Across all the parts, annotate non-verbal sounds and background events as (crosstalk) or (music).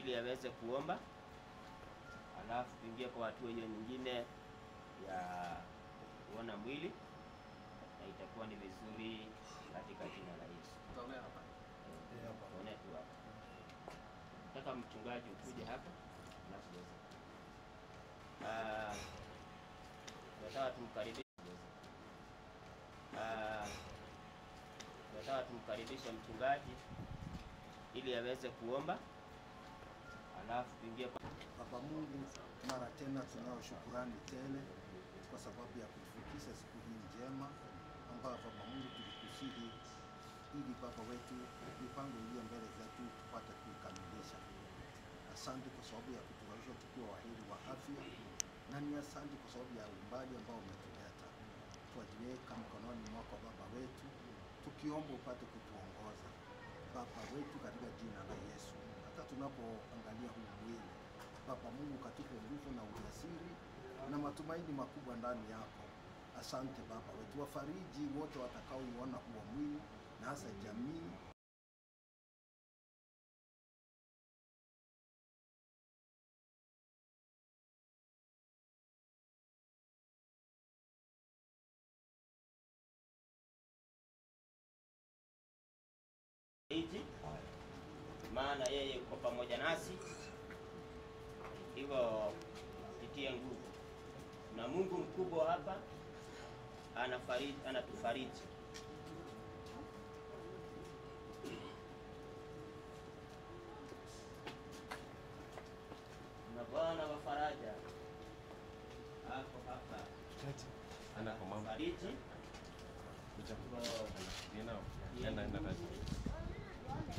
ili aweze kuomba, alafu tuingie kwa hatua hiyo nyingine ya kuona mwili, na itakuwa ni vizuri katika jina la Yesu. Eh, tuone tu hapa. Nataka mchungaji ukuje hapa alafu. Ah, nataka tumkaribishe Ah, nataka tumkaribishe mchungaji ili aweze kuomba, alafu tuingie Baba Mungu, mara tena tunao shukurani tele kwa sababu ya kutufikisha siku hii njema ambayo Baba Mungu tulikusihi ili Baba wetu mipango iliyo mbele zetu tupate kuikamilisha. Asante kwa sababu ya kuturahisha tukiwa waheri wa afya, na ni asante kwa sababu ya umbali ambao umetuleta. Twajiweka mkononi mwako Baba wetu, tukiomba upate kutuongoza Baba wetu katika jina la Yesu. Hata tunapoangalia huu mwili Baba Mungu, katupe nguvu na ujasiri na matumaini makubwa ndani yako. Asante Baba wetu, wafariji wote watakaoiona huo mwili na hasa jamii maana yeye pamoja nasi, hivyo titie nguvu, na Mungu mkubwa hapa anafariji, anatufariji. Na Bwana wa faraja hapo hapa. Fariji Mtu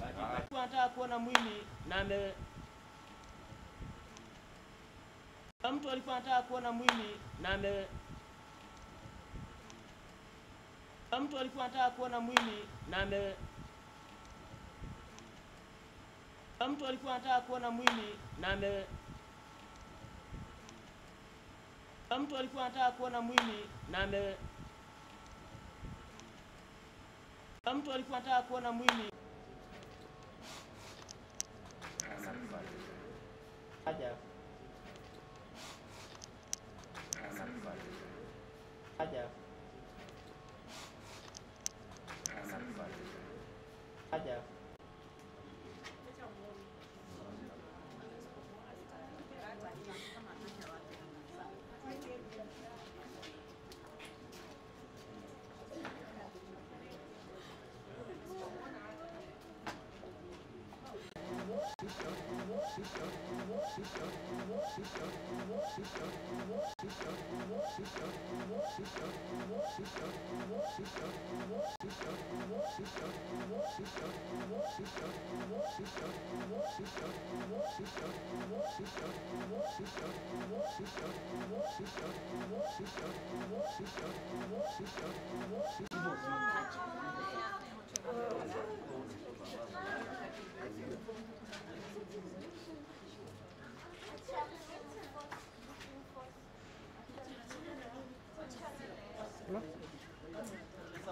anataka kuona mwili na ame mtu alikuwa anataka kuona mwili na ame mtu alikuwa anataka kuona mwili na ame mtu alikuwa anataka kuona mwili na ame mtu alikuwa anataka kuona mwili na ame mtu alikuwa anataka kuona mwili Haja.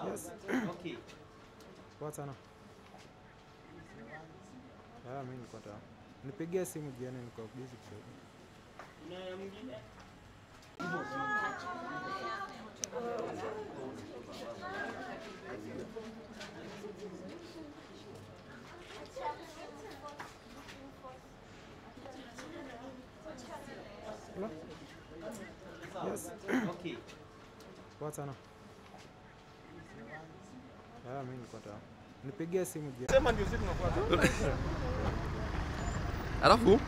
Yes. (coughs) Okay. Poa sana. Ah, mimi niko tayari. Nipigie simu jioni niko busy kidogo. Na mwingine? Hello? Yes. Okay. Poa sana. Ah, mimi niko tayari. Nipigie simu jia. Sema ndio sisi tunafuata. (laughs) Alafu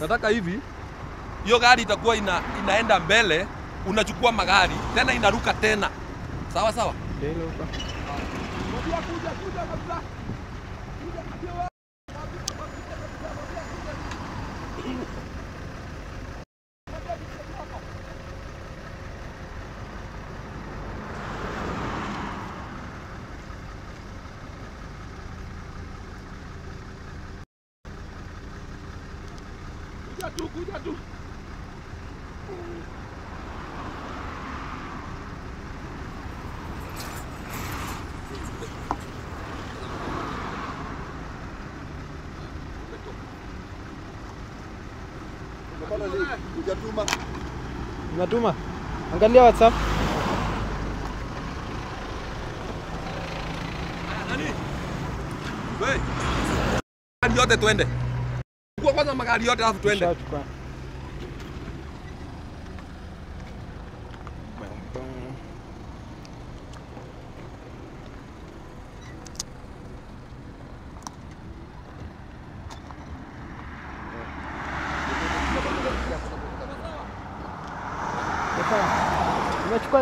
nataka hivi hiyo gari itakuwa ina, inaenda mbele, unachukua magari tena inaruka tena, sawa sawa. Ndio huko. Kuja natuma, angalia WhatsApp. Nani? Wewe. Magari yote twende. Kwa kwanza magari yote alafu twende.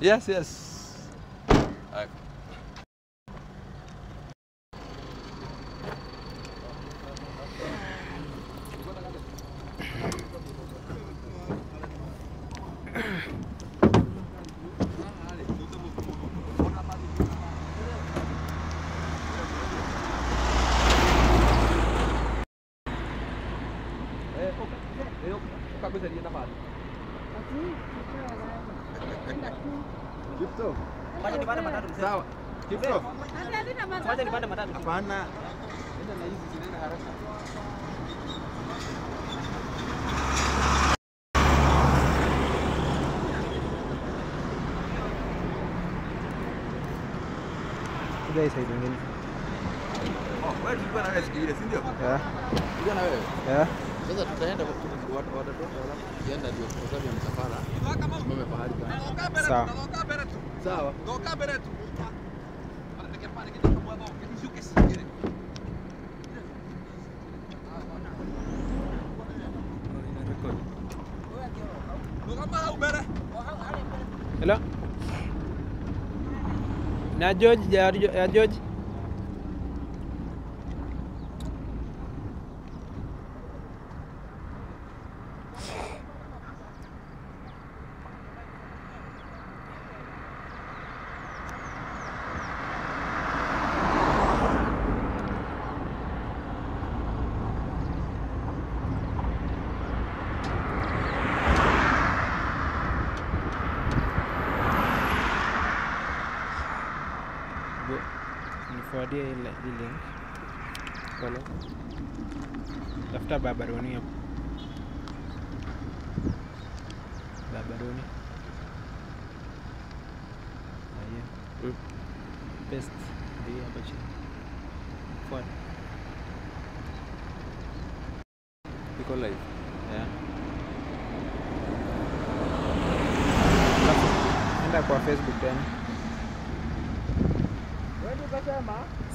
Yes, yes. Saya. diyor, diyor, diyor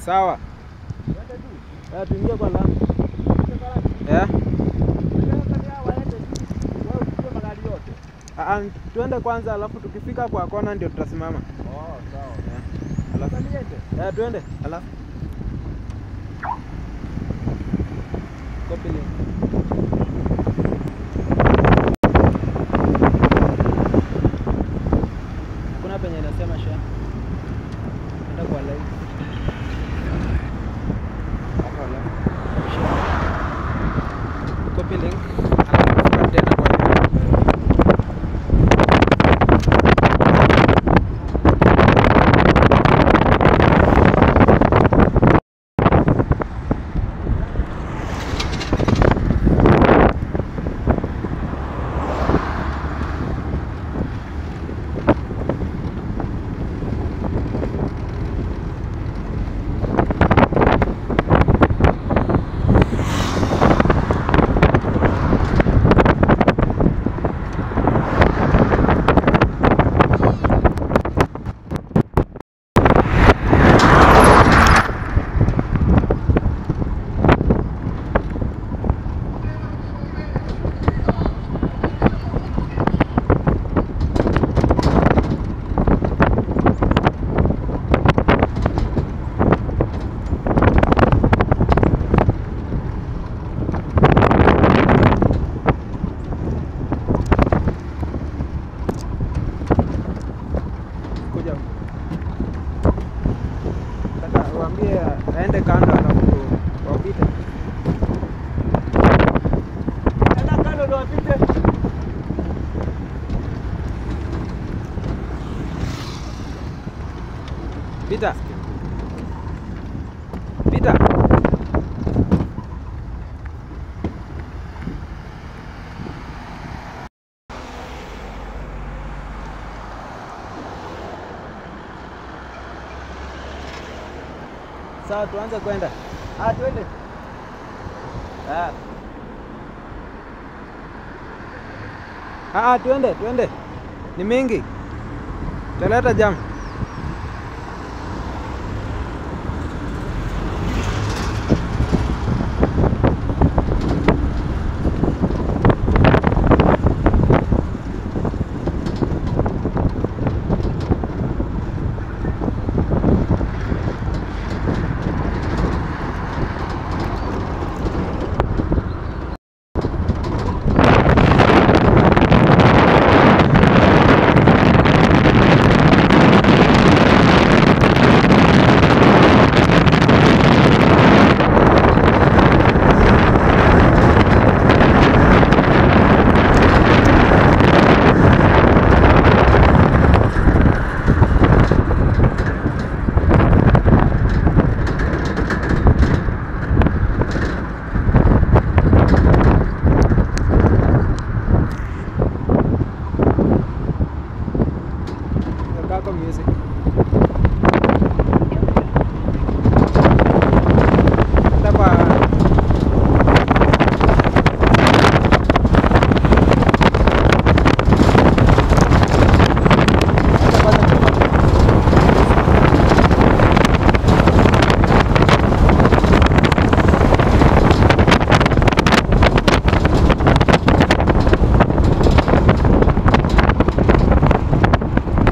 Sawa. Yeah. Ah, tuende kwanza alafu tukifika kwa kona ndio tutasimama. Oh, sawa. Yeah. Alafu. Yeah, tuende. Alafu. Tuanze kwenda. Ah, twende. Ah. Ah, twende, twende. Ni mingi. Taleta jam. Kako music. Enda kwa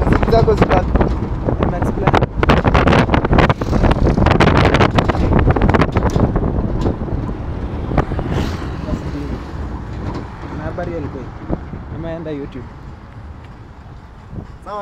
Muziki zako zipate. Explain. Na habari ilikuwa imeenda YouTube.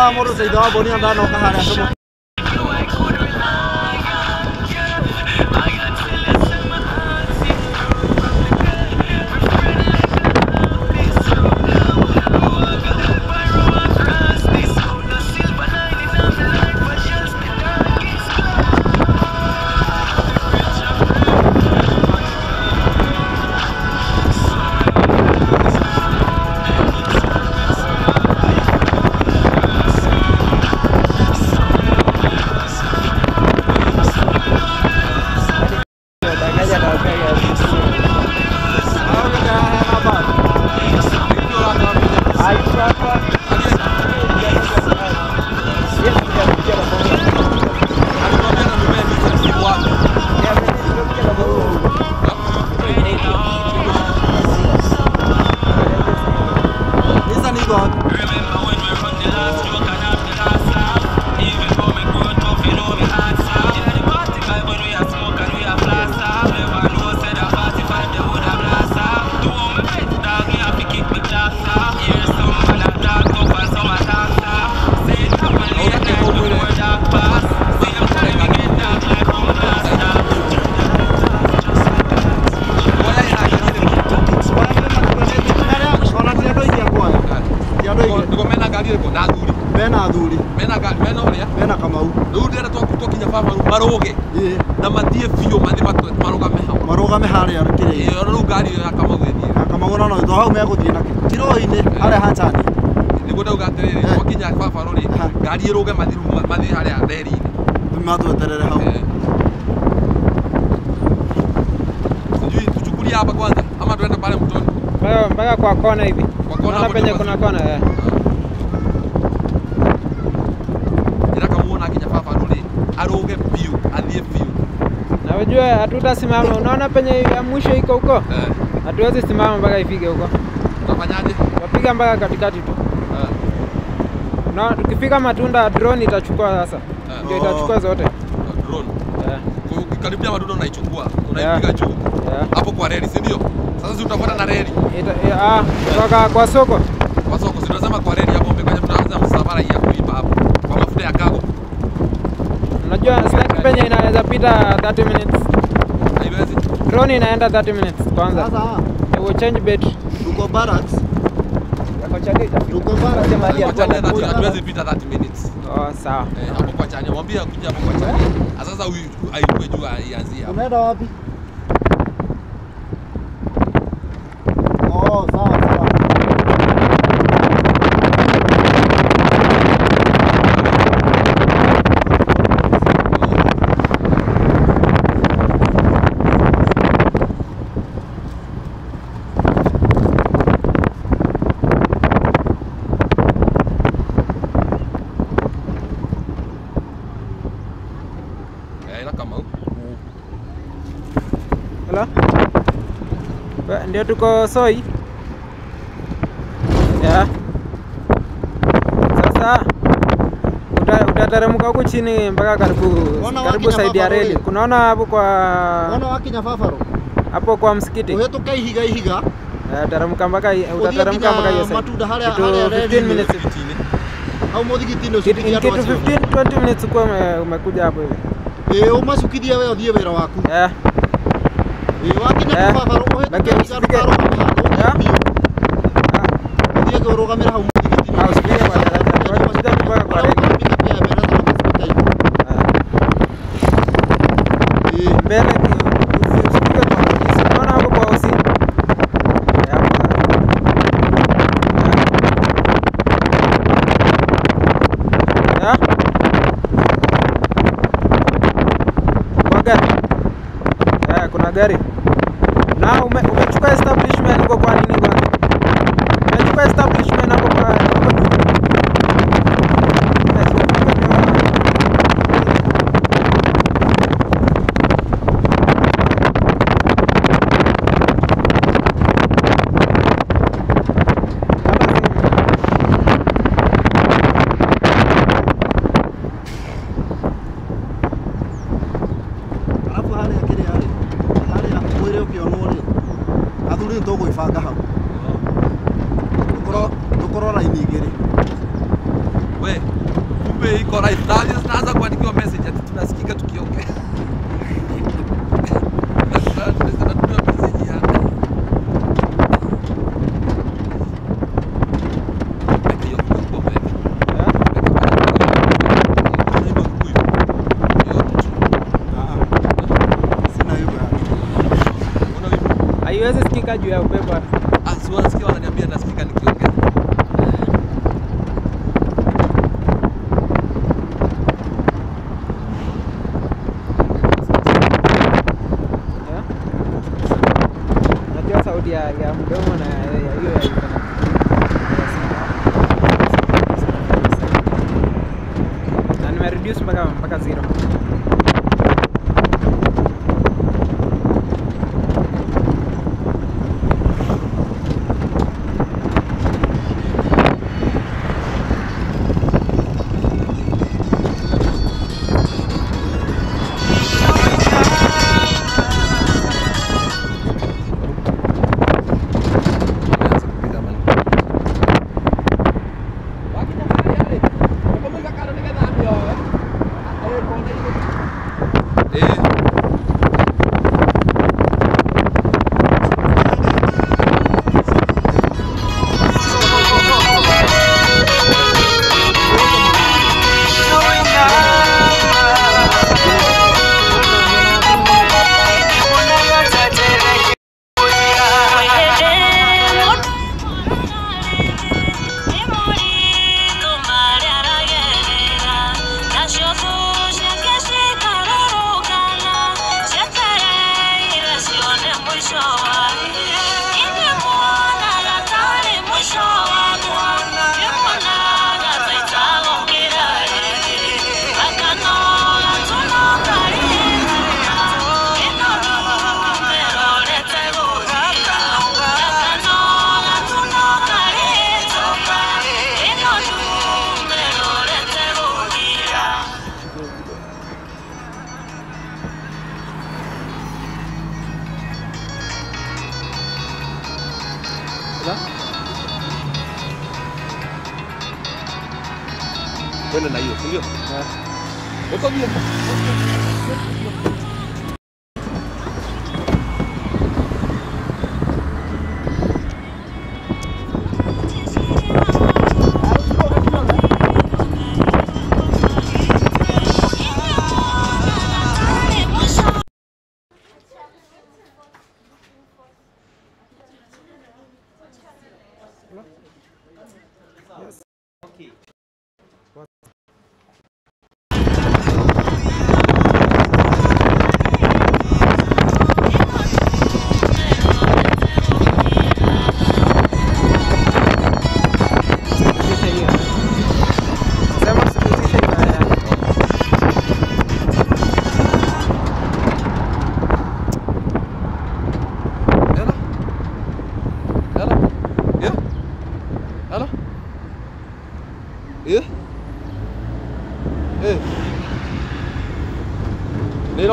dawah murus dawah boni anda nokah no no hau megå hatani nĩguo ndauga atĩrĩrĩ Eh. twakinya baba rĩ ngari ĩrũge mathiru rĩu ma- mathiĩ harĩa reri-inĩ matweterere hau Eh. sijui tuchukulie hapa kwanza ama tuende pale mtoni mpaka mpaka kwa kona hivi. Kwa kona Unaona hapo penye kuna kona eh. ĩra kamuona akinya baba rĩ arũge biũ athiĩ biũ Na ujue hatutasimama. Unaona penye ya mwisho iko huko? Eh, Hatuwezi simama mpaka ifike huko. Tutafanyaje Wapiga mpaka katikati tu. Uh. Na tukifika matunda drone itachukua sasa. Uh. Ndio itachukua zote. drone Eh. Yeah. ukikaribia madudu unaichukua unaipiga juu Yeah. hapo kwa reli si ndio sasa si utafuata na reli Ita, ya, ah, kutoka kwa soko. kwa soko si tunasema kwa reli hapo mbele tunaanza msafara hii ya kuipa hapo kwa mafuta ya cargo. Unajua snack penye inaweza pita 30 minutes. haiwezi Drone inaenda 30 minutes kwanza. sasa It will change battery. Barracks. Tuko Kwa barracks hatuwezi pita 30 minutes. Oh, sawa. eh, hapo kwa chanya mwambie akuja hapo kwa chanya Ah, sasa huyu juu ianzie hapo. Unaenda wapi oh sawa sawa eh, ila kama huko Hello? Wa- Ndio tuko Soi. Yeah. Sasa uta- utateremka huku chini mpaka karibu karibu saidi ya reli. Kunaona hapo kwa wakinya hapo kwa msikiti. uhetuka ihiga ihiga Eh, Teremka mpaka utateremka mpaka hiyo side. harĩa Kitu 15 reli-inĩ. minutes. kitini hau mũthigiti-inĩ Kitu ũcukithia andũ kitu 15 20 minutes kwa umekuja hapo hivi. Eh, ũmacukithie wewe ũthiĩ wera waku Eh. wakinya Eh, babaro ũhetuka lakini Ah, kwa daraja. Kwa reli. Eh, Mbele usifike kwa polisi. Unaona hapo kwa usi. Hapo sasa. Kwa gari. Kuna gari.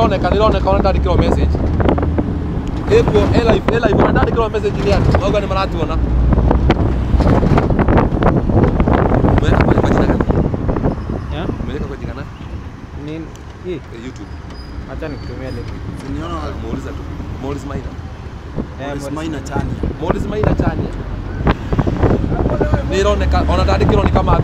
liloneka liloneka ona ndandikirwo message. Ikuo elive ona ndandikirwo message nä andå mauga ni maratuona YouTube. Acha. Niona muuliza tu. Maina. Maina Maina Nä ironeka ona ndandä ni kama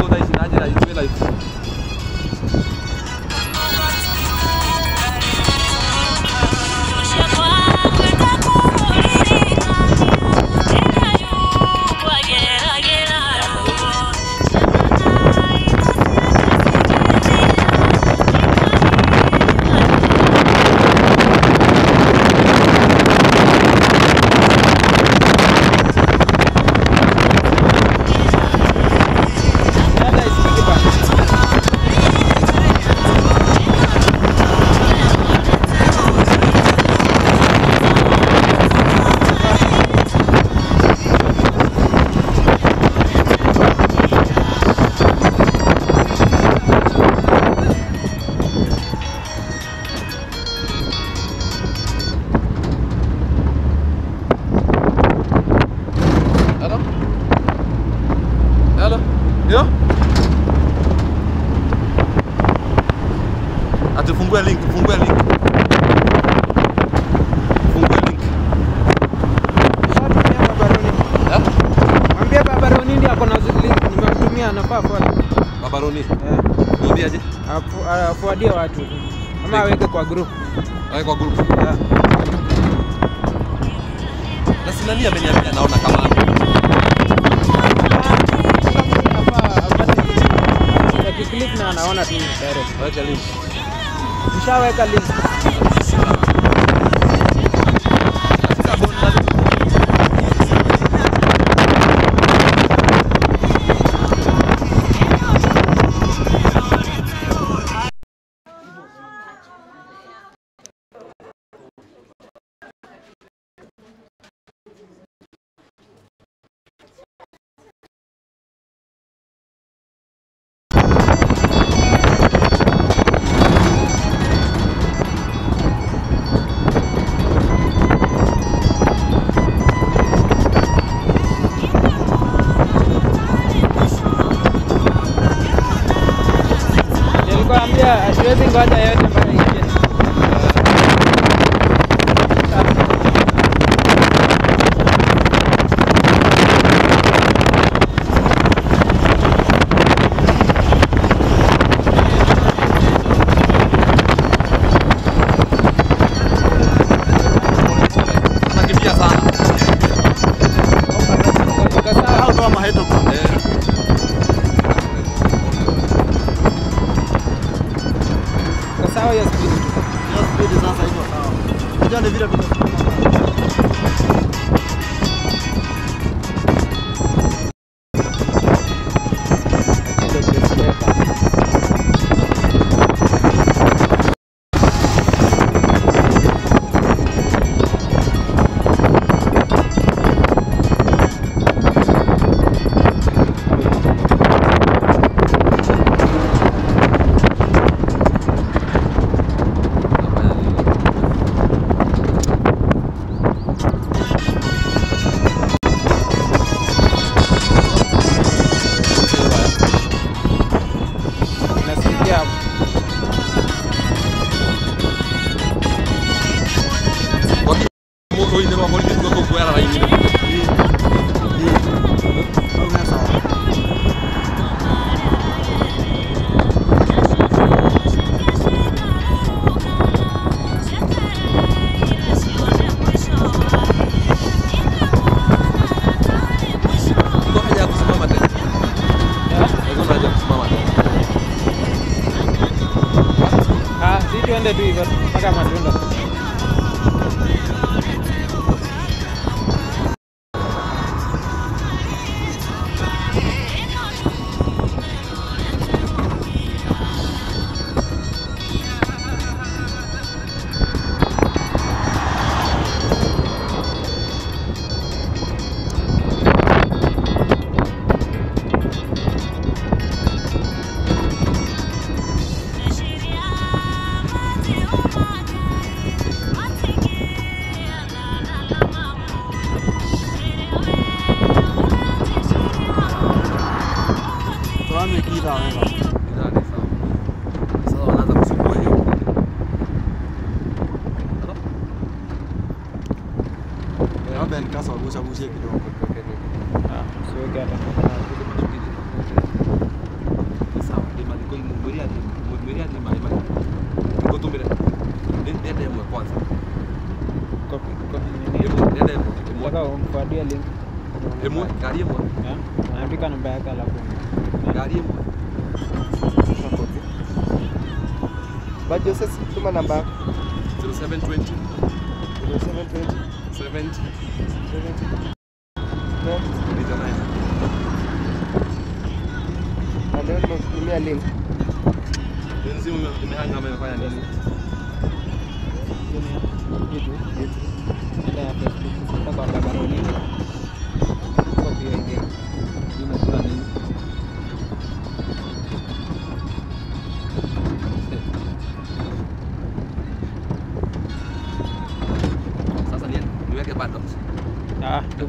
I got my.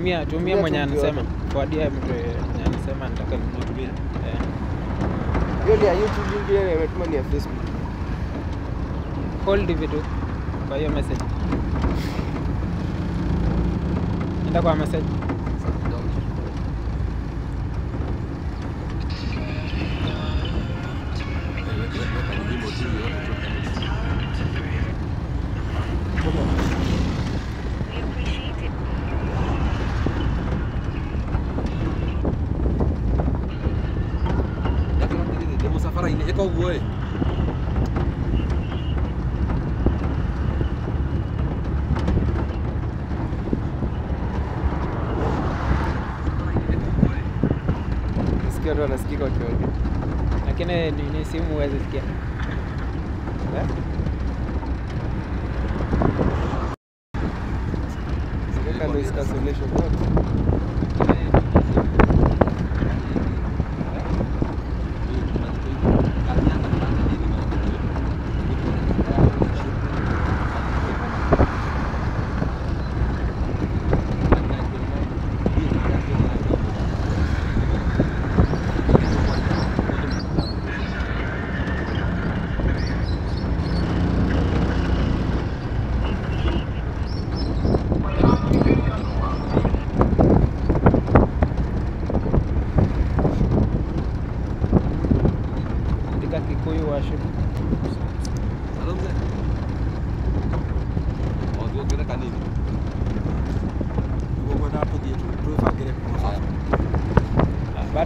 tumia tumia mwenye anasema kwa dia mtu eh, mwenye anasema nataka nitumie eh. hiyo ni ya YouTube, ingine ametuma ni ya Facebook. Hold hivi tu kwa hiyo message, Nenda kwa message.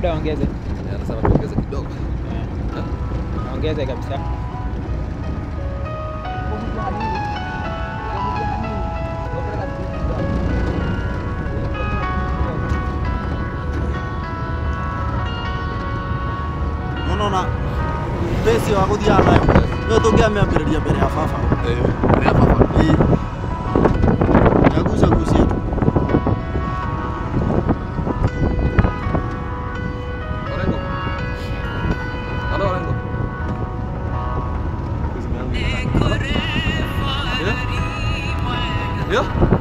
labda ongeze. Eh, anasema tuongeze kidogo. Eh, ongeze kabisa. nona mbecio wa gå thiaga nayo nä tå ngä amä ambä 哎呀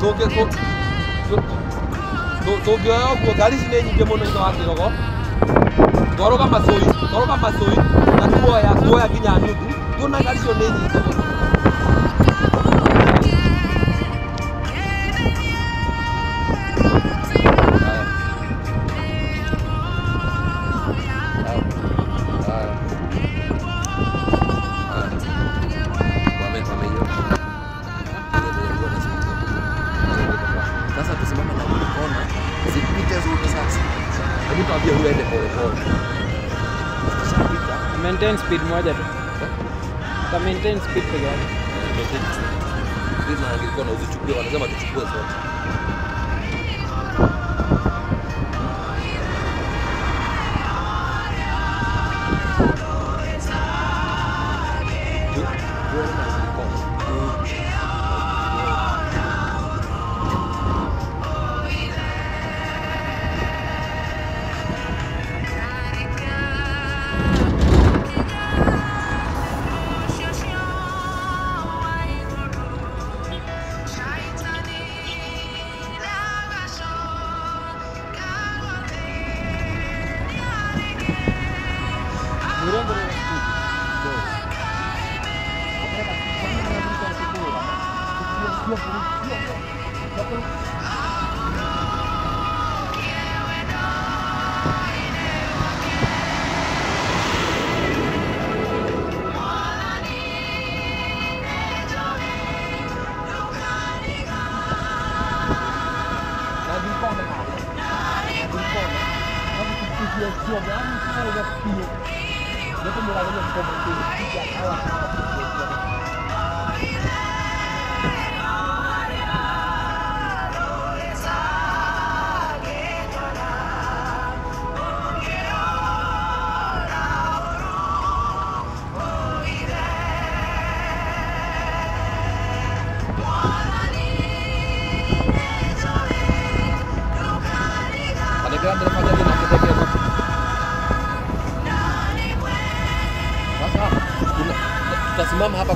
Toge to. To toge yo gari cine nyingi muno ino wa kĩrogo twaroga macui, twaroga macui na tuoya kuoya nginya nuthu. Tuona ngari icio nĩ nyingĩ mũno. Speed moja tu. Ta maintain speed peke yake. hizi na angekuwa na uzichukue, wanasema tuchukue zote.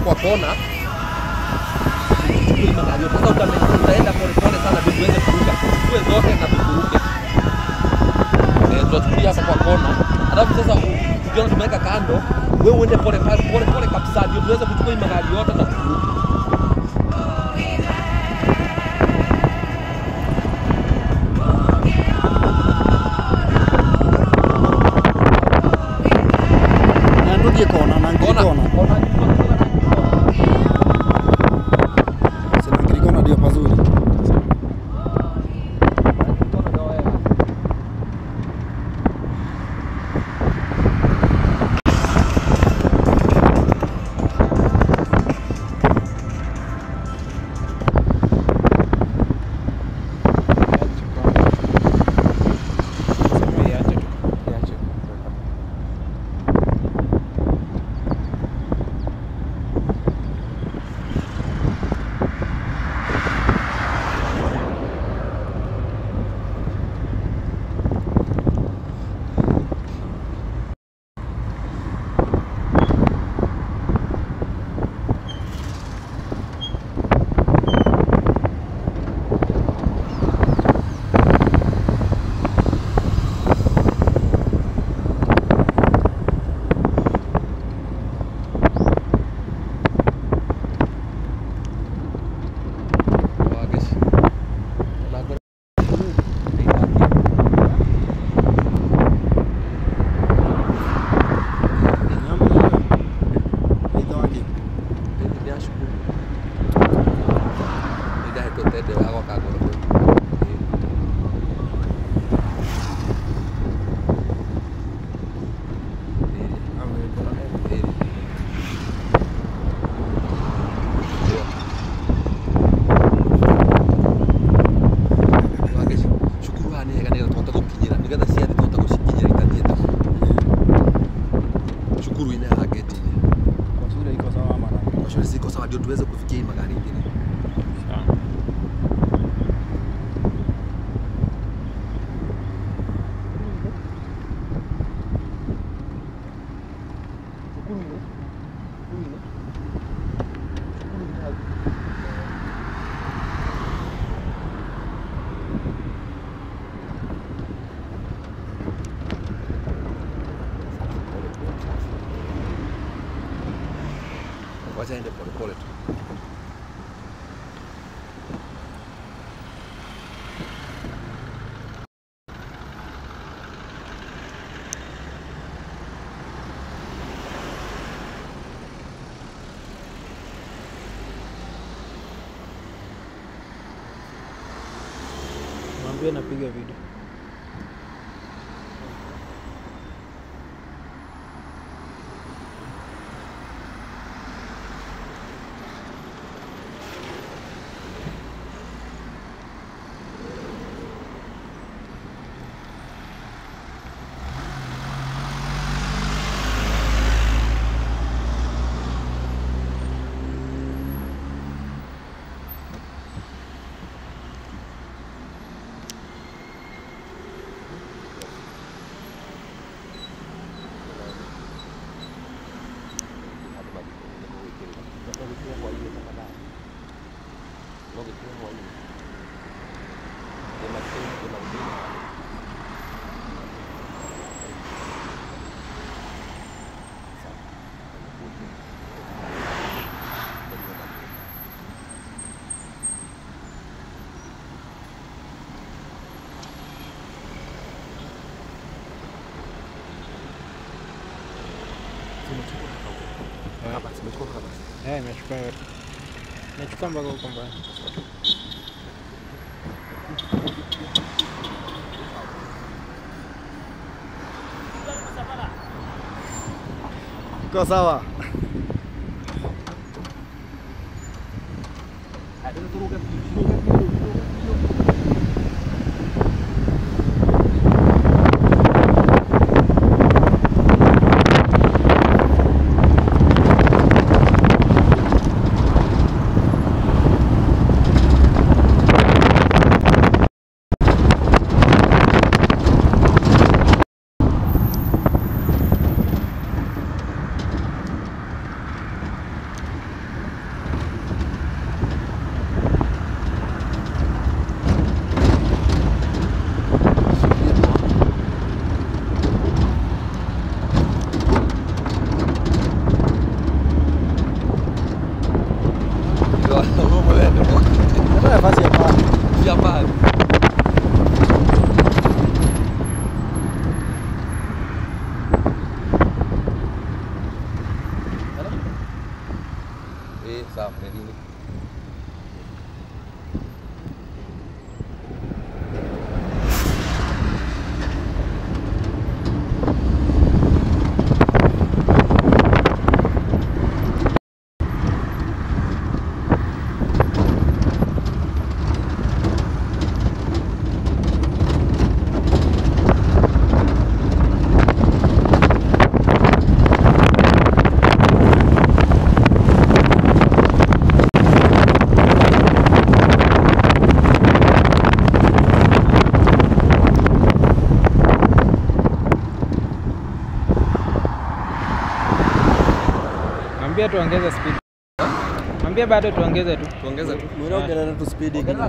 Kwa kona polepole. Eh, kwa tumeweka kando, wewe uende pole pole pole pole kabisa, ndio tuweze kuchukua magari yote na tukuruke. Wacha ende polepole tu. Mwambie napiga video. Eh, imechukua yote. Imechukua mpaka huko mbali. Iko sawa. Ndio nafasi ya pale. Ya mbali. Eh, sawa, ni nini? Mwambie tuongeze speed. Mwambie bado tuongeze tu. Tuongeze tu. Mwinaongelea tu speed kidogo.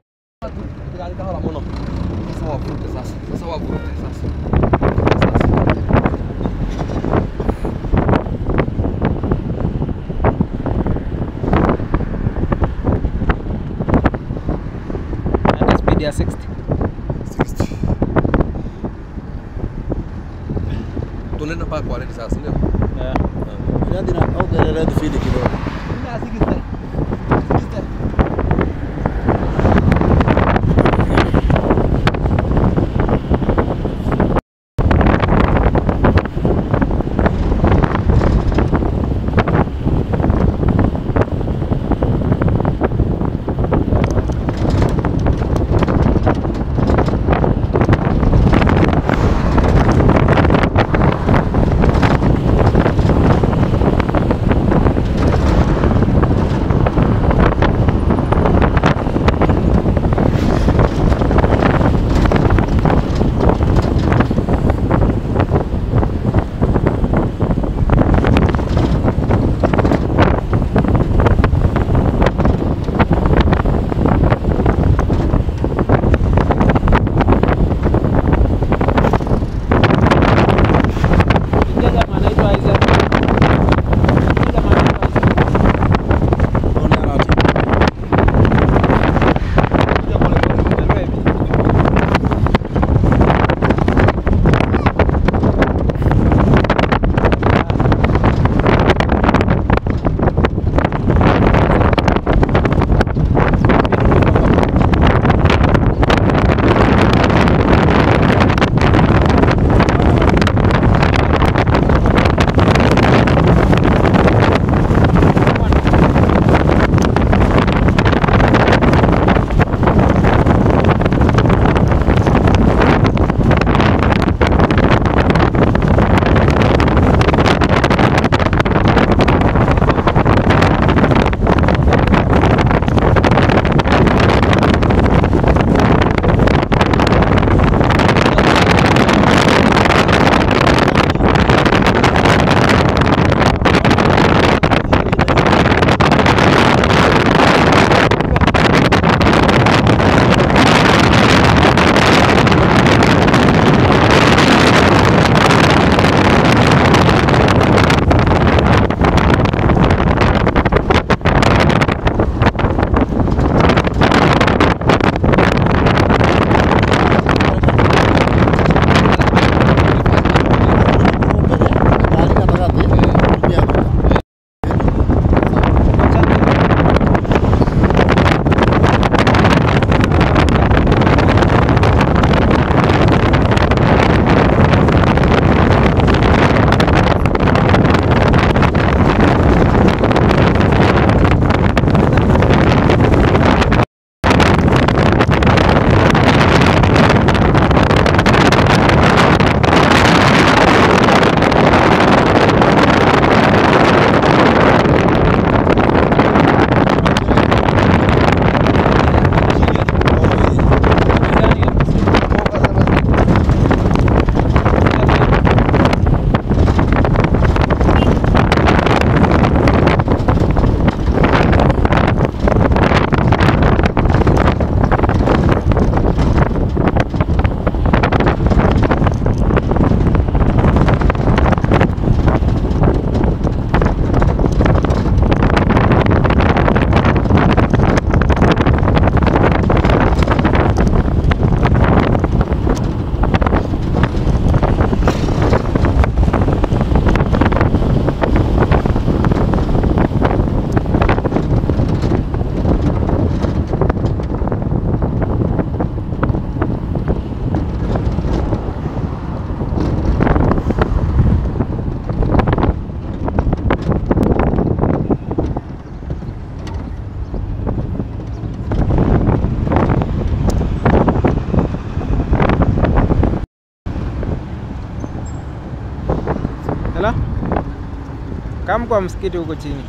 Kwa msikiti huko chini.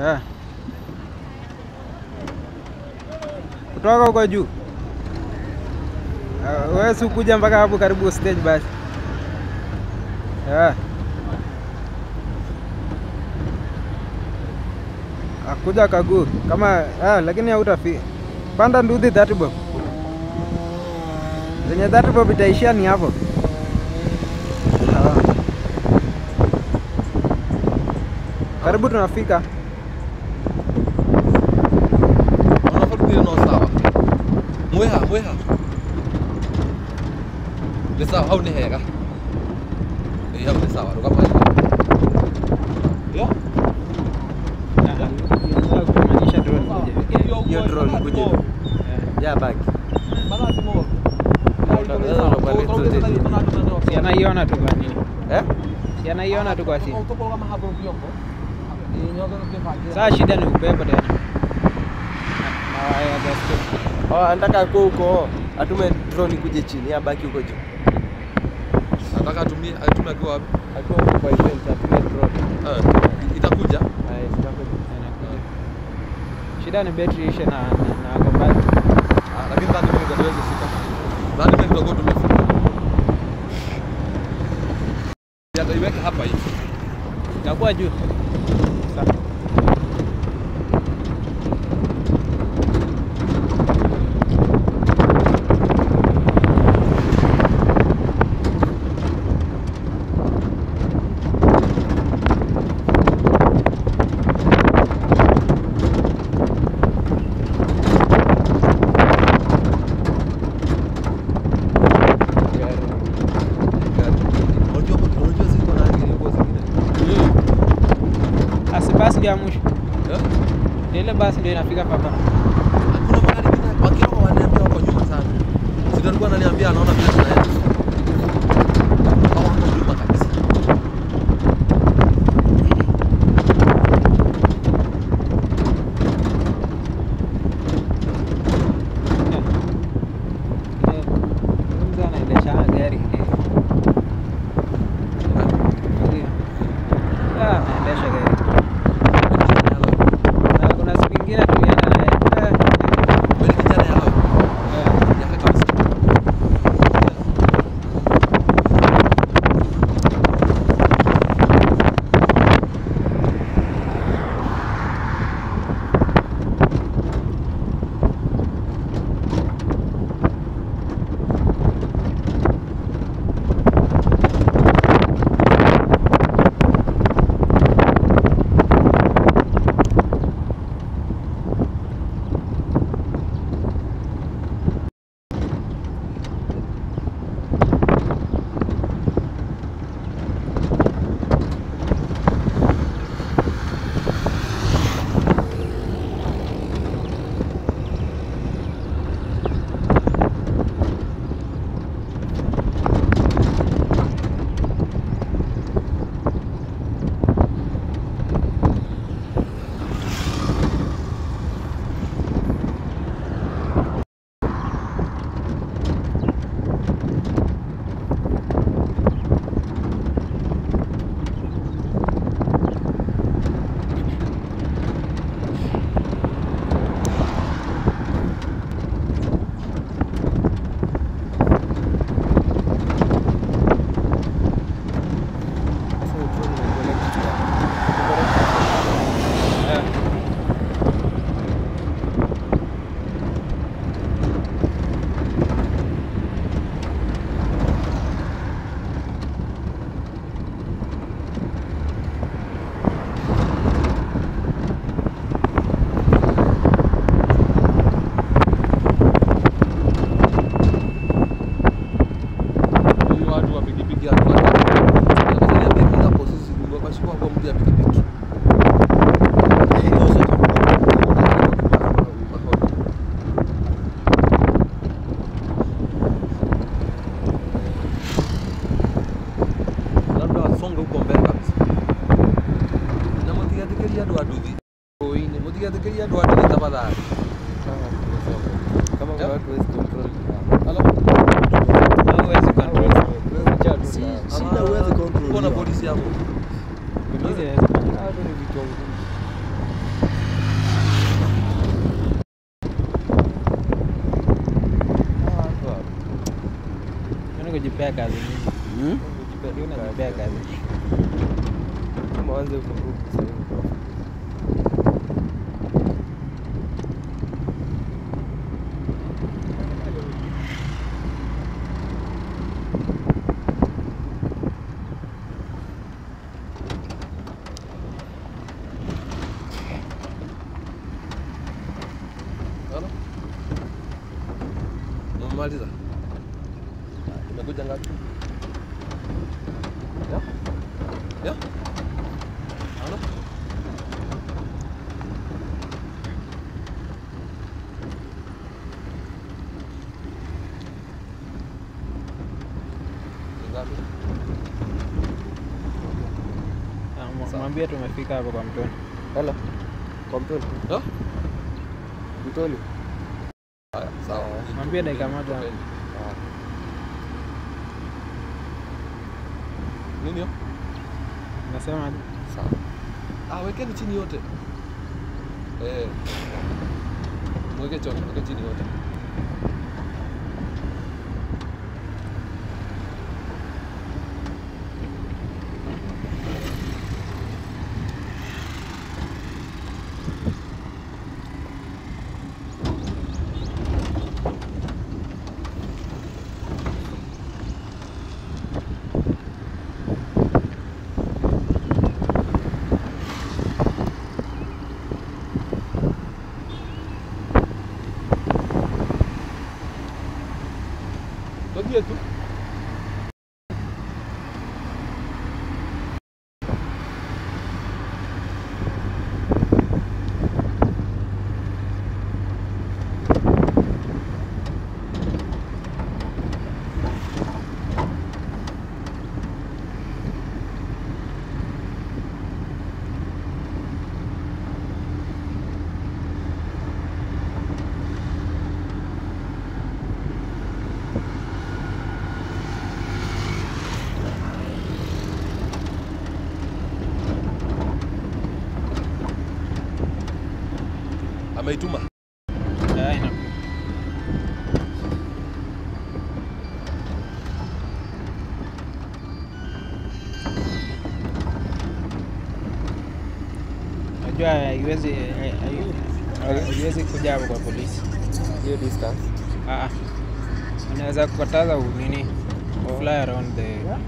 Yeah. Kutoka huko juu. Uh, wewe si kuja mpaka hapo karibu stage basi. Yeah. Akuja kagu kama ah, lakini hautafi. Panda nduthi 30 bob. Zenye 30 bob itaishia ni hapo. Ah. Karibu tunafika. Mweha, mweha. Ni sawa hega? Eh, sawa. Kumaanisha drone. Hiyo drone kuje Ya baki. Si anaiona tu kwa nini? Eh? Si anaiona tu kwa simu. Sasa shida ni upepo tena. Oh, anataka kwa huko atume drone kuje chini, abaki baki huko juu. Nataka atumie atume akiwa wapi? Akiwa huko kwa event atume drone. Eh, itakuja. Eh, itakuja. Shida ni betri ishe na Yaani kujipea kazi mingi. Hmm? Kujipea- hiyo unajipea kazi. Kama waanze kuruka sasa hivi. Ano? Umemaliza? Umekuja ngapi? Ya? Ya? Ano? Ni ngapi? Ah, mwa- Tumefika hapo kwa mtoni. Hello. Kwa mtoni. Ndio? Mtoni. Haya, sawa. Mwambie dakika moja. Nini yo Nasema? Sawa. Ah, wekeni chini yote. Eh. Mweke chini, mweke chini yote. Fagia tu. Ameituma. Ah, ina- Najua haiwezi hai- hai- haiwezi kuja hapo kwa polisi. Hiyo distance. Ah, ah. Unaweza kukataza nini fly around the Yeah.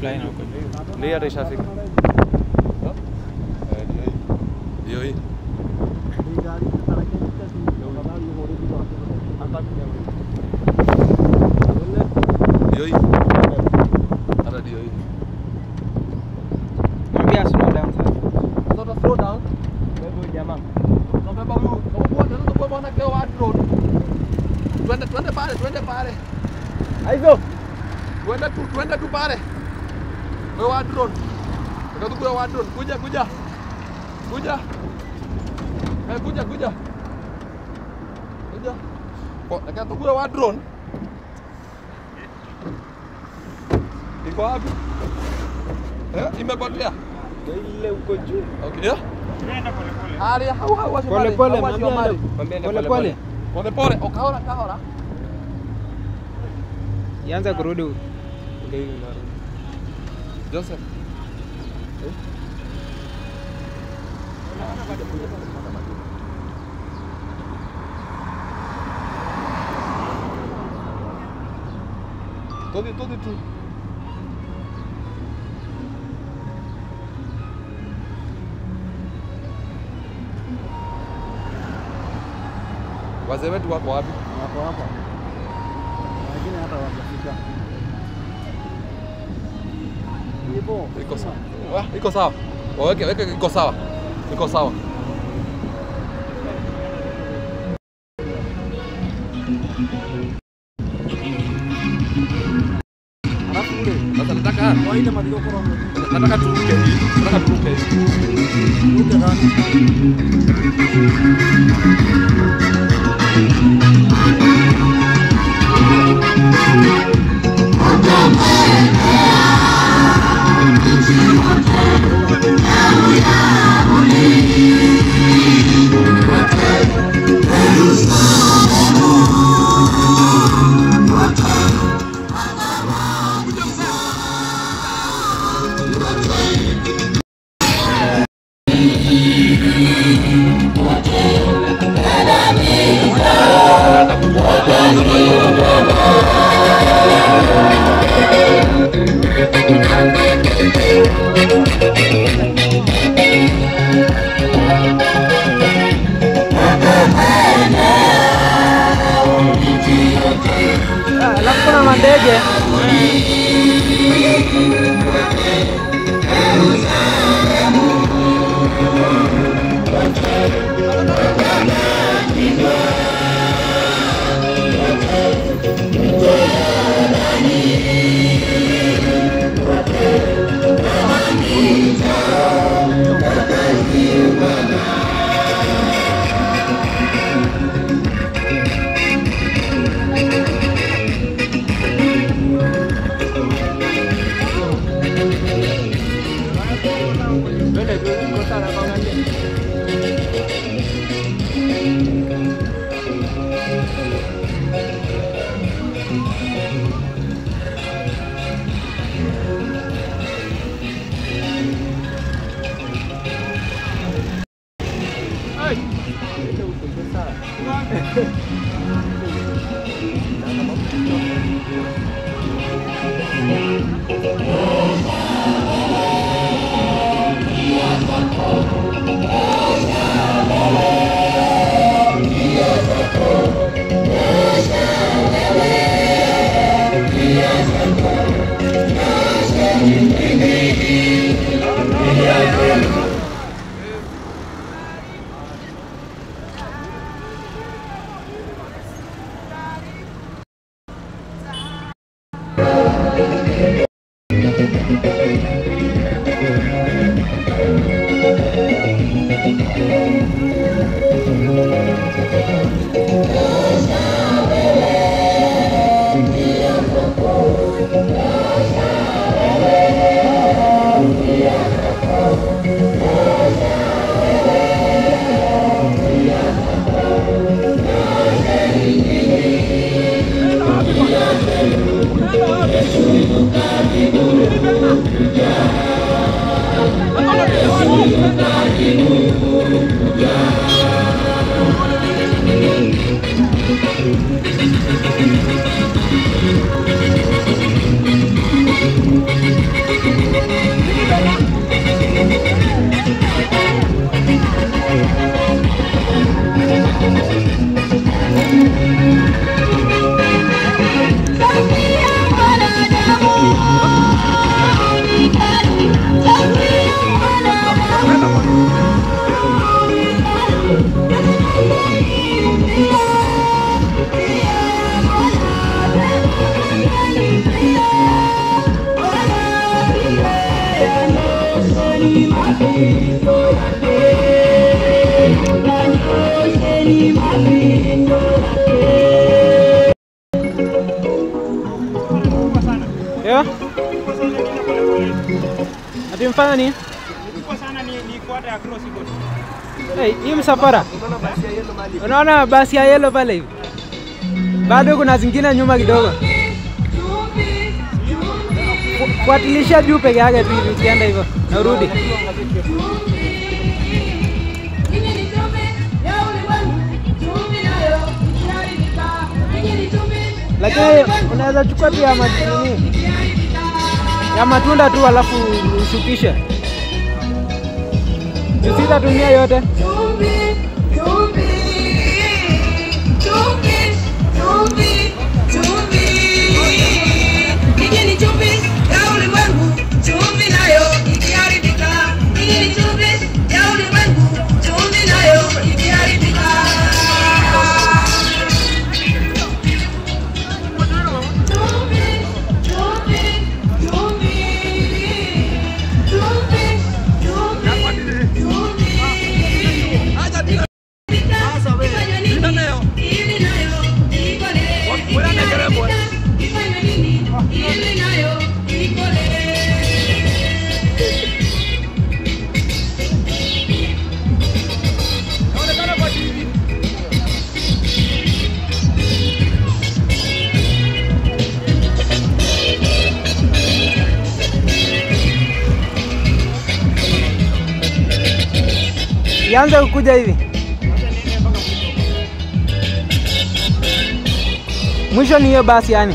fly na huko. Ishafika. Eh, ndio hii. Ndio hii. Ndio hii. Hata ndio hii. Mwambie slow down sasa. Sasa slow down. Wewe jamaa. Tunabeba huyu. Tunabeba tunaweza kubeba na kwa road. Twende twende pale, twende pale. Aizo. Twende tu, twende tu pale. Wewe wa drone. Drone. Kuja kuja. Kuja. Eh, kuja kuja. Kuja. Kwa tukachukua wa drone. Iko wapi? Eh, imepotea. Ile huko juu. Okay, yeah. Hau hau washe Pole pole, hau mwambie mali. ende- Mwambie pole pole pole. Pole pole, okahora kahora. Ianze kurudi Ndio hiyo. Joseph. Todi, todi tout. Wazee wetu wako wapi? Wako hapa, Wengine hata wajafika. Hivyo. Iko sawa. Iko sawa. Waweke weke iko sawa. Iko sawa. Yo? Ati mfanya nini? Hey, hii msafara. Unaona basi ya yellow pale hivi? Bado kuna zingine nyuma kidogo. Fu- Fuatilisha juu peke yake tu hivi ukienda hivyo. Na urudi. Lakini unaweza chukua pia ya matunda ya matunda tu alafu ushukishe. Usitatumia yote. Ianze kukuja hivi. Mwisho ni hiyo basi yani.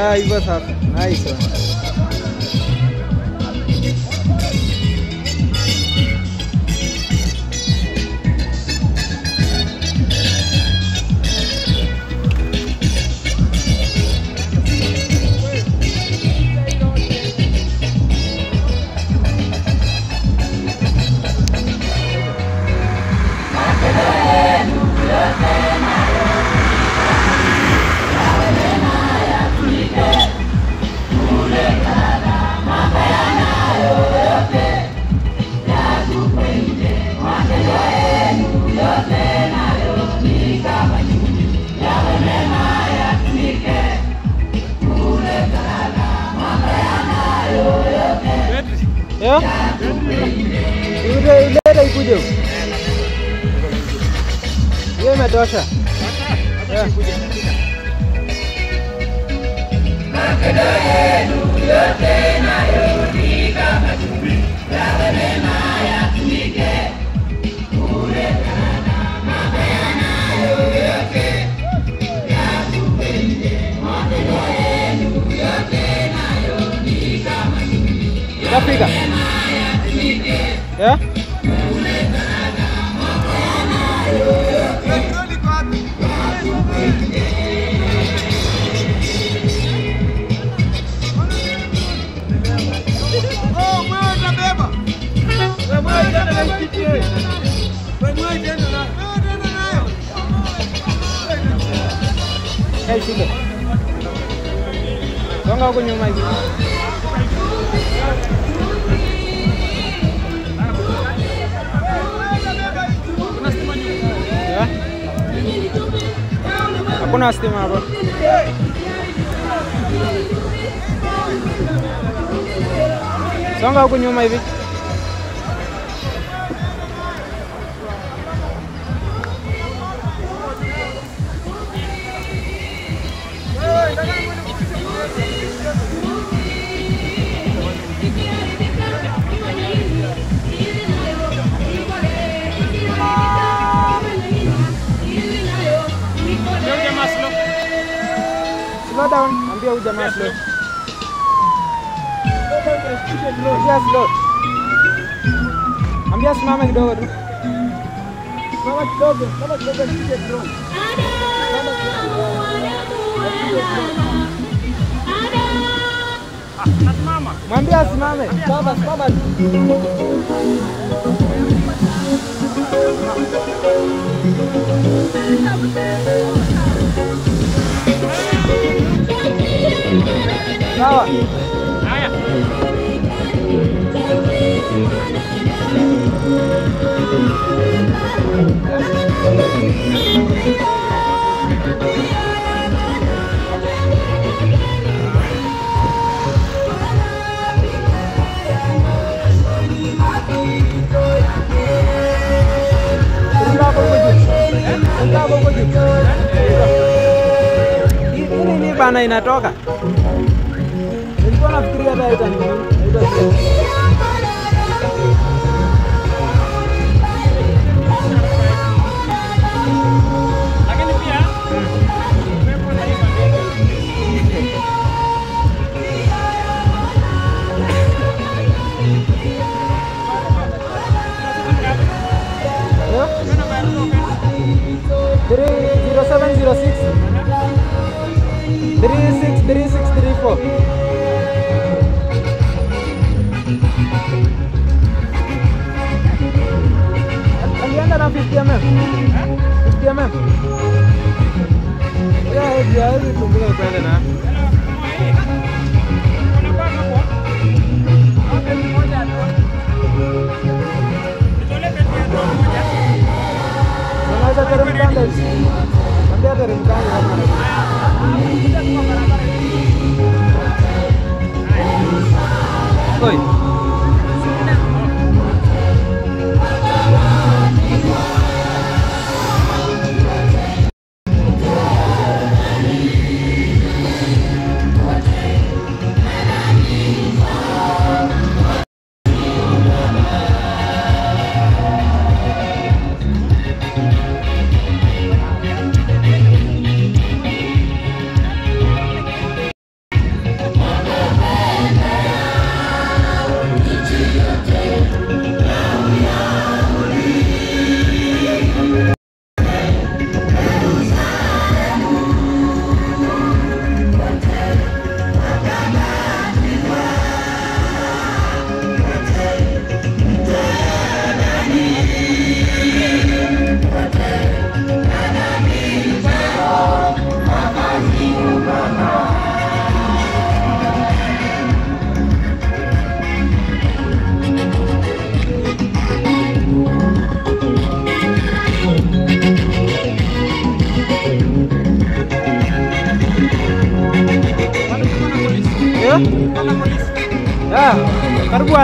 Ah, hivyo sasa. Nice one.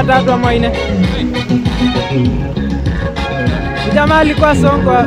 Watatu ama ine. Jamaa alikuwa Songwa.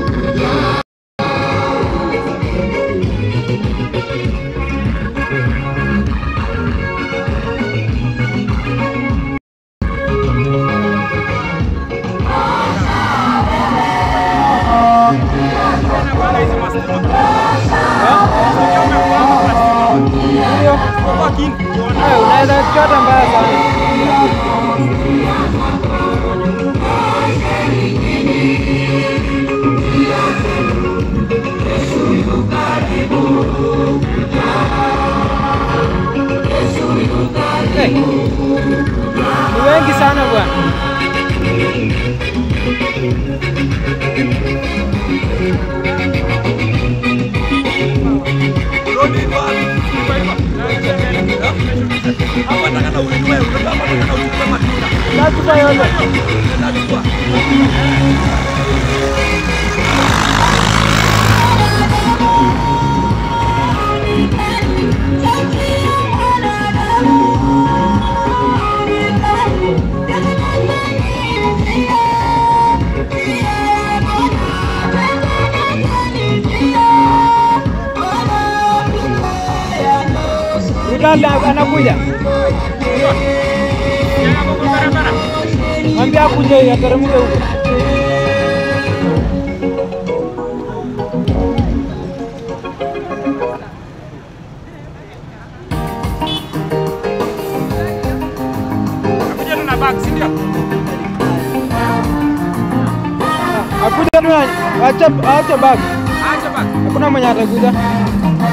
Aku namanya Acap, acap Bag. Acap Bag. Aku namanya aku dah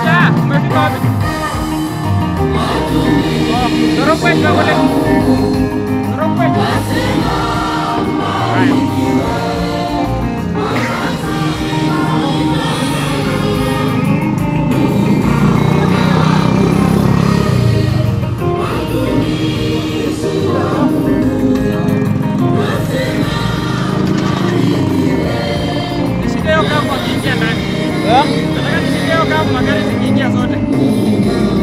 Ya, masih bagus. Oh, dorong pes boleh. Dorong pes. Right. Hakuna mwenye atakuja. Yeah?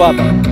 Drone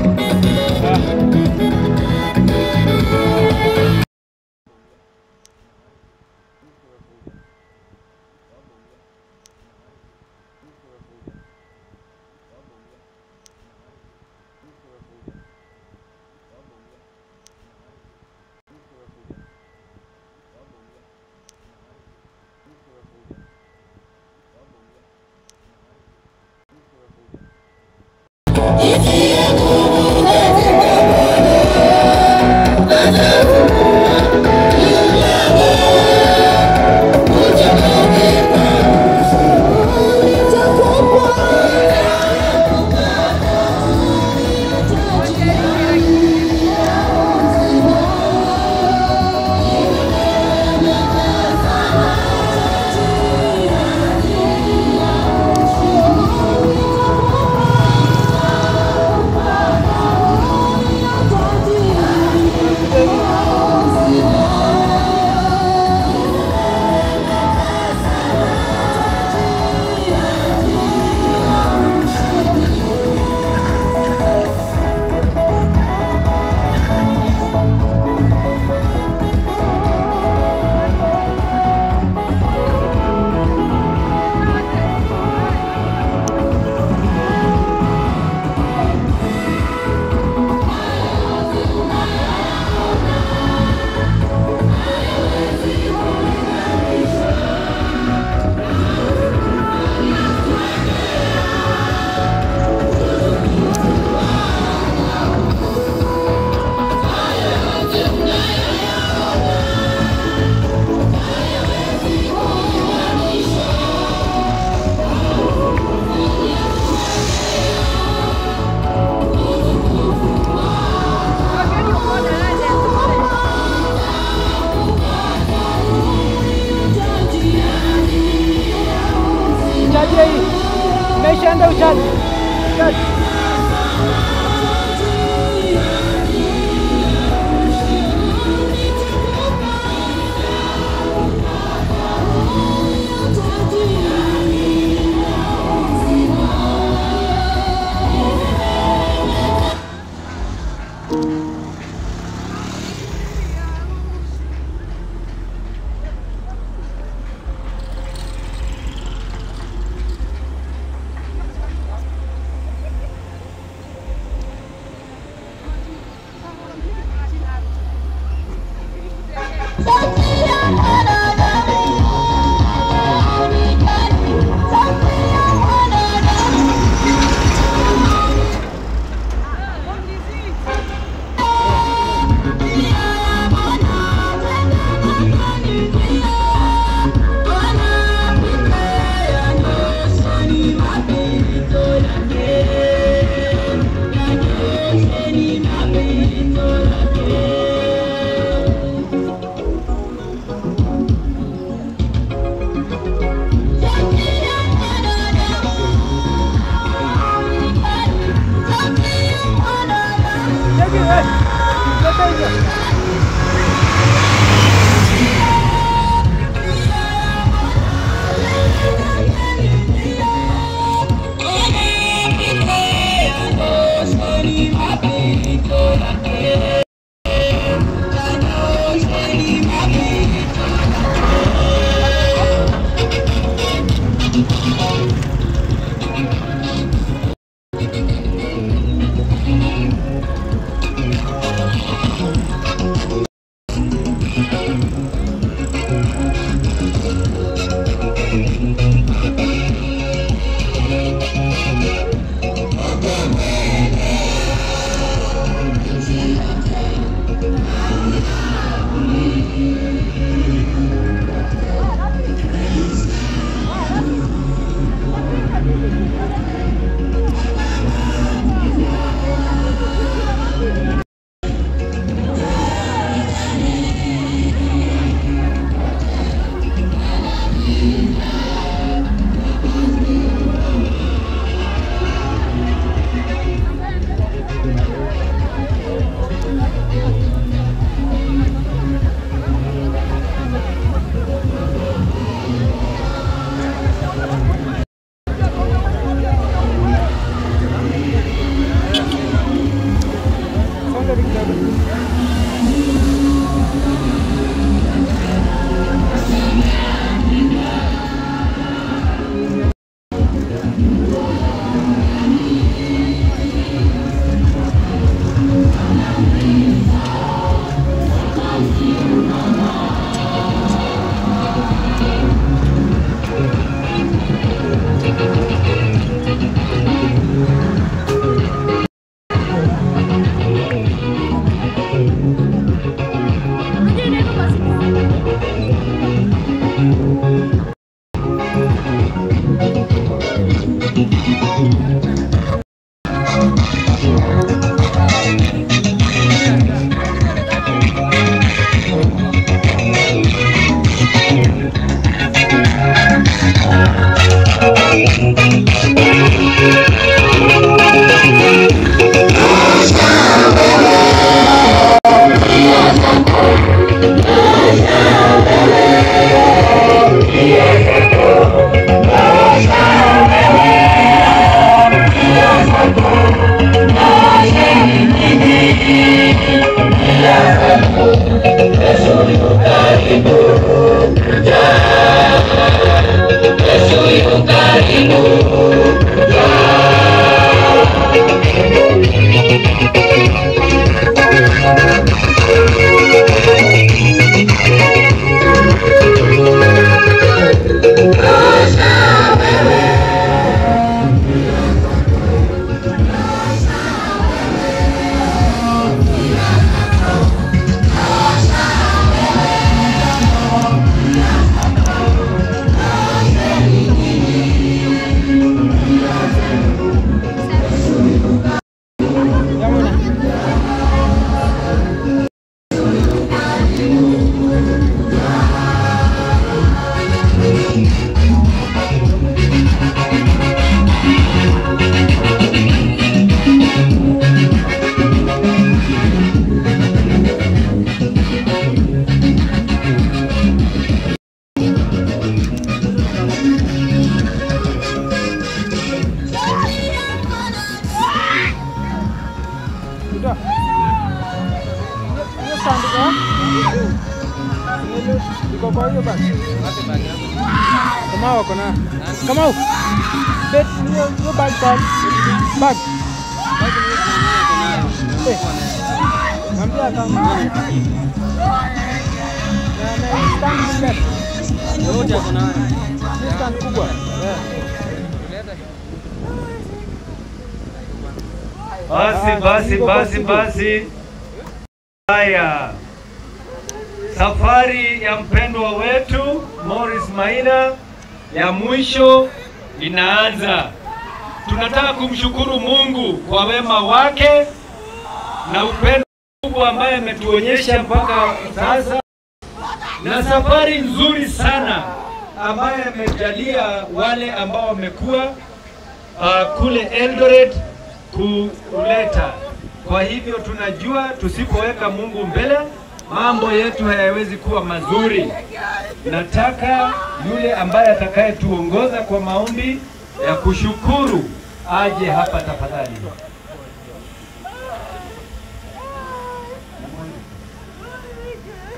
ambaye atakayetuongoza kwa maombi ya kushukuru aje hapa tafadhali.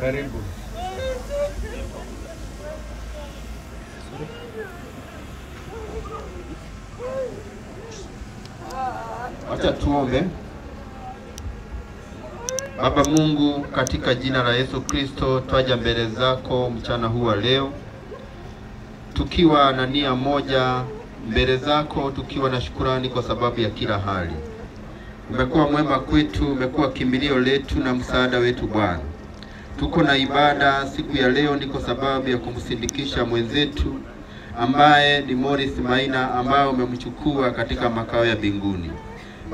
Karibu. Wacha tuombe. Baba Mungu, katika jina la Yesu Kristo, twaja mbele zako mchana huu wa leo tukiwa na nia moja mbele zako, tukiwa na shukurani kwa sababu ya kila hali. Umekuwa mwema kwetu, umekuwa kimbilio letu na msaada wetu Bwana. Tuko na ibada siku ya leo ni kwa sababu ya kumsindikisha mwenzetu ambaye ni Morris Maina ambaye umemchukua katika makao ya mbinguni.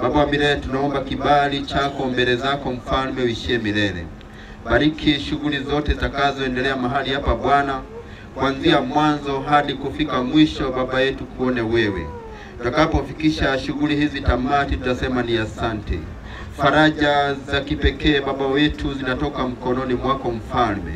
Baba wa milele, tunaomba kibali chako mbele zako, mfalme uishie milele. Bariki shughuli zote zitakazoendelea mahali hapa Bwana, kuanzia mwanzo hadi kufika mwisho. Baba yetu, kuone wewe. Tutakapofikisha shughuli hizi tamati, tutasema ni asante. Faraja za kipekee Baba wetu zinatoka mkononi mwako Mfalme.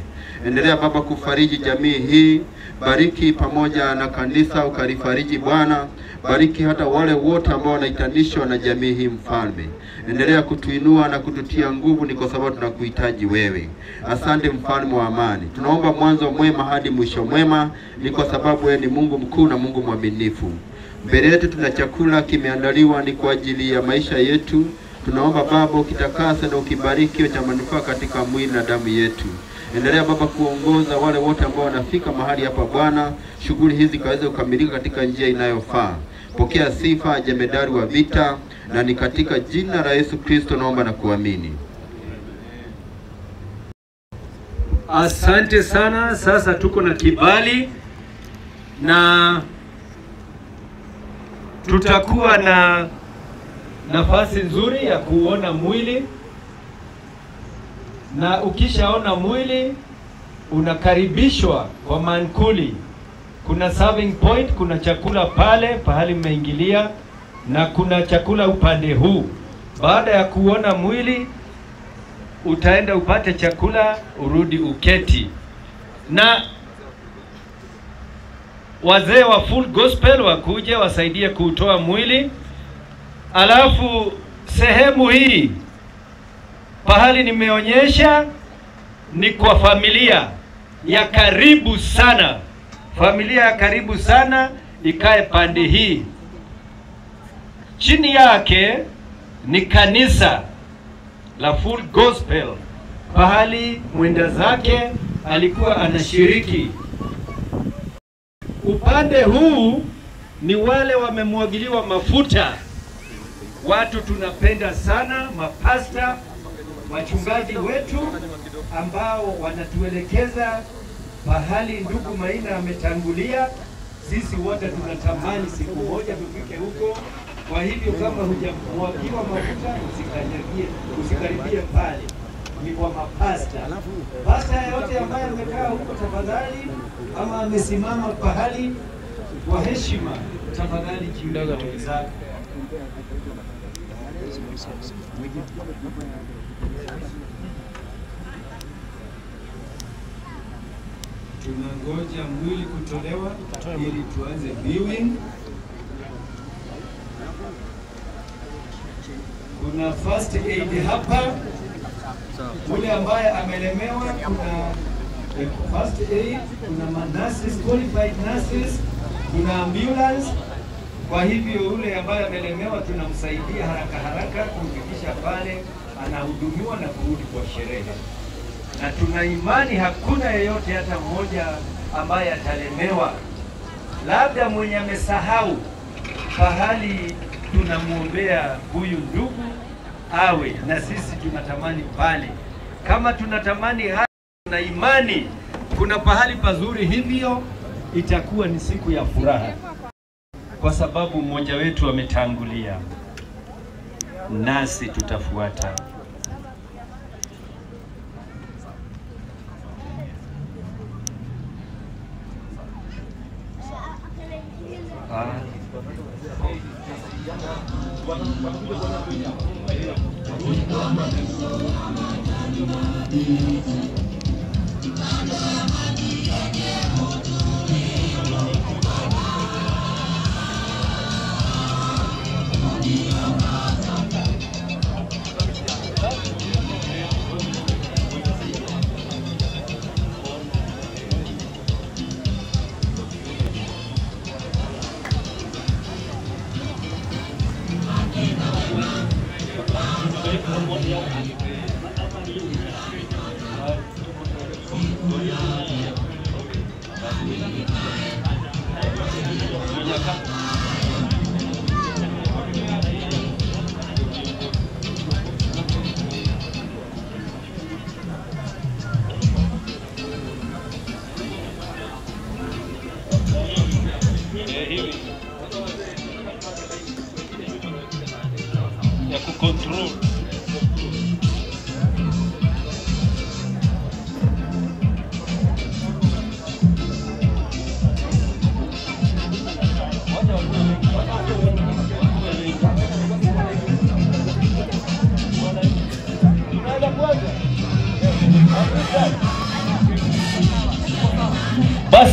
Endelea Baba kufariji jamii hii, bariki pamoja na kanisa, ukalifariji Bwana. Bariki hata wale wote ambao wanaitanishwa na jamii hii Mfalme. Endelea kutuinua na kututia nguvu, ni kwa sababu tunakuhitaji wewe. Asante Mfalme wa amani, tunaomba mwanzo mwema hadi mwisho mwema, ni kwa sababu wewe ni Mungu mkuu na Mungu mwaminifu. Mbele yetu tuna chakula kimeandaliwa, ni kwa ajili ya maisha yetu. Tunaomba Baba ukitakasa na ukibariki cha manufaa katika mwili na damu yetu. Endelea Baba kuongoza wale wote ambao wanafika mahali hapa Bwana, shughuli hizi kaweze kukamilika katika njia inayofaa. Pokea sifa, jemedari wa vita, na ni katika jina la Yesu Kristo naomba na kuamini. Asante sana. Sasa tuko na kibali na tutakuwa na nafasi nzuri ya kuona mwili, na ukishaona mwili unakaribishwa kwa mankuli. Kuna serving point, kuna chakula pale pahali mmeingilia, na kuna chakula upande huu. Baada ya kuona mwili utaenda upate chakula, urudi uketi. Na wazee wa full gospel wakuje wasaidie kuutoa mwili. Alafu sehemu hii pahali nimeonyesha ni kwa familia ya karibu sana, familia ya karibu sana ikae pande hii. Chini yake ni kanisa la Full Gospel, pahali mwenda zake alikuwa anashiriki. Upande huu ni wale wamemwagiliwa mafuta, watu tunapenda sana, mapasta, wachungaji wetu ambao wanatuelekeza pahali ndugu Maina ametangulia. Sisi wote tunatamani siku moja tufike huko. Kwa hivyo kama hujamwagiwa mafuta usikaribie, usikaribie pale, ni kwa mapasta. Pasta yote ambaye amekaa huko, tafadhali, ama amesimama pahali kwa heshima, tafadhali jiunge na wenzako. Tunangoja mwili kutolewa ili tuanze viewing. Kuna first aid hapa, yule ambaye amelemewa, kuna eh, first aid, kuna nurses, qualified nurses, kuna ambulance. Kwa hivyo yule ambaye amelemewa tunamsaidia haraka haraka kumfikisha pale, anahudumiwa na kurudi kwa sherehe, na tuna imani hakuna yeyote hata mmoja ambaye atalemewa, labda mwenye amesahau pahali tunamwombea huyu ndugu awe na sisi tunatamani pale, kama tunatamani haya, na imani kuna pahali pazuri hivyo, itakuwa ni siku ya furaha, kwa sababu mmoja wetu ametangulia, nasi tutafuata. Ah. Ya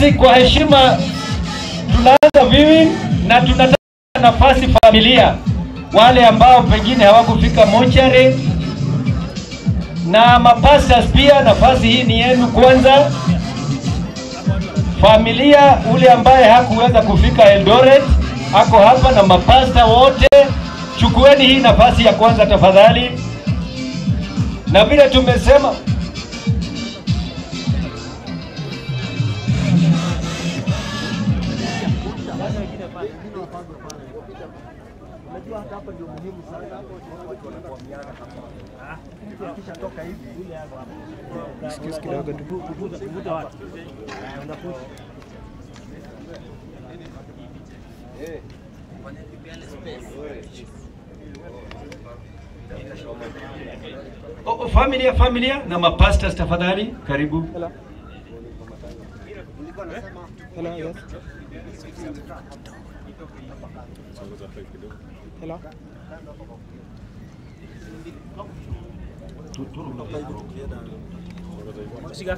Basi kwa heshima tunaanza viewing na tunataka nafasi familia wale ambao pengine hawakufika mochari na mapastors pia, nafasi hii ni yenu kwanza. Familia, ule ambaye hakuweza kufika Eldoret ako hapa na mapasta wote, chukueni hii nafasi ya kwanza tafadhali. Na vile tumesema kidogo tu. kuvuta watu oh, oh, familia familia na mapastors tafadhali, karibu. Hello, yes. Hello. Shika,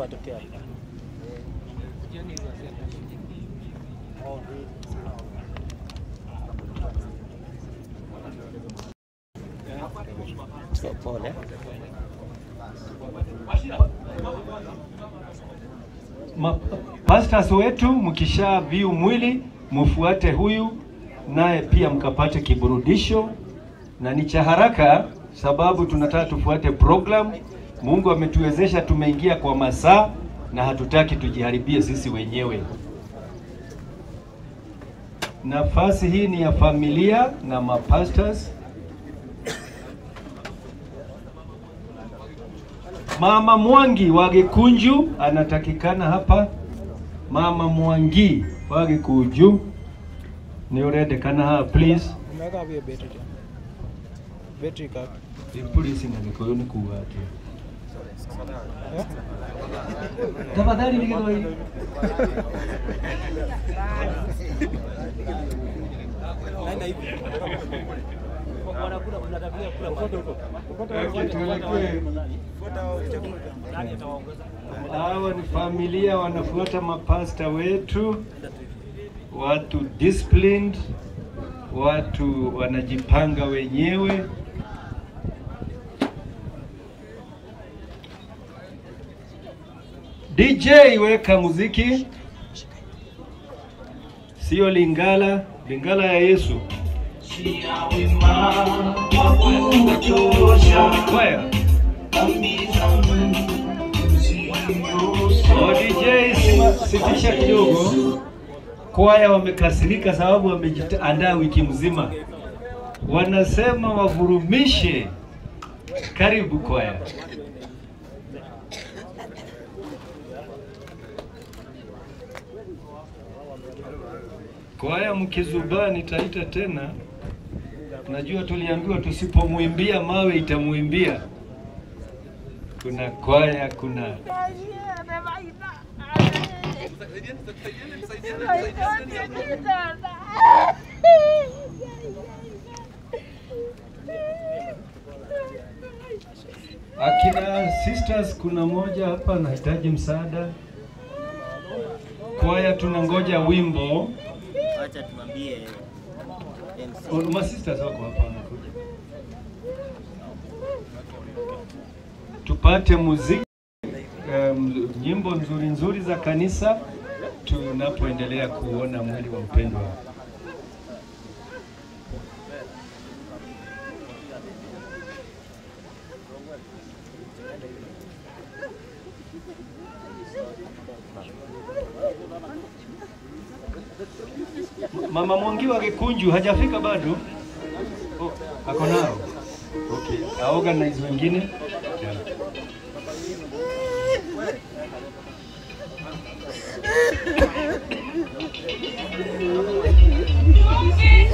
watokea. Pole. Wetu mkisha viu mwili mfuate huyu naye pia mkapate kiburudisho, na ni cha haraka sababu tunataka tufuate program. Mungu ametuwezesha, tumeingia kwa masaa na hatutaki tujiharibie sisi wenyewe. Nafasi hii ni ya familia na mapastors. Mama Mwangi wa Gikunju anatakikana hapa. Mama Mwangi wa Gikunju ni urendekana hapa please. Umeka wapi betri tena. Betri kaka. wapi? Polisi na nikoyo ni atia. Tafadhali. Naenda hivi. Hawa ni familia wanafuata mapasta wetu, watu disciplined, watu wanajipanga wenyewe. DJ weka muziki, sio Lingala, Lingala ya Yesu. Kwaya. Oh, DJ sima, sitisha kidogo. Kwaya wamekasirika sababu wamejiandaa wiki mzima, wanasema wavurumishe. Karibu kwaya. Kwaya mkizubaa nitaita tena. Najua tuliambiwa tusipomwimbia mawe itamwimbia. Kuna kwaya, kuna akina sisters, kuna moja hapa anahitaji msaada. Kwaya tunangoja wimbo. Acha tuambie MC. Oh, Ma sisters wako hapa wanakuja. Tupate muziki um, nyimbo nzuri nzuri za kanisa tunapoendelea kuona mwili wa mpendwa. Mama Mwangi wa Kikunju hajafika bado? Oh, ako nao. Okay, aorganize wengine. Yeah.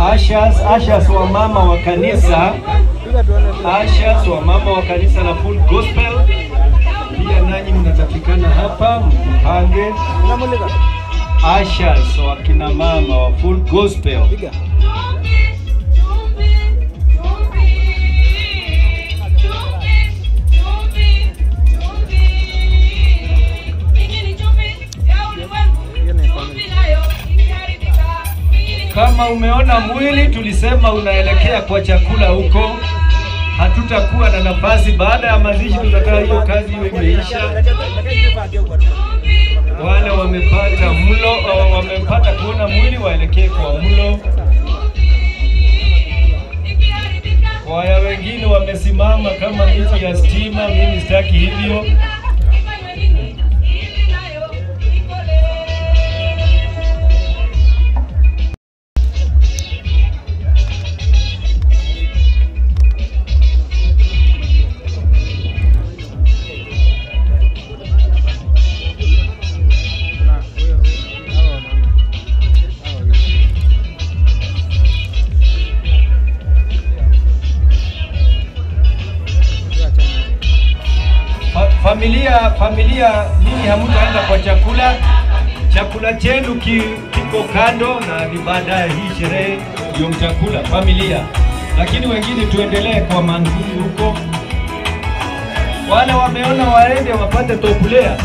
Ashas, Ashas wa mama wa kanisa Ashas wa mama wa kanisa la Full Gospel, pia nanyi mnatakikana hapa mpange. Ashas wa kina mama wa Full Gospel. Kama umeona mwili, tulisema unaelekea kwa chakula huko, hatutakuwa na nafasi. Baada ya mazishi, tunataka hiyo kazi iwe imeisha. Wale wamepata mlo, uh, wamepata kuona mwili waelekee kwa mlo. Kwaya wengine wamesimama kama miti ya stima, mimi sitaki hivyo. Familia familia, ninyi hamtaenda kwa chakula. Chakula chenu ki, kiko kando na ni baada ya hii sherehe ndio mtakula familia, lakini wengine tuendelee kwa manzuri huko. Wale wameona waende wapate topulea.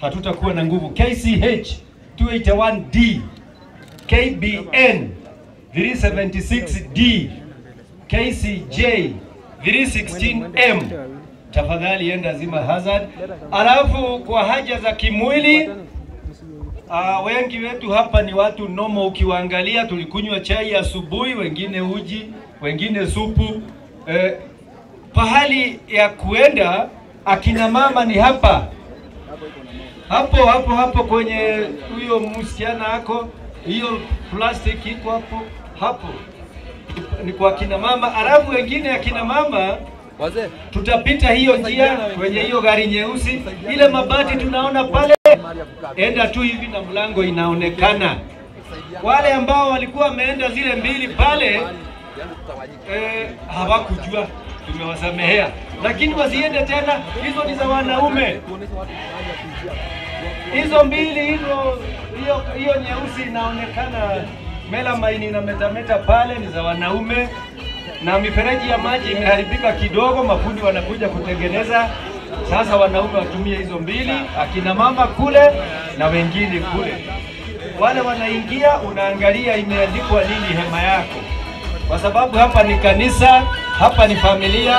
Hatutakuwa na nguvu. KCH 281D KBN 376D KCJ 316M tafadhali enda zima hazard. Alafu kwa haja za kimwili Uh, wengi wetu hapa ni watu nomo, ukiwaangalia tulikunywa chai asubuhi, wengine uji, wengine supu. Eh, pahali ya kuenda akina mama ni hapa hapo hapo hapo kwenye huyo msichana ako, hiyo plastic iko hapo hapo, ni kwa kina mama. Alafu wengine akina mama Wazee, tutapita hiyo njia kwenye hiyo gari nyeusi, ile mabati tunaona pale, enda tu hivi na mlango inaonekana. Wale ambao walikuwa wameenda zile mbili pale eh, hawakujua, tumewasamehea, lakini waziende tena. Hizo ni za wanaume, hizo mbili hizo, hiyo hiyo nyeusi inaonekana melamaini na metameta pale ni za wanaume na mifereji ya maji imeharibika kidogo, mafundi wanakuja kutengeneza. Sasa wanaume watumie hizo mbili, akina mama kule na wengine kule. Wale wanaingia, unaangalia imeandikwa nini hema yako, kwa sababu hapa ni kanisa, hapa ni familia,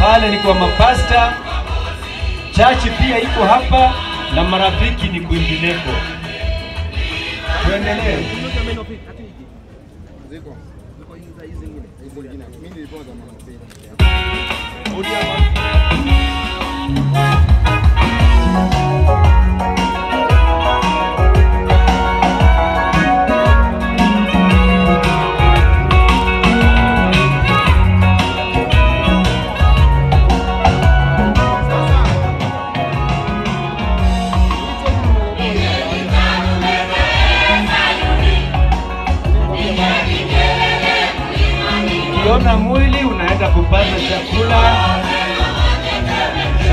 pale ni kwa mapasta, chachi pia iko hapa na marafiki ni kwingineko. Tuendelee. Mimi nilikuwa za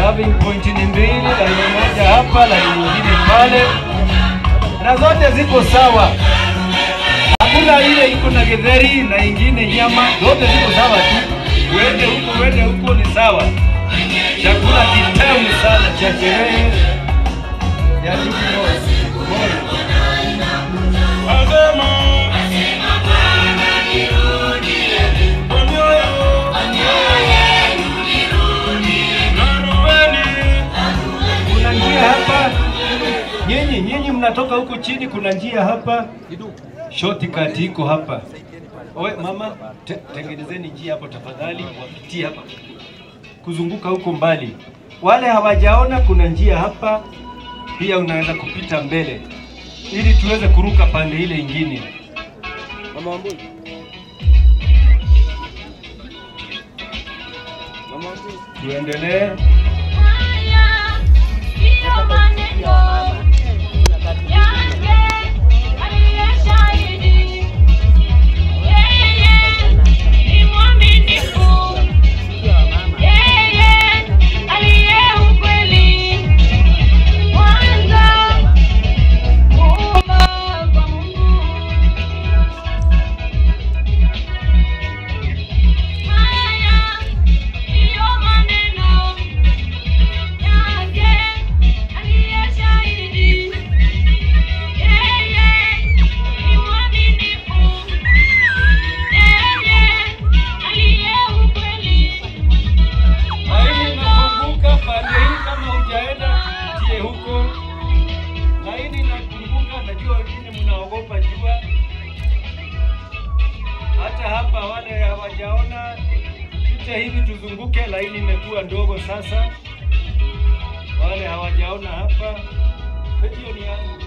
Serving point ni mbili, laini moja hapa, laini nyingine pale, na zote ziko sawa. Hakuna ile iko na githeri na ingine nyama, zote ziko sawa tu. Uende huko, uende huko, ni sawa. Chakula kitamu sana cha sherehe ya siku Kuna mnatoka huku chini, kuna njia hapa, shortcut iko hapa. Owe mama, te, tengenezeni njia hapo tafadhali, wapitie hapa kuzunguka huko mbali. Wale hawajaona, kuna njia hapa pia, unaweza kupita mbele ili tuweze kuruka pande ile ingine. Mama Wambui. Mama Wambui. Tuendelee. Laini tuzunguke. Laini imekuwa ndogo sasa, wale hawajaona hapa. Hiyo ni yangu.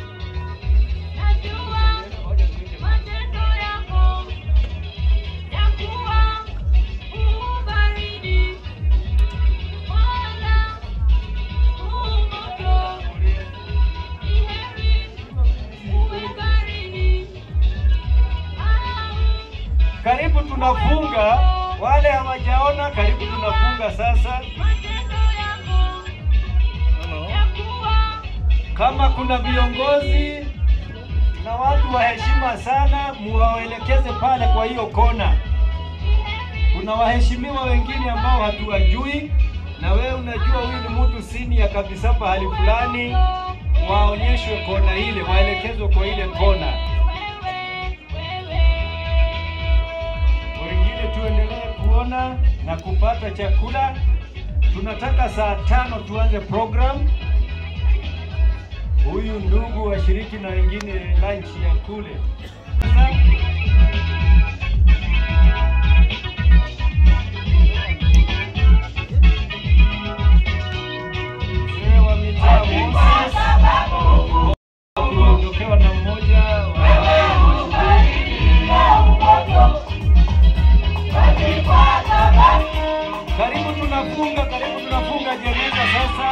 Karibu tunafunga, wale hawajaona, karibu tunafunga sasa. Kama kuna viongozi na watu wa heshima sana, muwaelekeze pale kwa hiyo kona. Kuna waheshimiwa wengine ambao hatuwajui, na wewe unajua huyu ni mtu senior kabisa pahali fulani, waonyeshwe kona ile, waelekezwe kwa ile kona. Kuona na kupata chakula. Tunataka saa tano tuanze program. Huyu ndugu washiriki na wengine lunch ya kule. Karibu tunafunga, karibu tunafunga jeneza sasa.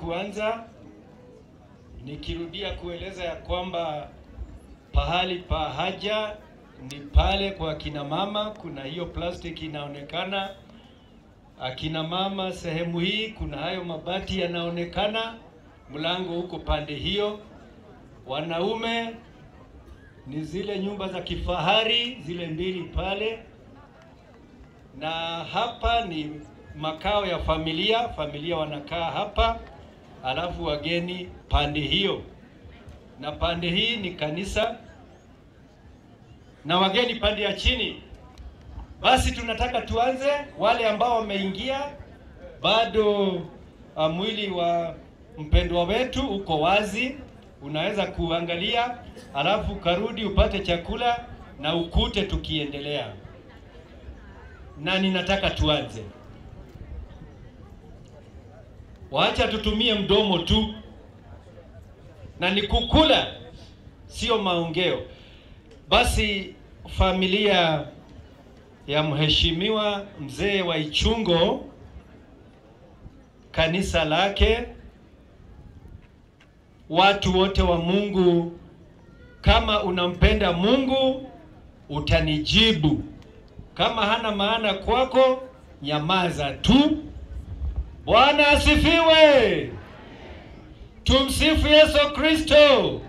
Kuanza nikirudia kueleza ya kwamba pahali pa haja ni pale kwa akina mama. Kuna hiyo plastiki inaonekana, akina mama sehemu hii, kuna hayo mabati yanaonekana, mlango huko pande hiyo. Wanaume ni zile nyumba za kifahari zile mbili pale, na hapa ni makao ya familia. Familia wanakaa hapa, alafu wageni pande hiyo, na pande hii ni kanisa na wageni pande ya chini. Basi tunataka tuanze. Wale ambao wameingia bado, uh, mwili wa mpendwa wetu uko wazi, unaweza kuangalia, alafu karudi upate chakula na ukute tukiendelea, na ninataka tuanze. Wacha tutumie mdomo tu, na ni kukula, sio maongeo. Basi familia ya mheshimiwa mzee wa Ichungo, kanisa lake, watu wote wa Mungu, kama unampenda Mungu utanijibu. Kama hana maana kwako, nyamaza tu. Bwana asifiwe. Tumsifu Yesu Kristo.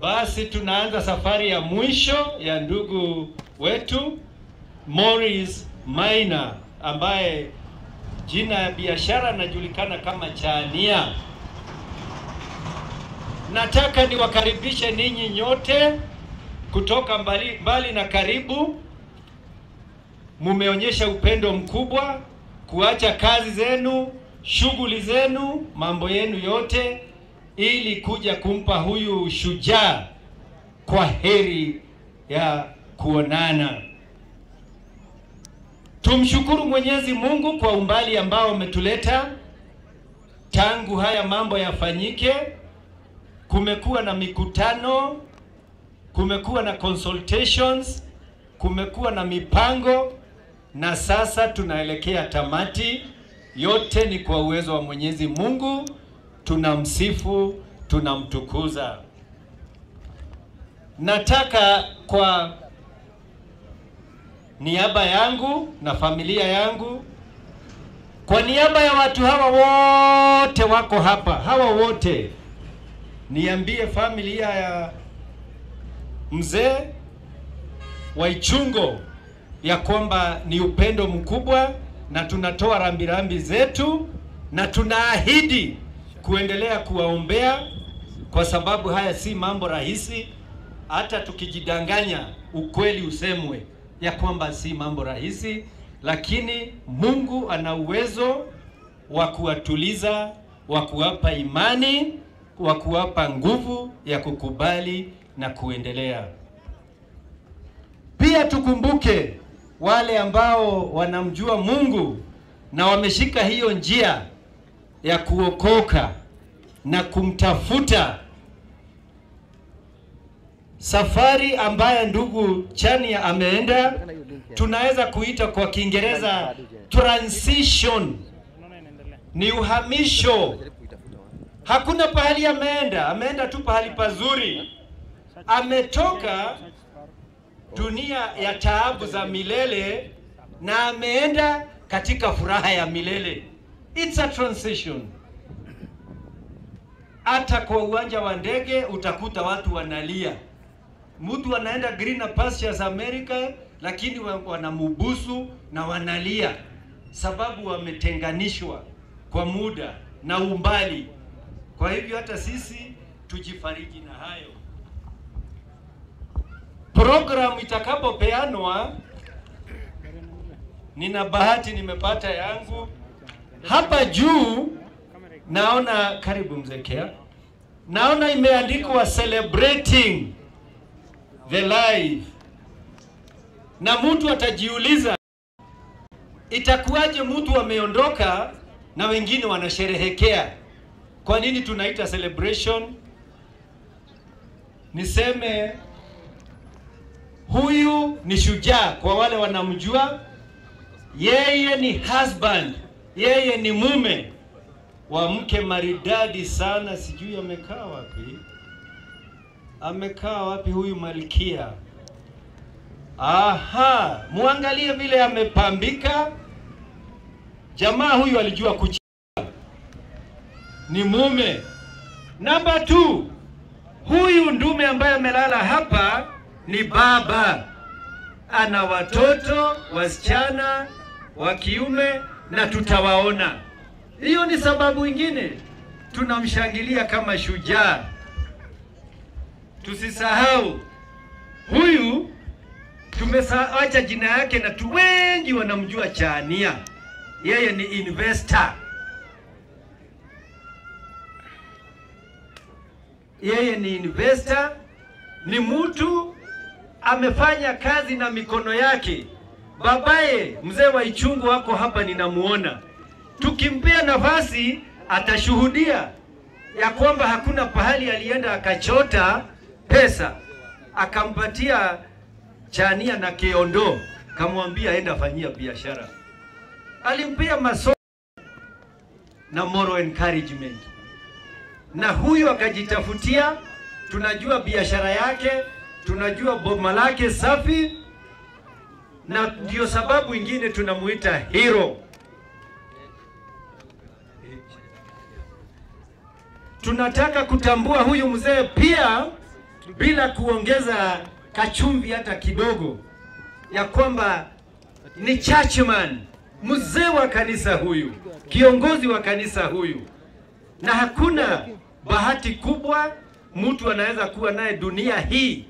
Basi tunaanza safari ya mwisho ya ndugu wetu Morris Maina ambaye jina ya biashara anajulikana kama Chania. Nataka niwakaribishe ninyi nyote kutoka mbali, mbali na karibu. Mumeonyesha upendo mkubwa kuacha kazi zenu, shughuli zenu, mambo yenu yote ili kuja kumpa huyu shujaa kwa heri ya kuonana. Tumshukuru Mwenyezi Mungu kwa umbali ambao umetuleta tangu haya mambo yafanyike. Kumekuwa na mikutano, kumekuwa na consultations, kumekuwa na mipango na sasa tunaelekea tamati. Yote ni kwa uwezo wa Mwenyezi Mungu. Tunamsifu, tunamtukuza. Nataka kwa niaba yangu na familia yangu, kwa niaba ya watu hawa wote wako hapa, hawa wote, niambie familia ya mzee wa Ichungo ya kwamba ni upendo mkubwa na tunatoa rambirambi zetu na tunaahidi kuendelea kuwaombea kwa sababu haya si mambo rahisi. Hata tukijidanganya, ukweli usemwe ya kwamba si mambo rahisi, lakini Mungu ana uwezo wa kuwatuliza, wa kuwapa imani, wa kuwapa nguvu ya kukubali na kuendelea. Pia tukumbuke wale ambao wanamjua Mungu na wameshika hiyo njia ya kuokoka na kumtafuta. Safari ambayo ndugu Chania ameenda, tunaweza kuita kwa Kiingereza transition, ni uhamisho. Hakuna pahali ameenda, ameenda tu pahali pazuri. Ametoka dunia ya taabu za milele na ameenda katika furaha ya milele. It's a transition. Hata kwa uwanja wa ndege utakuta watu wanalia, mtu anaenda greener pastures America, lakini wa- wanamubusu na wanalia sababu wametenganishwa kwa muda na umbali. Kwa hivyo hata sisi tujifariji na hayo. Programu itakapopeanwa, nina bahati nimepata yangu hapa juu. Naona karibu mzekea, naona imeandikwa celebrating the life, na mtu atajiuliza itakuwaje mtu ameondoka na wengine wanasherehekea? Kwa nini tunaita celebration? Niseme huyu ni shujaa kwa wale wanamjua. Yeye ni husband, yeye ni mume wa mke maridadi sana. Sijui amekaa wapi, amekaa wapi huyu malkia? Aha, muangalie vile amepambika. Jamaa huyu alijua kucheza, ni mume. Namba 2 huyu ndume ambaye amelala hapa ni baba, ana watoto wasichana wa kiume na tutawaona. Hiyo ni sababu ingine tunamshangilia kama shujaa. Tusisahau huyu tumesaacha jina yake na tu wengi wanamjua Chania. Yeye ni investor, yeye ni investor, ni mtu amefanya kazi na mikono yake. Babaye mzee wa Ichungu wako hapa, ninamuona. Tukimpea nafasi, atashuhudia ya kwamba hakuna pahali alienda akachota pesa akampatia Chania na Kiondoo, kamwambia aenda fanyia biashara. Alimpea masomo na moral encouragement, na huyu akajitafutia. Tunajua biashara yake, tunajua boma lake safi, na ndio sababu ingine tunamuita hero. Tunataka kutambua huyu mzee pia bila kuongeza kachumvi hata kidogo, ya kwamba ni churchman, mzee wa kanisa huyu, kiongozi wa kanisa huyu, na hakuna bahati kubwa mtu anaweza kuwa naye dunia hii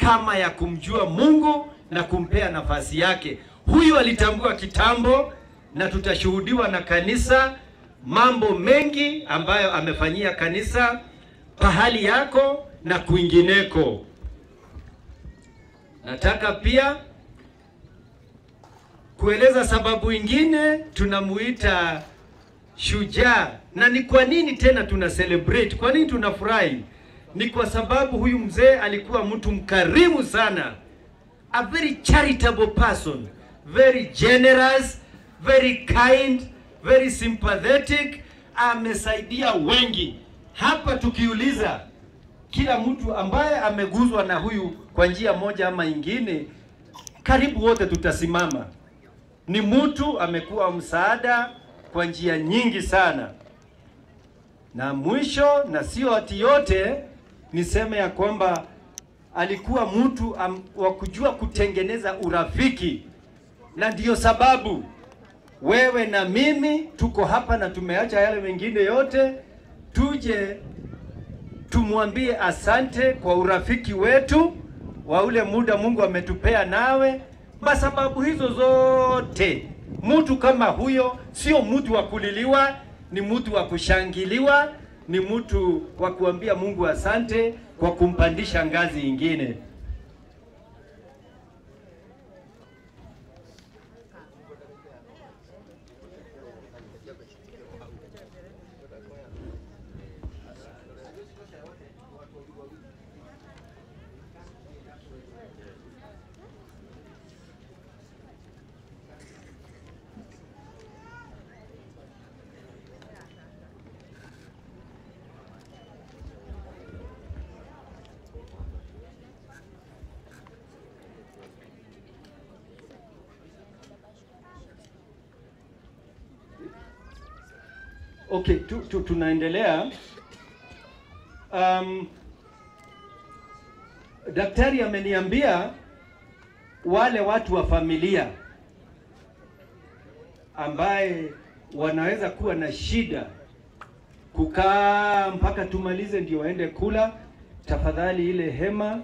kama ya kumjua Mungu na kumpea nafasi yake. Huyu alitambua kitambo, na tutashuhudiwa na kanisa mambo mengi ambayo amefanyia kanisa pahali yako na kwingineko. Nataka pia kueleza sababu ingine tunamuita shujaa, na ni kwa nini tena tuna celebrate, kwa nini tunafurahi? Ni kwa sababu huyu mzee alikuwa mtu mkarimu sana, a very charitable person, very generous, very kind, very sympathetic. Amesaidia wengi. Hapa tukiuliza kila mtu ambaye ameguzwa na huyu kwa njia moja ama ingine, karibu wote tutasimama. Ni mtu amekuwa msaada kwa njia nyingi sana. Na mwisho na sio ati yote, niseme ya kwamba alikuwa mtu wa kujua kutengeneza urafiki, na ndiyo sababu wewe na mimi tuko hapa na tumeacha yale mengine yote tuje tumwambie asante kwa urafiki wetu wa ule muda Mungu ametupea nawe. Kwa sababu hizo zote, mtu kama huyo sio mtu wa kuliliwa, ni mtu wa kushangiliwa, ni mtu wa kuambia Mungu asante kwa kumpandisha ngazi ingine. Okay, tu, tu, tunaendelea. Um, daktari ameniambia wale watu wa familia ambaye wanaweza kuwa na shida kukaa mpaka tumalize ndio waende kula, tafadhali ile hema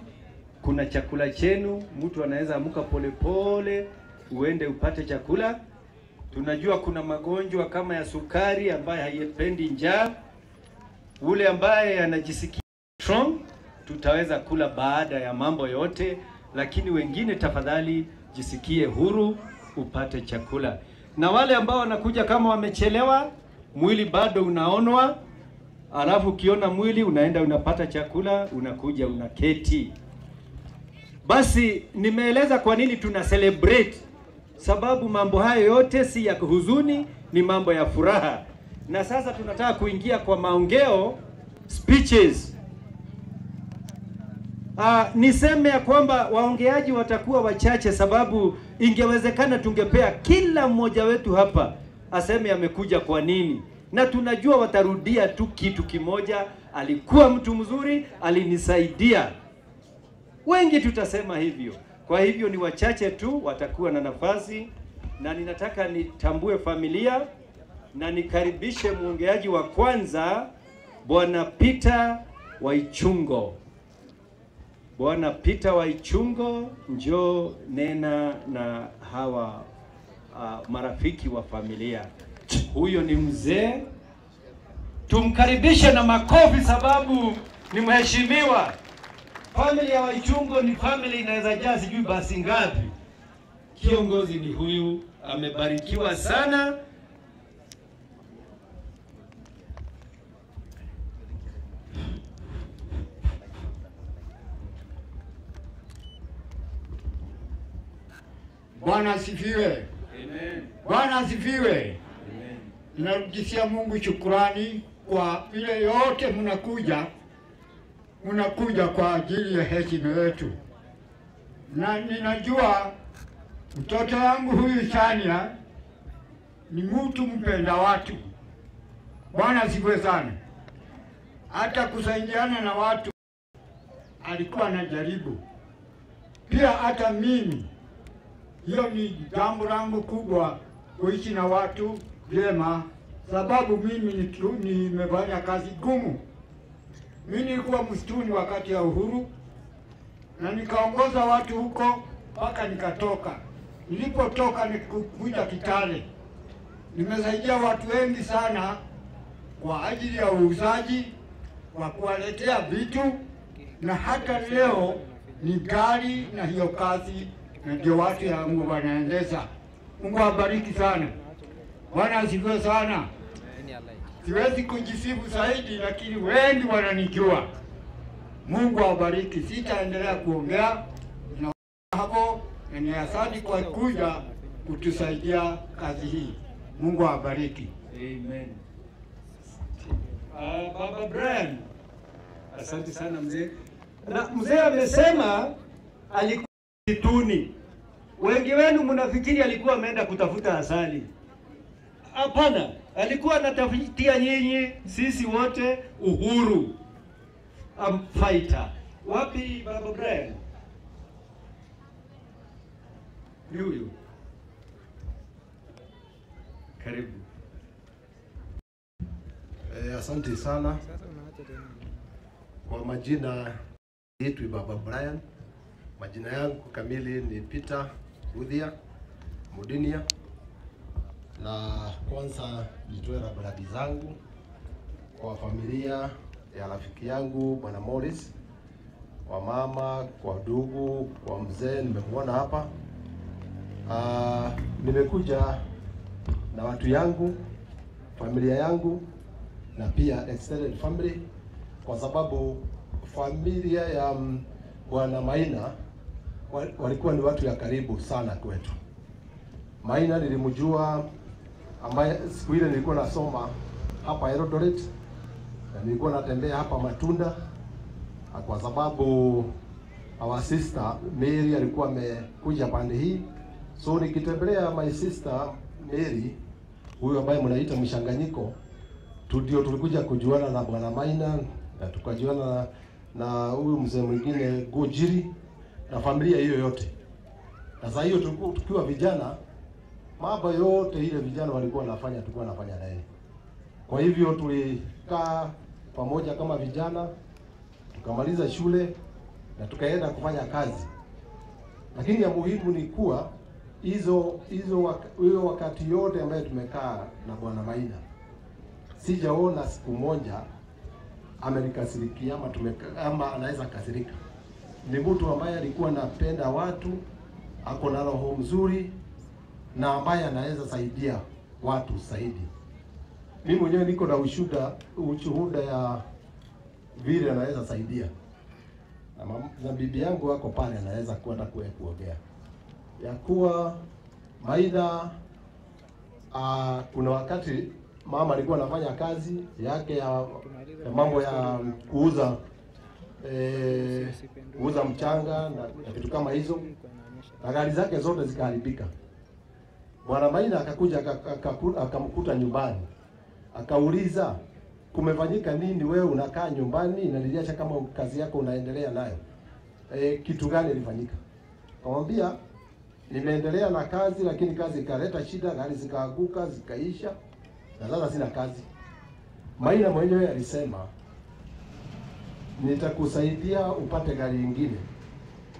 kuna chakula chenu, mtu anaweza amka polepole uende upate chakula. Tunajua kuna magonjwa kama ya sukari ambaye haipendi njaa. Ule ambaye anajisikia strong tutaweza kula baada ya mambo yote, lakini wengine tafadhali jisikie huru upate chakula. Na wale ambao wanakuja kama wamechelewa, mwili bado unaonwa, alafu ukiona mwili unaenda unapata chakula, unakuja unaketi. Basi nimeeleza kwa nini tuna celebrate, sababu mambo hayo yote si ya kuhuzuni, ni mambo ya furaha. Na sasa tunataka kuingia kwa maongeo speeches. Uh, niseme ya kwamba waongeaji watakuwa wachache, sababu ingewezekana tungepea kila mmoja wetu hapa aseme amekuja kwa nini, na tunajua watarudia tu kitu kimoja, alikuwa mtu mzuri, alinisaidia. Wengi tutasema hivyo. Kwa hivyo ni wachache tu watakuwa na nafasi, na ninataka nitambue familia na nikaribishe mwongeaji wa kwanza, Bwana Peter Waichungo. Bwana Peter Waichungo, njoo nena na hawa uh, marafiki wa familia. Huyo ni mzee, tumkaribishe na makofi sababu ni mheshimiwa. Family ya Waichungo ni family inaweza jaa sijui basi ngapi. Kiongozi ni huyu, amebarikiwa sana. Bwana asifiwe. Bwana asifiwe. Narudishia Mungu shukurani kwa vile yote mnakuja, mnakuja kwa ajili ya heshima yetu, na ninajua mtoto wangu huyu Shania ni mtu mpenda watu. Bwana asifiwe sana. Hata kusaidiana na watu alikuwa anajaribu pia, hata mimi hiyo ni jambo langu kubwa, kuishi na watu vyema, sababu mimi nimefanya kazi gumu. Mimi nilikuwa msituni wakati ya uhuru na nikaongoza watu huko mpaka nikatoka. Nilipotoka nikuja Kitale, nimesaidia watu wengi sana kwa ajili ya uuzaji, kwa kuwaletea vitu, na hata leo ni gari na hiyo kazi na ndio watu yangu wanaendeza Mungu awabariki sana. Bwana asifiwe sana. Siwezi kujisifu zaidi, lakini wengi wananijua. Mungu awabariki. Sitaendelea kuongea na hapo, na ni asante kwa kuja kutusaidia kazi hii. Mungu awabariki. Amen. Uh, Baba Brian, asante sana mzee. Na mzee amesema alikuwa msituni. Wengi wenu mnafikiri alikuwa ameenda kutafuta asali. Hapana, alikuwa anatafutia nyinyi sisi wote uhuru. I'm fighter. Wapi Baba Brian? Ni huyu. Karibu. Eh, asante sana kwa majina yetu Baba Brian. Majina yangu kamili ni Peter Udhia Mudinia, na kwanza nitoe rambirambi zangu kwa familia ya rafiki yangu Bwana Morris, kwa mama, kwa ndugu, kwa mzee nimemwona hapa. Aa, nimekuja na watu yangu, familia yangu na pia extended family, kwa sababu familia ya mm, Bwana Maina walikuwa ni watu ya karibu sana kwetu. Maina nilimjua, ambaye siku ile nilikuwa nasoma hapa Eldoret na nilikuwa natembea hapa Matunda, kwa sababu our sister Mary alikuwa amekuja pande hii, so nikitembelea my sister Mary huyu ambaye mnaita mshanganyiko tu ndio tulikuja kujuana na bwana Maina na tukajuana na huyu mzee mwingine Gojiri na familia hiyo yote. Na saa hiyo tukiwa vijana, mambo yote ile vijana walikuwa wanafanya tulikuwa nafanya na yeye. Kwa hivyo tulikaa pamoja kama vijana, tukamaliza shule na tukaenda kufanya kazi. Lakini ya muhimu ni kuwa hizo hizo wak- hiyo wakati yote ambayo tumekaa na bwana Maina, sijaona siku moja amenikasirikia ama tumeka, ama anaweza kasirika. Ni mtu ambaye alikuwa anapenda watu, ako na roho mzuri na ambaye anaweza saidia watu zaidi. Mimi mwenyewe niko na ushuhuda ushuhuda ya vile anaweza saidia na, na bibi yangu wako pale, anaweza kwenda kuwe kuongea ya kuwa maida. uh, kuna wakati mama alikuwa anafanya kazi yake ya, ya mambo ya kuuza eh, kuuza mchanga na, na vitu kama hizo, na gari zake zote zikaharibika. Bwana Maina akakuja akamkuta nyumbani, akauliza kumefanyika nini? Wewe unakaa nyumbani inaliacha kama kazi yako unaendelea nayo. E, kitu gani ilifanyika? Akamwambia nimeendelea na kazi, lakini kazi ikaleta shida, gari zikaanguka zikaisha, na sasa sina kazi. Maina mwenyewe alisema nitakusaidia upate gari ingine,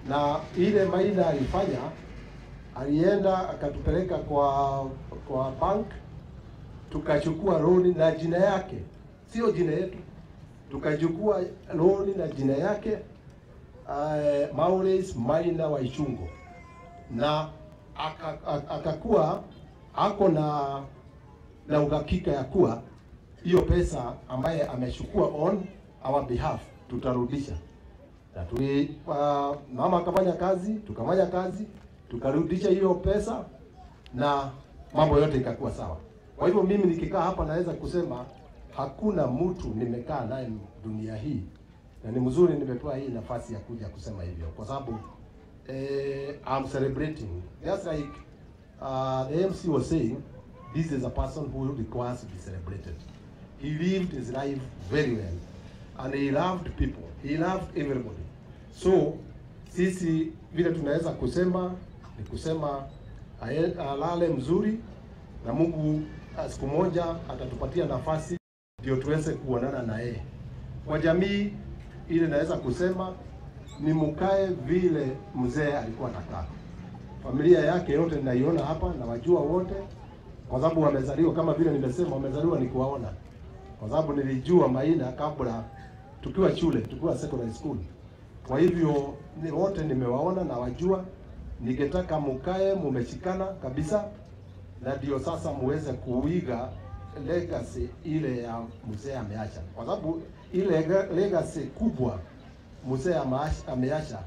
na ile Maina alifanya, alienda akatupeleka kwa kwa bank, tukachukua loan na jina yake, sio jina yetu, tukachukua loan na jina yake uh, Maurice Maina Waichungo, na aka- aka- akakuwa ako na na uhakika ya kuwa hiyo pesa ambaye amechukua on our behalf tutarudisha. Na tuli, uh, mama akafanya kazi, tukafanya kazi, tukarudisha hiyo pesa na mambo yote ikakuwa sawa. Kwa hivyo mimi nikikaa hapa naweza kusema hakuna mtu nimekaa naye dunia hii, na ni mzuri nimepewa hii nafasi ya kuja kusema hivyo kwa sababu eh, I'm celebrating just like uh, the MC was saying this is a person who requires to be celebrated. He lived his life very well and he loved people. He loved everybody. So sisi vile tunaweza kusema ni kusema alale mzuri na Mungu ah, siku moja atatupatia nafasi ndio tuweze kuonana na yeye. Kwa jamii ile naweza kusema ni mkae vile mzee alikuwa anakaa. Familia yake yote ninaiona hapa na wajua wote, kwa sababu wamezaliwa kama vile nimesema, wamezaliwa ni kuwaona, kwa sababu nilijua Maina kabla tukiwa shule, tukiwa secondary school. Kwa hivyo wote nimewaona na wajua, ningetaka mukae mumeshikana kabisa, na ndio sasa muweze kuiga legacy ile ya mzee ameacha, kwa sababu ile lega- legacy kubwa mzee ameacha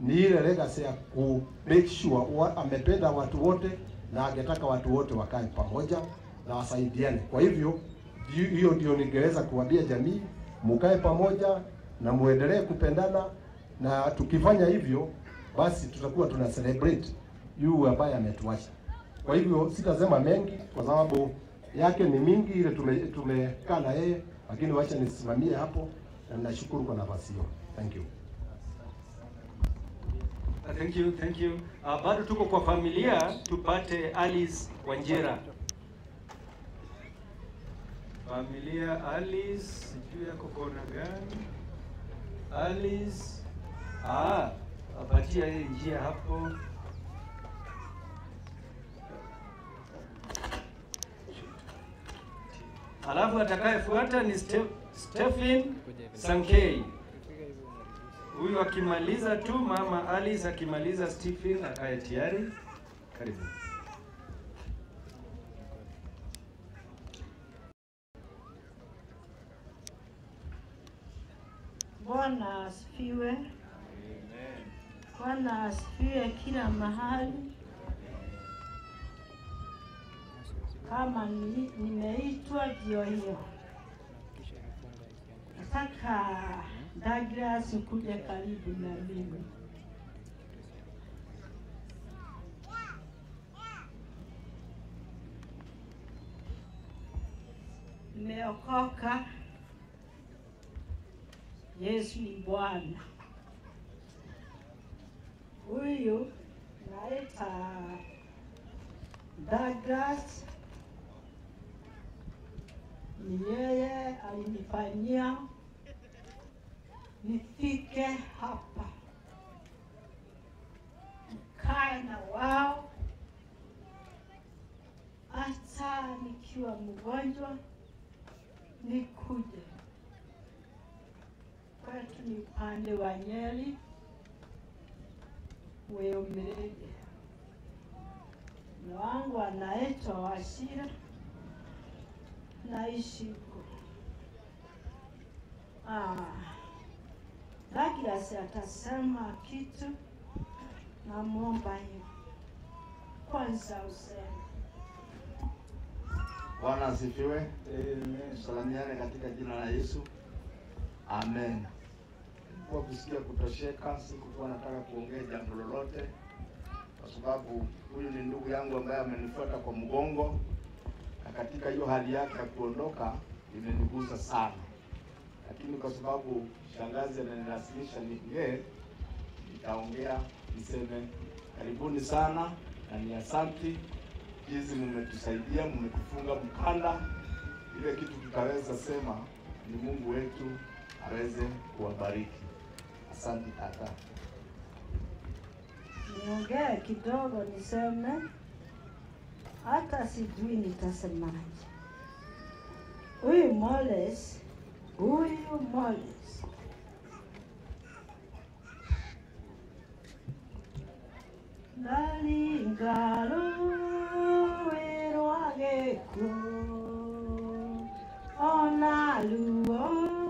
ni ile legacy ya ku make sure wa, amependa watu wote na angetaka watu wote wakae pamoja na wasaidiane. Kwa hivyo hiyo ndio ningeweza kuambia jamii, mukae pamoja na muendelee kupendana, na tukifanya hivyo basi tutakuwa tuna celebrate yule ambaye ametuacha. Kwa hivyo sitasema mengi kwa sababu yake ni mingi ile tumekaa tume- na yeye, lakini wacha nisimamie hapo, na ninashukuru kwa nafasi hiyo. Thank you. Thank you, thank you. Uh, bado tuko kwa familia, tupate Alice Wanjera. Familia Alice, sijui yako kona gani? Alice, ah, apatia yeye njia hapo. Alafu atakayefuata ni Ste Stephen Sankei. Huyu akimaliza tu, mama Alice akimaliza, Stephen akaye tayari. Karibu. Bwana asifiwe. Bwana asifiwe kila mahali. Kama ni- nimeitwa ndio hiyo. Nataka Douglas ukuje karibu na mimi. nimeokoka. Yesu ni Bwana. Huyu naita Douglas, ni yeye alinifanyia nifike hapa. Nikae na wao. Hata nikiwa mgonjwa nikuje. Kwetu ni upande wa Nyeri, Weomirege. Mume wangu anaitwa Washira, naishi huko. Ah, Douglas atasema kitu, namwomba hiyo kwanza useme. Bwana asifiwe. Salamiane katika jina la Yesu. Amen. Kwa kusikia kutosheka, sikukuwa nataka kuongea jambo lolote, kwa sababu huyu ni ndugu yangu ambaye amenifuata kwa mgongo, na katika hiyo hali yake ya kuondoka imenigusa sana, lakini kwa sababu shangazi ananilazimisha niongee, nitaongea niseme karibuni sana na ni asanti jinsi mmetusaidia, mmetufunga mkanda, ile kitu tutaweza sema ni Mungu wetu aweze kuwabariki. Asante tata. niongee kidogo niseme, hata sijui nitasemaje. Huyu Moles, huyu Moles ndalingalo werwageko ona luo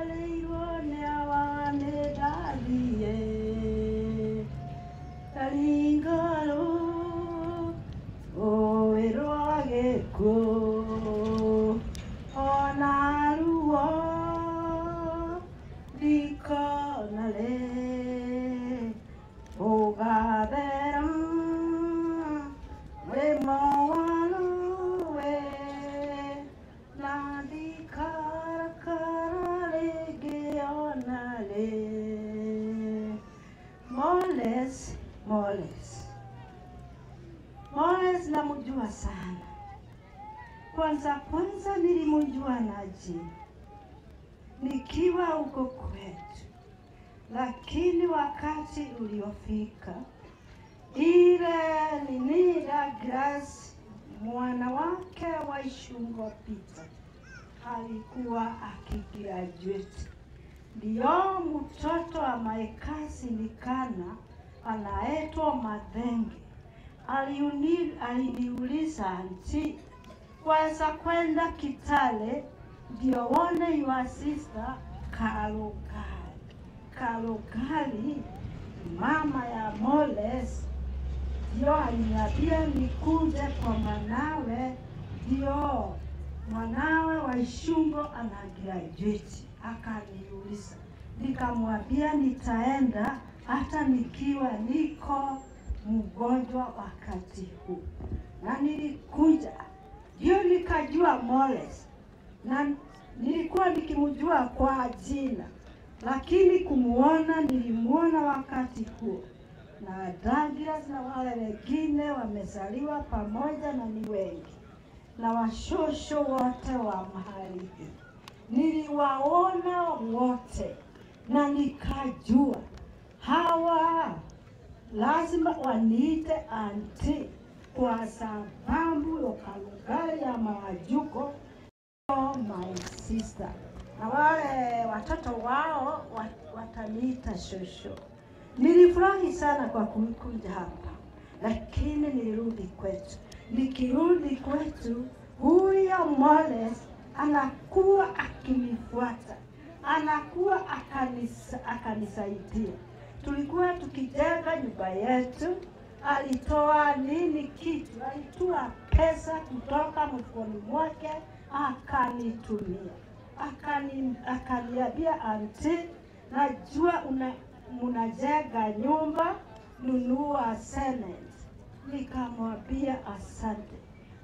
waweza kwenda Kitale ndio one your sister Kalugali. Kalugali mama ya Moles ndio aliniambia nikuje kwa mwanawe, ndio mwanawe wa Ishungo ana graduate. Akaniuliza, nikamwambia nitaenda hata nikiwa niko mgonjwa wakati huu, na nilikuja ndio nikajua Moles. Na nilikuwa nikimjua kwa jina, lakini kumuona nilimuona wakati huo, na Douglas na wale wengine wamezaliwa pamoja na ni wengi, na washosho wote wa mahali hii. Niliwaona wote, na nikajua hawa lazima waniite anti kwa sababu ya Oh, my sister. Na wale watoto wao wat- wataniita shosho. Nilifurahi sana kwa kukuja hapa, lakini nirudi kwetu. Nikirudi kwetu, huyo Moles anakuwa akinifuata, anakuwa akanisa, akanisaidia. Tulikuwa tukijenga nyumba yetu, alitoa nini kitu, alitoa pesa kutoka mfukoni mwake akanitumia, akani akaniambia anti, najua una mnajenga nyumba, nunua cement. Nikamwambia asante.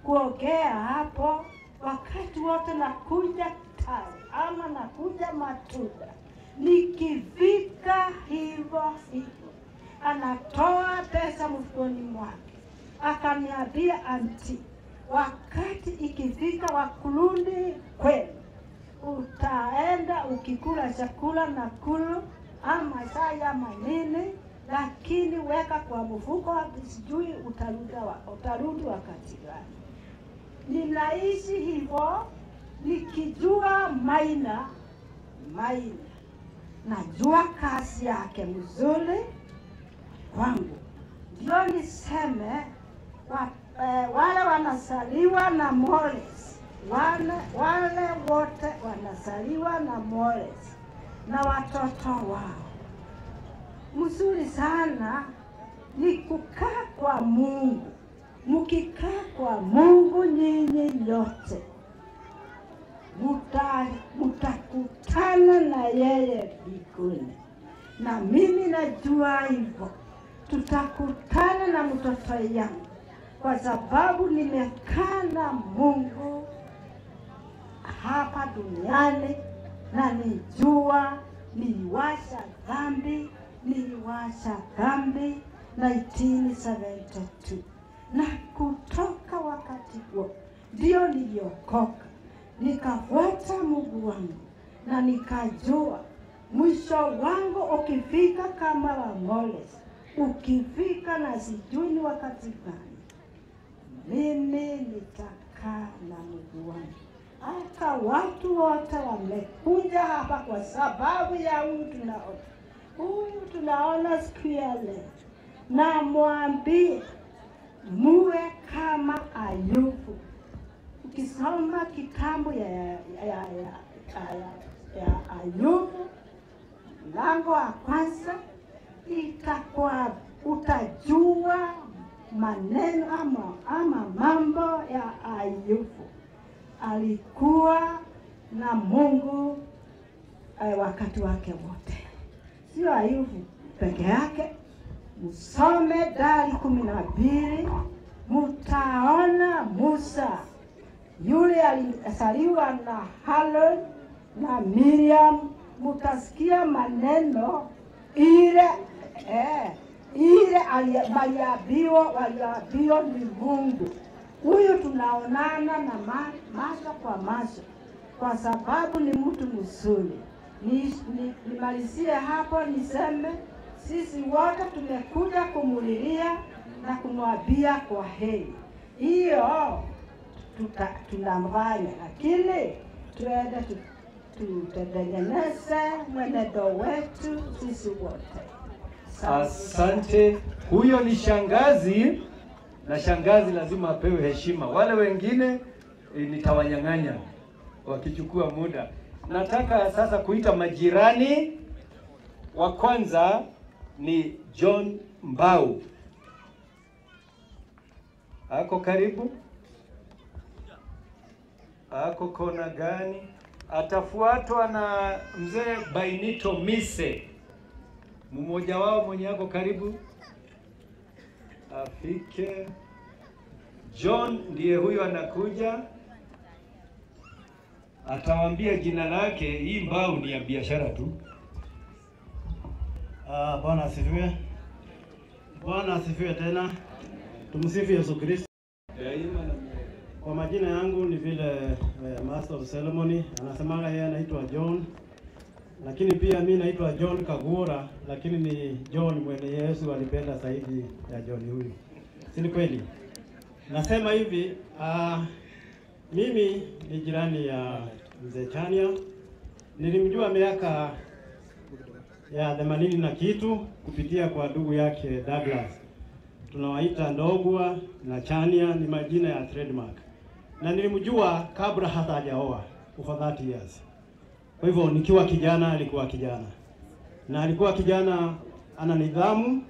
Kuongea hapo, wakati wote nakuja tai ama nakuja matunda, nikifika hivyo hivyo, anatoa pesa mfukoni mwake, akaniambia anti, wakati ikifika wakurudi kwenu, utaenda ukikula chakula na kulu ama sai ama lakini weka kwa mfuko, sijui utarudi wakati gani. Ninaishi hivyo nikijua Maina, Maina najua kazi yake mzuri kwangu, ndio niseme wa, eh, wale wanasaliwa na moles wale, wale wote wanasaliwa na moles na watoto wao. Mzuri sana ni kukaa kwa Mungu. Mkikaa kwa Mungu nyinyi nyote muta- mutakutana na yeye mbinguni, na mimi najua hivyo, tutakutana na mtoto yangu. Kwa sababu nimekaa na Mungu hapa duniani na nijua niliwasha dhambi, niliwasha dhambi 1972 na kutoka wakati huo ndio niliokoka, nikafuata Mungu wangu na nikajua mwisho wangu ukifika kama wa Moses, ukifika na sijui ni wakati gani, mimi nitakaa na Mungu wangu. Hata watu wote wamekuja hapa kwa sababu ya huyu tunaona, huyu tunaona siku ya leo, na mwambie muwe kama Ayubu. Ukisoma kitabu ya, ya, ya, ya, ya, ya, ya Ayubu mlango wa kwanza, itakuwa utajua maneno ama, ama mambo ya Ayubu. Alikuwa na Mungu eh, wakati wake wote, sio Ayubu peke yake. Msome Dari kumi na mbili mutaona Musa yule alisaliwa na Harun na Miriam, mutasikia maneno ile eh, ile ali- waliambiwa waliambiwa ni Mungu. Huyu tunaonana na ma, kwa macho kwa sababu ni mtu mzuri. Ni, ni, nimalizie hapo niseme sisi wote tumekuja kumulilia na kumwambia kwa heri. Hiyo tunamfanya, lakini tuende tu- tutengeneze mwenendo wetu sisi wote. Asante. Huyo ni shangazi, na shangazi lazima apewe heshima. Wale wengine e, nitawanyang'anya wakichukua muda. Nataka sasa kuita majirani. Wa kwanza ni John Mbau, ako karibu, ako kona gani? Atafuatwa na mzee Bainito Mise mmoja wao mwenye yako karibu afike. John ndiye huyo anakuja, atawaambia jina lake. Hii mbao ni ya biashara tu. Ah, Bwana asifiwe. Bwana asifiwe tena. Tumsifu Yesu Kristo. Kwa majina yangu ni vile eh, Master of Ceremony anasemaga yeye anaitwa John, lakini pia mi naitwa John Kagura, lakini ni John mwene Yesu alipenda zaidi ya John huyu, si ni kweli? Nasema hivi uh, mimi ni jirani ya mzee Chania, nilimjua miaka ya themanini na kitu kupitia kwa ndugu yake Douglas. Tunawaita Ndogwa na Chania, ni majina ya trademark, na nilimjua kabla hata hajaoa. for 30 years. Kwa hivyo nikiwa kijana alikuwa kijana, na alikuwa kijana ana nidhamu,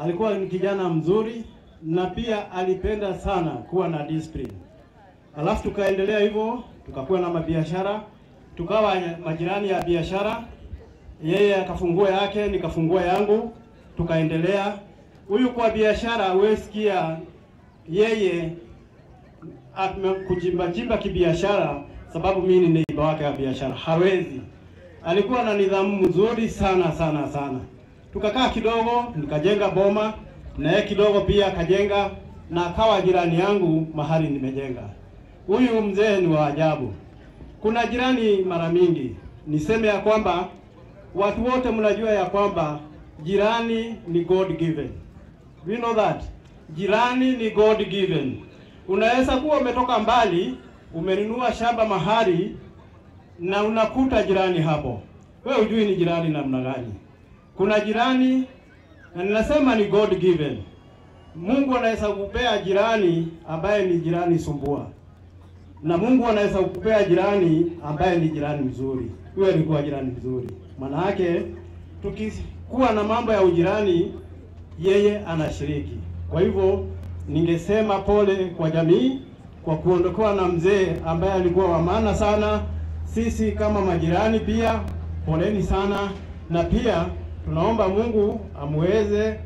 alikuwa ni kijana mzuri, na pia alipenda sana kuwa na discipline. Alafu tukaendelea hivyo, tukakuwa na mabiashara, tukawa majirani ya biashara, yeye akafungua yake, nikafungua yangu, tukaendelea. Huyu kwa biashara huwesikia yeye jimba kibiashara, sababu mimi ni neiba wake wa biashara, hawezi. Alikuwa na nidhamu mzuri sana sana sana. Tukakaa kidogo, nikajenga boma na yeye kidogo pia akajenga, na akawa jirani yangu mahali nimejenga. Huyu mzee ni wa ajabu. Kuna jirani mara mingi, niseme ya kwamba watu wote mnajua ya kwamba jirani ni God given. We know that. Jirani ni God given. Unaweza kuwa umetoka mbali, umenunua shamba mahali na unakuta jirani hapo, wewe hujui ni jirani namna gani. Kuna jirani na ninasema ni God given. Mungu anaweza kukupea jirani ambaye ni jirani sumbua, na Mungu anaweza kukupea jirani ambaye ni jirani mzuri. Huyo alikuwa jirani mzuri. Maana yake tukikuwa na mambo ya ujirani, yeye anashiriki. Kwa hivyo ningesema pole kwa jamii kwa kuondokewa na mzee ambaye alikuwa wa maana sana. Sisi kama majirani pia poleni sana, na pia tunaomba Mungu amweze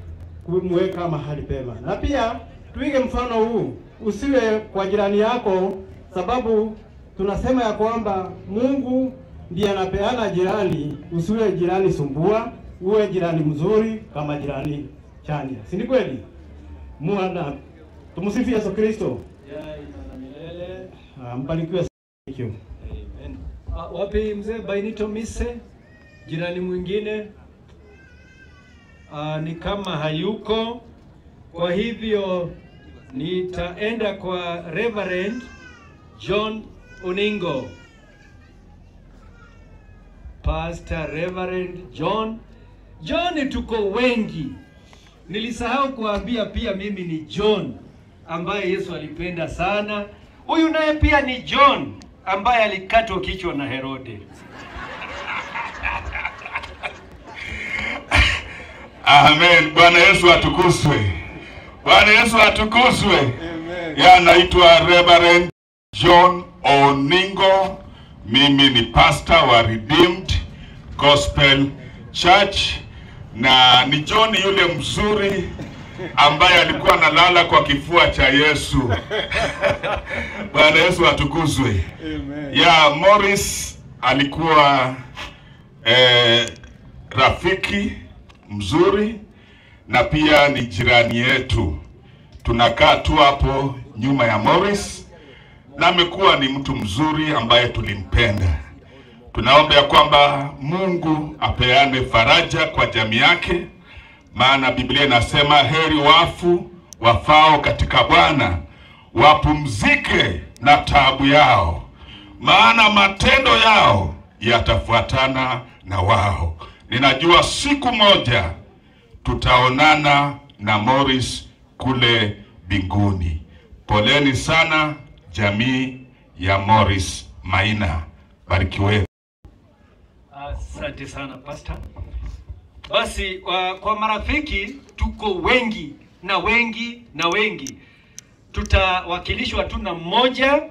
kumweka mahali pema, na pia tuige mfano huu, usiwe kwa jirani yako, sababu tunasema ya kwamba Mungu ndiye anapeana jirani. Usiwe jirani sumbua, uwe jirani mzuri kama jirani chanya, si kweli? Mwana tumsifu Yesu Kristo. Ah, Mbarikiwe sana. Thank you. Ah, Wapi mzee Bainito Mise, jirani mwingine ah, ni kama hayuko. Kwa hivyo nitaenda kwa Reverend John Uningo, Pastor Reverend John. John tuko wengi. Nilisahau kuambia pia mimi ni John ambaye Yesu alipenda sana. Huyu naye pia ni John ambaye alikatwa kichwa na Herode. (laughs) Amen. Bwana Yesu atukuzwe. Bwana Yesu atukuzwe. Ya naitwa Reverend John Oningo. Mimi ni pastor wa Redeemed Gospel Church na ni John yule mzuri ambaye alikuwa analala kwa kifua cha Yesu. (laughs) Bwana Yesu atukuzwe. Ya Morris alikuwa eh, rafiki mzuri na pia ni jirani yetu. Tunakaa tu hapo nyuma ya Morris na amekuwa ni mtu mzuri ambaye tulimpenda. Tunaomba ya kwamba Mungu apeane faraja kwa jamii yake, maana Biblia inasema heri wafu wafao katika Bwana wapumzike na taabu yao, maana matendo yao yatafuatana na wao. Ninajua siku moja tutaonana na Morris kule binguni. Poleni sana jamii ya Morris Maina, barikiwe. Asante sana pastor. Basi wa, kwa marafiki tuko wengi na wengi na wengi, tutawakilishwa tu na mmoja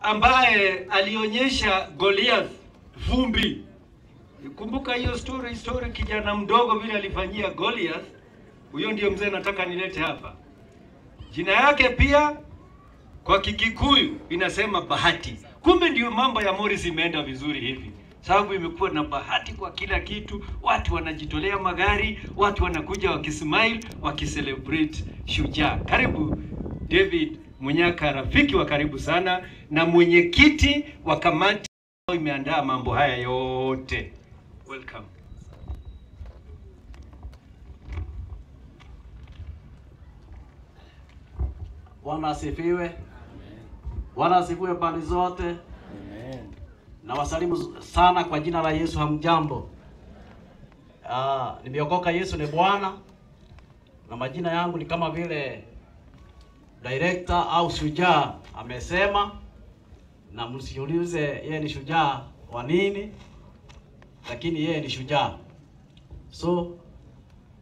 ambaye alionyesha Goliath vumbi. Kumbuka hiyo story, story kijana mdogo vile alifanyia Goliath. Huyo ndio mzee nataka nilete hapa. Jina yake pia kwa Kikikuyu inasema bahati. Kumbe ndio mambo ya Morris imeenda vizuri hivi, sababu imekuwa na bahati kwa kila kitu. Watu wanajitolea magari, watu wanakuja wakismile, wakicelebrate shujaa. Karibu David Munyaka, rafiki wa karibu sana na mwenyekiti wa kamati ambayo imeandaa mambo haya yote. Welcome. Bwana asifiwe. Bwana asifiwe pande zote. Na wasalimu sana kwa jina la Yesu. Hamjambo? Ah, nimeokoka. Yesu ni Bwana, na majina yangu ni kama vile director au shujaa amesema. na msiulize yeye ni shujaa wa nini, lakini yeye ni shujaa. So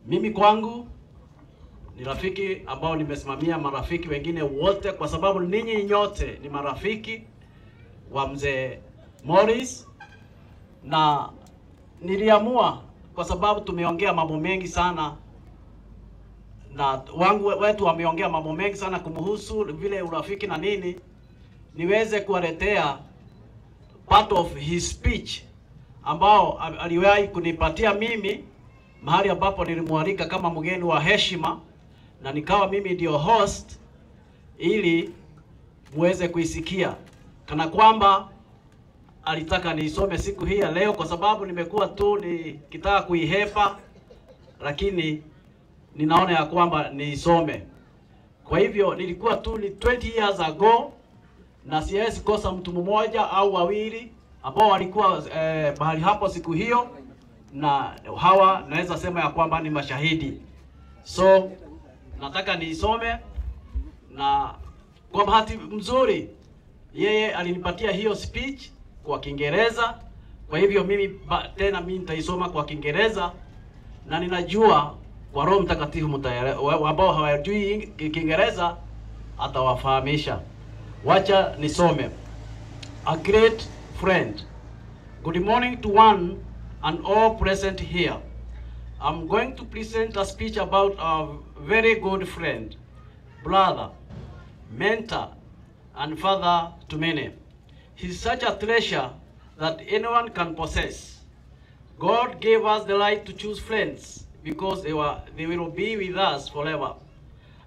mimi kwangu ni rafiki ambao nimesimamia marafiki wengine wote, kwa sababu ninyi nyote ni marafiki wa mzee Morris, na niliamua kwa sababu tumeongea mambo mengi sana na wangu wetu wameongea mambo mengi sana kumhusu vile urafiki na nini, niweze kuwaletea part of his speech ambao aliwahi kunipatia mimi mahali ambapo nilimwalika kama mgeni wa heshima na nikawa mimi ndio host ili muweze kuisikia. Kana kwamba alitaka niisome siku hii ya leo, kwa sababu nimekuwa tu nikitaka kuihepa, lakini ninaona ya kwamba niisome. Kwa hivyo nilikuwa tu ni 20 years ago, na siwezi kosa mtu mmoja au wawili ambao walikuwa eh, mahali hapo siku hiyo, na hawa naweza sema ya kwamba ni mashahidi. So nataka niisome, na kwa bahati mzuri yeye alinipatia hiyo speech kwa Kiingereza. Kwa hivyo mimi ba, tena mimi nitaisoma kwa Kiingereza na ninajua kwa Roho Mtakatifu ambao hawajui Kiingereza atawafahamisha. Wacha nisome. A great friend. Good morning to one and all present here. I'm going to present a speech about our very good friend, brother, mentor, and father to many. He's such a treasure that anyone can possess. God gave us the right to choose friends because they were they will be with us forever.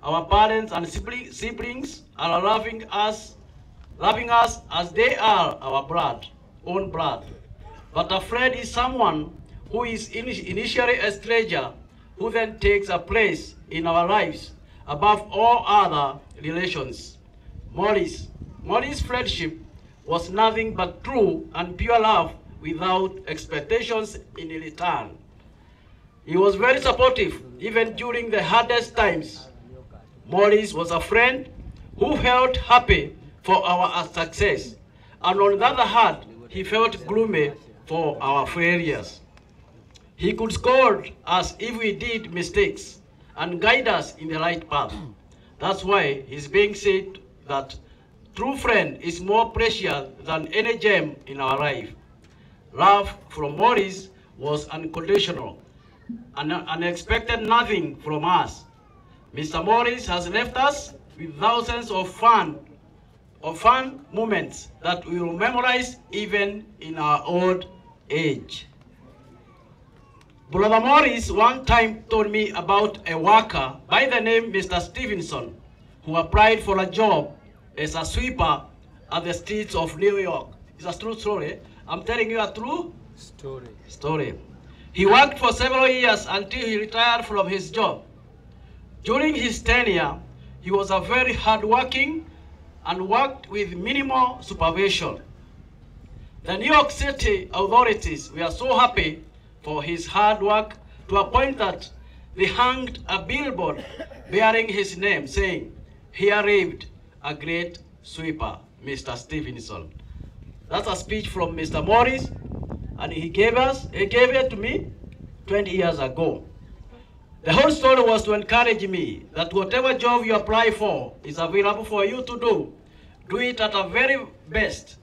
Our parents and sibling- siblings are loving us, loving us as they are our blood, own blood. But a friend is someone who is ini- initially a stranger, who then takes a place in our lives above all other relations. Morris, Morris' friendship was nothing but true and pure love without expectations in return. He was very supportive even during the hardest times. Morris was a friend who felt happy for our success, and on the other hand, he felt gloomy for our failures. He could scold us if we did mistakes and guide us in the right path. That's why it's being said that true friend is more precious than any gem in our life. Love from Morris was unconditional and, expected nothing from us. Mr. Morris has left us with thousands of fun, of fun moments that we will memorize even in our old age. Brother Morris one time told me about a worker by the name Mr. Stevenson who applied for a job as a sweeper at the streets of New York. It's a true story. I'm telling you a true Story. story. He worked for several years until he retired from his job. During his tenure, he was a very hardworking and worked with minimal supervision. The New York City authorities were so happy for his hard work to a point that they hung a billboard bearing his name saying, Here lived a great sweeper, Mr. Stevenson. That's a speech from Mr. Morris, and he gave us, he gave it to me 20 years ago. The whole story was to encourage me that whatever job you apply for is available for you to do. Do it at the very best.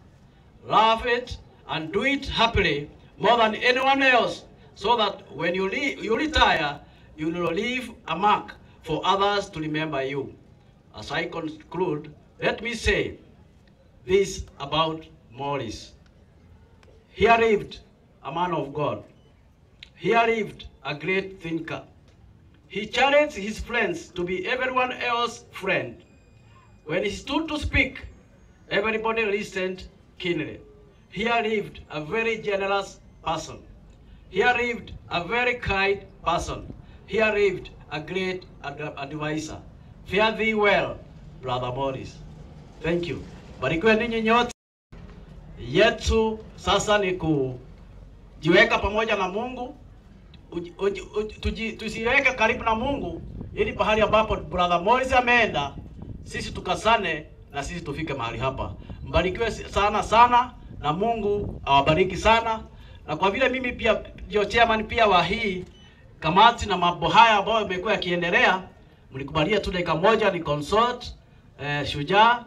Love it and do it happily more than anyone else so that when you, leave, you retire, you will leave a mark for others to remember you. As I conclude, let me say this about Morris. Here lived a man of God. Here lived a great thinker. He challenged his friends to be everyone else's friend. When he stood to speak, everybody listened keenly. Here lived a very generous person. Here lived a very kind person. Here lived a great ad- advisor. Fare thee well, Brother Morris. Thank you. Barikiwe ninyi nyote. Yetu sasa ni kujiweka pamoja na Mungu, uji- uji- uji- tuji- tusiweke karibu na Mungu ili pahali ambapo Brother Morris ameenda, sisi tukasane na sisi tufike mahali hapa. mbarikiwe sana sana na Mungu awabariki sana. Na kwa vile mimi pia ndio chairman pia wa hii kamati na mambo haya ambayo yamekuwa yakiendelea, mlikubalia tu dakika moja ni consult eh, Shujaa,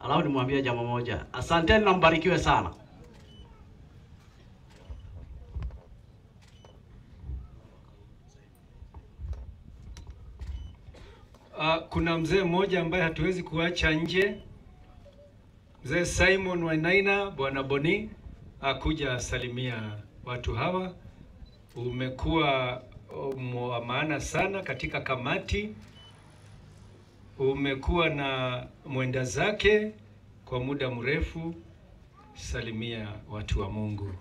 alafu nimwambie jambo moja. Asanteni na mbarikiwe sana. Uh, kuna mzee mmoja ambaye hatuwezi kuacha nje, mzee Simon Wainaina, bwana Boni akuja salimia watu hawa. Umekuwa um, wa maana sana katika kamati, umekuwa na mwenda zake kwa muda mrefu. Salimia watu wa Mungu.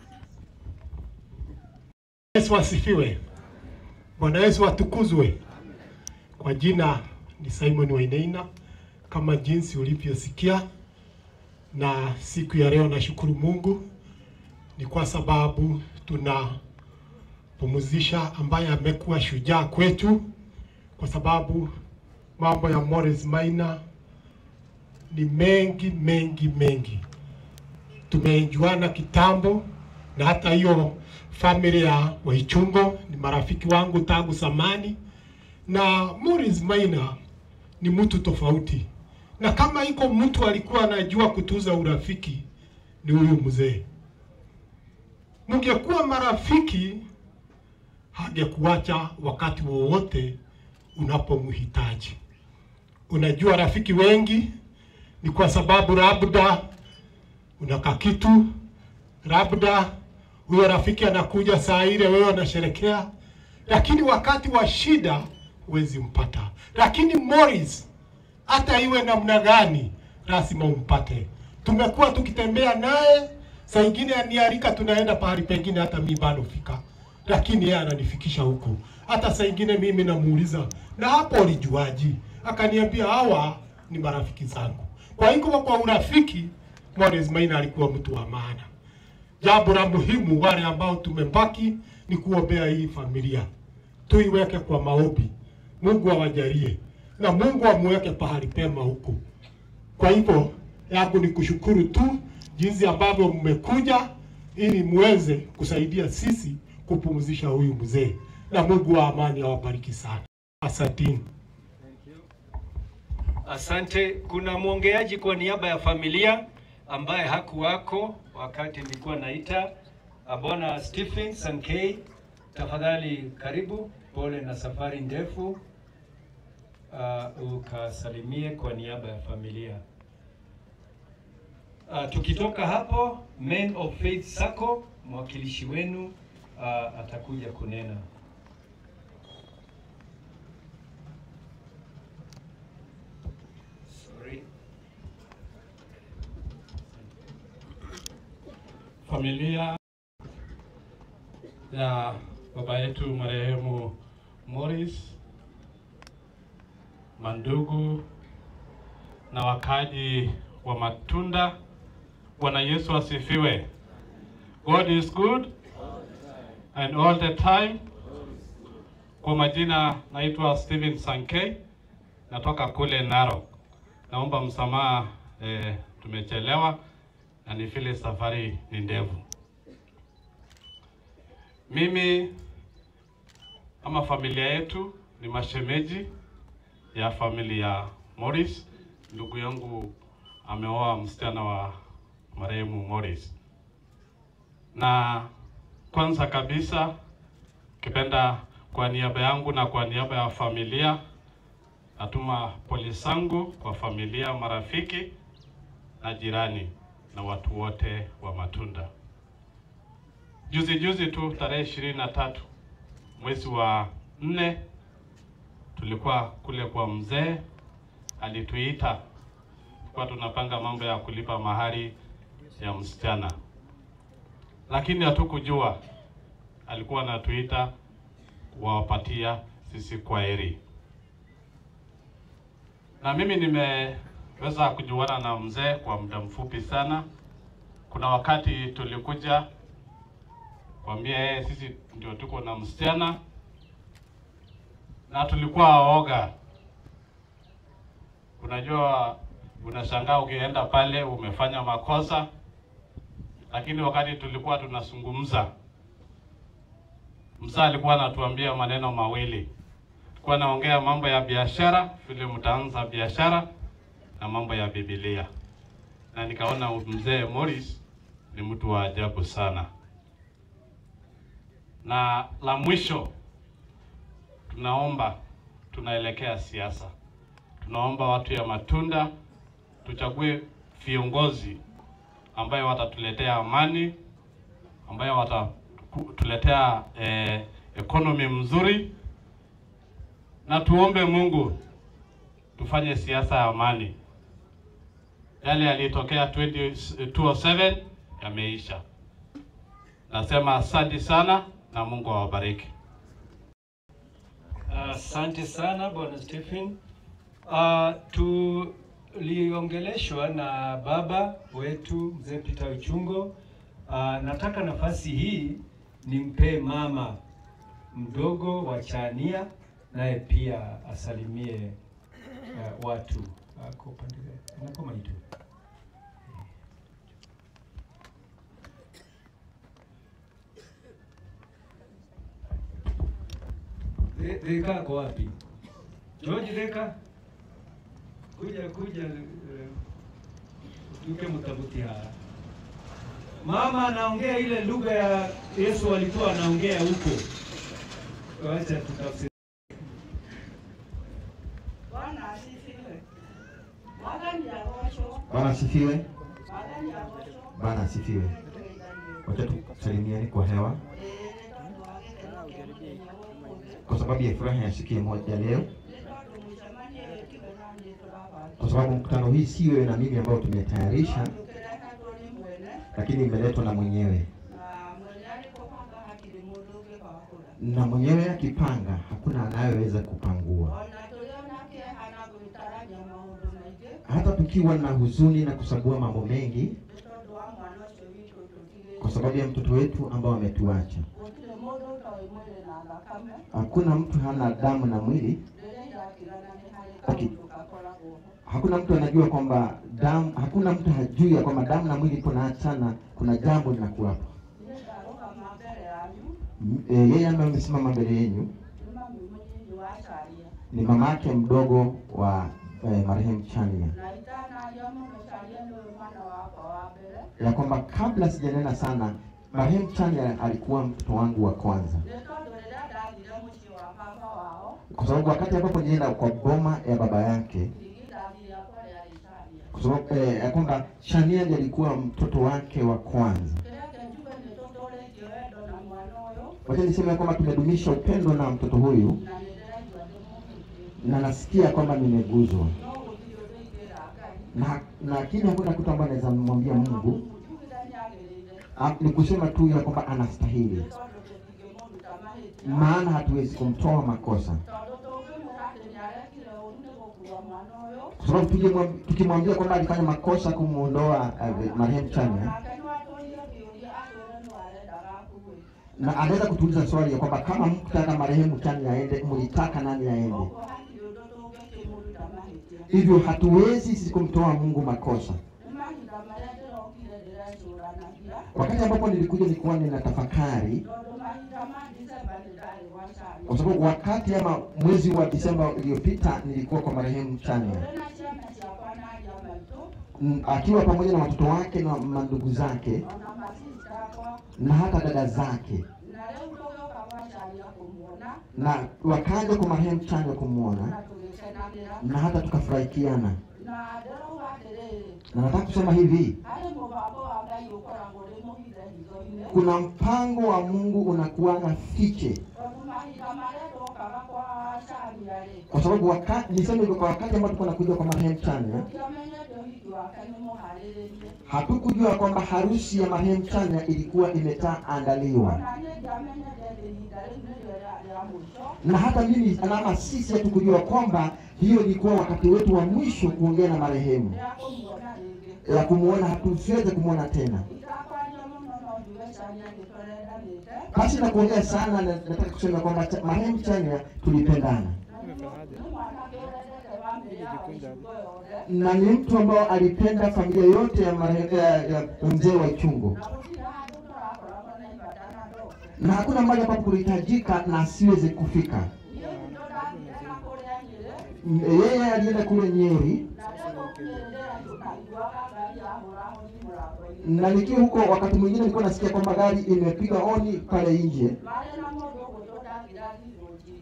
Yesu asifiwe. Bwana Yesu atukuzwe. Kwa jina ni Simon Wainaina, kama jinsi ulivyosikia, na siku ya leo nashukuru Mungu ni kwa sababu tunapumzisha ambaye amekuwa shujaa kwetu, kwa sababu mambo ya Morris Maina ni mengi mengi mengi. Tumejuana kitambo, na hata hiyo familia ya Waichungo ni marafiki wangu tangu zamani, na Morris Maina ni mtu tofauti, na kama iko mtu alikuwa anajua kutuza urafiki ni huyu mzee. Mngekuwa marafiki, hangekuacha wakati wowote unapomhitaji. Unajua, rafiki wengi ni kwa sababu labda unaka kitu, labda huyo rafiki anakuja saa ile wewe unasherekea, lakini wakati wa shida huwezi mpata. Lakini Morris, hata iwe namna gani, lazima umpate. Tumekuwa tukitembea naye, saa ingine anialika, tunaenda pahali pengine, hata mimi bado fika, lakini yeye ananifikisha huko. Hata saa ingine mimi namuuliza, na hapo ulijuaji? Akaniambia hawa ni marafiki zangu. Kwa hiyo kwa urafiki, Mwalimu Maina alikuwa mtu wa maana. Jambo la muhimu, wale ambao tumebaki, ni kuombea hii familia, tuiweke kwa maombi. Mungu awajalie na Mungu amuweke pahali pema huko. Kwa hivyo yangu ni kushukuru tu jinsi ambavyo mmekuja ili muweze kusaidia sisi kupumzisha huyu mzee, na Mungu wa amani awabariki sana. Asanteni. Asante. Kuna mwongeaji kwa niaba ya familia ambaye hakuwako wakati nilikuwa naita, Bwana Stephen Sankei, tafadhali karibu. Pole na safari ndefu. Uh, ukasalimie kwa niaba ya familia. Uh, tukitoka hapo Men of Faith Sacco, mwakilishi wenu uh, atakuja kunena. Familia ya baba yetu marehemu Morris, mandugu na wakaji wa Matunda. Bwana Yesu asifiwe. God is good and all the time. Kwa majina naitwa Steven Sankei, natoka kule Narok. Naomba msamaha eh, tumechelewa na ni vile safari ni ndefu. Mimi ama familia yetu ni mashemeji ya familia ya Morris. Ndugu yangu ameoa msichana wa marehemu Morris, na kwanza kabisa kipenda kwa niaba yangu na kwa niaba ya familia natuma pole zangu kwa familia, marafiki na jirani na watu wote wa Matunda. Juzi juzi tu tarehe ishirini na tatu mwezi wa nne tulikuwa kule kwa mzee, alituita. Kwa tunapanga mambo ya kulipa mahari ya msichana, lakini hatukujua alikuwa anatuita kuwapatia sisi kwaheri, na mimi nimeweza kujuana na mzee kwa muda mfupi sana. Kuna wakati tulikuja kwambia yeye sisi ndio tuko na msichana na tulikuwa waoga. Unajua unashangaa ukienda pale umefanya makosa, lakini wakati tulikuwa tunazungumza, mzaa alikuwa anatuambia maneno mawili. Tulikuwa naongea mambo ya biashara, vile mtaanza biashara na mambo ya Biblia, na nikaona mzee Morris ni mtu wa ajabu sana. Na la mwisho, tunaomba tunaelekea siasa, tunaomba watu ya matunda tuchague viongozi ambayo watatuletea amani, ambayo watatuletea eh, economy mzuri, na tuombe Mungu tufanye siasa ya amani. Yale yalitokea 2007 yameisha. Nasema asante sana na Mungu awabariki. Asante uh, sana Bwana Stephen. Uh, tuliongeleshwa na baba wetu mzee Peter Uchungo. Uh, nataka nafasi hii nimpee mama mdogo wa Chania naye pia asalimie uh, watu upande. Anakoma De- Deka ako wapi? George Deka, kuja kuja, utuke mtabuti haya. Mama anaongea ile lugha ya Yesu alikuwa anaongea huko. Wacha tutafsiri. Bwana asifiwe. Bwana asifiwe. Wacha tusalimiane kwa hewa kwa sababu ya furaha ya siku moja leo, kwa sababu mkutano hii si wewe na mimi ambao tumetayarisha, lakini imeletwa na mwenyewe, na mwenyewe akipanga, hakuna anayeweza kupangua. Hata tukiwa na huzuni na kusagua mambo mengi kwa sababu ya mtoto wetu ambao ametuacha. Hakuna mtu hana damu na mwili. Okay. Hakuna mtu anajua kwamba damu, hakuna mtu hajui ya kwamba damu na mwili kunaachana, kuna jambo linakuwapo. M- eh, Yeye ambaye amesimama mbele yenu ni mama yake mdogo wa eh, marehemu Chania, ya kwamba kabla sijanena sana, marehemu Tanya alikuwa mtoto wangu wa kwanza kwa sababu wakati ambapo nilienda kwa boma ya baba yake, kwa sababu eh, ya kwamba Shania ndiye alikuwa mtoto wake wa kwanza. Wacha niseme kwamba tumedumisha upendo na mtoto huyu, na nasikia kwamba nimeguzwa na na kile hakuna kitu naweza mwambia Mungu ni kusema tu ya kwamba anastahili, maana hatuwezi kumtoa makosa kwa sababu tukimwambia kwamba alifanya makosa kumwondoa uh, marehemu Chanya, na anaweza kutuuliza swali ya kwamba kama mkutaka marehemu Chanya aende, mlitaka nani aende? Hivyo hatuwezi sisi kumtoa Mungu makosa. Wakati ambapo nilikuja nilikuwa nina tafakari, kwa sababu wakati ama mwezi wa Disemba iliyopita nilikuwa kwa marehemu Chanya Mm, akiwa pamoja na watoto wake na mandugu zake na hata dada zake, na wakaja kwa marehemu Chanya kumwona na hata tukafurahikiana, na nataka kusema hivi, kuna mpango wa Mungu unakuwa na fiche. Kwa sababu niseme kwa wakati ambao tuko nakuja kwa marehemu Chanya, hatukujua kwamba harusi ya marehemu Chanya ilikuwa imetaandaliwa, na hata mimi alama sisi hatukujua kwamba hiyo ilikuwa wakati wetu wa mwisho kuongea na marehemu, ya kumwona, hatusiweze kumwona tena. Basi na kuongea sana, na- nataka kusema kwamba marehemu Chanya tulipendana na ni mtu ambao alipenda familia yote ya, ya, ya mzee wa Chungo, na hakuna mahali ambapo kulihitajika na asiweze kufika. Yeye alienda kule Nyeri. Na nikiwa huko, wakati mwingine nilikuwa nasikia kwamba gari imepiga oni pale nje,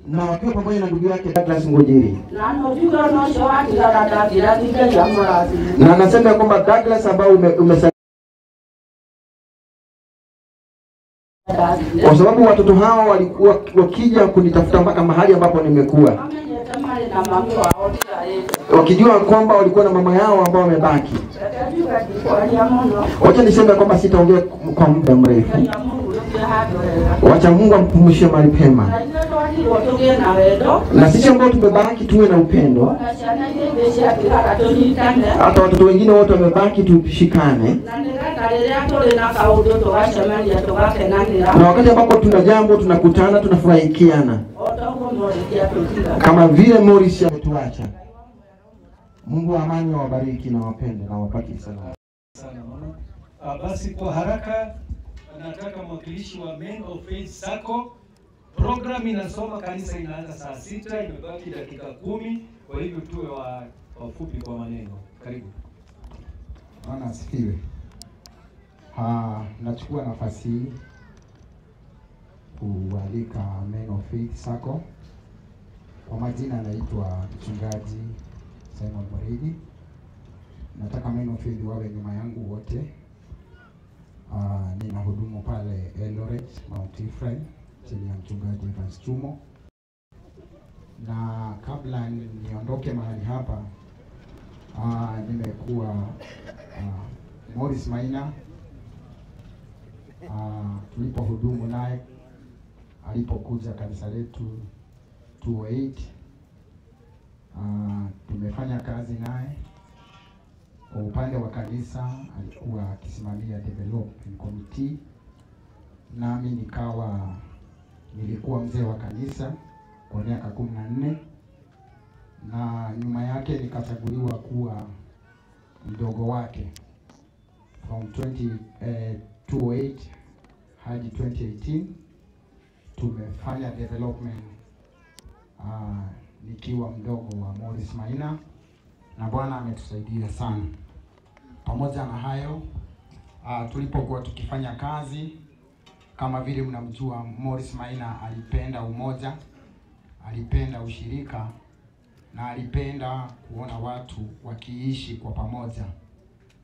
na wakiwa pamoja na ndugu yake Douglas Ngojiri, na anasema ya kwamba Douglas ambao ume, ume kwa sababu watoto hao walikuwa wakija kunitafuta mpaka mahali ambapo nimekuwa. Wakijua kwamba walikuwa na mama yao ambao wamebaki. Wacha niseme kwamba sitaongea kwa muda mrefu, wacha Mungu amkumbushe mahali pema, na sisi ambao tumebaki tuwe na upendo. Hata watoto wengine wote wamebaki, tushikane, na wakati ambapo tuna jambo tunakutana, tunafurahikiana kama vile Morris ametuacha. Mungu wa amani awabariki na wapende na wapaki salama. Ah, basi kwa haraka nataka mwakilishi wa Men of Faith Sacco. Program inasoma, kanisa inaanza saa sita, imebaki dakika kumi, kwa hivyo tuwe wa wafupi kwa maneno. Karibu. Bwana asifiwe. Ah, nachukua nafasi hii kualika Men of Faith Sacco. Kwa majina anaitwa mchungaji Simon Mwarigi. Nataka Men of Faith wawe nyuma yangu wote. Ah, nina hudumu pale Eldoret, Mount Ephraim chini ya mchungaji Evans Chumo, na kabla niondoke mahali hapa ah, nimekuwa uh, Morris Maina. Ah, tulipohudumu naye alipokuja kanisa letu 208 ah, tumefanya kazi naye kwa upande wa kanisa, alikuwa akisimamia development committee, nami nikawa nilikuwa mzee wa kanisa kwa miaka kumi na nne na nyuma yake nikachaguliwa kuwa mdogo wake from 20, eh, 2008 hadi 2018 tumefanya development uh, nikiwa mdogo wa Morris Maina na Bwana ametusaidia sana. Pamoja na hayo uh, tulipokuwa tukifanya kazi, kama vile mnamjua, Morris Maina alipenda umoja, alipenda ushirika na alipenda kuona watu wakiishi kwa pamoja,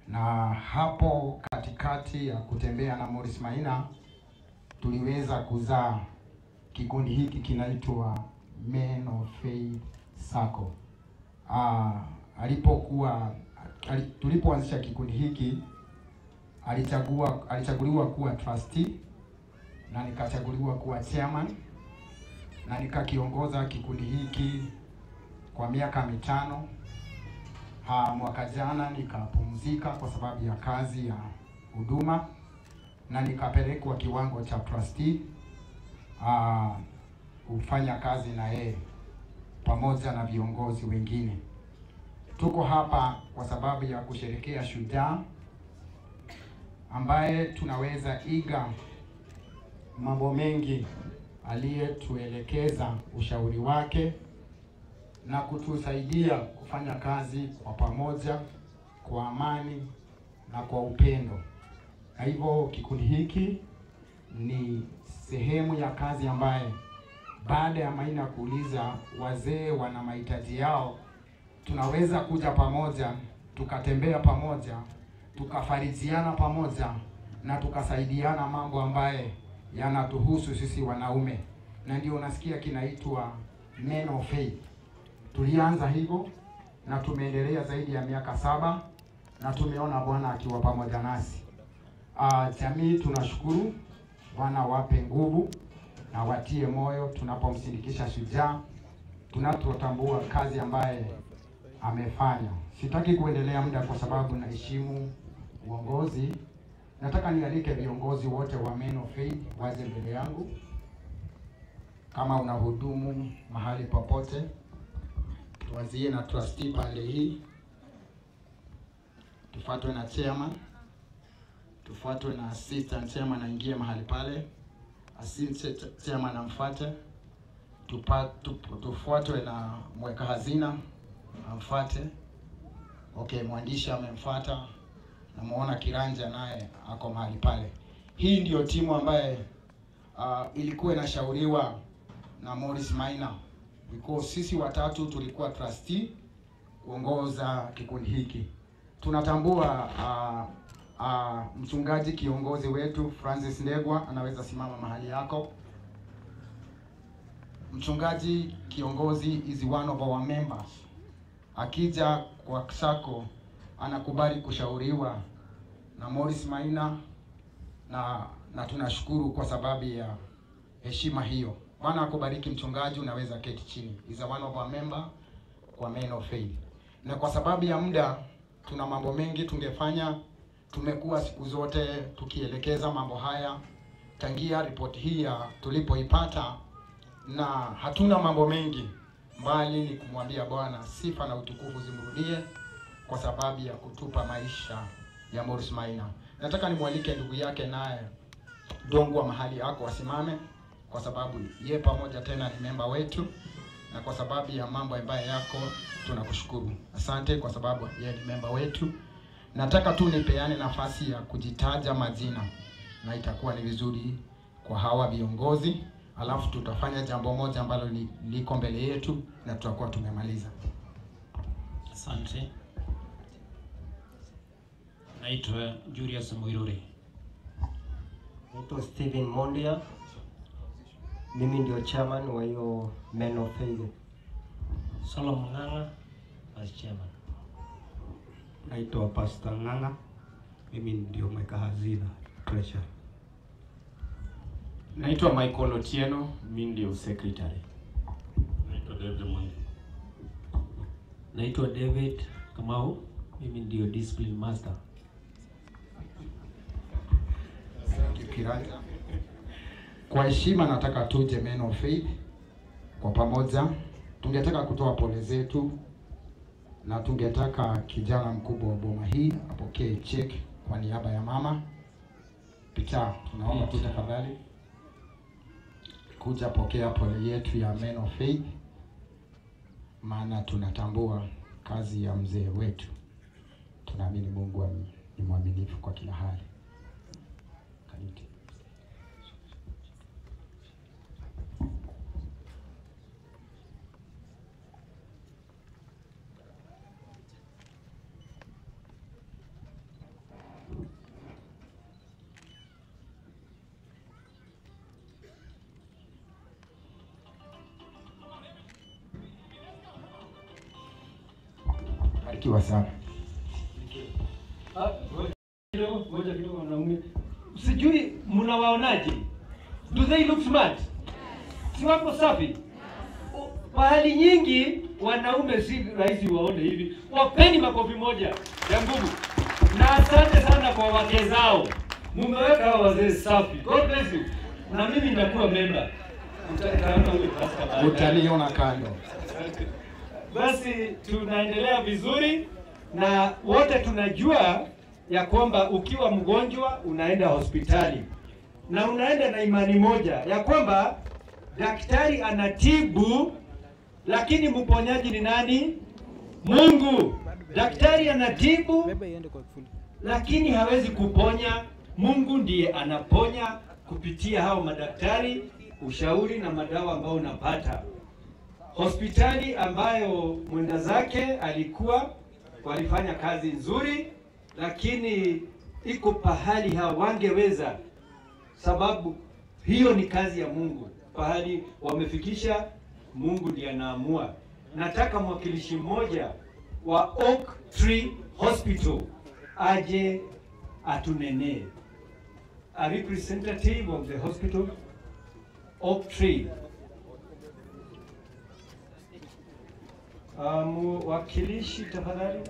na hapo katikati ya kutembea na Morris Maina tuliweza kuzaa kikundi hiki kinaitwa Men of Faith Sacco. Ah, alipokuwa ali, tulipoanzisha kikundi hiki alichagua alichaguliwa kuwa trustee na nikachaguliwa kuwa chairman na nikakiongoza kikundi hiki kwa miaka mitano. Ha, mwaka jana nikapumzika kwa sababu ya kazi ya huduma na nikapelekwa kiwango cha trustee kufanya kazi na yeye pamoja na viongozi wengine. Tuko hapa kwa sababu ya kusherekea shujaa ambaye tunaweza iga mambo mengi aliyetuelekeza ushauri wake na kutusaidia kufanya kazi kwa pamoja, kwa amani na kwa upendo. Na hivyo kikundi hiki ni sehemu ya kazi ambaye baada ya Maina kuuliza wazee wana mahitaji yao, tunaweza kuja pamoja, tukatembea pamoja, tukafarijiana pamoja na tukasaidiana mambo ambaye yanatuhusu sisi wanaume, na ndio unasikia kinaitwa Men of Faith. Tulianza hivyo na tumeendelea zaidi ya miaka saba na tumeona Bwana akiwa pamoja nasi. Uh, jamii tunashukuru, Bwana wape nguvu na watie moyo tunapomsindikisha shujaa, tunapotambua kazi ambaye amefanya. Sitaki kuendelea muda kwa sababu naheshimu uongozi. Nataka nialike viongozi wote wa Men of Faith waje mbele yangu. Kama unahudumu mahali popote, tuanzie na trustee pale hii, tufuatwe na chairman, tufuatwe na assistant chairman aingie mahali pale, assistant chairman amfuate, tufuatwe na mweka hazina amfuate. Okay, mwandishi amemfuata, namuona Kiranja naye ako mahali pale. Hii ndio timu ambaye uh, ilikuwa inashauriwa na Morris Maina sisi watatu tulikuwa trustee kuongoza kikundi hiki. Tunatambua uh, uh, mchungaji kiongozi wetu Francis Ndegwa anaweza simama mahali yako. Mchungaji kiongozi is one of our members. Akija kwa sako anakubali kushauriwa na Morris Maina na na tunashukuru kwa sababu ya heshima hiyo. Bwana akubariki mchungaji, unaweza keti chini. Is one of our member kwa Men of Faith. Na kwa sababu ya muda, tuna mambo mengi tungefanya. Tumekuwa siku zote tukielekeza mambo haya tangia ripoti hii ya tulipoipata, na hatuna mambo mengi mbali ni kumwambia Bwana sifa na utukufu zimrudie kwa sababu ya kutupa maisha ya Morris Maina. Nataka nimwalike ndugu yake naye Dongwa mahali yako asimame, kwa sababu ye pamoja tena ni memba wetu, na kwa sababu ya mambo ambayo yako tunakushukuru. Asante kwa sababu ye ni memba wetu. Nataka tu nipeane nafasi ya kujitaja majina, na itakuwa ni vizuri kwa hawa viongozi, alafu tutafanya jambo moja ambalo li, liko mbele yetu na tutakuwa tumemaliza. Asante. Naitwa Julius Muiruri. Naitwa Steven Mondia. Mimi ndio chairman wa hiyo Men of Faith. Solomon Ng'ang'a as chairman. Naitwa Pastor Ng'ang'a, mimi ndio mweka hazina treasurer. Naitwa Michael Otieno, mimi ndio secretary. Naitwa David Mwangi. Naitwa David Kamau, mimi ndio discipline master. Kiranja. Kwa heshima nataka tuje Men of Faith kwa pamoja. Tungetaka kutoa pole zetu na tungetaka kijana mkubwa wa boma hii apokee cheki kwa niaba ya mama. Picha, tunaomba tu tafadhali kuja pokea pole yetu ya Men of Faith, maana tunatambua kazi ya mzee wetu. Tunaamini Mungu ni- ni mwaminifu kwa kila hali. Barikiwa sana. Ngoja kidogo, ngoja kidogo wanaume. Sijui mnawaonaje? Do they look smart? Si wako safi? Pahali nyingi wanaume si rahisi waone hivi. Wapeni makofi moja ya nguvu. Na asante sana kwa wake zao. Mumeweka hawa wazee safi. God bless you. Na mimi nitakuwa member. utaniona. Kando. Basi tunaendelea vizuri na wote tunajua ya kwamba ukiwa mgonjwa unaenda hospitali na unaenda na imani moja ya kwamba daktari anatibu, lakini mponyaji ni nani? Mungu. Daktari anatibu, lakini hawezi kuponya. Mungu ndiye anaponya kupitia hao madaktari, ushauri na madawa ambayo unapata hospitali ambayo mwenda zake alikuwa walifanya kazi nzuri, lakini iko pahali hawangeweza, sababu hiyo ni kazi ya Mungu. Pahali wamefikisha, Mungu ndiye anaamua. Nataka mwakilishi mmoja wa Oak Tree Hospital aje atunenee, a representative of the hospital Oak Tree Uh, mwakilishi tafadhali.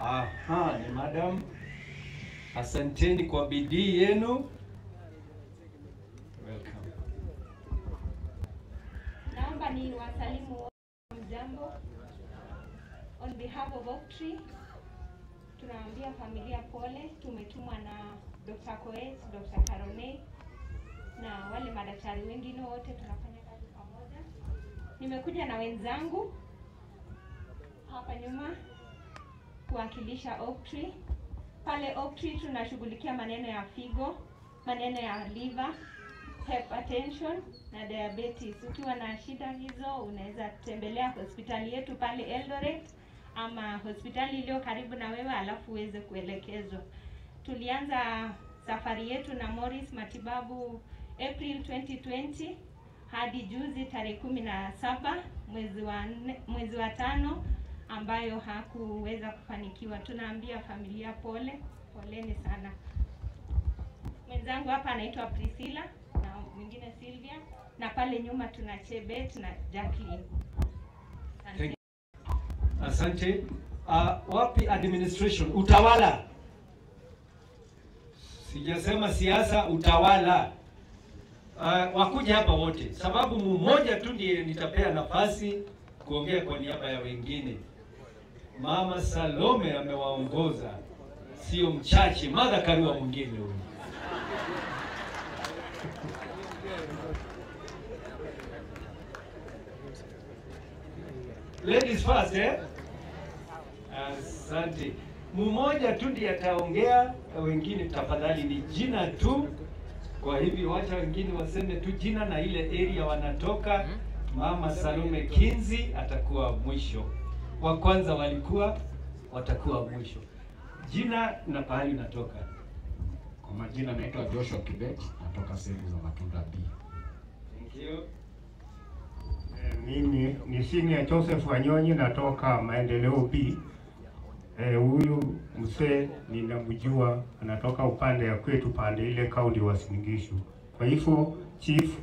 Aha, ni madam. Asanteni kwa bidii yenu. Naomba ni wasalimu wa mjambo. Tree. Tunaambia familia pole, tumetumwa na Dr. Koech, Dr. Karone na wale madaktari wengine wote tunafanya kazi pamoja. Nimekuja na wenzangu hapa nyuma kuwakilisha Oaktree. Pale Oaktree tunashughulikia maneno ya figo, maneno ya liver, hypertension na diabetes. Ukiwa na shida hizo, unaweza tembelea hospitali yetu pale Eldoret ama hospitali iliyo karibu na wewe, alafu uweze kuelekezwa. Tulianza safari yetu na Morris Matibabu April 2020 hadi juzi tarehe kumi na saba mwezi wa mwezi wa tano ambayo hakuweza kufanikiwa. Tunaambia familia pole, poleni sana. Mwenzangu hapa anaitwa Priscilla na mwingine Sylvia, na pale nyuma tuna Chebet na Jacqueline. Asante. Uh, wapi administration? Utawala. Sijasema siasa, utawala. Uh, wakuja hapa wote, sababu mmoja tu ndiye nitapea nafasi kuongea kwa niaba ya wengine. Mama Salome amewaongoza, sio mchache. Madha Karua mwingine huyu. Ladies first, eh? Asante. Mmoja tu ndiye ataongea, wengine tafadhali ni jina tu. Kwa hivyo wacha wengine waseme tu jina na ile area wanatoka. Mama Salome Kinzi atakuwa mwisho, wa kwanza walikuwa watakuwa mwisho. Jina na pahali natoka. Kwa majina naitwa Joshua Kibet, natoka sehemu za Matunda B. Thank you. Mimi ni senior Joseph Wanyonyi natoka Maendeleo B. Eh, huyu mzee ninamjua anatoka upande ya kwetu pande ile kaunti wa Sinigishu. Kwa hivyo chief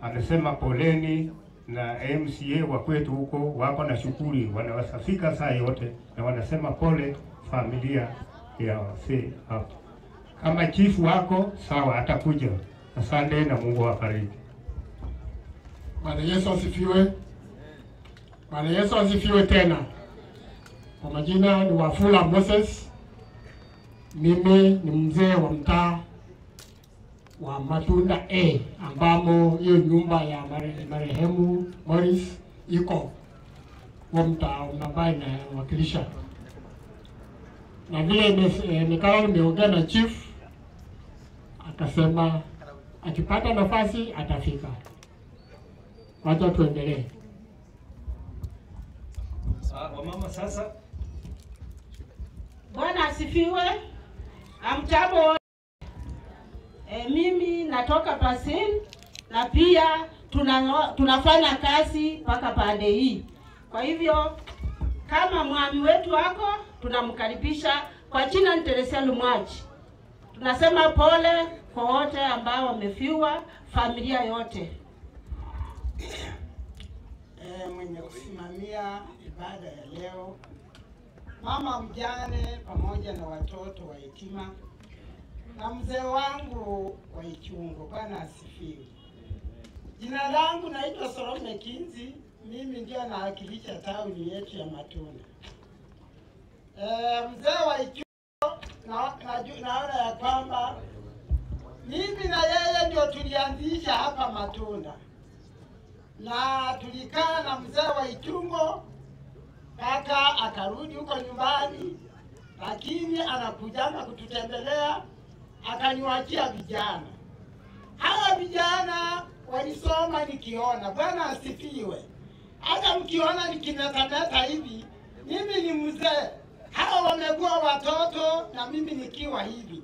amesema poleni na MCA wa kwetu huko wako na shughuli, wanawasafika saa yote na wanasema pole familia ya wasee hapo. Kama chifu wako sawa, atakuja. Asante na Mungu awabariki. Bwana Yesu asifiwe. Bwana Yesu asifiwe tena. Kwa majina ni Wafula Moses. Mimi ni mzee wa mtaa wa Matunda A ambamo hiyo nyumba ya mare- marehemu Morris iko huo mtaa ambaye inawakilisha, na vile ime- eh, nikawa nimeongea na chief akasema akipata nafasi atafika. Wacha tuendelee. Ah, wamama sasa. Bwana asifiwe. Wote. E, mimi natoka Pasin na pia tuna, tunafanya kazi mpaka pande hii. Kwa hivyo kama mwami wetu wako tunamkaribisha kwa jina ni Teresia. Tunasema pole kwa wote ambao wamefiwa, familia yote. E, mwenye kusimamia ibada ya leo, mama mjane pamoja na watoto wa yatima na mzee wangu wa Ichungo. Bwana asifiwe. Jina langu naitwa Solomon Kinzi, mimi ndio nawakilisha tauni yetu ya Matunda. E, mzee wa Ichungo na, na, naona ya kwamba mimi na yeye ndio tulianzisha hapa Matunda na tulikaa na mzee wa Ichungo mpaka akarudi huko nyumbani, lakini anakujanga kututembelea, akaniwachia vijana. Hawa vijana walisoma nikiona. Bwana asifiwe. Hata mkiona nikimetameta hivi, mimi ni mzee, hawa wamekuwa watoto na mimi nikiwa hivi.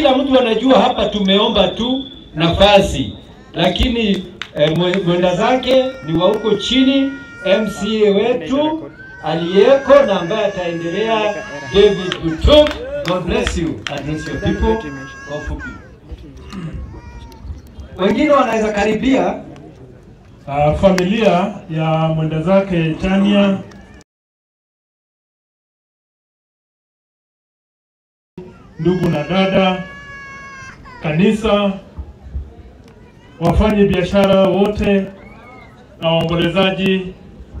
Kila mtu anajua hapa tumeomba tu nafasi, lakini eh, mwenda zake ni wa huko chini, MCA wetu aliyeko na ambaye ataendelea, David Butuk. God bless you. Address your people kwa ufupi. Wengine wanaweza karibia Uh, familia ya mwenda zake tania ndugu na dada, kanisa, wafanye biashara wote na waombolezaji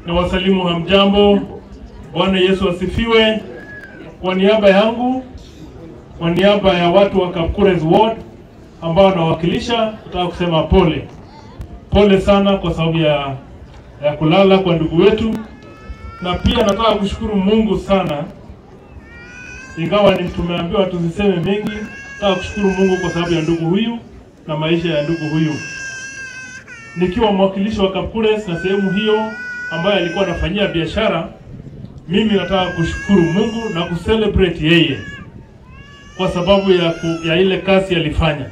na wasalimu hamjambo. Bwana Yesu asifiwe. Kwa niaba yangu, kwa niaba ya watu wa Kapkures Ward ambao nawakilisha, nataka kusema pole pole sana kwa sababu ya, ya kulala kwa ndugu wetu, na pia nataka kushukuru Mungu sana, ingawa ni tumeambiwa tusiseme mengi. Nataka kushukuru Mungu kwa sababu ya ndugu huyu na maisha ya ndugu huyu. Nikiwa mwakilishi wa Kapkures na sehemu hiyo ambayo alikuwa anafanyia biashara, mimi nataka kushukuru Mungu na kucelebrate yeye kwa sababu ya, ku, ya ile kazi alifanya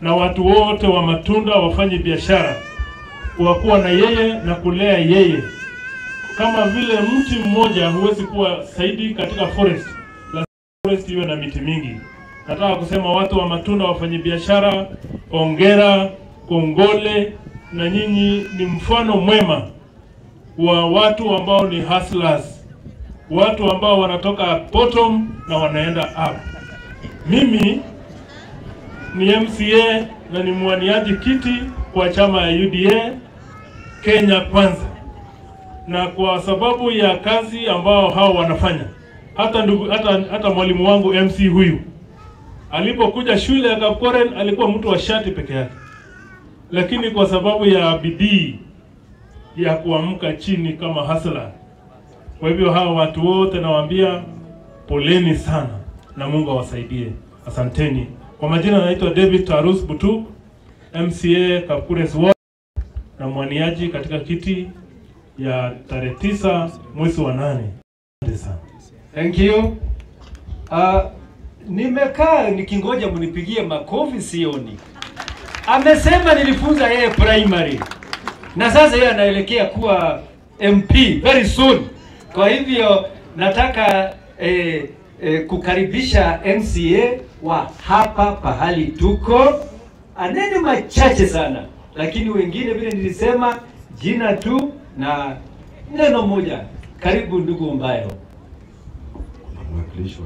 na watu wote wa matunda wafanye biashara kwa kuwa na yeye na kulea yeye. Kama vile mti mmoja huwezi kuwa saidi katika forest, lazima forest iwe na miti mingi. Nataka kusema watu wa matunda wafanye biashara, ongera, kongole, na nyinyi ni mfano mwema wa watu ambao ni hustlers, watu ambao wanatoka bottom na wanaenda up. Mimi ni MCA na ni mwaniaji kiti kwa chama ya UDA Kenya Kwanza, na kwa sababu ya kazi ambao hao wanafanya, hata ndugu, hata, hata mwalimu wangu MC huyu alipokuja shule ya Kapkoren alikuwa mtu wa shati peke yake, lakini kwa sababu ya bidii ya kuamka chini kama hasla. Kwa hivyo hawa watu wote nawaambia poleni sana na Mungu awasaidie. Asanteni. Kwa majina naitwa David Tarus Butu, MCA Kapkures Ward na mwaniaji katika kiti ya tarehe tisa mwezi wa nane. Asante sana. Thank you. Uh, nimekaa nikingoja mnipigie makofi sioni. Amesema nilifunza yeye primary na sasa yeye anaelekea kuwa MP very soon. Kwa hivyo nataka eh, eh, kukaribisha MCA wa hapa pahali tuko, aneni machache sana, lakini wengine vile nilisema jina tu na neno moja. Karibu ndugu Mbayo. mwakilishwa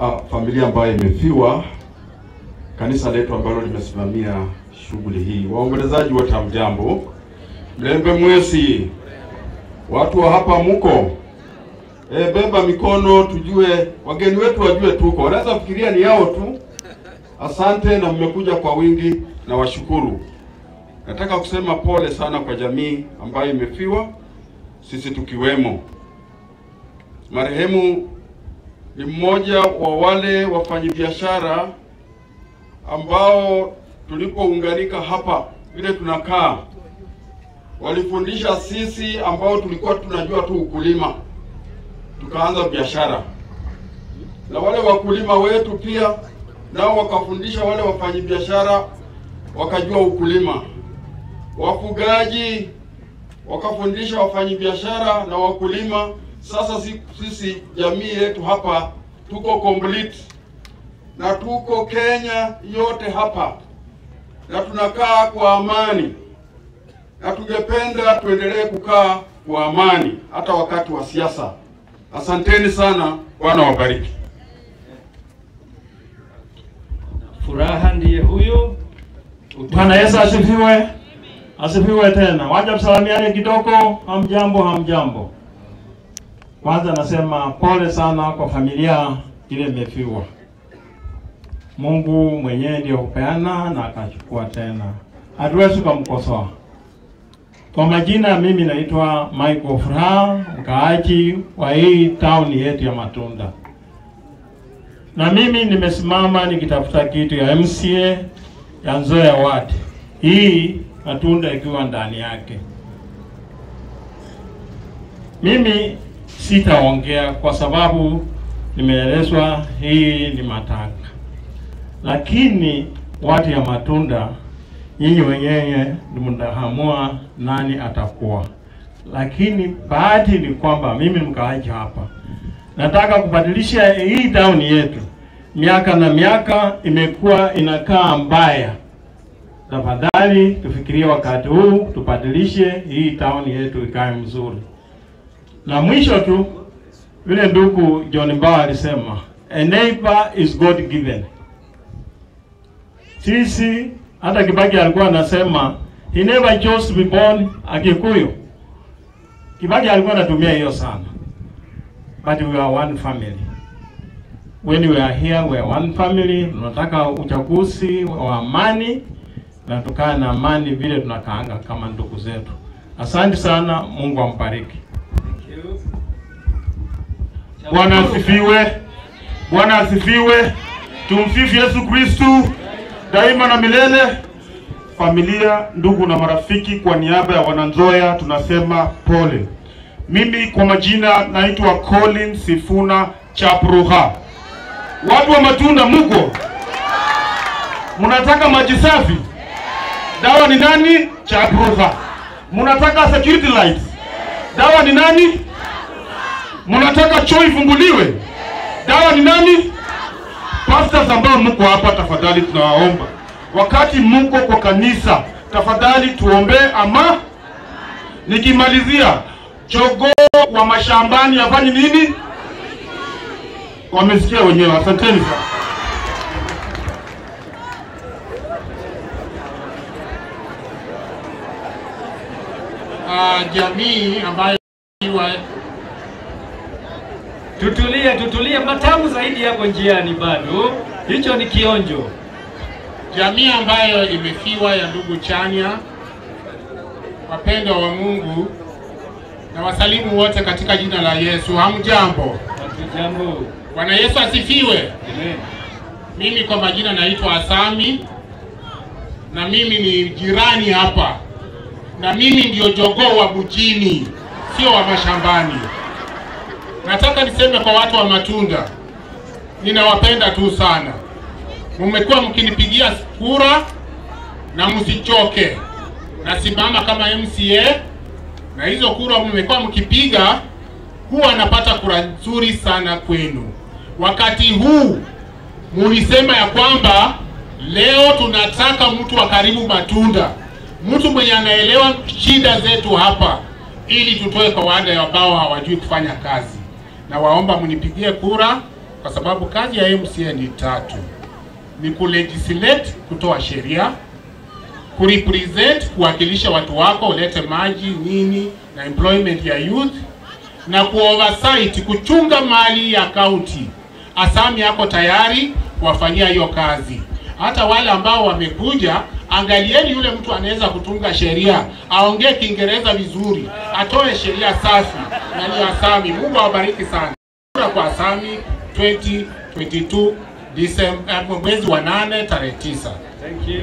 ah, familia ambayo imefiwa, kanisa letu ambalo limesimamia shughuli hii, waombolezaji wote hamjambo, mlembe mwesi, watu wa hapa mko e, beba mikono tujue, wageni wetu wajue tuko, wanaweza fikiria ni yao tu. Asante na mmekuja kwa wingi na washukuru. Nataka kusema pole sana kwa jamii ambayo imefiwa, sisi tukiwemo. Marehemu ni mmoja wa wale wafanyabiashara ambao tulipounganika hapa vile tunakaa, walifundisha sisi ambao tulikuwa tunajua tu ukulima, tukaanza biashara, na wale wakulima wetu pia nao wakafundisha wale wafanyabiashara wakajua ukulima, wafugaji wakafundisha wafanyabiashara na wakulima. Sasa sisi jamii yetu hapa tuko complete na tuko Kenya yote hapa na tunakaa kwa amani, na tungependa tuendelee kukaa kwa amani hata wakati wa siasa. Asanteni sana, Bwana wabariki. Furaha ndiye huyo. Bwana Yesu asifiwe, asifiwe tena. Waja msalamiane kidogo. Hamjambo, hamjambo. Kwanza nasema pole sana kwa familia ile imefiwa. Mungu mwenyewe ndiye hupeana na akachukua tena, hatuwezi kumkosoa. Kwa majina, mimi naitwa Michael Furaha, mkaaji wa hii town yetu ya Matunda, na mimi nimesimama nikitafuta kitu ya MCA ya Nzoia Ward, hii Matunda ikiwa ndani yake. Mimi sitaongea kwa sababu nimeelezwa hii ni matanga, lakini watu ya matunda, nyinyi wenyewe mtaamua nani atakuwa. Lakini bahati ni kwamba mimi mkaaji hapa, nataka kubadilisha hii town yetu. Miaka na miaka imekuwa inakaa mbaya. Tafadhali tufikirie wakati huu tubadilishe hii town yetu ikae mzuri. Na mwisho tu, vile ndugu John Mbao alisema, a neighbor is God given. Sisi hata Kibaki alikuwa anasema he never chose to be born a Kikuyu. Kibaki alikuwa anatumia hiyo sana, but we are one family. When we are here we are one family. Tunataka uchaguzi wa amani na tukae na amani vile tunakaanga kama ndugu zetu. Asante sana, Mungu ambariki. Bwana asifiwe. Bwana asifiwe. Tumsifu Yesu Kristu daima na milele. Familia, ndugu na marafiki, kwa niaba ya wananzoya tunasema pole. Mimi kwa majina naitwa Colin Sifuna Chapruha. Watu wa matunda muko? Mnataka maji safi? Dawa ni nani? Chapruha. Mnataka security lights? Dawa ni nani? Mnataka choo ifunguliwe? Dawa ni nani? Pastors ambao mko hapa, tafadhali tunawaomba, wakati mko kwa kanisa, tafadhali tuombee ama. Nikimalizia, jogoo wa mashambani afanye nini? Wamesikia wenyewe. Asanteni sana. uh, jamii ambayo Tutulie, tutulie, matamu zaidi yako njiani bado. Hicho ni kionjo. jamii ambayo imefiwa ya ndugu Chanya, wapendwa wa Mungu na wasalimu wote katika jina la Yesu. Hamjambo? Jambo. Bwana Yesu asifiwe. Amen. Mimi kwa majina naitwa Asami na mimi ni jirani hapa, na mimi ndio jogoo wa Bujini, sio wa mashambani. Nataka niseme kwa watu wa matunda, ninawapenda tu sana. Mmekuwa mkinipigia kura na msichoke. Nasimama kama MCA na hizo kura mmekuwa mkipiga, huwa napata kura nzuri sana kwenu. Wakati huu mulisema ya kwamba leo tunataka mtu wa karibu matunda, mtu mwenye anaelewa shida zetu hapa, ili tutoe kwa wale ambao hawajui kufanya kazi. Na waomba mnipigie kura, kwa sababu kazi ya MCA ni tatu: ni kulegislate, kutoa sheria, kurepresent, kuwakilisha watu wako, ulete maji nini na employment ya youth, na kuoversight, kuchunga mali ya kaunti. Asami yako tayari kuwafanyia hiyo kazi. Hata wale ambao wamekuja, angalieni yule mtu anaweza kutunga sheria, aongee Kiingereza vizuri, atoe sheria safi na ni Asami. Mungu awabariki sana. Kura kwa Asami 2022 Disemba, mwezi wa nane tarehe tisa. Thank you.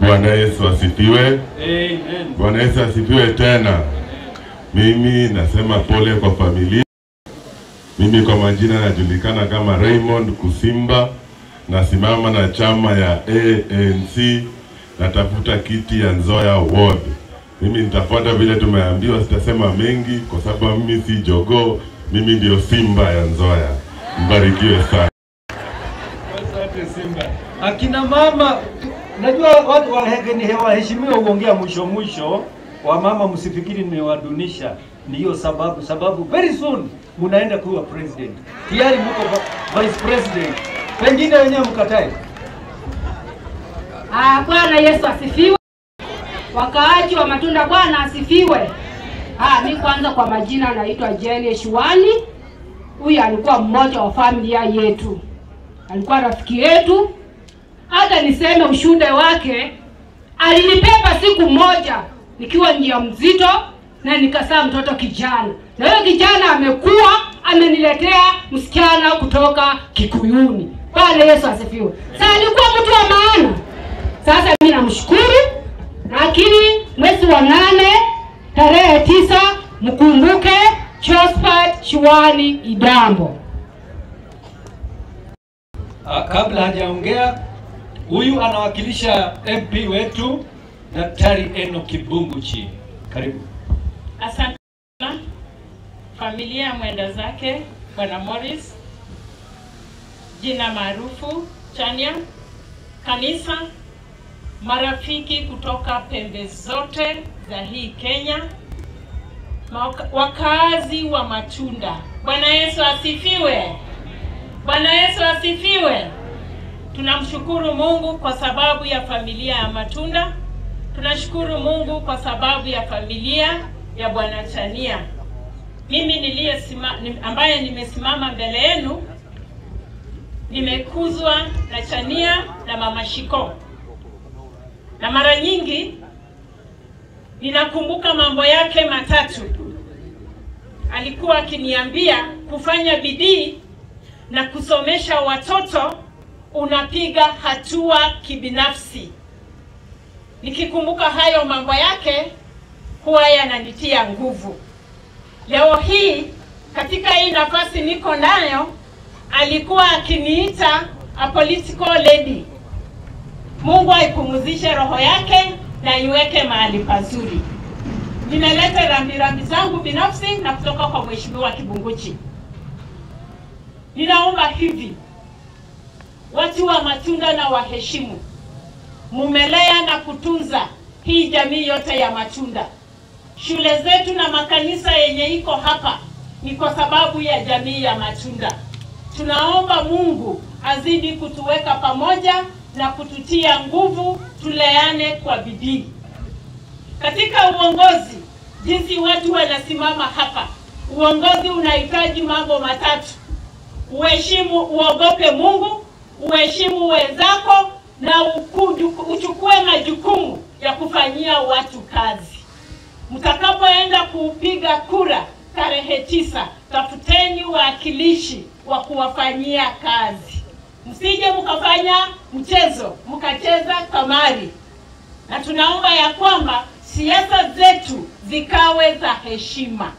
Bwana Yesu asifiwe. Amen. Bwana Yesu asifiwe tena. Amen. Mimi nasema pole kwa familia. Mimi kwa majina najulikana kama Raymond Kusimba, nasimama na chama ya ANC, natafuta kiti ya Nzoya Ward. Mimi nitafuata vile tumeambiwa, sitasema mengi kwa sababu mimi si jogoo, mimi ndio simba ya Nzoya. Mbarikiwe sana. Asante Simba. Akina mama, najua watu wa- ni waheshimiwa huongea mwisho mwisho. wa mama msifikiri nimewadunisha, ni hiyo sababu, sababu very soon munaenda kuwa president, tayari mko vice president, pengine wenyewe mkatae. Ah, Bwana Yesu asifiwe. Wakaaji wa matunda, Bwana asifiwe. Ah, mi kwanza kwa majina naitwa Jenny Shwani. Huyu alikuwa mmoja wa familia yetu, alikuwa rafiki yetu. Hata niseme ushunde wake, alinipepa siku moja nikiwa njia mzito na nikazaa mtoto kijana, na huyo kijana amekuwa ameniletea msichana kutoka Kikuyuni. Bwana Yesu asifiwe. Sasa alikuwa mtu wa maana. Sasa mimi namshukuru, lakini mwezi wa nane tarehe tisa mkumbuke Josephat Chiwani Idambo. Ah, kabla hajaongea, huyu anawakilisha MP wetu Daktari Eno Kibunguchi. Karibu. Asante sana familia ya mwenda zake Bwana Morris, jina maarufu Chania, kanisa, marafiki kutoka pembe zote za hii Kenya, wakazi wa Matunda. Bwana Yesu asifiwe! Bwana Yesu asifiwe! Tunamshukuru Mungu kwa sababu ya familia ya Matunda. Tunashukuru Mungu kwa sababu ya familia ya Bwana Chania. Mimi niliyesima, ni- ambaye nimesimama mbele yenu nimekuzwa na Chania na Mama Shiko, na mara nyingi ninakumbuka mambo yake matatu. Alikuwa akiniambia kufanya bidii na kusomesha watoto, unapiga hatua kibinafsi. Nikikumbuka hayo mambo yake huwa yananitia nguvu. Leo hii katika hii nafasi niko nayo, alikuwa akiniita a political lady. Mungu aipumuzishe roho yake na iweke mahali pazuri. Ninaleta rambirambi zangu binafsi na kutoka kwa Mheshimiwa Kibunguchi. Ninaomba hivi, watu wa Matunda na waheshimu, mumelea na kutunza hii jamii yote ya Matunda. Shule zetu na makanisa yenye iko hapa ni kwa sababu ya jamii ya Matunda. Tunaomba Mungu azidi kutuweka pamoja na kututia nguvu, tuleane kwa bidii. Katika uongozi, jinsi watu wanasimama hapa, uongozi unahitaji mambo matatu: uheshimu, uogope Mungu, uheshimu wenzako na uchukue majukumu ya kufanyia watu kazi. Mtakapoenda kupiga kura tarehe tisa, tafuteni waakilishi wa kuwafanyia kazi, msije mkafanya mchezo mkacheza kamari. Na tunaomba ya kwamba siasa zetu zikawe za heshima.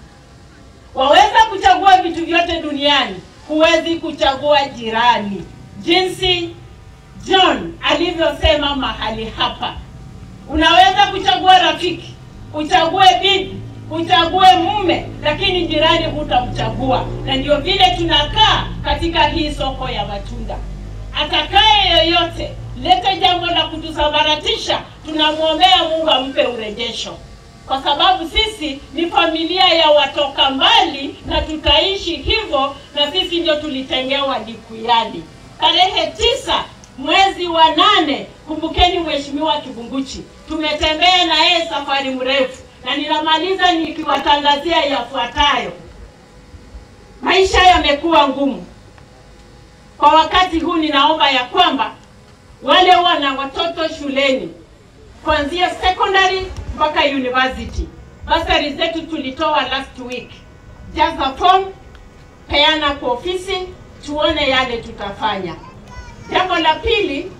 Waweza kuchagua vitu vyote duniani, huwezi kuchagua jirani, jinsi John alivyosema mahali hapa. Unaweza kuchagua rafiki, uchague bibi, uchague mume, lakini jirani hutamchagua. Na ndio vile tunakaa katika hii soko ya matunda. Atakaye yoyote lete jambo la kutusambaratisha, tunamwombea Mungu ampe urejesho, kwa sababu sisi ni familia ya watoka mbali na tutaishi hivyo, na sisi ndio tulitengewa Likuyani tarehe tisa mwezi wa nane. Kumbukeni Mheshimiwa Kibunguchi, tumetembea na yeye safari mrefu, na ninamaliza nikiwatangazia yafuatayo. Maisha yamekuwa ngumu kwa wakati huu. Ninaomba ya kwamba wale wana watoto shuleni kuanzia secondary mpaka university, basari zetu tulitoa last week. Jaza form, peana kwa ofisi, tuone yale tutafanya. Jambo la pili,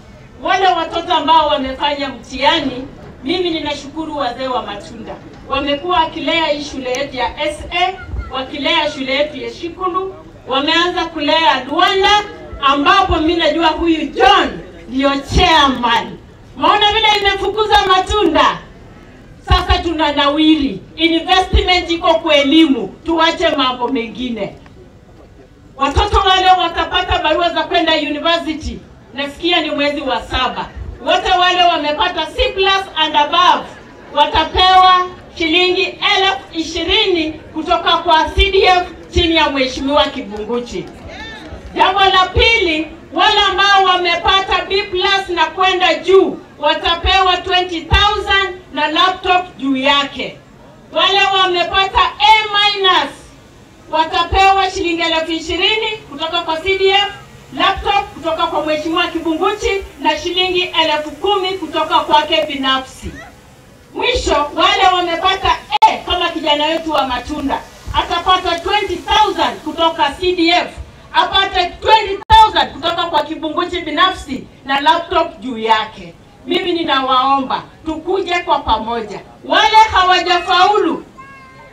wale watoto ambao wamefanya mtihani, mimi ninashukuru wazee wa Matunda, wamekuwa wakilea hii shule yetu ya SA, wakilea shule yetu ya Shikulu, wameanza kulea Duala, ambapo mimi najua huyu John ndio chairman. Maona vile imefukuza matunda. Sasa tuna nawili, investment iko kwa elimu, tuache mambo mengine. Watoto wale watapata barua za kwenda university, nasikia ni mwezi wa saba. Wote wale wamepata C plus and above watapewa shilingi elfu ishirini kutoka kwa CDF chini ya Mheshimiwa Kibunguchi. Jambo la pili, wale ambao wamepata B plus na kwenda juu watapewa 20,000 na laptop juu yake. Wale wamepata A minus watapewa shilingi elfu ishirini kutoka kwa CDF, laptop kutoka kwa Mheshimiwa Kibunguchi na shilingi elfu kumi kutoka kwake binafsi. Mwisho, wale wamepata A kama kijana wetu wa Matunda atapata 20,000 kutoka CDF, apate 20,000 kutoka kwa Kibunguchi binafsi na laptop juu yake. Mimi ninawaomba tukuje kwa pamoja. Wale hawajafaulu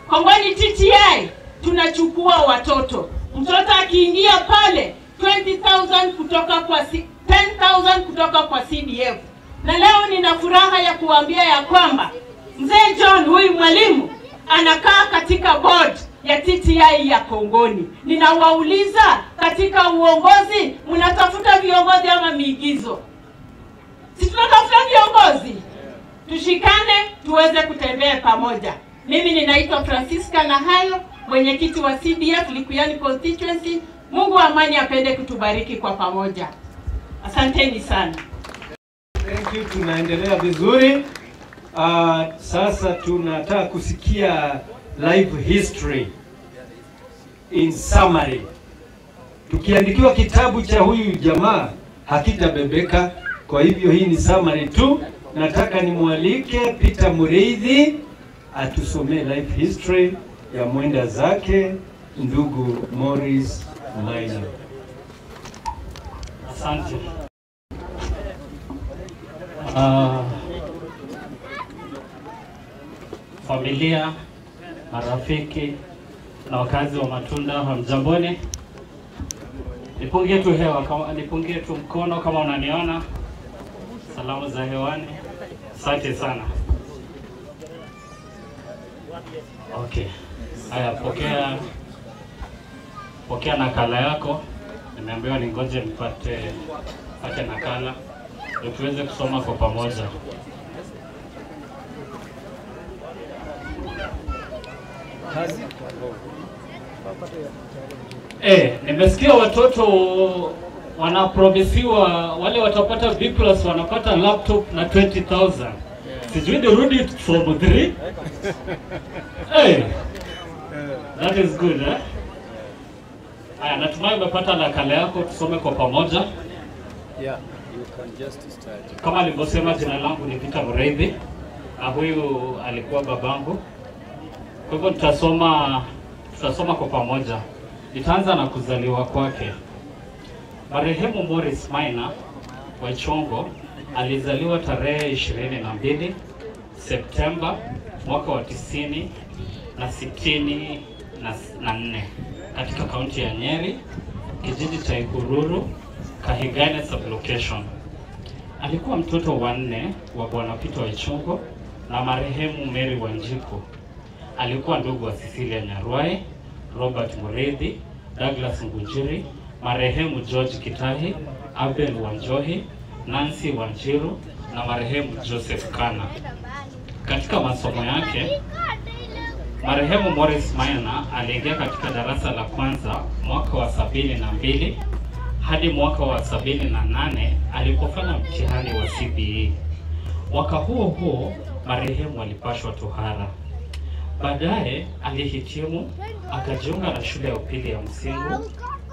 Kongoni TTI tunachukua watoto. Mtoto akiingia pale 20,000 kutoka kwa 10,000 kutoka kwa CDF. Na leo nina furaha ya kuambia ya kwamba mzee John huyu mwalimu anakaa katika board ya TTI ya Kongoni. Ninawauliza, katika uongozi mnatafuta viongozi ama miigizo? Si tunatafuta viongozi, tushikane tuweze kutembea pamoja. Mimi ninaitwa Francisca Nahayo, mwenyekiti wa CDF Likuyani constituency. Mungu wa amani apende kutubariki kwa pamoja. Asanteni sana. Thank you, tunaendelea vizuri. Uh, sasa tunataka kusikia live history in summary. Tukiandikiwa kitabu cha huyu jamaa hakitabebeka, kwa hivyo hii ni summary tu. Nataka nimwalike Peter Mureithi atusomee life history ya mwenda zake ndugu Morris Maina. Asante. Uh, familia, marafiki na wakazi wa Matunda, hamjamboni? Nipungie tu hewa kama, nipungie tu mkono kama unaniona. Salamu za hewani. Asante sana. Okay. Haya, pokea pokea nakala yako. Nimeambiwa ningoje nipate pate nakala ndio tuweze kusoma kwa pamoja. Eh, nimesikia watoto wanapromisiwa wale watapata B plus wanapata laptop na 20000 sijui nirudi form 3 hey, (laughs) that is good eh? Aya, natumai umepata nakala yako, tusome kwa pamoja. Yeah, you can just start. Kama alivyosema, jina langu ni Peter Mureithi na huyu alikuwa babangu. Kwa hivyo tutasoma tutasoma kwa pamoja. Nitaanza na kuzaliwa kwake. Marehemu Morris Maina wa Chongo alizaliwa tarehe ishirini na mbili Septemba mwaka wa tisini na sitini na, nne katika kaunti ya Nyeri, kijiji cha Ikururu, Kahigane sublocation. Alikuwa mtoto wa nne wa Bwana Pito Waichungo na marehemu Mary Wanjiku. Alikuwa ndugu wa Cecilia Nyarwai, Robert Mureithi, Douglas Ngunjiri, marehemu George Kitahi, Abel Wanjohi, Nancy Wanjiru na marehemu Joseph Kana. Katika masomo yake, marehemu Morris Maina aliingia katika darasa la kwanza mwaka wa sabini na mbili hadi mwaka wa sabini na nane alipofanya mtihani wa CBE. Mwaka huo huo marehemu alipashwa tohara. Baadaye alihitimu akajiunga na shule ya upili ya msingi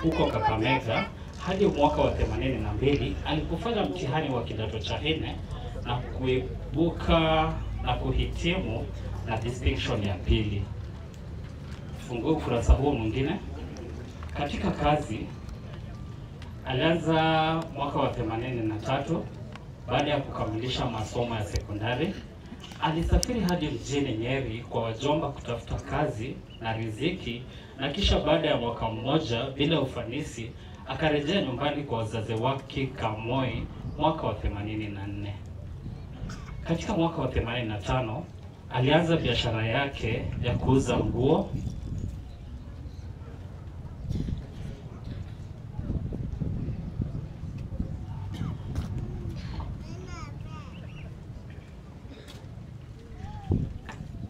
huko Kakamega hadi mwaka wa 82 alipofanya mtihani wa kidato cha nne na kuibuka na kuhitimu na distinction ya pili. Fungue ukurasa huo mwingine. Katika kazi alianza mwaka wa 83 baada ya kukamilisha masomo ya sekondari. Alisafiri hadi mjini Nyeri kwa wajomba kutafuta kazi na riziki, na kisha baada ya mwaka mmoja bila ufanisi akarejea nyumbani kwa wazazi wake Kamoi mwaka wa 84. Katika mwaka wa 85 alianza biashara yake ya kuuza nguo.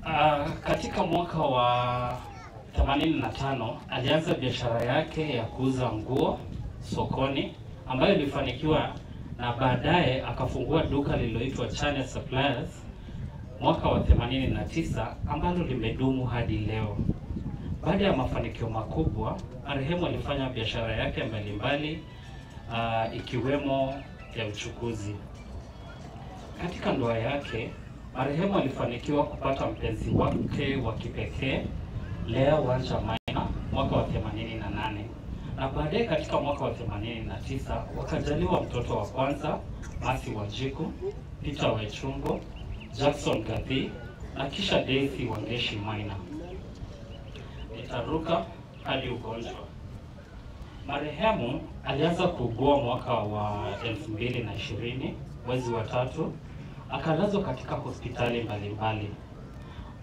Uh, katika mwaka wa 85 alianza biashara yake ya kuuza nguo sokoni ambayo ilifanikiwa na baadaye akafungua duka lililoitwa Chania Suppliers mwaka wa 89 ambalo limedumu hadi leo. Baada ya mafanikio makubwa, marehemu alifanya biashara yake mbalimbali uh, ikiwemo ya uchukuzi. Katika ndoa yake marehemu alifanikiwa kupata mpenzi wake wa kipekee Lea Wanja Maina mwaka wa 88 na baadaye katika mwaka wa 89 wakajaliwa mtoto wa kwanza Masi Wanjiku, Peter Waichungo, Jackson Gathi na kisha Daisy Wangeshi Maina. Nitaruka hadi ugonjwa. Marehemu alianza kuugua mwaka wa elfu mbili na ishirini mwezi wa tatu, akalazwa katika hospitali mbalimbali.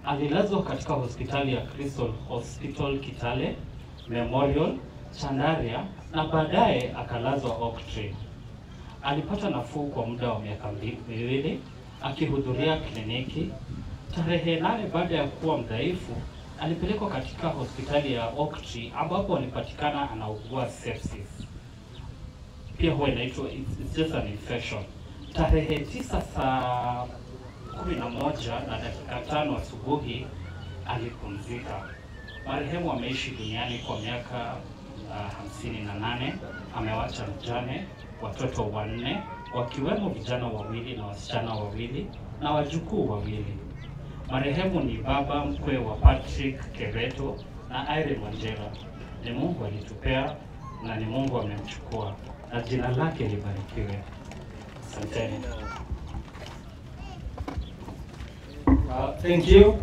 Alilazwa katika hospitali ya Crystal Hospital Kitale, Memorial, Chandaria na baadaye akalazwa Oak Tree. Alipata nafuu kwa muda wa miaka miwili akihudhuria kliniki. Tarehe nane baada ya kuwa mdhaifu, alipelekwa katika hospitali ya Oaktree ambapo alipatikana anaugua sepsis. Pia huwa inaitwa it's, just an infection. Tarehe tisa saa kumi na moja na dakika tano asubuhi alipumzika. Marehemu ameishi duniani kwa miaka uh, hamsini na nane. Amewacha mjane, watoto wanne wakiwemo vijana wawili na wasichana wawili na wajukuu wawili. Marehemu ni baba mkwe wa Patrick Kebeto na Irene Wanjera. Ni Mungu alitupea na ni Mungu amemchukua na jina lake libarikiwe. Asanteni. Uh, thank you.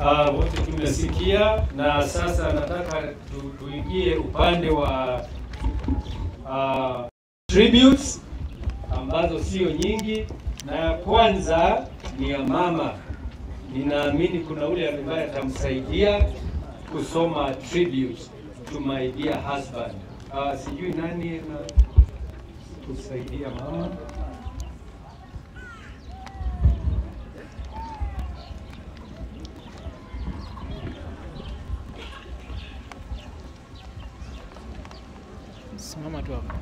Uh, wote tumesikia na sasa nataka tu, tuingie upande wa uh, tributes ambazo sio nyingi, na ya kwanza ni ya mama. Ninaamini kuna ule ambaye atamsaidia kusoma tribute to my dear husband. Uh, sijui nani na kusaidia mama. Simama tu hapo.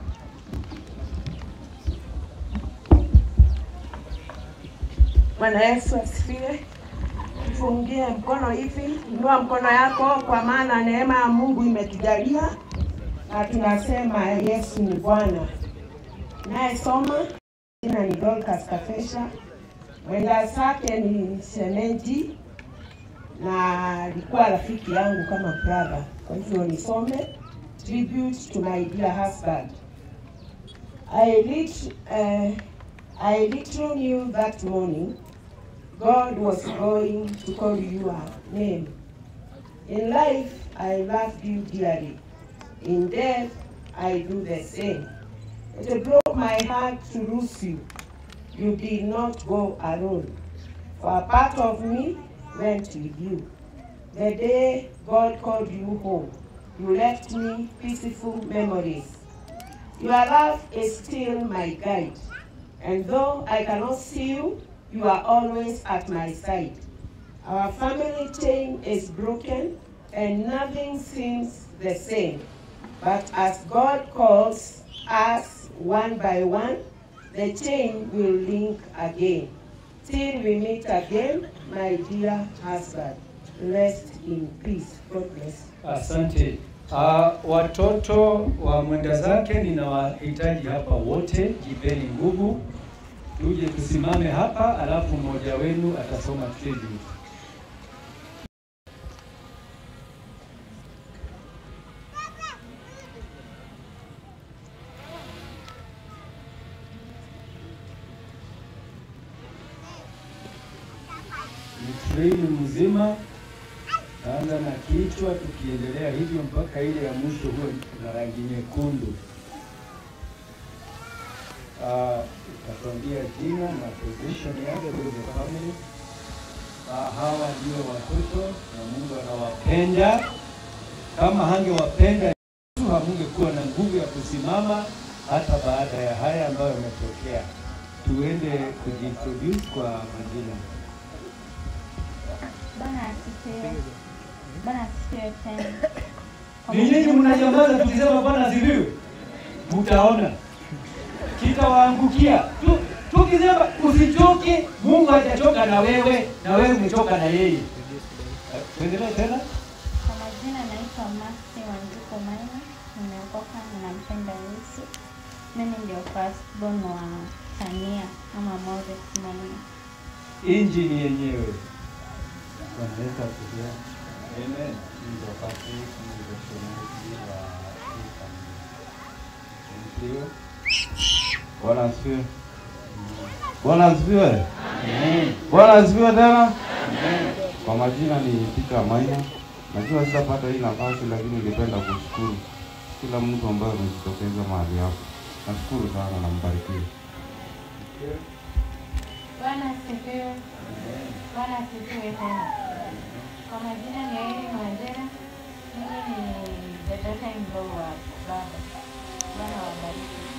Bwana Yesu asifiwe. Tufungie mkono hivi, inua mkono yako, kwa maana neema ya Mungu imetujalia na tunasema Yesu ni Bwana. Naye soma jina ni Dorcas Kafesha, mwenda zake ni Semeji na alikuwa rafiki yangu kama brother. Kwa hivyo nisome tribute to my dear husband. I lit, uh, I little knew that morning God was going to call you a name. In life, I loved you dearly. In death, I do the same. It broke my heart to lose you. You did not go alone. For a part of me went with you. The day God called you home, you left me peaceful memories. Your love is still my guide. And though I cannot see you, you are always at my side. Our family chain is broken and nothing seems the same. But as God calls us one by one, the chain will link again. Till we meet again, my dear husband. Rest in peace. God bless. Asante. Uh, watoto wa mwenda zake ninawahitaji hapa wote, jipeni nguvu, tuje tusimame hapa, alafu mmoja wenu atasoma. Ni treni mzima Anza na kichwa, tukiendelea hivyo mpaka ile ya mwisho huwe na rangi nyekundu. Uh, utatuambia jina na position yake kwenye family. Uh, hawa ndio watoto na Mungu anawapenda. Kama hangewapenda hamungekuwa na nguvu ya kusimama hata baada ya haya ambayo yametokea. Tuende kujintroduce kwa majina. Ni nyinyi mnanyamaza tukisema Bwana asifiwe, mtaona kitawaangukia tu. Tukisema usichoke, Mungu hajachoka na wewe na wewe umechoka na yeye. Tuendelee tena. Kwa majina naitwa Maxi Wanjuko Maina, nimeokoka, ninampenda Yesu. Mimi ndio firstborn wa Tania ama Moses Maina. Injini yenyewe Bwana Yesu asifiwe. Amen. Ndio Patrick, ndio wa Kristo. Ndio. Bwana asifiwe. Bwana asifiwe. Bwana asifiwe tena. Kwa majina ni Peter Maina. Najua sitapata hii nafasi, lakini ningependa kushukuru kila mtu ambaye amejitokeza mahali hapa. Nashukuru sana na mbarikiwe. Bwana asifiwe. Bwana asifiwe tena. Kwa majina ni Irene Mandera. Mimi ni the daughter-in-law wa baba. Bwana wabariki.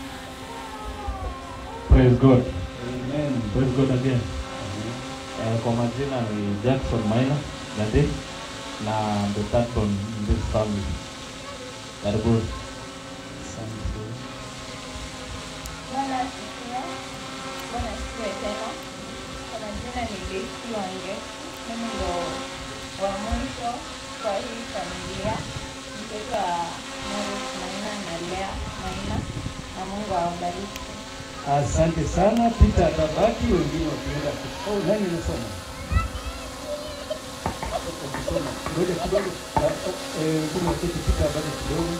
Praise God. Amen. Praise God again. Uh, kwa majina ni Jackson Maina Gade na the third born in this family. Karibuni. Asante. Bwana asifiwe. Bwana asifiwe tena. Kwa majina ni Daisy Wange. Mimi ndo wa mwisho kwa hii familia. Mtoto wa Morris Maina na Lea Maina. Na Mungu awabariki. Asante sana. Peter atabaki, wengine wakienda oh, nani anasoma? Ngoja kidogo. kuna kitu eh, wengine waketi Peter abaki kidogo.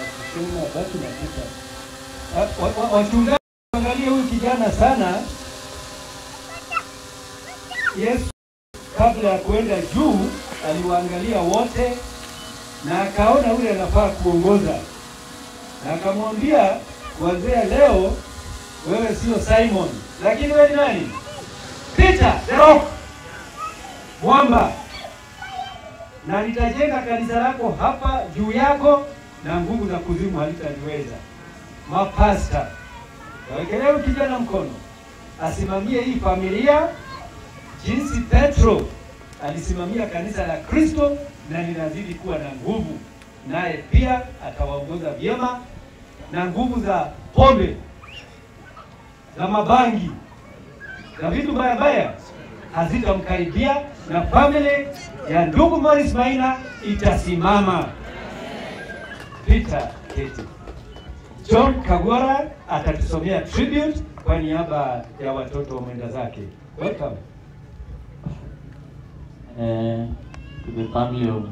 Akisema baki na Peter. Ah, wa- wa- Wachungaji angalia huyu kijana sana. Yesu kabla ya kuenda juu aliwaangalia wote na akaona yule anafaa kuongoza na akamwambia kuanzia leo wewe sio Simon, lakini wewe ni nani? Peter the rock, mwamba, na nitajenga kanisa lako hapa juu yako, na nguvu za kuzimu halitaliweza. Mapasta, wawekelee kijana mkono, asimamie hii familia jinsi Petro alisimamia kanisa la Kristo na linazidi kuwa na nguvu, naye pia atawaongoza vyema na nguvu za pombe za mabangi na vitu mbaya mbaya hazitamkaribia, na family ya ndugu Morris Maina itasimama. Peter Kete. John Kagwara atatusomea tribute kwa niaba ya watoto wa mwenda zake. Welcome. Uh, to the family of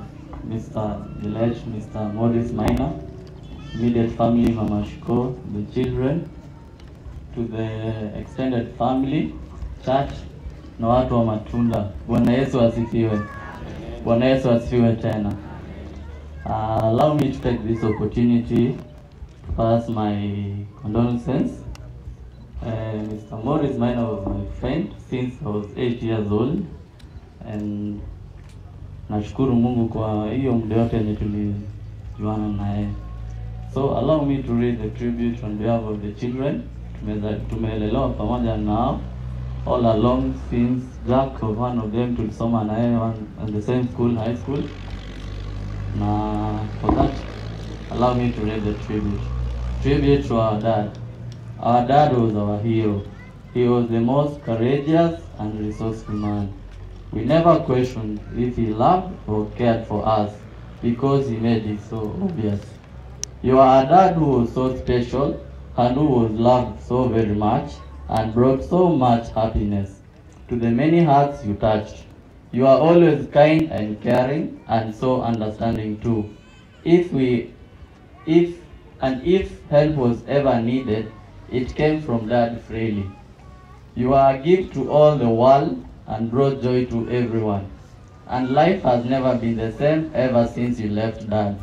Mr. Village, Mr. Morris Maina, immediate family, Mama Shiko, the children, to the extended family, church na watu wa matunda. Bwana Yesu asifiwe. Bwana Yesu asifiwe tena. Uh, allow me to take this opportunity to pass my condolences. Uh, Mr. Morris Maina was my friend since I was eight years old and nashukuru Mungu kwa hiyo muda yote yenye tulijuana naye. So allow me to read the tribute on behalf of the children. Tumeza- Tumeelelewa pamoja nao all along since Jack of one of them tulisoma naye one in the same school, high school. Na for that, allow me to read the tribute. Tribute to our dad. Our dad was our hero. He was the most courageous and resourceful man. We never questioned if he loved or cared for us because he made it so obvious. You are a dad who was so special and who was loved so very much and brought so much happiness to the many hearts you touched. You are always kind and caring and so understanding too. If we, if and if help was ever needed, it came from dad freely. You are a gift to all the world and brought joy to everyone. And life has never been the same ever since you left dad.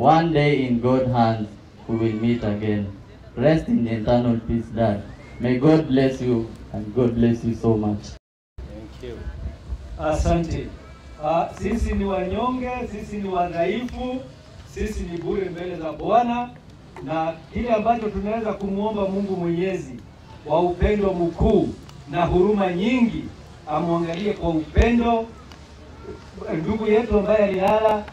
One day in God's hands, we will meet again. Rest in eternal peace, dad. May God bless you and God bless you so much. Thank you. Asante. Uh, sisi ni wanyonge, sisi ni wadhaifu, sisi ni bure mbele za Bwana, na kile ambacho tunaweza kumwomba Mungu Mwenyezi wa upendo mkuu na huruma nyingi, amwangalie kwa upendo ndugu yetu ambaye alilala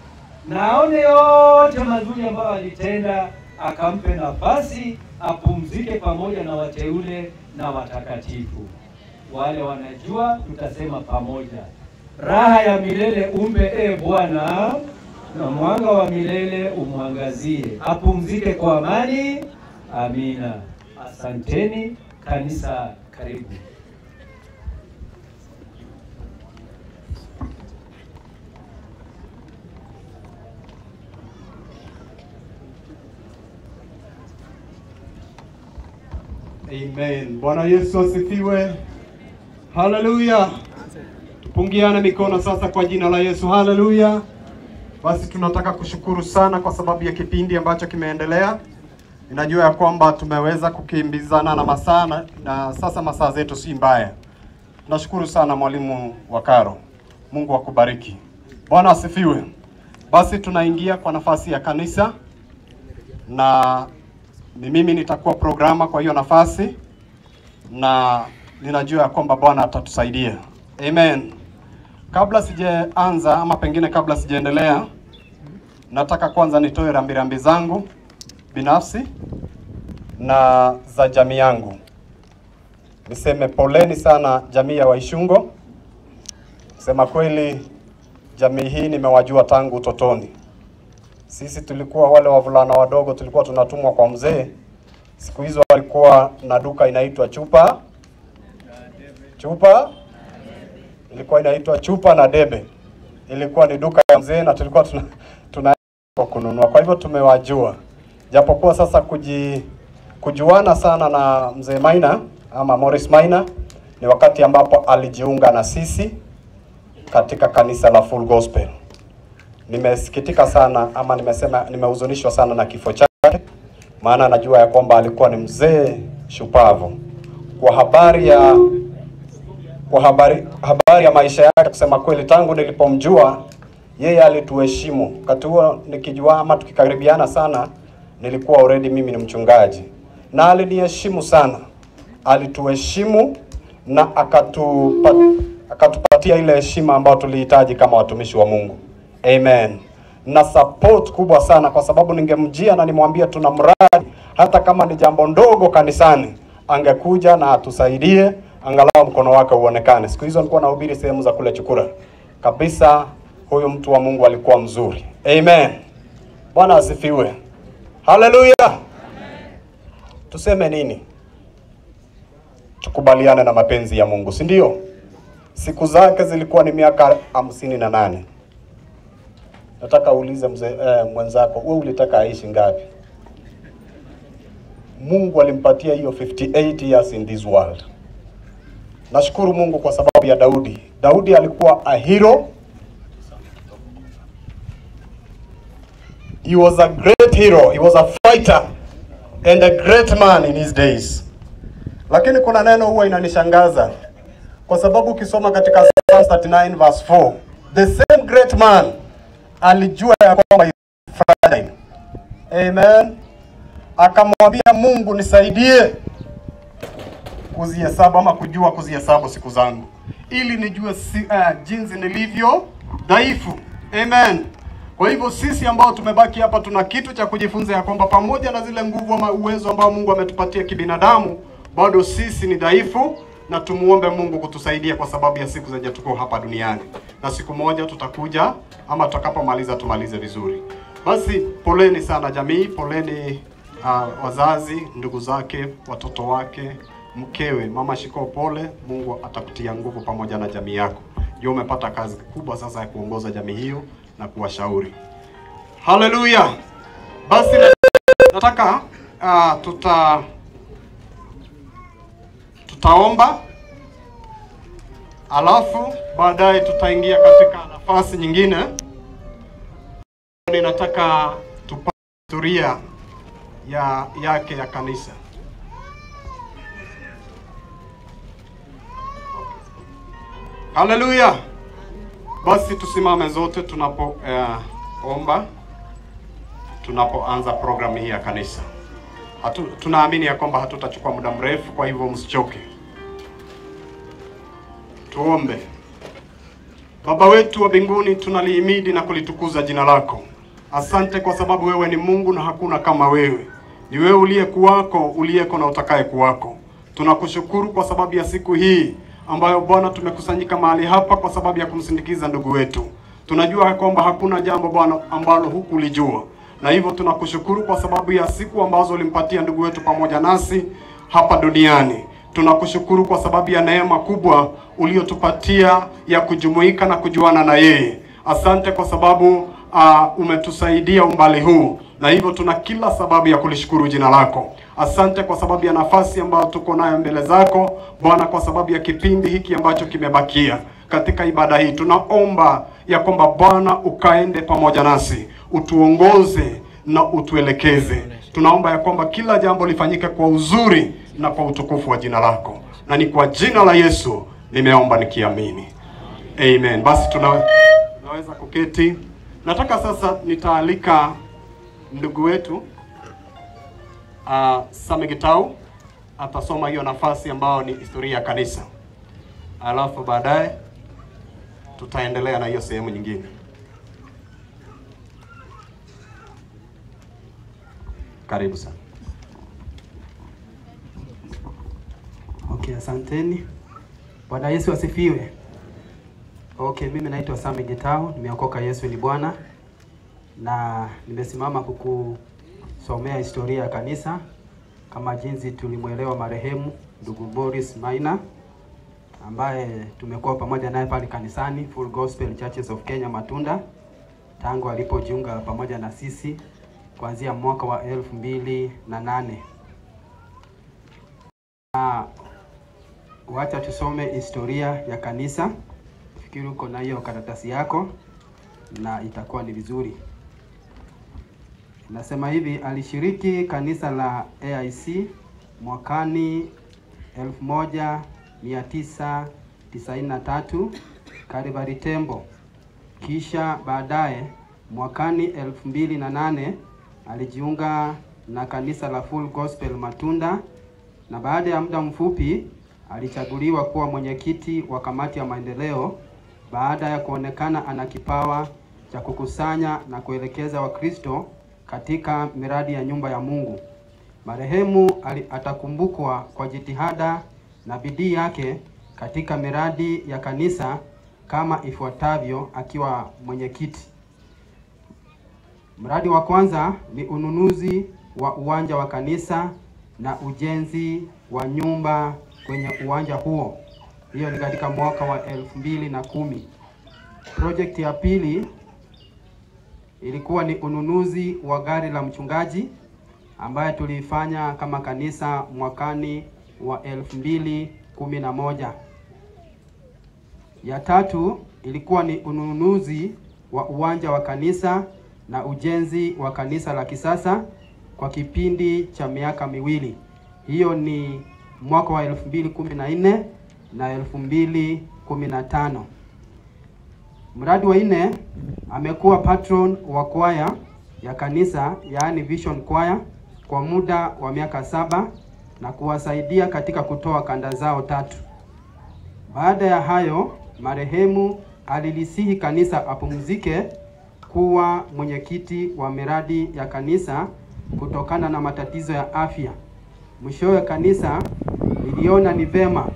na aone yote mazuri ambayo alitenda, akampe nafasi apumzike pamoja na wateule na watakatifu. Wale wanajua, tutasema pamoja, raha ya milele umbe e Bwana, na mwanga wa milele umwangazie, apumzike kwa amani. Amina. Asanteni kanisa, karibu. Amen. Bwana Yesu asifiwe. Haleluya. Tupungiane mikono sasa kwa jina la Yesu. Haleluya. Basi tunataka kushukuru sana kwa sababu ya kipindi ambacho kimeendelea. Ninajua ya kwamba tumeweza kukimbizana na masaa na, sasa masaa zetu si mbaya. Nashukuru sana mwalimu wa karo Mungu akubariki. Bwana asifiwe. Basi tunaingia kwa nafasi ya kanisa na ni mimi nitakuwa programa kwa hiyo nafasi na ninajua ya kwamba Bwana atatusaidia. Amen. Kabla sijaanza ama pengine kabla sijaendelea, nataka kwanza nitoe rambirambi zangu binafsi na za jamii yangu. Niseme poleni sana jamii ya Waishungo. Sema kweli, jamii hii nimewajua tangu utotoni. Sisi tulikuwa wale wavulana wadogo, tulikuwa tunatumwa kwa mzee. Siku hizo alikuwa na duka inaitwa Chupa Chupa, ilikuwa inaitwa Chupa na Debe. Ilikuwa ni duka ya mzee na tulikuwa tuna, tuna kununua. Kwa hivyo tumewajua, japokuwa sasa kuji, kujuana sana na mzee Maina ama Morris Maina ni wakati ambapo alijiunga na sisi katika kanisa la Full Gospel. Nimesikitika sana ama nimesema nimehuzunishwa sana na kifo chake, maana najua ya kwamba alikuwa ni mzee shupavu. Kwa habari ya kwa habari, habari ya maisha yake, kusema kweli, tangu nilipomjua yeye alituheshimu. Wakati huo nikijua ama tukikaribiana sana, nilikuwa already mimi ni mchungaji, na aliniheshimu sana, alituheshimu na akatupa, akatupatia ile heshima ambayo tulihitaji kama watumishi wa Mungu. Amen. Na support kubwa sana kwa sababu ningemjia na nimwambia tuna mradi hata kama ni jambo ndogo kanisani, angekuja na atusaidie angalau mkono wake uonekane. Siku hizo nilikuwa nahubiri sehemu za kule Chukura kabisa. Huyu mtu wa Mungu alikuwa mzuri. Amen. Bwana asifiwe. Haleluya. Tuseme nini? Tukubaliane na mapenzi ya Mungu, si ndio? Siku zake zilikuwa ni miaka hamsini na nane. Nataka uulize mzee eh, mwenzako, wewe ulitaka aishi ngapi? Mungu alimpatia hiyo 58 years in this world. Nashukuru Mungu kwa sababu ya Daudi. Daudi alikuwa a hero. He was a great hero. He was a fighter and a great man in his days. Lakini kuna neno huwa inanishangaza kwa sababu ukisoma katika Psalm 39 verse 4, the same great man alijua ya kwamba fragile. Amen. Akamwambia Mungu, nisaidie kuzihesabu ama kujua kuzihesabu siku zangu ili nijue si, uh, jinsi nilivyo dhaifu. Amen. Kwa hivyo sisi ambao tumebaki hapa tuna kitu cha kujifunza ya kwamba pamoja na zile nguvu ama uwezo ambao Mungu ametupatia kibinadamu, bado sisi ni dhaifu na tumuombe Mungu kutusaidia kwa sababu ya siku zenye tuko hapa duniani, na siku moja tutakuja ama tutakapomaliza tumalize vizuri. Basi poleni sana jamii, poleni uh, wazazi, ndugu zake, watoto wake, mkewe, mama Shiko, pole. Mungu atakutia nguvu pamoja na jamii yako. Jua umepata kazi kubwa sasa ya kuongoza jamii hiyo na kuwashauri. Haleluya! Basi nataka uh, tuta tutaomba alafu baadaye tutaingia katika nafasi nyingine. Ninataka tupate historia ya yake ya kanisa. Haleluya! Basi tusimame zote tunapoomba, uh, tunapoanza programu hii ya kanisa. Hatu, tunaamini ya kwamba hatutachukua muda mrefu, kwa hivyo msichoke. Tuombe. Baba wetu wa mbinguni, tunalihimidi na kulitukuza jina lako. Asante kwa sababu wewe ni Mungu na hakuna kama wewe. Ni wewe uliyekuwako, uliyeko na utakaye kuwako. Tunakushukuru kwa sababu ya siku hii ambayo Bwana tumekusanyika mahali hapa kwa sababu ya kumsindikiza ndugu wetu. Tunajua kwamba hakuna jambo Bwana ambalo hukulijua, na hivyo tunakushukuru kwa sababu ya siku ambazo ulimpatia ndugu wetu pamoja nasi hapa duniani. Tunakushukuru kwa sababu ya neema kubwa uliotupatia ya kujumuika na kujuana na yeye. Asante kwa sababu uh, umetusaidia umbali huu, na hivyo tuna kila sababu ya kulishukuru jina lako. Asante kwa sababu ya nafasi ambayo tuko nayo mbele zako Bwana, kwa sababu ya kipindi hiki ambacho kimebakia. katika ibada hii. Tunaomba ya kwamba Bwana ukaende pamoja nasi, utuongoze na utuelekeze. Tunaomba ya kwamba kila jambo lifanyike kwa uzuri na kwa utukufu wa jina lako, na ni kwa jina la Yesu nimeomba nikiamini, amen. Basi tuna, tunaweza kuketi. Nataka sasa nitaalika ndugu wetu uh, Sami Gitau atasoma hiyo nafasi ambayo ni historia ya kanisa, alafu baadaye tutaendelea na hiyo sehemu nyingine. Karibu sana. Okay, asanteni. Bwana Yesu asifiwe. Okay, mimi naitwa Sami Gitao, nimeokoka Yesu ni Bwana na nimesimama kukusomea historia ya kanisa kama jinsi tulimwelewa marehemu ndugu Boris Maina ambaye tumekuwa pamoja naye pale kanisani Full Gospel Churches of Kenya Matunda tangu alipojiunga pamoja na sisi kuanzia mwaka wa elfu mbili na nane na wacha tusome historia ya kanisa. Fikiri uko na hiyo karatasi yako na itakuwa ni vizuri. Nasema hivi, alishiriki kanisa la AIC mwakani 1993 Karibari Tembo. Kisha baadaye mwakani 2008 alijiunga na kanisa la Full Gospel Matunda, na baada ya muda mfupi alichaguliwa kuwa mwenyekiti wa kamati ya maendeleo baada ya kuonekana ana kipawa cha kukusanya na kuelekeza Wakristo katika miradi ya nyumba ya Mungu. Marehemu atakumbukwa kwa jitihada na bidii yake katika miradi ya kanisa kama ifuatavyo akiwa mwenyekiti. Mradi wa kwanza ni ununuzi wa uwanja wa kanisa na ujenzi wa nyumba kwenye uwanja huo. Hiyo ni katika mwaka wa elfu mbili na kumi. Project ya pili ilikuwa ni ununuzi wa gari la mchungaji ambayo tuliifanya kama kanisa mwakani wa elfu mbili kumi na moja. Ya tatu ilikuwa ni ununuzi wa uwanja wa kanisa na ujenzi wa kanisa la kisasa kwa kipindi cha miaka miwili. Hiyo ni mwaka wa elfu mbili kumi na nne na elfu mbili kumi na tano. Mradi wa nne amekuwa patron wa kwaya ya kanisa yaani Vision Choir kwa muda wa miaka saba na kuwasaidia katika kutoa kanda zao tatu. Baada ya hayo, marehemu alilisihi kanisa apumzike kuwa mwenyekiti wa miradi ya kanisa kutokana na matatizo ya afya. Mwishowe kanisa liliona ni vema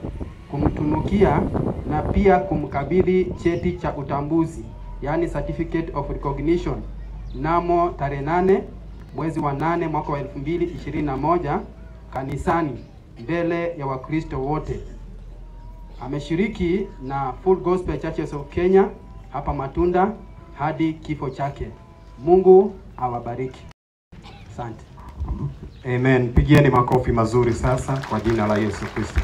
kumtunukia na pia kumkabidhi cheti cha utambuzi yaani certificate of recognition mnamo tarehe nane mwezi wa nane mwaka wa elfu mbili ishirini na moja kanisani mbele ya Wakristo wote. Ameshiriki na Full Gospel Churches of Kenya hapa Matunda hadi kifo chake. Mungu awabariki. Asante. Amen. Pigieni makofi mazuri sasa kwa jina la Yesu Kristo.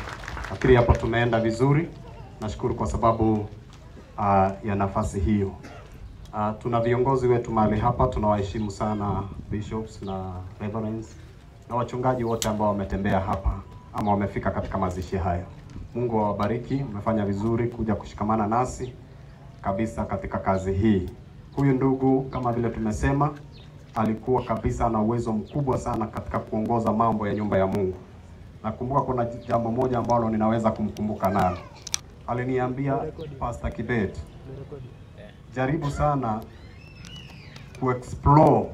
Nafikiri hapo tumeenda vizuri. Nashukuru kwa sababu uh, ya nafasi hiyo. Uh, tuna viongozi wetu mahali hapa, tunawaheshimu sana bishops na reverends na wachungaji wote ambao wametembea hapa ama wamefika katika mazishi haya. Mungu awabariki, mmefanya vizuri kuja kushikamana nasi kabisa katika kazi hii. Huyu ndugu kama vile tumesema, alikuwa kabisa na uwezo mkubwa sana katika kuongoza mambo ya nyumba ya Mungu. Nakumbuka kuna jambo moja ambalo ninaweza kumkumbuka nalo. Aliniambia Pastor Kibet, jaribu sana ku explore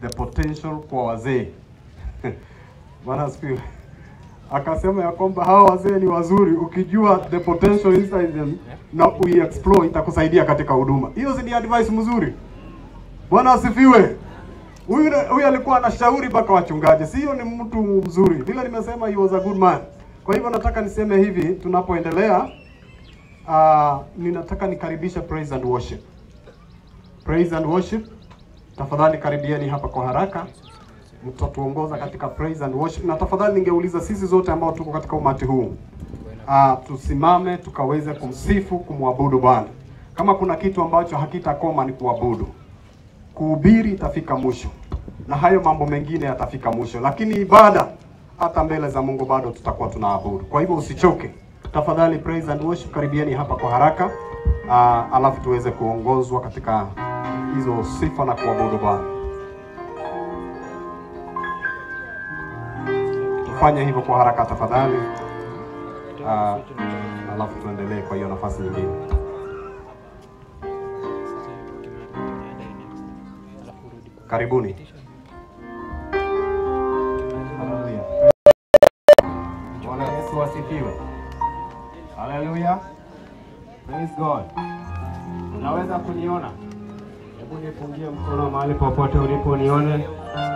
the potential kwa wazee. (laughs) Bwana asifiwe. Akasema ya kwamba hawa wazee ni wazuri, ukijua the potential inside them na uiexplore itakusaidia katika huduma. Hiyo ni advice mzuri? Bwana asifiwe. Huyu huyu alikuwa anashauri mpaka wachungaji, si hiyo ni mtu mzuri. Vile nimesema he was a good man. Kwa hivyo nataka niseme hivi tunapoendelea, uh, ninataka nikaribisha praise and worship. Praise and worship, tafadhali karibieni hapa kwa haraka, mtatuongoza katika praise and worship, na tafadhali ningeuliza sisi zote ambao tuko katika umati huu, uh, tusimame tukaweze kumsifu, kumwabudu Bwana. Kama kuna kitu ambacho hakitakoma ni kuabudu. Kuhubiri itafika mwisho na hayo mambo mengine yatafika mwisho, lakini ibada hata mbele za Mungu bado tutakuwa tunaabudu. Kwa hivyo usichoke, tafadhali praise and worship, karibieni hapa kwa haraka uh, alafu tuweze kuongozwa katika hizo sifa na kuabudu Bwana. Tufanye hivyo kwa haraka tafadhali, uh, alafu tuendelee kwa hiyo nafasi nyingine. Karibuni. Bwana Yesu asifiwe. Haleluya. Praise God. Unaweza kuniona? Hebu nipungie mkono mahali popote ulipo nione.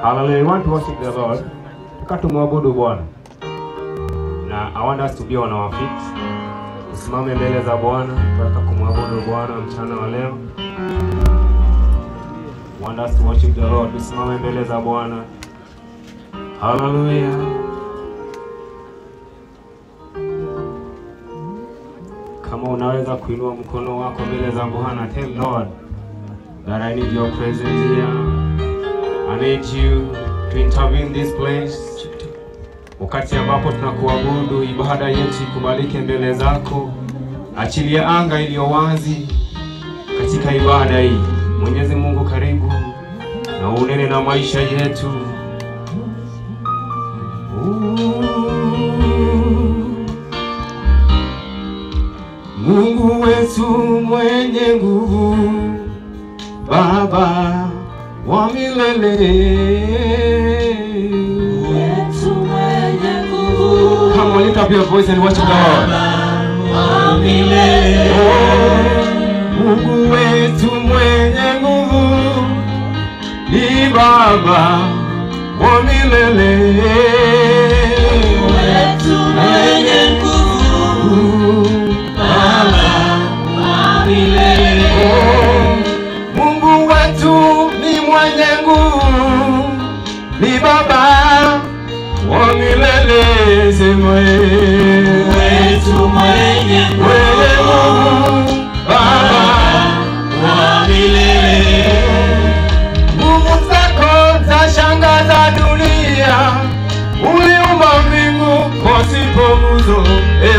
Hallelujah. Want to worship the Lord. Tuka tumwabudu Bwana. Na I want us to be on our feet. Tusimame mbele za Bwana, tunataka kumwabudu Bwana mchana wa leo. Want us to worship the Lord. Tusimame mbele za Bwana. Hallelujah. Kama unaweza kuinua mkono wako mbele za Bwana, tell Lord that I need your presence here. I need you to intervene this place. Wakati ambapo tunakuabudu, ibada yetu ikubalike mbele zako. Achilia anga iliyo wazi katika ibada hii. Mwenyezi Mungu, karibu na unene na maisha yetu. Mungu wetu mwenye nguvu, Baba wa milele. On, lift up your voice and worship the Lord. Oh, Mungu wetu mwenye nguvu ni Baba wa milele. Mwenye nguvu Mungu wa milele. Sema wetu mwenye nguvu, Baba wa milele. Nguvu zako zashangaza dunia, uliumba mbingu pasipo nguzo. E,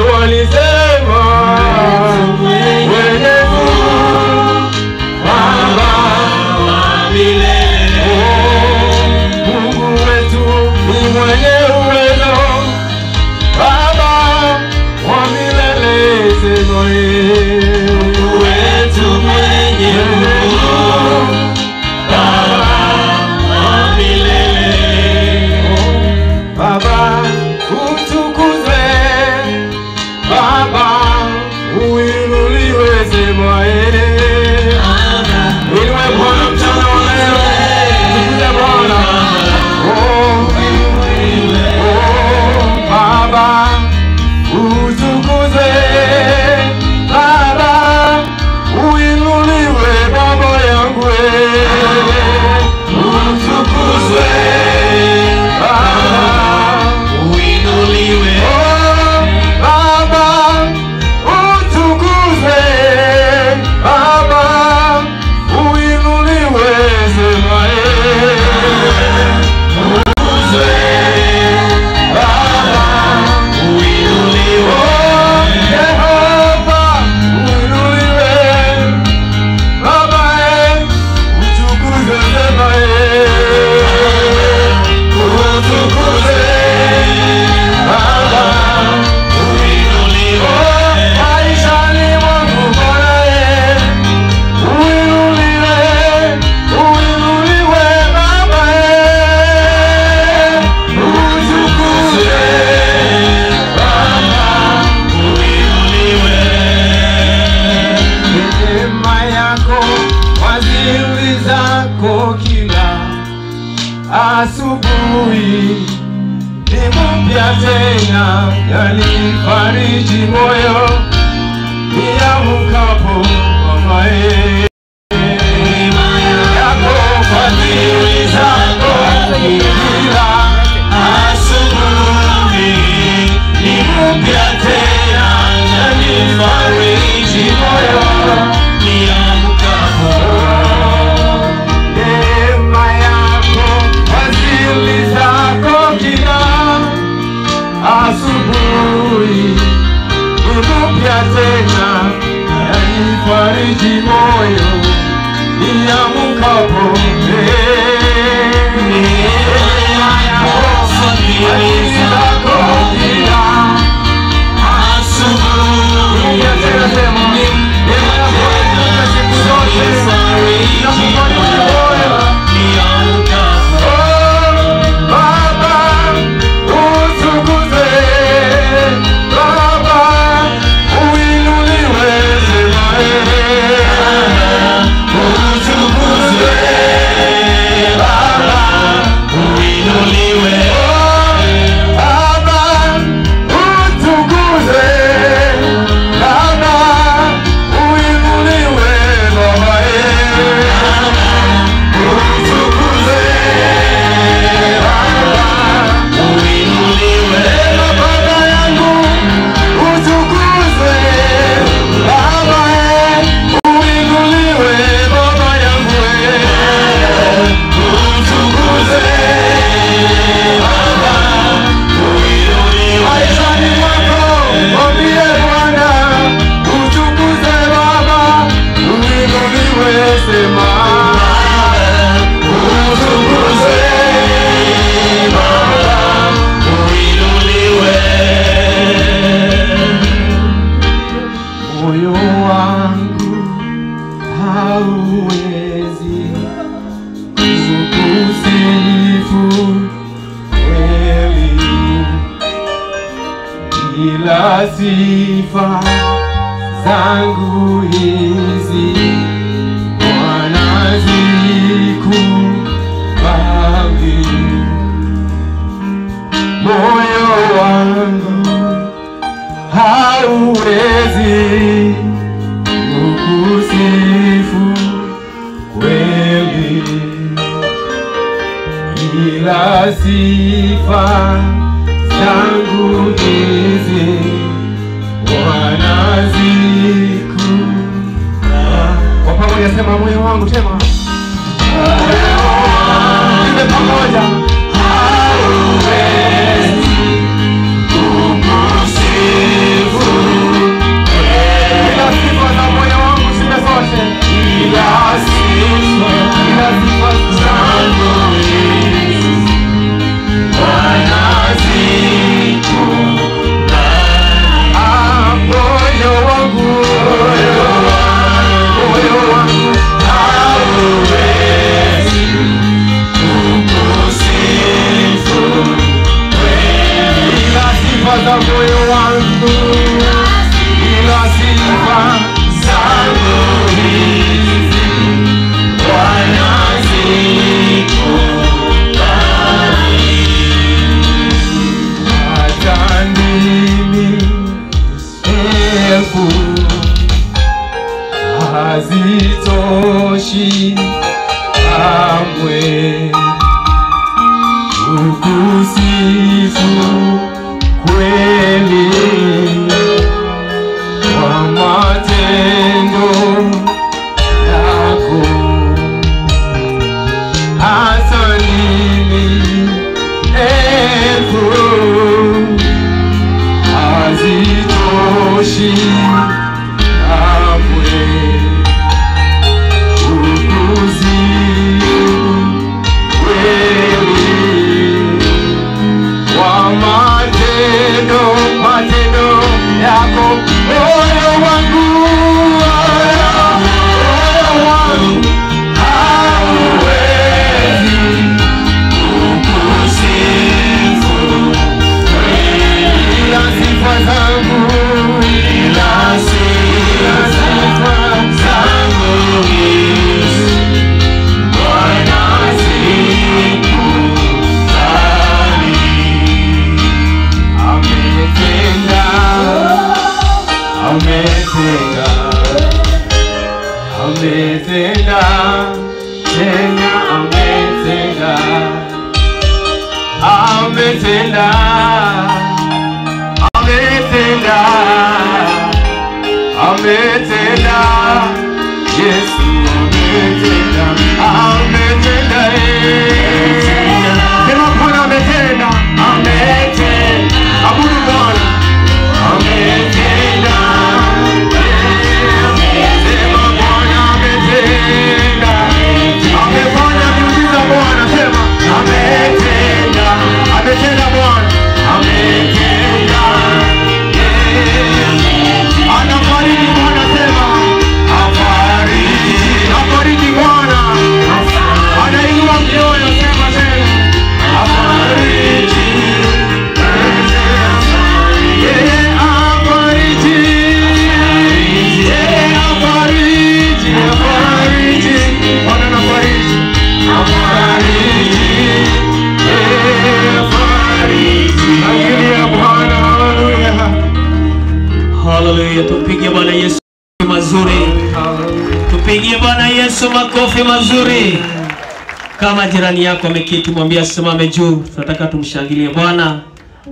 yake ameketi, mwambie asimame juu. Tunataka tumshangilie Bwana,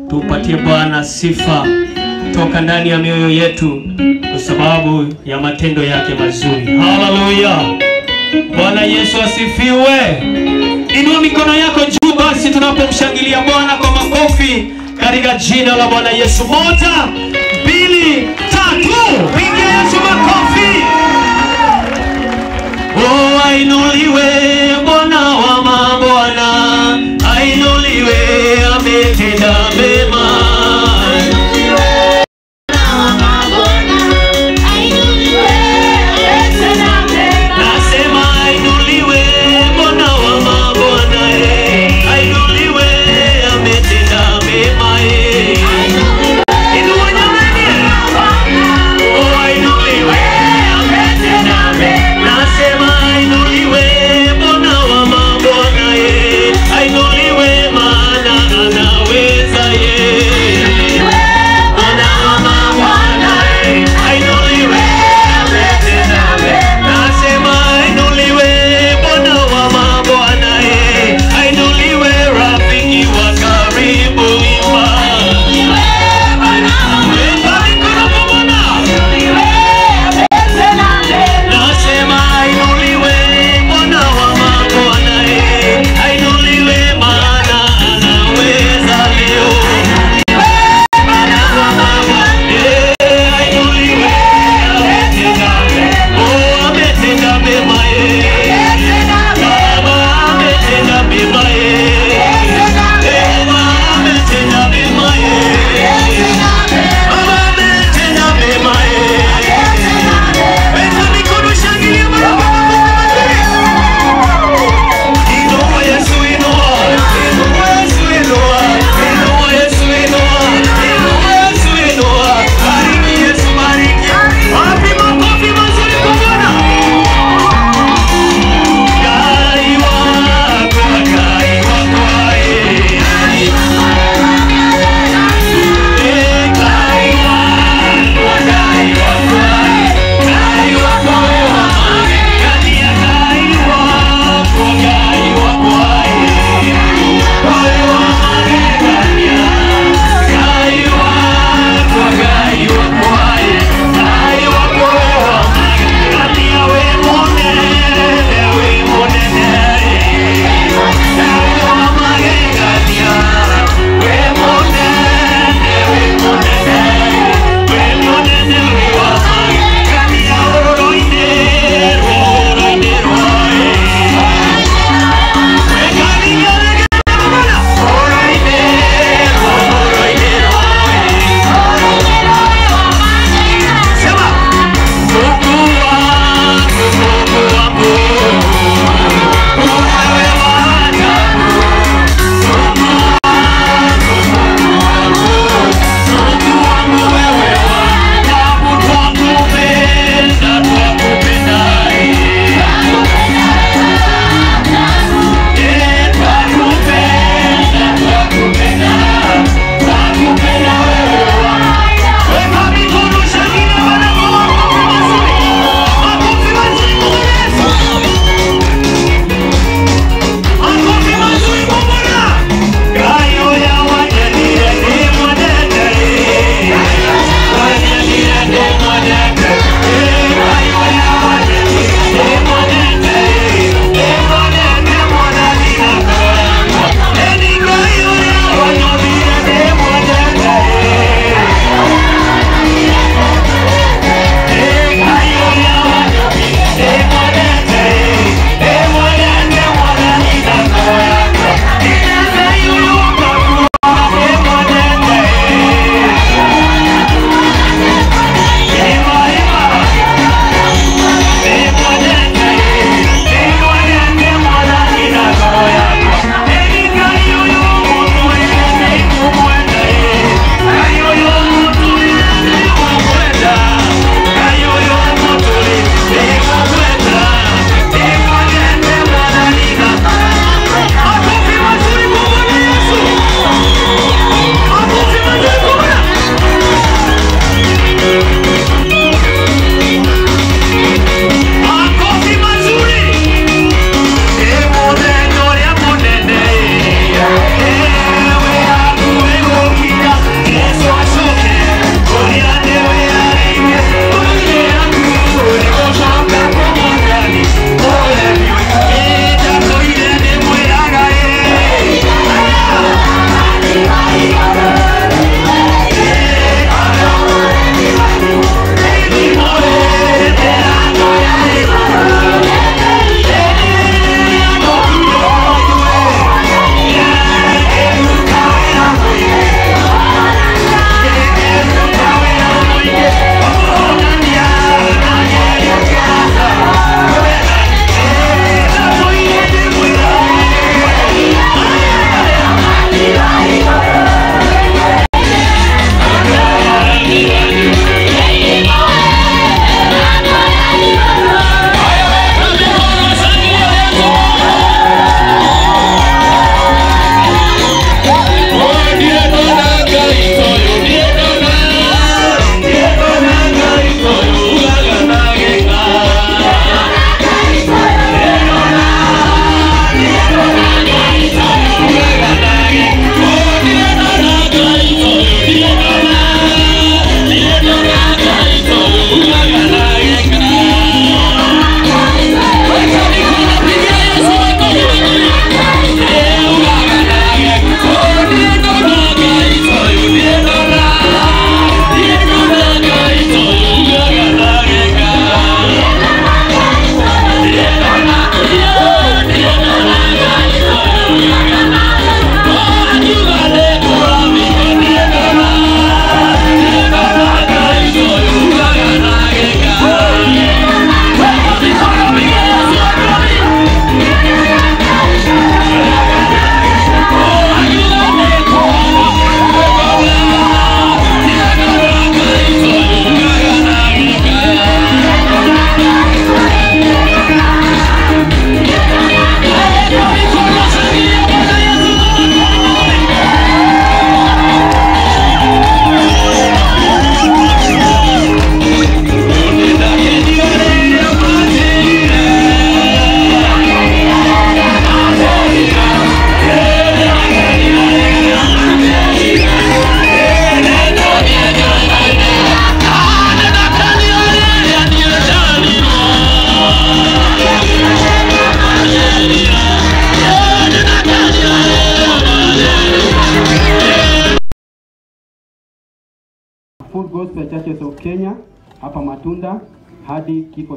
tumpatie Bwana sifa toka ndani ya mioyo yetu kwa sababu ya matendo yake mazuri. Haleluya! Bwana Yesu asifiwe. Inua mikono yako juu basi tunapomshangilia Bwana kwa makofi katika jina la Bwana Yesu. Moja, mbili, tatu, pigia Yesu makofi. Oh, ainuliwe Bwana wa Bwana ainuliwe, ametenda mema.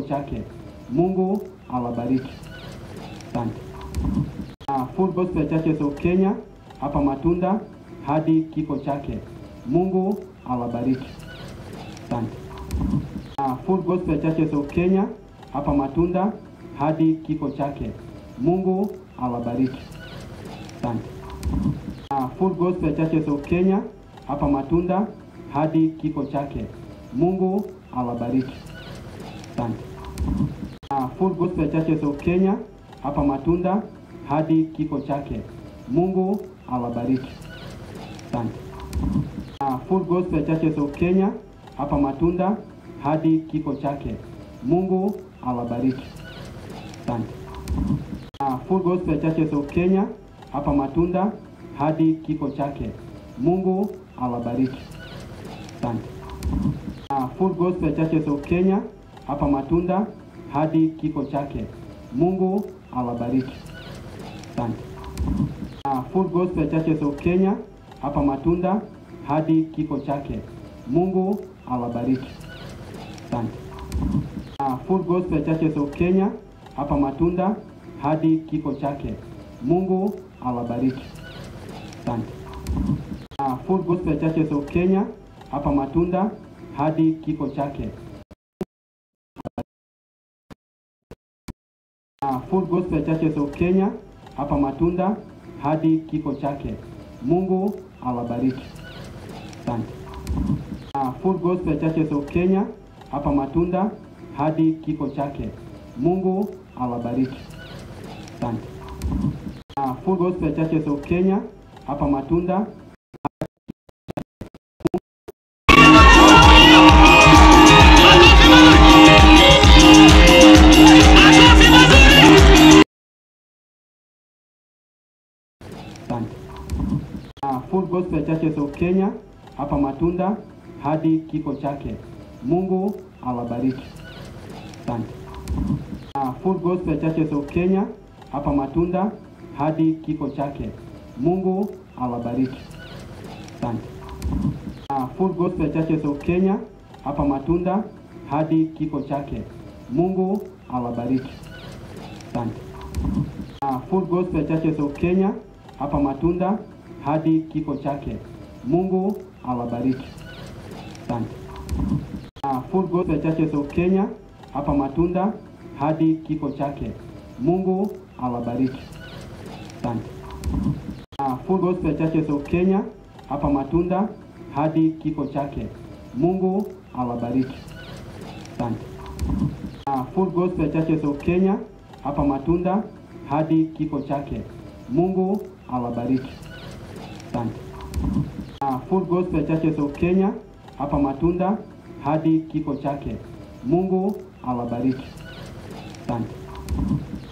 Chake. Mungu awabariki. Asante. Na Full Gospel Churches of Kenya hapa Matunda hadi kifo chake. Mungu awabariki. Asante. Na Full Gospel Churches of Kenya hapa Matunda hadi kifo chake. Mungu awabariki. Asante. Na Full Gospel Churches of Kenya hapa Matunda hadi kifo chake. Mungu awabariki. Asante. Uh, Full Gospel Churches of Kenya hapa Matunda hadi kifo chake. Mungu awabariki. Asante. Uh, Full Gospel Churches of Kenya hapa Matunda hadi kifo chake. Mungu awabariki. Asante. Uh, Full Gospel Churches of Kenya hapa Matunda hadi kifo chake. Mungu awabariki. Asante. Full Gospel Churches of Kenya hapa Matunda hadi kifo chake. Mungu awabariki. Asante. Full Gospel Churches of Kenya hapa Matunda hadi kifo chake. Mungu awabariki. Asante. Full Gospel Churches of Kenya hapa Matunda hadi kifo chake. Mungu awabariki. Asante. Full Gospel Churches of Kenya hapa Matunda hadi kifo chake. Uh, Full Gospel Churches of Kenya hapa Matunda hadi kifo chake. Mungu awabariki. Asante. Uh, Full Gospel Churches of Kenya hapa Matunda hadi kifo chake. Mungu awabariki. Asante. Uh, Full Gospel Churches of Kenya hapa Matunda Gospel Churches of Kenya hapa Matunda hadi kifo chake. Mungu awabariki. Asante. Na Full Gospel Churches of Kenya hapa Matunda hadi kifo chake. Mungu awabariki. Asante. Na Full Gospel Churches of Kenya hapa Matunda hadi kifo chake. Mungu awabariki. Asante. Na Full Gospel Churches of Kenya hapa Matunda hadi kifo chake. Mungu awabariki. Asante. Uh, Full Gospel Churches of Kenya hapa Matunda hadi kifo chake. Mungu awabariki. Asante. Uh, Full Gospel Churches of Kenya hapa Matunda hadi kifo chake. Mungu awabariki. Asante. Uh, Full Gospel Churches of Kenya hapa Matunda hadi kifo chake. Mungu awabariki. Asante. Uh, Full Gospel Churches of Kenya hapa Matunda hadi kifo chake. Mungu awabariki. Asante.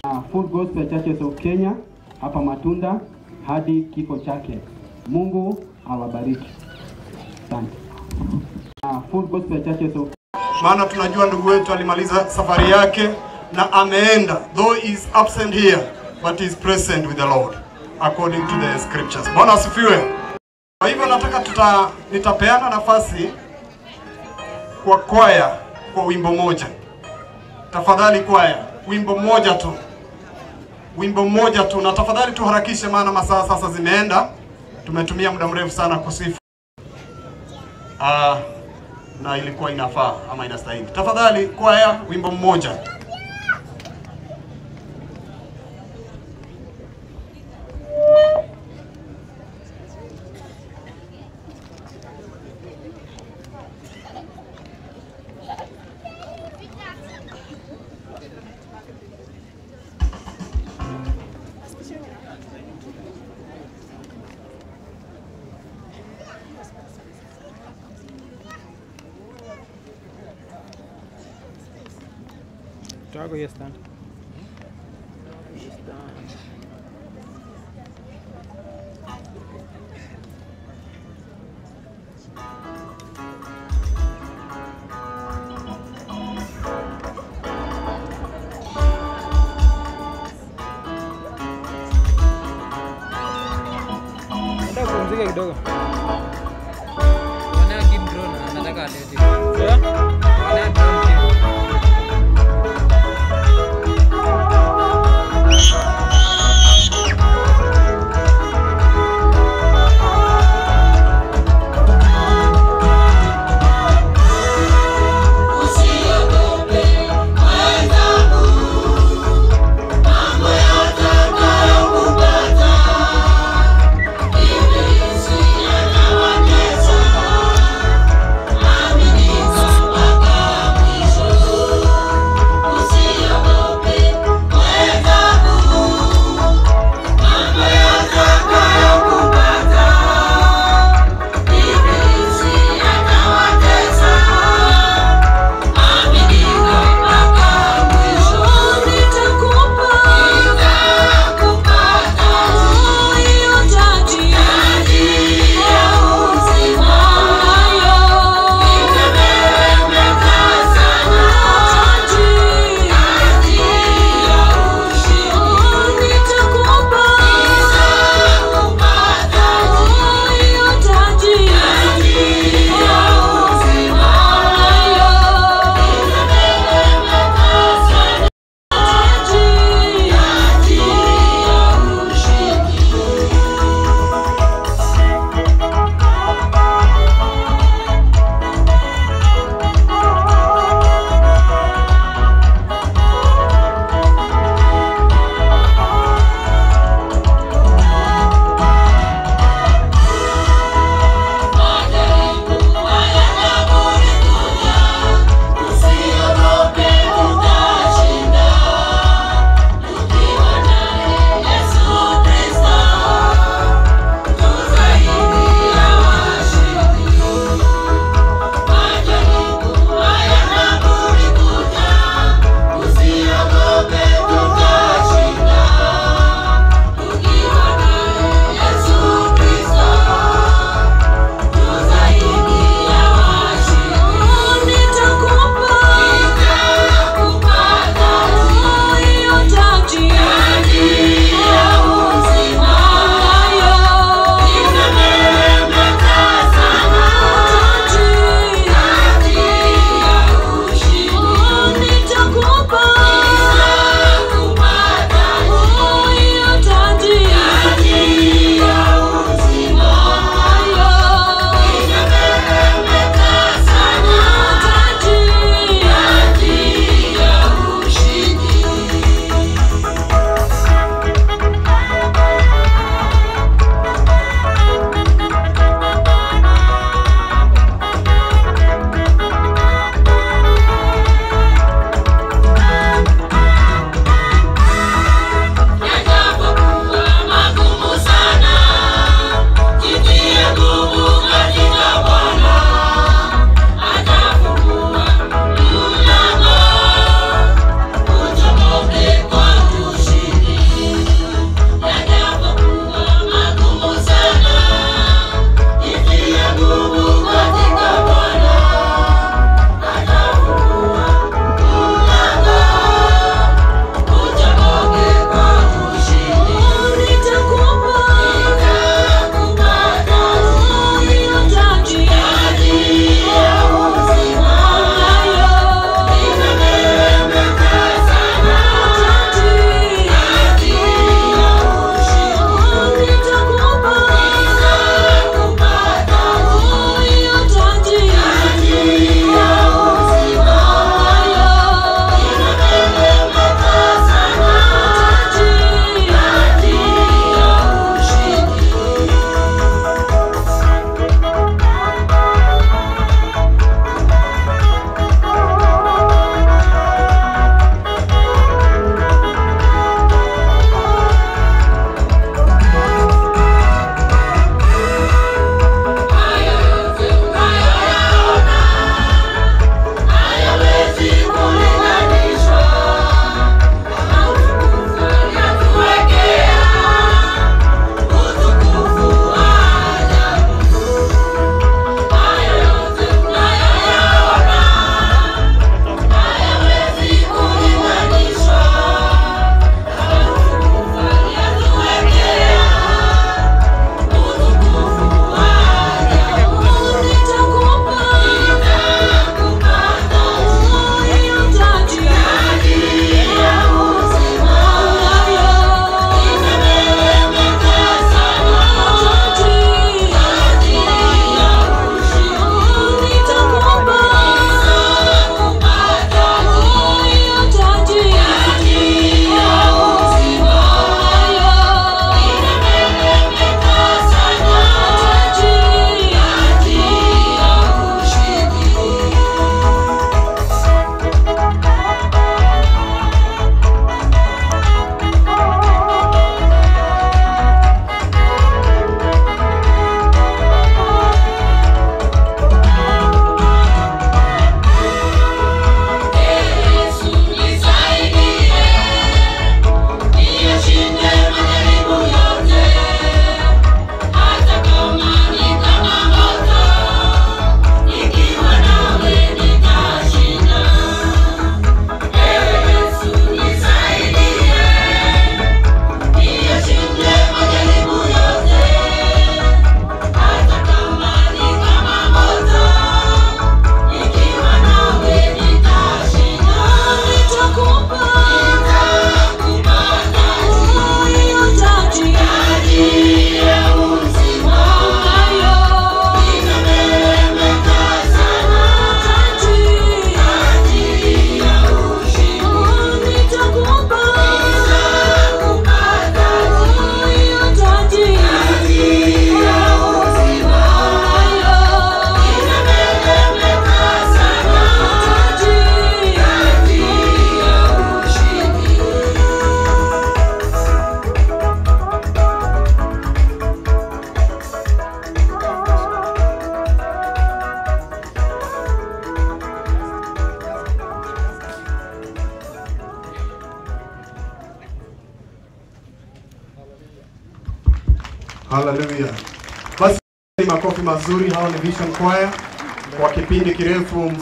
Uh, Full Gospel Churches of Kenya hapa Matunda hadi kifo chake. Mungu awabariki. Asante. Uh, Full Gospel Churches of maana tunajua ndugu wetu alimaliza safari yake na ameenda, though he is absent here but he is present with the Lord according to the scriptures. Bwana asifiwe. Kwa hivyo nataka tuta, nitapeana nafasi kwa kwaya kwa wimbo moja. Tafadhali kwaya, wimbo moja tu, wimbo moja tu, na tafadhali tuharakishe, maana masaa sasa zimeenda. Tumetumia muda mrefu sana kusifu ah, na ilikuwa inafaa ama inastahili. Tafadhali kwaya, wimbo mmoja. Toa kwa hiyo stand.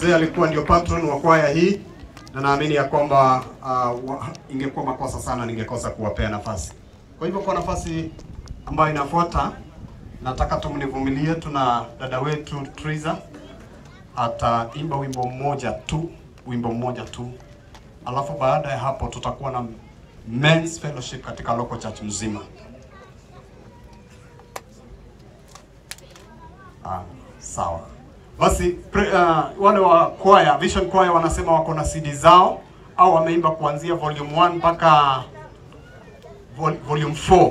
Mzee alikuwa ndio patron wa kwaya hii, na naamini ya kwamba uh, wa- ingekuwa makosa sana ningekosa kuwapea nafasi. Kwa hivyo kwa nafasi ambayo inafuata, nataka tumnivumilie. Tuna dada wetu Triza ataimba wimbo mmoja tu, wimbo mmoja tu, alafu baada ya hapo tutakuwa na men's fellowship katika local church mzima. Ah, sawa. Basi pre, uh, wale wa choir, Vision Choir wanasema wako na CD zao au wameimba kuanzia volume 1 mpaka vol, volume 4.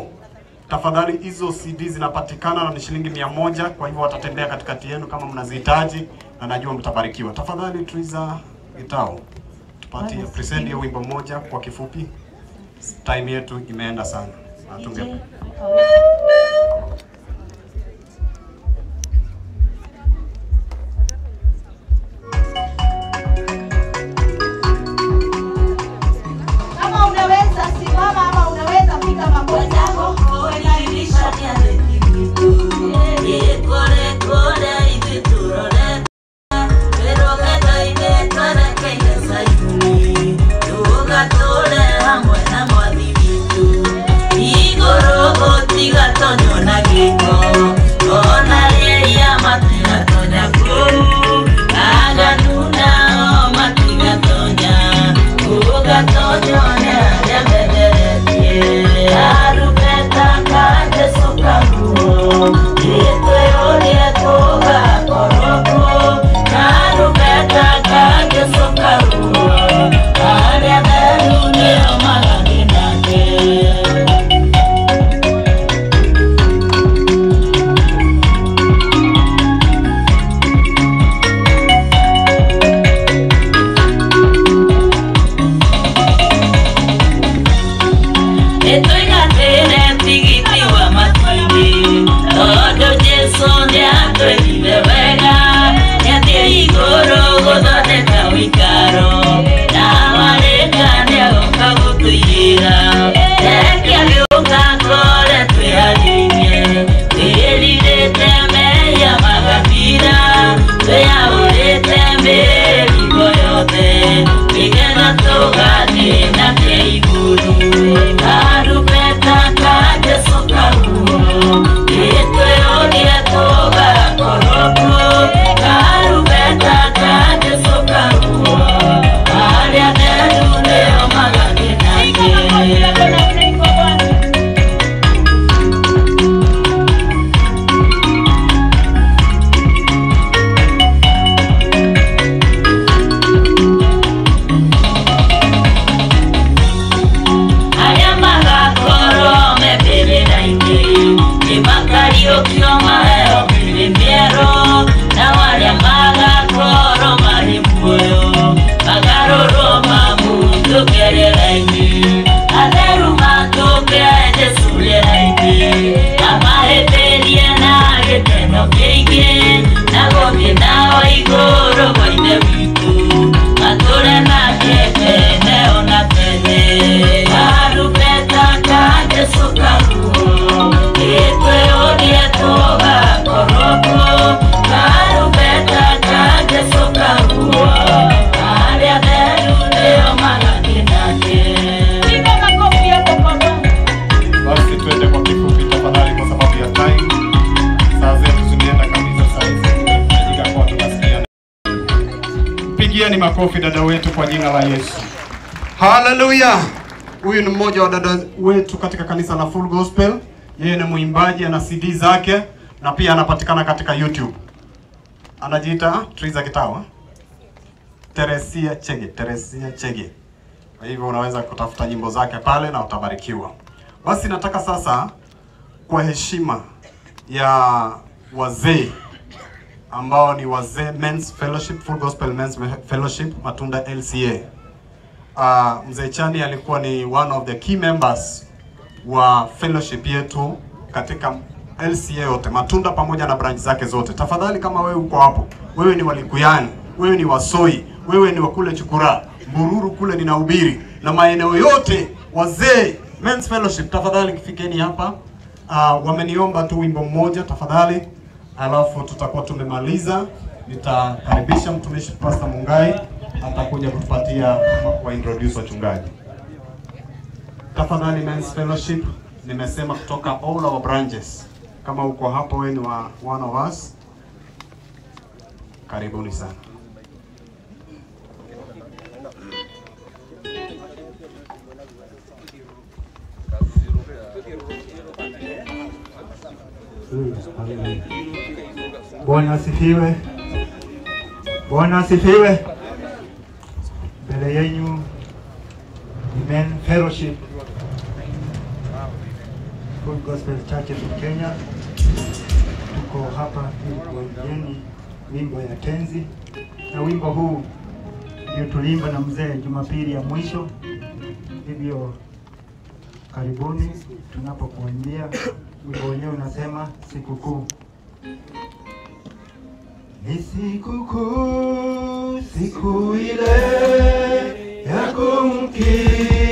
Tafadhali hizo CD zinapatikana na ni shilingi mia moja. Kwa hivyo watatembea katikati yenu kama mnazihitaji, na najua mtabarikiwa. Tafadhali Triza Gitao, tupatie present hiyo wimbo moja kwa kifupi. Time yetu imeenda sana. Na tunge CD zake na pia anapatikana katika YouTube. Anajiita Triza Kitawa, Teresia Chege, Teresia Chege. Kwa hivyo unaweza kutafuta nyimbo zake pale na utabarikiwa. Basi nataka sasa kwa heshima ya wazee ambao ni wazee Men's Fellowship, Full Gospel Men's Fellowship Matunda LCA. Uh, mzee Chani alikuwa ni one of the key members wa fellowship yetu katika LCA yote Matunda pamoja na branch zake zote. Tafadhali kama wewe uko hapo, wewe ni Walikuyani, wewe ni Wasoi, wewe ni wakule Chukura, Mbururu kule ninahubiri na maeneo yote, wazee Men's Fellowship, tafadhali kifikeni hapa. Uh, wameniomba tu wimbo mmoja tafadhali, alafu tutakuwa tumemaliza. Nitakaribisha mtumishi Pastor Mungai atakuja kutupatia wa introduce wachungaji. Tafadhali Men's Fellowship, nimesema kutoka all our branches. Kama uko hapo, wewe ni wa one of us, karibuni sana. Bwana asifiwe. Bwana asifiwe. Mbele yenyu Amen Fellowship Good Gospel Churches of Kenya, tuko hapa ili kuambieni wimbo ya tenzi, na wimbo huu ndio tulimba na mzee Jumapili ya mwisho. Hivyo karibuni tunapokuambia wimbo wenyewe unasema sikukuu. Ni sikukuu, siku ile ya kumkiri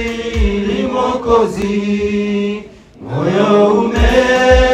Mwokozi, moyo umejaa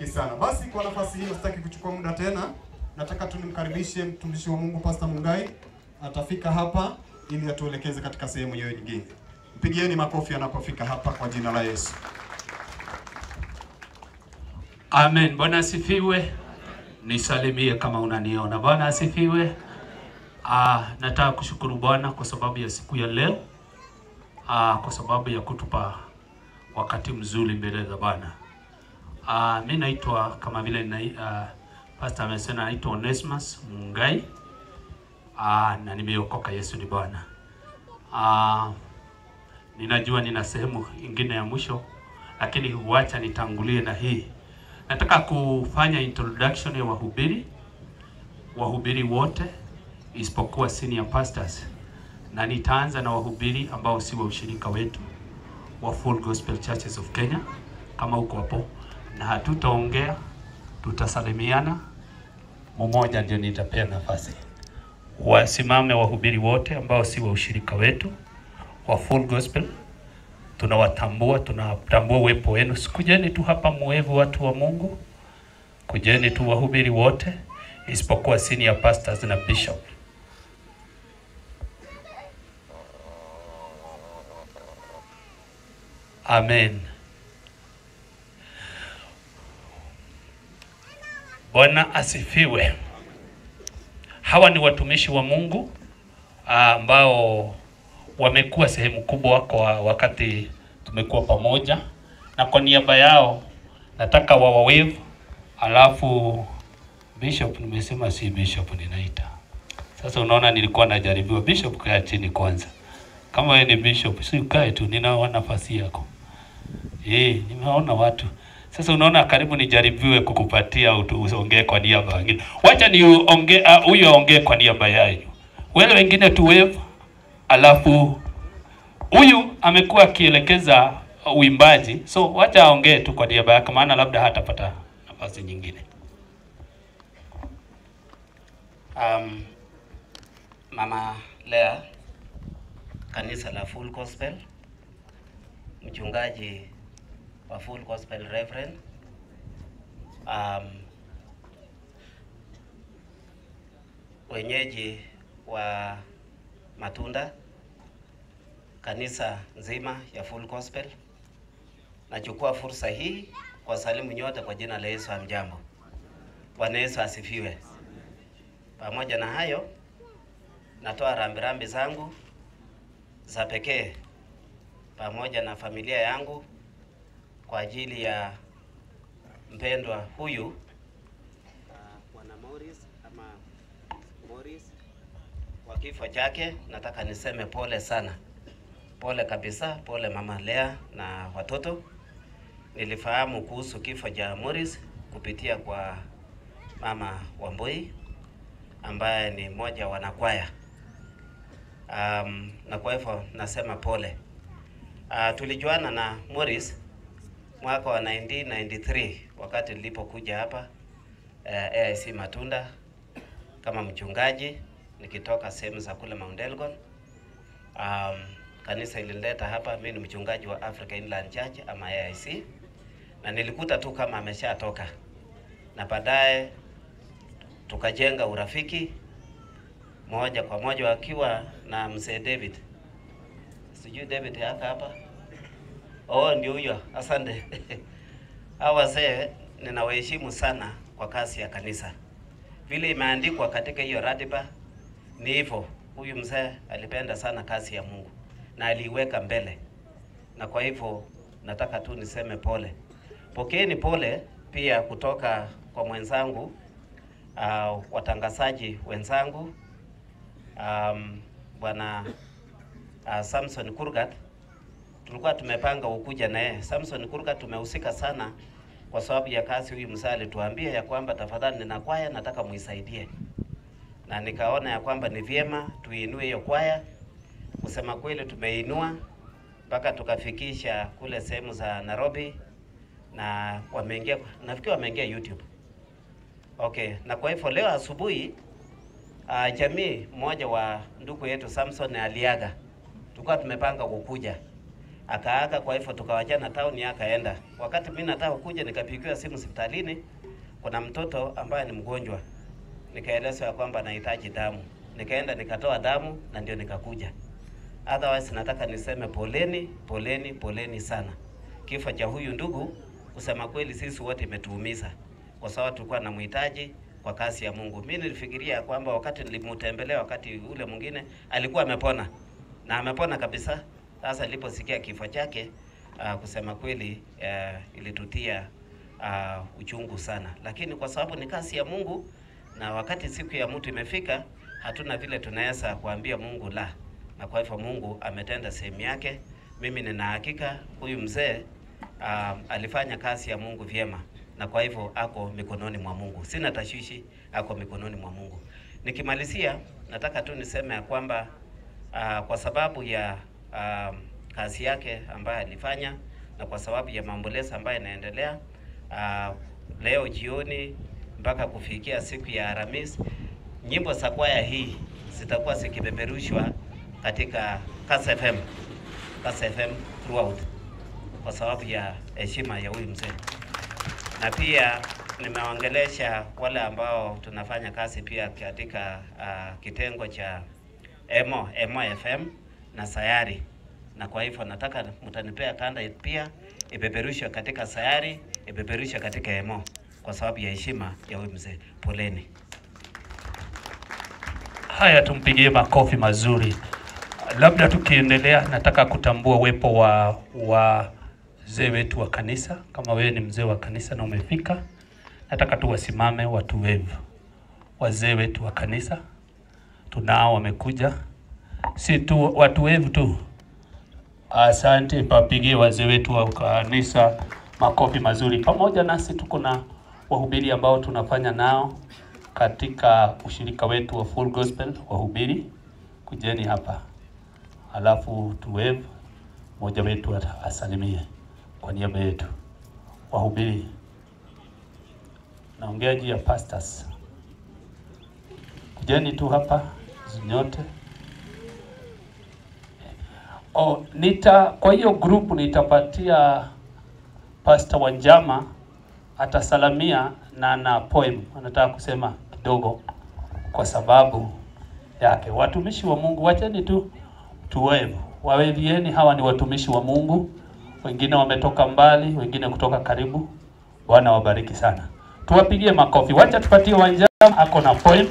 awabariki sana. Basi kwa nafasi hiyo sitaki kuchukua muda tena, nataka tunimkaribishe mtumishi wa Mungu Pastor Mungai, atafika hapa ili atuelekeze katika sehemu hiyo nyingine. Mpigieni makofi anapofika hapa kwa jina la Yesu. Amen. Bwana asifiwe. Nisalimie kama unaniona. Bwana asifiwe. Ah, nataka kushukuru Bwana kwa sababu ya siku ya leo. Ah, kwa sababu ya kutupa wakati mzuri mbele za Bwana. Ah, mimi naitwa kama vile na, uh, Pastor amesema naitwa Onesmus Mungai. Ah, na nimeokoka Yesu ni Bwana. Ah, ninajua nina sehemu ingine ya mwisho lakini huacha nitangulie na hii. Nataka kufanya introduction ya wahubiri wahubiri wote isipokuwa senior pastors, na nitaanza na wahubiri ambao si wa ushirika wetu wa Full Gospel Churches of Kenya, kama uko hapo, na hatutaongea, tutasalimiana. Mmoja ndio nitapea nafasi. Wasimame wahubiri wote ambao si wa ushirika wetu wa Full Gospel tunawatambua, tunatambua uwepo wenu. Sikujeni tu hapa muevu, watu wa Mungu, kujeni tu wahubiri wote isipokuwa senior pastors na bishop. Amen. Bwana asifiwe. Hawa ni watumishi wa Mungu ah, ambao wamekuwa sehemu kubwa kwa wakati tumekuwa pamoja, na kwa niaba yao nataka wawawevu alafu bishop, nimesema si bishop, ninaita sasa. Unaona, nilikuwa najaribiwa bishop, kaa chini kwanza. Kama wewe ni bishop, si ukae tu, ninaona nafasi yako. Eh, nimeona watu sasa. Unaona, karibu nijaribiwe kukupatia uongee kwa niaba wengine. Wacha ni ongea huyu uh, aongee kwa niaba yao, wale wengine tu wave alafu huyu amekuwa akielekeza uimbaji, so wacha aongee tu kwa niaba yake, maana labda hatapata nafasi nyingine. Um, Mama Lea, kanisa la Full Gospel, mchungaji wa Full Gospel Reverend, um, wenyeji wa Matunda, kanisa nzima ya Full Gospel. Nachukua fursa hii kwa salimu nyote kwa jina la Yesu. Amjambo, Bwana Yesu asifiwe. Pamoja na hayo, natoa rambirambi zangu za pekee pamoja na familia yangu kwa ajili ya mpendwa huyu uh, Bwana Morris ama Morris kwa kifo chake. Nataka niseme pole sana, pole kabisa, pole mama Lea na watoto. Nilifahamu kuhusu kifo cha Morris kupitia kwa mama Wambui ambaye ni mmoja wa wanakwaya um, na kwa hivyo nasema pole. Uh, tulijuana na Morris mwaka wa 1993 wakati nilipokuja hapa uh, AIC Matunda kama mchungaji nikitoka sehemu za kule Mount Elgon. Um, kanisa ilileta hapa, mimi ni mchungaji wa Africa Inland Church ama AIC, na nilikuta tu kama ameshatoka, na baadaye tukajenga urafiki moja kwa moja akiwa na mzee David. Sijui David haka hapa. Oh, ndio huyo. Asante. (laughs) Hawa wazee ninawaheshimu sana kwa kazi ya kanisa. Vile imeandikwa katika hiyo ratiba ni hivyo. Huyu mzee alipenda sana kazi ya Mungu na aliiweka mbele, na kwa hivyo nataka tu niseme pole. Pokeeni pole pia kutoka kwa mwenzangu uh, watangazaji wenzangu um, bwana uh, Samson Kurgat tulikuwa tumepanga ukuja naye. Samson Kuruka tumehusika sana kwa sababu ya kazi huyu mzee alituambia ya kwamba tafadhali, nina kwaya nataka muisaidie, na nikaona ya kwamba ni vyema tuinue hiyo kwaya. Kusema kweli, tumeinua mpaka tukafikisha kule sehemu za Nairobi, na wameingia, nafikiri wameingia YouTube. Okay, na kwa hivyo leo asubuhi uh, jamii mmoja wa ndugu yetu Samson aliaga tulikuwa tumepanga kukuja akaaga, kwa hivyo tukawachana town, akaenda. Wakati mimi nataka kuja, nikapigiwa simu hospitalini, kuna mtoto ambaye ni mgonjwa, nikaelezwa kwamba anahitaji damu. Nikaenda nikatoa damu na ndio nikakuja. Otherwise nataka niseme poleni, poleni, poleni sana. Kifo cha huyu ndugu, kusema kweli, sisi wote imetuumiza kwa sababu tulikuwa na mhitaji kwa kasi ya Mungu. Mimi nilifikiria kwamba wakati nilimtembelea wakati ule mwingine alikuwa amepona na amepona kabisa. Sasa niliposikia kifo chake uh, kusema kweli uh, ilitutia uh, uchungu sana, lakini kwa sababu ni kazi ya Mungu na wakati siku ya mtu imefika, hatuna vile tunaweza kuambia Mungu la, na kwa hivyo Mungu ametenda sehemu yake. Mimi nina hakika huyu mzee um, alifanya kazi ya Mungu vyema, na kwa hivyo ako mikononi mwa Mungu. Sina tashwishi, ako mikononi mwa Mungu. Nikimalizia, nataka tu niseme ya kwamba uh, kwa sababu ya um, kazi yake ambayo alifanya na kwa sababu ya maombolezo ambayo yanaendelea uh, leo jioni mpaka kufikia siku ya aramis nyimbo za kwaya hii zitakuwa zikipeperushwa katika Kass FM, Kass FM throughout kwa sababu ya heshima ya huyu mzee, na pia nimeongelesha wale ambao tunafanya kazi pia katika uh, kitengo cha Emo, Emo FM na Sayari, na kwa hivyo nataka mtanipea kanda pia ipeperushwe katika Sayari, ipeperushwe katika Emo kwa sababu ya heshima ya huyu mzee. Poleni. Haya, tumpigie makofi mazuri. Labda tukiendelea, nataka kutambua uwepo wa wazee wetu wa kanisa. Kama wewe ni mzee wa kanisa na umefika, nataka tu wasimame watu wevu, wazee wetu wa kanisa tunao, wamekuja, si tu watu wevu tu. Asante, papigie wazee wetu wa kanisa makofi mazuri. Pamoja nasi tuko na wahubiri ambao tunafanya nao katika ushirika wetu wa Full Gospel. Wahubiri, kujeni hapa, alafu tuwave mmoja wetu asalimie kwa niaba yetu. Wahubiri, naongea juu ya pastors, kujeni tu hapa nyote. Oh, nita kwa hiyo group nitapatia Pastor Wanjama atasalamia na na poem anataka kusema kidogo kwa sababu yake. Watumishi wa Mungu, wacheni tu tuwevu, wawevieni. Hawa ni watumishi wa Mungu, wengine wametoka mbali, wengine kutoka karibu. Bwana wabariki sana, tuwapigie makofi. Wacha tupatie Wanjama ako na poem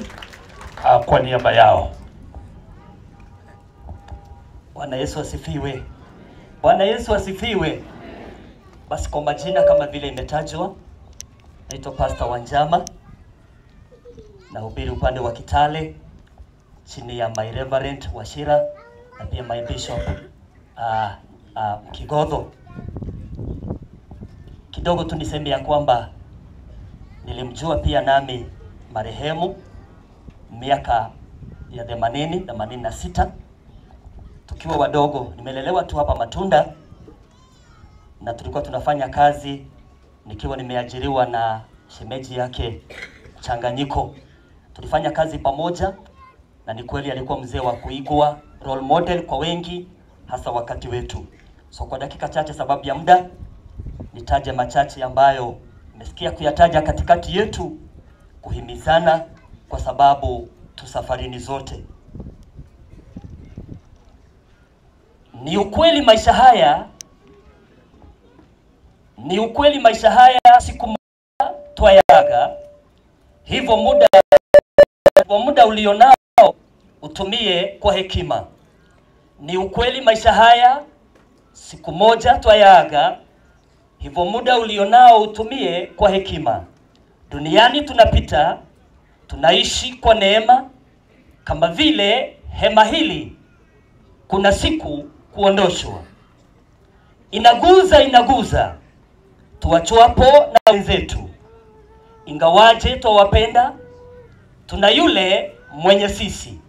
uh, kwa niaba yao. Bwana Yesu asifiwe. Bwana Yesu asifiwe. Basi kwa majina kama vile imetajwa, naitwa Pastor Wanjama, nahubiri upande wa Kitale chini ya my Reverend Washira na pia my Bishop uh, uh, Kigodho. Kidogo tu niseme ya kwamba nilimjua pia nami marehemu miaka ya themanini themanini na sita tukiwa wadogo. Nimelelewa tu hapa Matunda na tulikuwa tunafanya kazi nikiwa nimeajiriwa na shemeji yake Changanyiko. Tulifanya kazi pamoja, na ni kweli alikuwa mzee wa kuigwa, role model kwa wengi, hasa wakati wetu. So kwa dakika chache, sababu ya muda, nitaje machache ambayo nimesikia kuyataja katikati yetu, kuhimizana kwa sababu tu safarini zote. Ni ukweli maisha haya ni ukweli maisha haya siku moja twayaga, hivyo muda kwa muda ulionao utumie kwa hekima. Ni ukweli maisha haya siku moja twayaga, hivyo muda ulionao utumie kwa hekima. Duniani tunapita, tunaishi kwa neema, kama vile hema hili kuna siku kuondoshwa. Inaguza, inaguza tuwachuapo na wenzetu, ingawaje twawapenda, tuna yule mwenye sisi.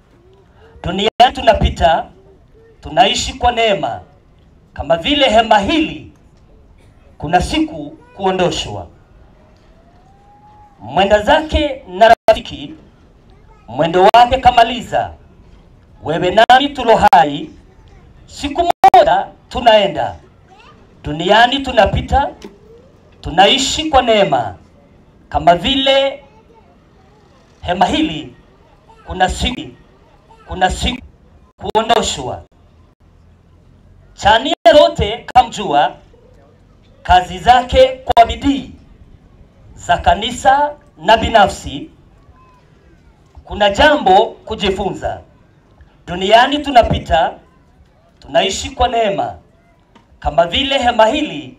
Duniani tunapita, tunaishi kwa neema, kama vile hema hili kuna siku kuondoshwa. Mwenda zake na rafiki, mwendo wake kamaliza. Wewe nami tulo hai, Siku moja tunaenda duniani, tunapita, tunaishi kwa neema, kama vile hema hili. Kuna siku, kuna siku kuondoshwa. Chania lote kamjua kazi zake kwa bidii za kanisa na binafsi. Kuna jambo kujifunza. Duniani tunapita, tunaishi kwa neema, kama vile hema hili.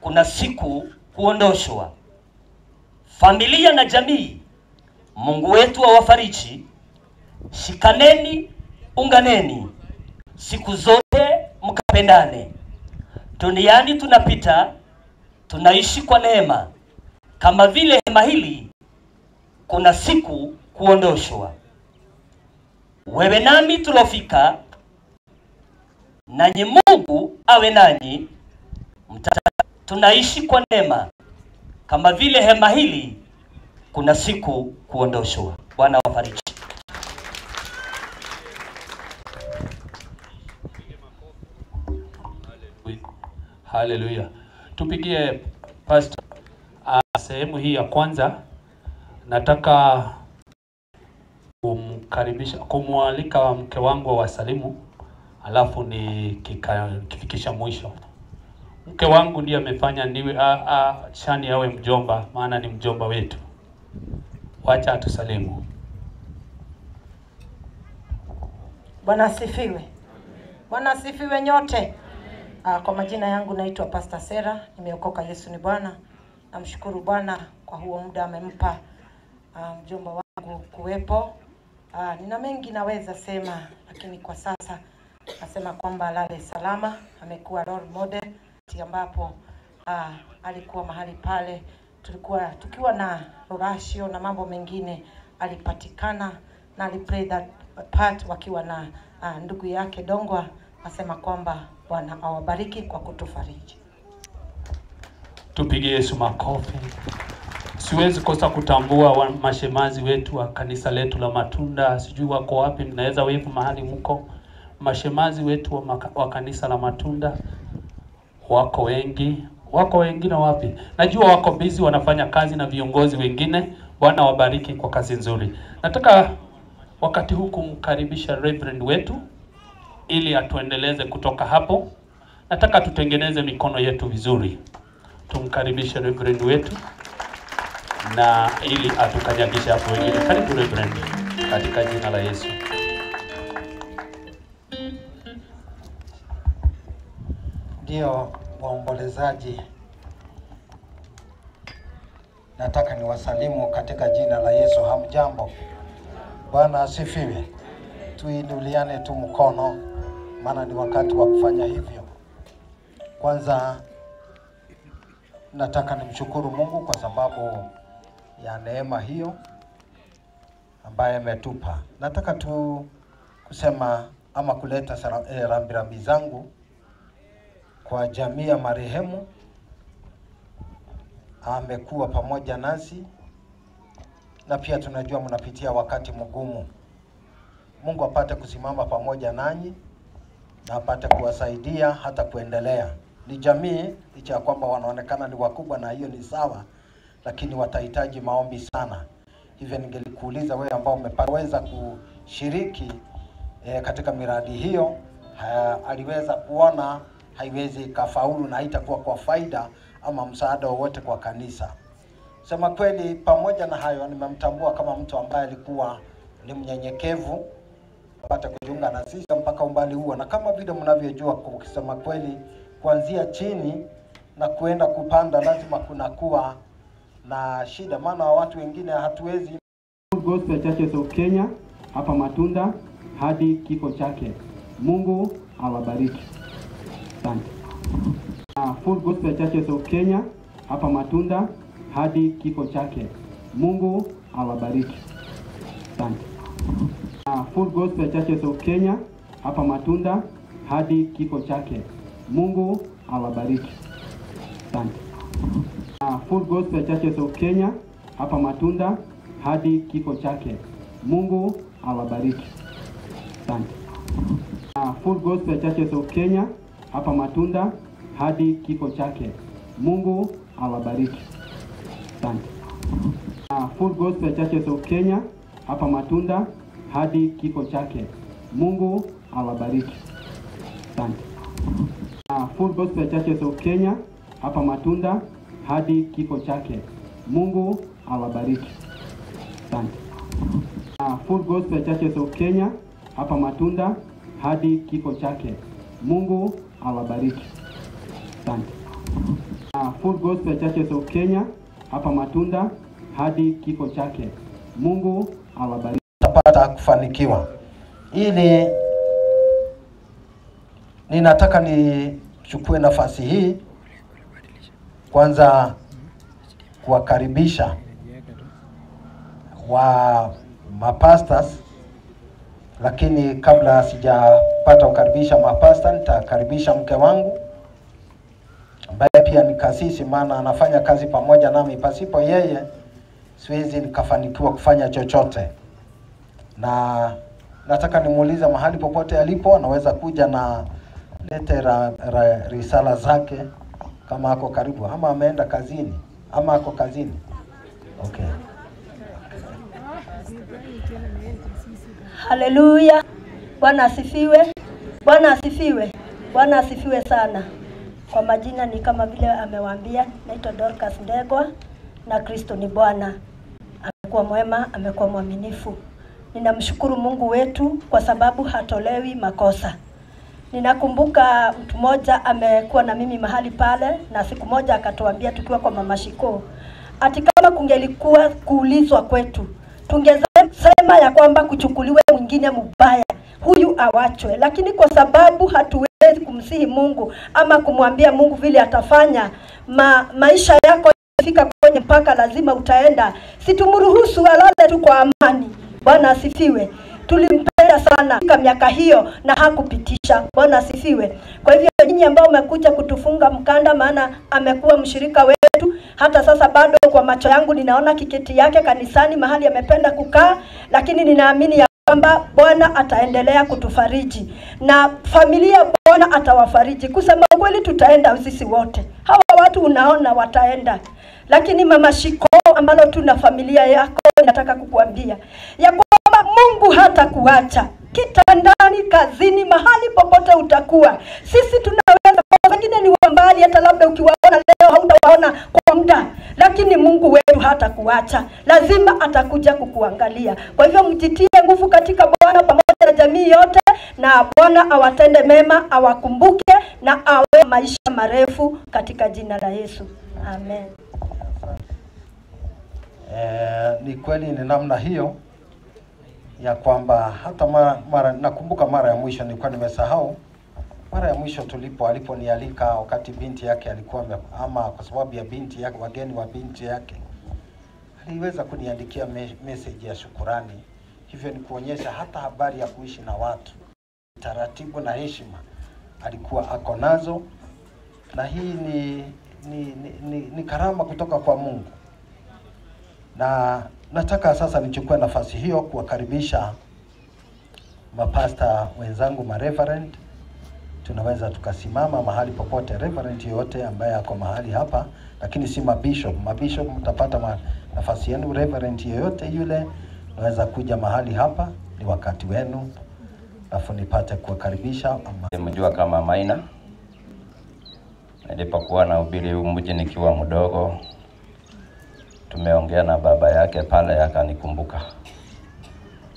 Kuna siku kuondoshwa. Familia na jamii, Mungu wetu awafariji. Shikaneni, unganeni, siku zote mkapendane. Duniani tunapita, tunaishi kwa neema, kama vile hema hili. Kuna siku kuondoshwa. Wewe nami tulofika, nanyi Mungu awe nanyi. Tunaishi kwa neema, kama vile hema hili. Kuna siku kuondoshwa. Bwana wafariji. Haleluya. Tupigie pastor. Uh, sehemu hii ya kwanza nataka kumkaribisha kumwalika mke wangu wa salimu, alafu nikifikisha mwisho. Mke wangu ndiye amefanya niwe a, a, Shani awe mjomba, maana ni mjomba wetu. Wacha atusalimu. Bwana asifiwe. Bwana asifiwe nyote. Aa, kwa majina yangu naitwa Pastor Sera, nimeokoka. Yesu ni Bwana. Namshukuru Bwana kwa huo muda amempa mjomba wangu kuwepo. Aa, nina mengi naweza sema, lakini kwa sasa nasema kwamba lale salama. Amekuwa role model ambapo uh, alikuwa mahali pale tulikuwa tukiwa na rorashio na mambo mengine, alipatikana na aliplay that part wakiwa na uh, ndugu yake Dongwa. Asema kwamba Bwana awabariki kwa kutufariji. Tupigie Yesu makofi. Siwezi kosa kutambua wa mashemazi wetu wa kanisa letu la Matunda, sijui wako wapi, mnaweza wevu mahali mko. Mashemazi wetu wa, wa kanisa la Matunda wako wengi, wako wengine wapi? Najua wako busy wanafanya kazi na viongozi wengine. Bwana wabariki kwa kazi nzuri. Nataka wakati huu kumkaribisha Reverend wetu ili atuendeleze kutoka hapo. Nataka tutengeneze mikono yetu vizuri, tumkaribishe Reverend wetu na ili atukanyagishe hapo wengine. Karibu Reverend, katika jina la Yesu. Ndio waombolezaji, nataka niwasalimu katika jina la Yesu. Hamjambo? Bwana asifiwe. Tuinuliane tu mkono, maana ni wakati wa kufanya hivyo. Kwanza nataka nimshukuru Mungu kwa sababu ya neema hiyo ambaye ametupa. Nataka tu kusema ama kuleta eh, rambirambi zangu kwa jamii ya marehemu. Amekuwa pamoja nasi na pia tunajua mnapitia wakati mgumu. Mungu apate kusimama pamoja nanyi na apate kuwasaidia hata kuendelea. Ni jamii licha ya kwamba wanaonekana ni wakubwa, na hiyo ni sawa, lakini watahitaji maombi sana. Hivyo ningelikuuliza wewe ambao umeweza kushiriki eh, katika miradi hiyo aliweza kuona haiwezi ikafaulu na haitakuwa kwa faida ama msaada wowote kwa kanisa. Sema kweli, pamoja na hayo, nimemtambua kama mtu ambaye alikuwa ni mnyenyekevu, pata kujiunga na sisi mpaka umbali huo, na kama vile mnavyojua, kusema kweli, kuanzia chini na kuenda kupanda, lazima kunakuwa na shida, maana watu wengine hatuwezi Gospel Churches of Kenya hapa Matunda hadi kifo chake. Mungu awabariki. Asante. Uh, Full Gospel Churches of Kenya hapa Matunda hadi kifo chake. Mungu awabariki. Asante. Uh, Full Gospel Churches of Kenya hapa Matunda hadi kifo chake. Mungu awabariki. Asante. Uh, Full Gospel Churches of Kenya hapa Matunda hadi kifo chake. Mungu awabariki. Asante. Uh, Full Gospel Churches of Kenya hapa Matunda hadi kifo chake. Mungu awabariki. Asante. Full Gospel Churches of Kenya hapa Matunda hadi kifo chake. Mungu awabariki. Asante. Full Gospel Churches of Kenya hapa Matunda hadi kifo chake. Mungu awabariki. Asante. Full Gospel Churches of Kenya hapa Matunda hadi kifo chake. Mungu awabariki. Asante. Uh, Full Gospel Churches of Kenya hapa Matunda hadi kifo chake. Mungu awabariki. Tapata kufanikiwa. Ili ninataka nichukue nafasi hii kwanza kuwakaribisha wa mapastas, lakini kabla sijapata kukaribisha mapasta, nitakaribisha mke wangu ambaye pia ni kasisi, maana anafanya kazi pamoja nami. Pasipo yeye siwezi nikafanikiwa kufanya chochote, na nataka nimuulize mahali popote alipo, anaweza kuja na lete ra, ra, risala zake kama ako karibu ama ameenda kazini ama ako kazini. Okay. Haleluya. Bwana asifiwe. Bwana asifiwe. Bwana asifiwe sana. Kwa majina ni kama vile amewaambia, naitwa Dorcas Ndegwa na Kristo ni Bwana. Amekuwa mwema, amekuwa mwaminifu. Ninamshukuru Mungu wetu kwa sababu hatolewi makosa. Ninakumbuka mtu mmoja amekuwa na mimi mahali pale, na siku moja akatuambia tukiwa kwa mama Shiko, ati kama kungelikuwa kuulizwa kwetu, tungesema ya kwamba kuchukuliwe mwingine mubaya, huyu awachwe, lakini kwa sababu hatuwezi kumsihi Mungu ama kumwambia Mungu vile atafanya, ma, maisha yako fika kwenye mpaka lazima utaenda, situmruhusu alale tu kwa amani. Bwana asifiwe. Tulimpenda sana katika miaka hiyo na hakupitisha. Bwana asifiwe. Kwa hivyo nyinyi ambao umekuja kutufunga mkanda, maana amekuwa mshirika wetu, hata sasa bado kwa macho yangu ninaona kiketi yake kanisani mahali amependa kukaa, lakini ninaamini ya kwamba Bwana ataendelea kutufariji na familia, Bwana atawafariji. Kusema kweli, tutaenda sisi wote. Hawa watu unaona wataenda, lakini mama Shiko, ambalo tuna familia yako, nataka kukuambia ya kwamba Mungu hata kuacha kitandani, kazini, mahali popote utakuwa. Sisi tunaweza wengine ni wa mbali, hata labda ukiwaona leo hautawaona kwa muda, lakini Mungu wetu hata kuacha, lazima atakuja kukuangalia. Kwa hivyo mjitie nguvu katika Bwana pamoja na jamii yote, na Bwana awatende mema, awakumbuke na awe maisha marefu katika jina la Yesu, amen. Eh, ni kweli ni namna hiyo ya kwamba hata mara, mara nakumbuka mara ya mwisho nilikuwa nimesahau mara ya mwisho tulipo aliponialika wakati binti yake alikuwa ama kwa sababu ya binti yake wageni wa binti yake aliweza kuniandikia me, message ya shukurani. Hivyo ni kuonyesha hata habari ya kuishi na watu, taratibu na heshima alikuwa ako nazo, na hii ni ni, ni, ni, ni karama kutoka kwa Mungu na nataka sasa nichukue nafasi hiyo kuwakaribisha mapasta wenzangu ma reverend. Tunaweza tukasimama mahali popote, reverend yoyote ambaye ako mahali hapa, lakini si mabishop. Mabishop mtapata ma nafasi yenu. Reverend yoyote yule naweza kuja mahali hapa, ni wakati wenu, alafu nipate kuwakaribisha. Mjua kama Maina, nilipokuwa na ubiri huu mji nikiwa mdogo tumeongea na baba yake pale, akanikumbuka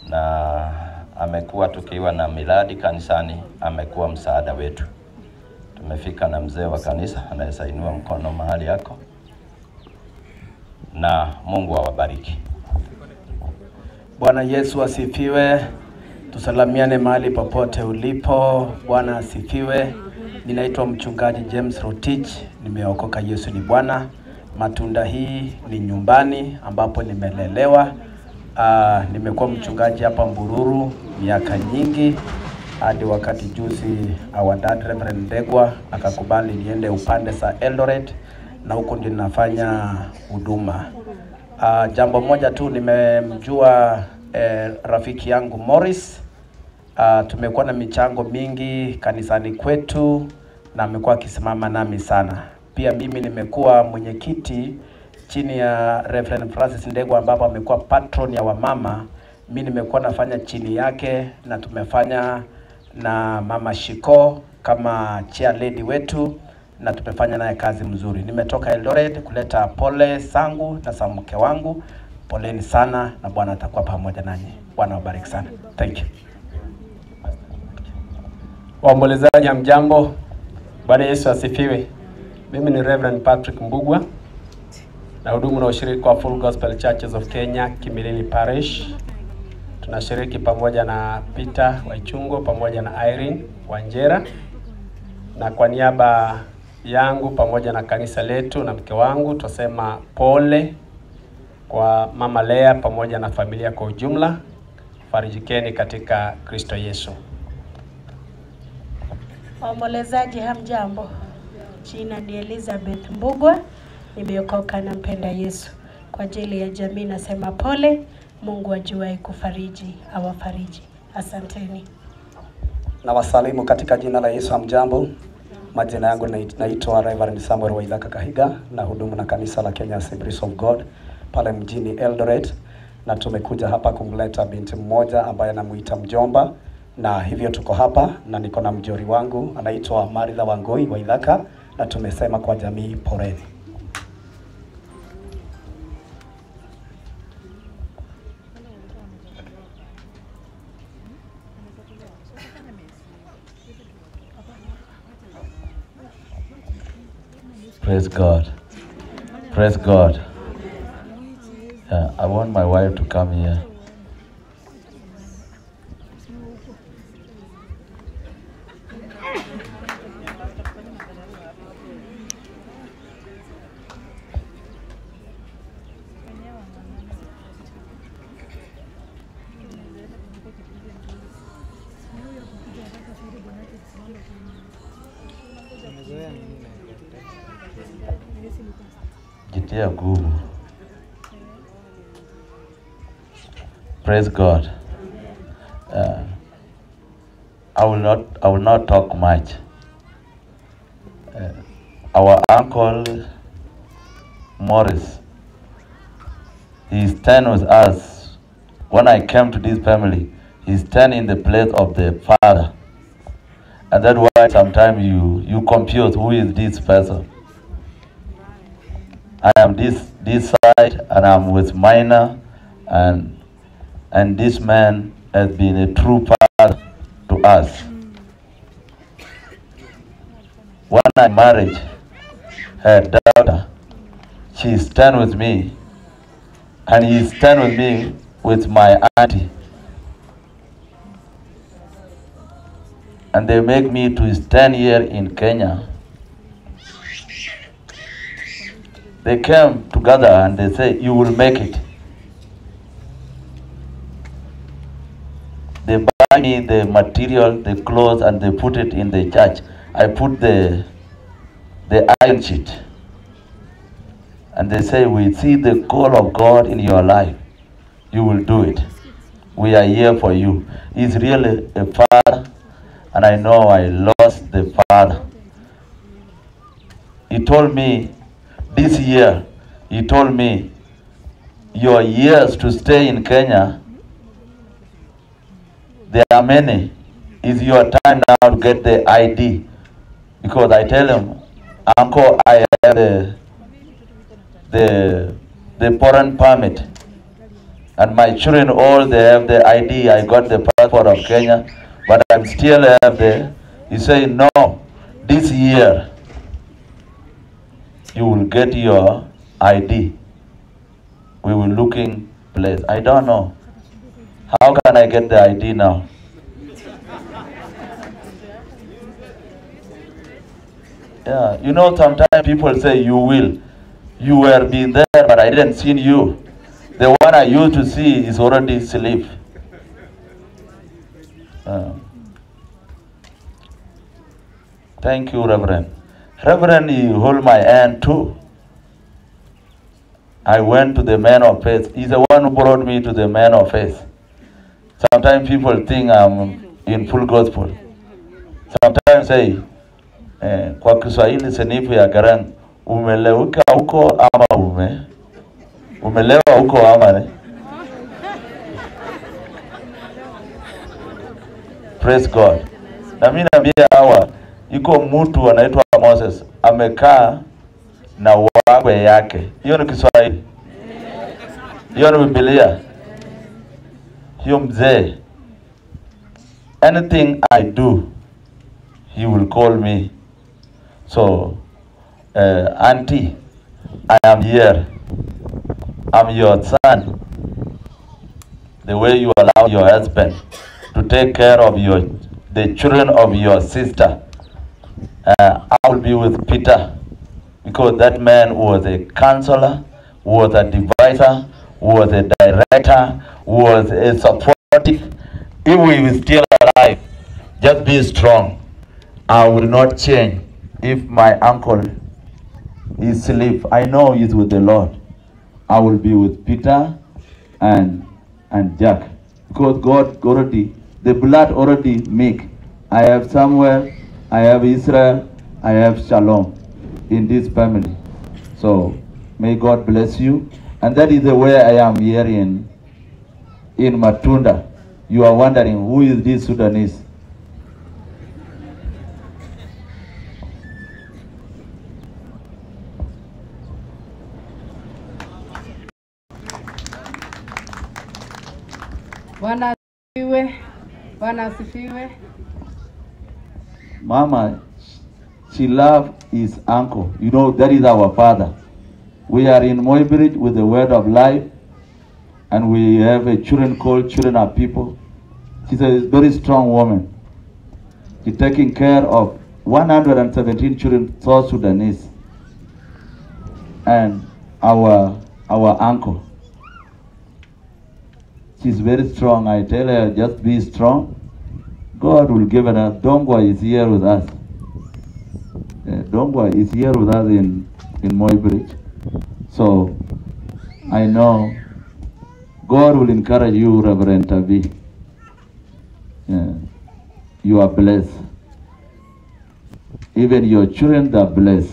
na amekuwa tukiwa na miradi kanisani, amekuwa msaada wetu. Tumefika na mzee wa kanisa anaweza inua mkono mahali yako, na Mungu awabariki. Bwana Yesu asifiwe. Tusalamiane mahali popote ulipo. Bwana asifiwe. Ninaitwa mchungaji James Rotich, nimeokoka. Yesu ni Bwana. Matunda hii ni nyumbani ambapo nimelelewa. Uh, nimekuwa mchungaji hapa Mbururu miaka nyingi hadi wakati juzi our dad Reverend Ndegwa akakubali niende upande sa Eldoret na huko ndio ninafanya huduma. Uh, jambo moja tu nimemjua eh, rafiki yangu Morris Uh, tumekuwa na michango mingi kanisani kwetu na amekuwa akisimama nami sana. Pia mimi nimekuwa mwenyekiti chini ya Reverend Francis Ndegwa ambapo amekuwa patron ya wamama. Mi nimekuwa nafanya chini yake na tumefanya na mama Shiko kama chair lady wetu na tumefanya naye kazi mzuri. Nimetoka Eldoret kuleta pole sangu na za mke wangu. Poleni sana na Bwana atakuwa pamoja nanyi. Bwana wabariki sana. Thank you. Waombolezaji hamjambo. Bwana Yesu asifiwe. Mimi ni Reverend Patrick Mbugwa na hudumu na ushiriki wa Full Gospel Churches of Kenya Kimilili Parish. Tunashiriki pamoja na Peter Waichungo pamoja na Irene Wanjera, na kwa niaba yangu pamoja na kanisa letu na mke wangu twasema pole kwa mama Lea pamoja na familia kwa ujumla. Farijikeni katika Kristo Yesu. Waombolezaji hamjambo, jina ni Elizabeth Mbugwa, nimeokoka na mpenda Yesu. Kwa ajili ya jamii nasema pole. Mungu ajuaye kufariji awafariji. Asanteni. Na wasalimu katika jina la Yesu. Hamjambo, majina yangu naitwa Reverend Samuel Waithaka Kahiga na hudumu na kanisa la Kenya Assemblies of God pale mjini Eldoret, na tumekuja hapa kumleta binti mmoja ambaye anamuita mjomba, na hivyo tuko hapa na niko na mjori wangu anaitwa Maritha Wangoi Waithaka, na tumesema kwa jamii poreni. Praise God. Praise God. Yeah, I want my wife to come here. Jitia nguvu. Praise God. Uh, I will not. I will not talk much. Uh, our uncle Morris, he stand with us. When I came to this family, he stand in the place of the father, and that's why sometimes you you confuse who is this person. I am this this side, and I'm with minor, and and this man has been a true father to us. When I married her daughter, she stand with me, and he stand with me with my auntie. And they make me to stand here in Kenya. They came together and they say, you will make it. They buy me the material, the clothes, and they put it in the church. I put the the iron sheet. And they say, we see the call of God in your life. You will do it. We are here for you. He's really a father, and I know I lost the father. He told me this year, he told me, your years to stay in Kenya, there are many. It's your time now to get the ID. Because I tell him, Uncle, I have the, the, the foreign permit. And my children all, they have the ID. I got the passport of Kenya. But I'm still have the, he say, no, this year, you will get your ID. We will looking place. I don't know. How can I get the ID now? Yeah, you know, sometimes people say you will. You were been there, but I didn't see you. The one I used to see is already asleep. Uh, thank you, Reverend. Reverend, you hold my hand too. I went to the man of faith. He's the one who brought me to the man of faith. Sometimes people think I'm in full gospel. Sometimes say eh, kwa Kiswahili sanifu ya Garang, umeleuka huko ama ume umelewa huko ama ne? Praise God. Na mimi naambia hawa, iko mtu anaitwa Moses amekaa na wakwe yake. Hiyo ni Kiswahili, hiyo ni Biblia. Hiyo mzee, anything I do he will call me. So, uh, auntie, I am here. I'm your son. The way you allow your husband to take care of your the children of your sister. Uh, I will be with Peter because that man was a counselor, was a divisor, was a director, was a supportive. If we were still alive, just be strong. I will not change if my uncle is asleep. I know he's with the Lord. I will be with Peter and and Jack because God already the blood already make. I have Samuel, I have Israel, I have Shalom in this family. So may God bless you. And that is the way I am here in in Matunda. You are wondering who is this Sudanese? Bwana asifiwe. Bwana asifiwe. Mama, she love his uncle. You know, that is our father. We are in Moybridge with the word of life, and we have a children called Children of People. She's a very strong woman. She's taking care of 117 children, South Sudanese, and our our uncle. She's very strong. I tell her, just be strong. God will give it us. Dongwa is here with us. Uh, Dongwa is here with us in, in Moybridge. So I know God will encourage you, Reverend Tabi. Yeah. You are blessed. Even your children are blessed.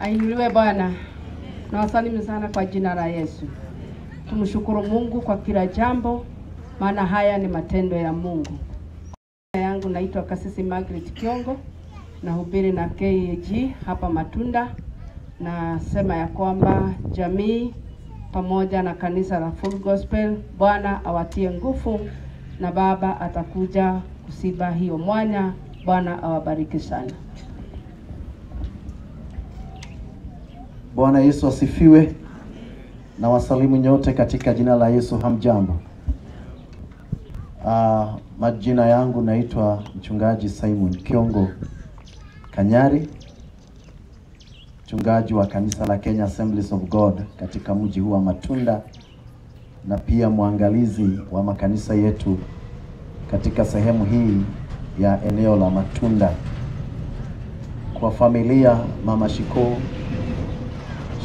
Ainuliwe Bwana. Nawasalimu sana kwa jina la Yesu. Tumshukuru Mungu kwa kila jambo, maana haya ni matendo ya Mungu. Jina yangu naitwa Kasisi Margaret Kiongo, nahubiri na KAG hapa Matunda. Nasema ya kwamba jamii pamoja na kanisa la Full Gospel, Bwana awatie nguvu na Baba atakuja kusiba hiyo mwanya. Bwana awabariki sana. Bwana Yesu asifiwe na wasalimu nyote katika jina la Yesu. Hamjambo. Uh, majina yangu naitwa mchungaji Simon Kiongo Kanyari, mchungaji wa kanisa la Kenya Assemblies of God katika mji huu wa Matunda, na pia mwangalizi wa makanisa yetu katika sehemu hii ya eneo la Matunda. Kwa familia Mama Shiko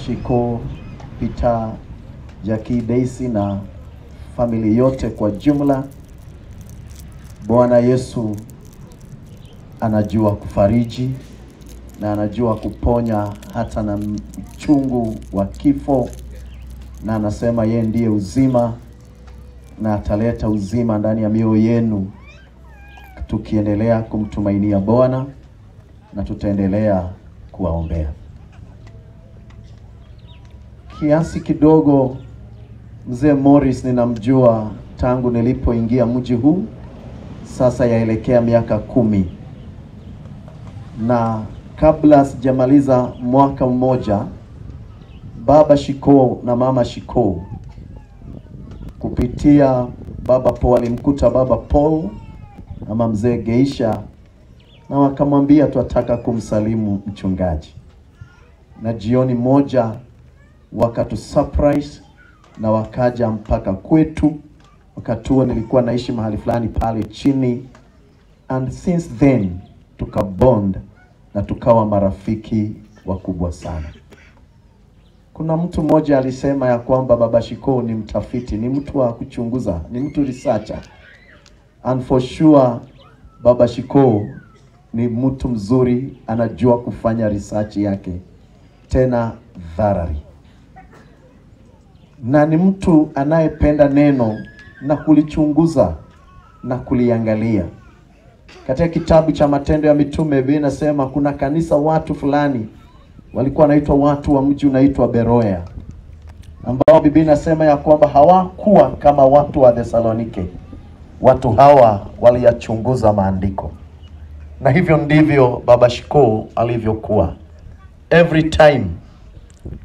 Shiko, Peter, Jackie, Daisy na famili yote kwa jumla. Bwana Yesu anajua kufariji na anajua kuponya hata na mchungu wa kifo, na anasema yeye ndiye uzima na ataleta uzima ndani ya mioyo yenu, tukiendelea kumtumainia Bwana na tutaendelea kuwaombea kiasi kidogo. Mzee Morris ninamjua tangu nilipoingia mji huu, sasa yaelekea miaka kumi, na kabla sijamaliza mwaka mmoja, baba Shiko na mama Shiko kupitia baba Paul alimkuta baba Paul ama mzee Geisha, na wakamwambia twataka kumsalimu mchungaji, na jioni moja wakatu surprise na wakaja mpaka kwetu. Wakati huo nilikuwa naishi mahali fulani pale chini, and since then tukabond na tukawa marafiki wakubwa sana. Kuna mtu mmoja alisema ya kwamba Baba Shiko ni mtafiti, ni mtu wa kuchunguza, ni mtu researcher. And for sure Baba Shiko ni mtu mzuri, anajua kufanya research yake tena dharari, na ni mtu anayependa neno na kulichunguza na kuliangalia. Katika kitabu cha Matendo ya Mitume Biblia inasema kuna kanisa watu fulani walikuwa wanaitwa watu wa mji unaitwa Beroya, ambao Biblia inasema ya kwamba hawakuwa kama watu wa Thesalonike. Watu hawa waliyachunguza maandiko, na hivyo ndivyo Baba Shiko alivyokuwa. Every time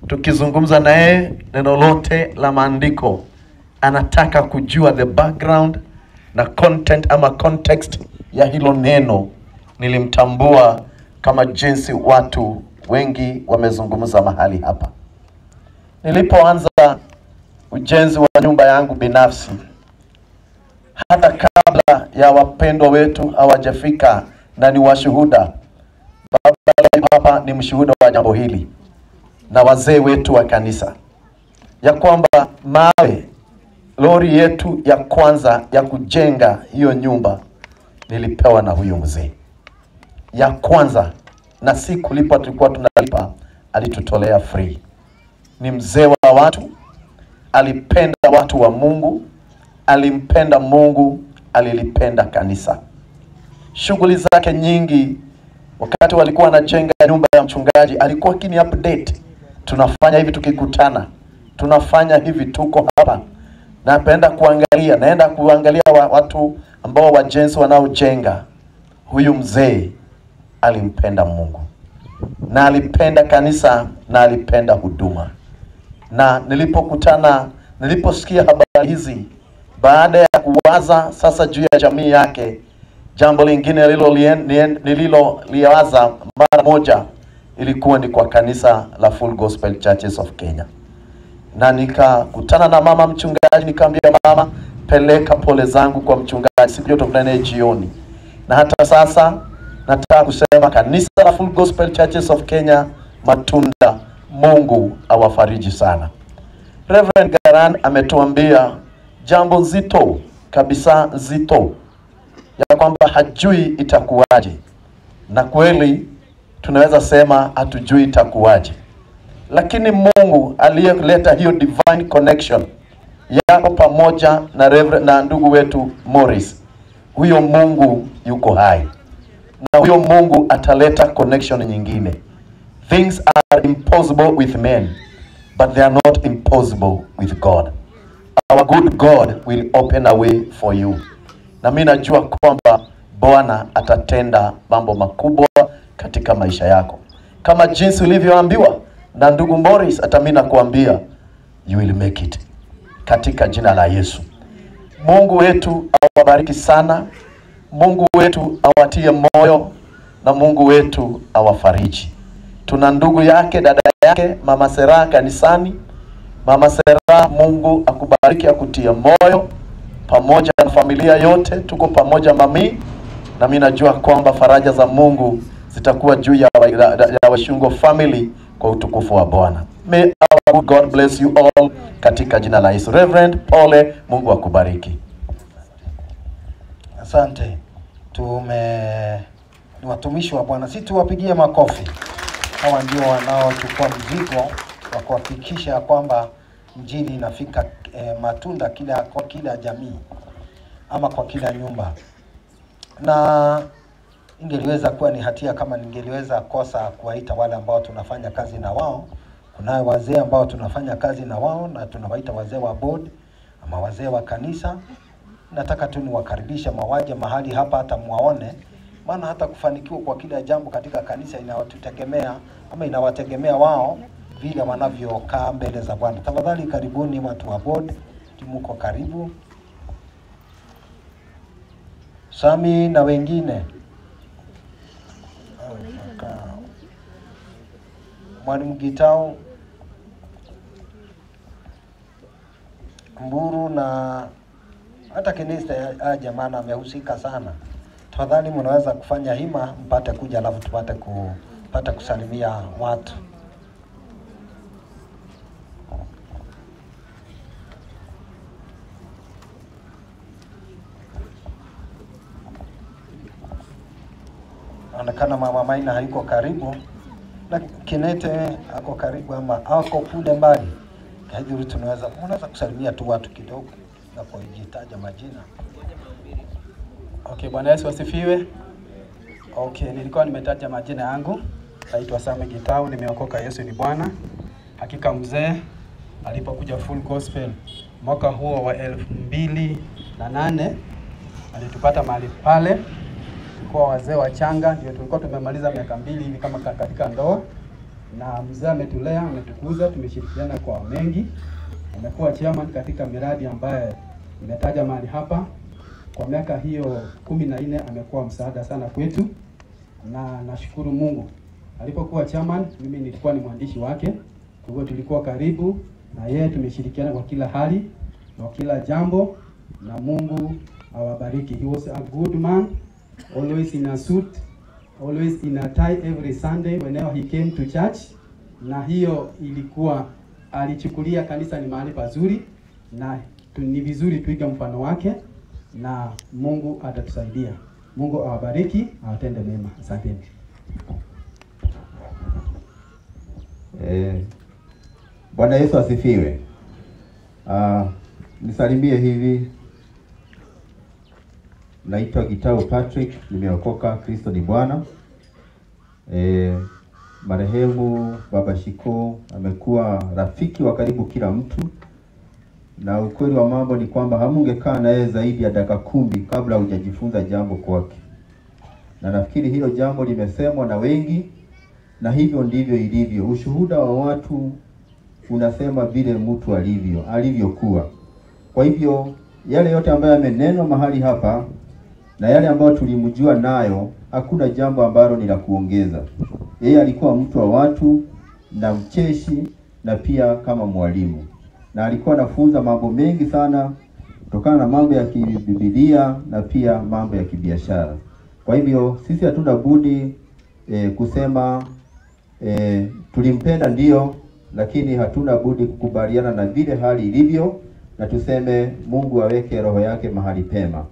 tukizungumza naye neno lote la maandiko, anataka kujua the background na content ama context ya hilo neno. Nilimtambua kama jinsi watu wengi wamezungumza mahali hapa. Nilipoanza ujenzi wa nyumba yangu binafsi, hata kabla ya wapendwa wetu hawajafika na ni washuhuda, baba hapa ni mshuhuda wa jambo hili na wazee wetu wa kanisa, ya kwamba mawe lori yetu ya kwanza ya kujenga hiyo nyumba nilipewa na huyu mzee ya kwanza, na si kulipa, tulikuwa tunalipa, alitutolea free. Ni mzee wa watu, alipenda watu wa Mungu, alimpenda Mungu, alilipenda kanisa. Shughuli zake nyingi, wakati walikuwa anajenga nyumba ya mchungaji, alikuwa kini update, tunafanya hivi tukikutana, tunafanya hivi, tuko hapa. Napenda kuangalia, naenda kuangalia wa, watu ambao wajenzi wanaojenga. Huyu mzee alimpenda Mungu. Na alipenda kanisa na alipenda huduma, na nilipokutana, niliposikia habari hizi, baada ya kuwaza sasa juu ya jamii yake, jambo lingine nililoliwaza mara moja ilikuwa ni kwa kanisa la Full Gospel Churches of Kenya na nikakutana na mama mchungaji, nikamwambia mama, peleka pole zangu kwa mchungaji, siku hiyo tutakutana naye jioni. Na hata sasa nataka kusema kanisa la Full Gospel Churches of Kenya Matunda, Mungu awafariji sana. Reverend Garan ametuambia jambo zito kabisa, zito ya kwamba hajui itakuwaje, na kweli tunaweza sema hatujui itakuwaje lakini Mungu aliyeleta hiyo divine connection yako pamoja na na ndugu wetu Morris, huyo Mungu yuko hai na huyo Mungu ataleta connection nyingine. Things are impossible with men but they are not impossible with God. Our good God will open a way for you, na mimi najua kwamba Bwana atatenda mambo makubwa katika maisha yako kama jinsi ulivyoambiwa na ndugu Morris, hata mimi nakuambia you will make it katika jina la Yesu. Mungu wetu awabariki sana, Mungu wetu awatie moyo na Mungu wetu awafariji. Tuna ndugu yake dada yake mama Sera kanisani. Mama Sera, Mungu akubariki, akutie moyo pamoja na familia yote, tuko pamoja mami, na mimi najua kwamba faraja za Mungu zitakuwa juu ya, ya Washungo family kwa utukufu wa Bwana. May our God bless you all katika jina la Yesu. Reverend Pole, Mungu akubariki. Asante. Tume ni watumishi wa Bwana, si tuwapigie makofi. Hawa ndio wanaochukua mzigo wa kuhakikisha kwamba injili inafika eh, matunda kila kwa kila jamii ama kwa kila nyumba, na ingeliweza kuwa ni hatia kama ningeliweza kosa kuwaita wale ambao tunafanya kazi na wao. Kunayo wazee ambao tunafanya kazi na wao na tunawaita wazee wa board ama wazee wa kanisa. Nataka tu niwakaribisha mawaje mahali hapa, hata mwaone, maana hata kufanikiwa kwa kila jambo katika kanisa inawatutegemea ama inawategemea wao vile wanavyokaa mbele za Bwana. Tafadhali karibuni watu wa board, timuko karibu, Sami na wengine Mwalimu Gitau Mburu na hata Kenista aje, maana amehusika sana. Tafadhali mnaweza kufanya hima mpate kuja, alafu tupate kupata kusalimia watu. Anaonekana mama Maina hayuko karibu, na Kinete ako karibu ama ako kule mbali. Haidhuru, tunaweza unaweza kusalimia tu watu kidogo na kujitaja majina. Okay, Bwana Yesu asifiwe. Okay, nilikuwa nimetaja majina yangu. Naitwa Sami Gitau, nimeokoka, Yesu ni Bwana. Hakika mzee alipokuja full gospel mwaka huo wa elfu mbili na nane alitupata mahali pale, tulikuwa wazee wachanga, ndio tulikuwa tumemaliza miaka mbili hivi kama katika ndoa, na mzee ametulea, ametukuza, tumeshirikiana kwa mengi. Amekuwa chairman katika miradi ambaye imetaja mahali hapa. Kwa miaka hiyo kumi na nne amekuwa msaada sana kwetu, na nashukuru Mungu. Alipokuwa chairman, mimi nilikuwa ni mwandishi wake, kwa hivyo tulikuwa karibu na yeye, tumeshirikiana kwa kila hali na kila jambo, na Mungu awabariki. He was a good man, always in a suit, always in a tie every Sunday whenever he came to church, na hiyo ilikuwa alichukulia kanisa ni mahali pazuri, na ni vizuri tuiga mfano wake, na Mungu atatusaidia. Mungu awabariki, awatende mema. Asanteni. Eh, Bwana Yesu asifiwe. Ah, nisalimie hivi. Naitwa Gitau Patrick, nimeokoka, Kristo ni Bwana. Eh, marehemu Baba Shiko amekuwa rafiki wa karibu kila mtu, na ukweli wa mambo ni kwamba hamungekaa naye zaidi ya dakika kumi kabla hujajifunza jambo kwake, na nafikiri hilo jambo limesemwa na wengi na hivyo ndivyo ilivyo. Ushuhuda wa watu unasema vile mtu alivyo alivyokuwa. Kwa hivyo yale yote ambayo yamenenwa mahali hapa na yale ambayo tulimjua nayo, hakuna jambo ambalo ni la kuongeza. Yeye alikuwa mtu wa watu na mcheshi na pia kama mwalimu, na alikuwa anafunza mambo mengi sana kutokana na mambo ya kibibilia na pia mambo ya kibiashara. Kwa hivyo sisi hatuna budi e, kusema E, tulimpenda ndiyo, lakini hatuna budi kukubaliana na vile hali ilivyo, na tuseme Mungu aweke roho yake mahali pema.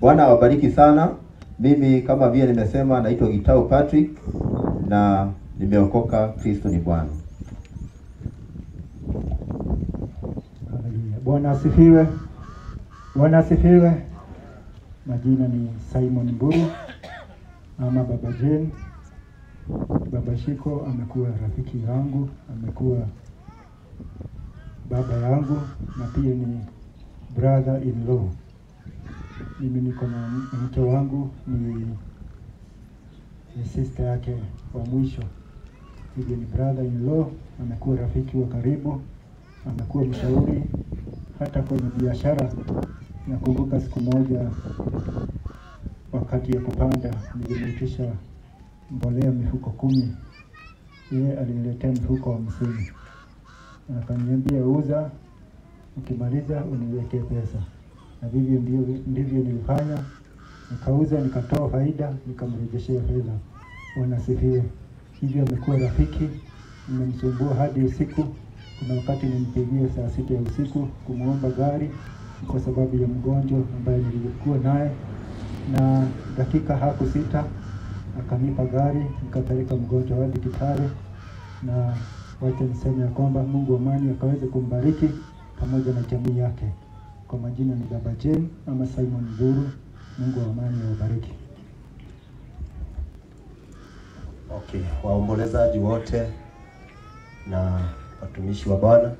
Bwana awabariki sana. Mimi kama vile nimesema, naitwa Gitau Patrick na nimeokoka. Kristo ni Bwana. Bwana asifiwe. Bwana asifiwe. Majina ni Simon Mburu ama Baba Jane. Baba Shiko amekuwa rafiki yangu, amekuwa baba yangu na pia ni brother in law. Mimi niko na mke wangu ni, ni sister yake wa mwisho, hivyo ni brother in law. Amekuwa rafiki wa karibu, amekuwa mshauri hata kwenye biashara. Nakumbuka siku moja wakati ya kupanda nilimwitisha mbolea mifuko kumi, yeye aliniletea mifuko hamsini akaniambia uza, ukimaliza uniwekee pesa, na vivyo ndivyo, nilifanya. Nikauza, nikatoa faida, nikamrejeshea fedha. Wanasifia. Hivyo amekuwa rafiki, nimemsumbua hadi usiku. Kuna wakati nimpigia saa sita ya usiku kumwomba gari kwa sababu ya mgonjwa ambaye nilikuwa naye, na dakika hakusita akanipa gari nikapeleka mgonjwa hadi Kitale, na wacha niseme ya kwamba Mungu amani akaweze kumbariki pamoja na jamii yake. Kwa majina ni Baba Jen ama Simon Zuru. Mungu wa amani awabariki. Okay, waombolezaji wote na watumishi wa Bwana,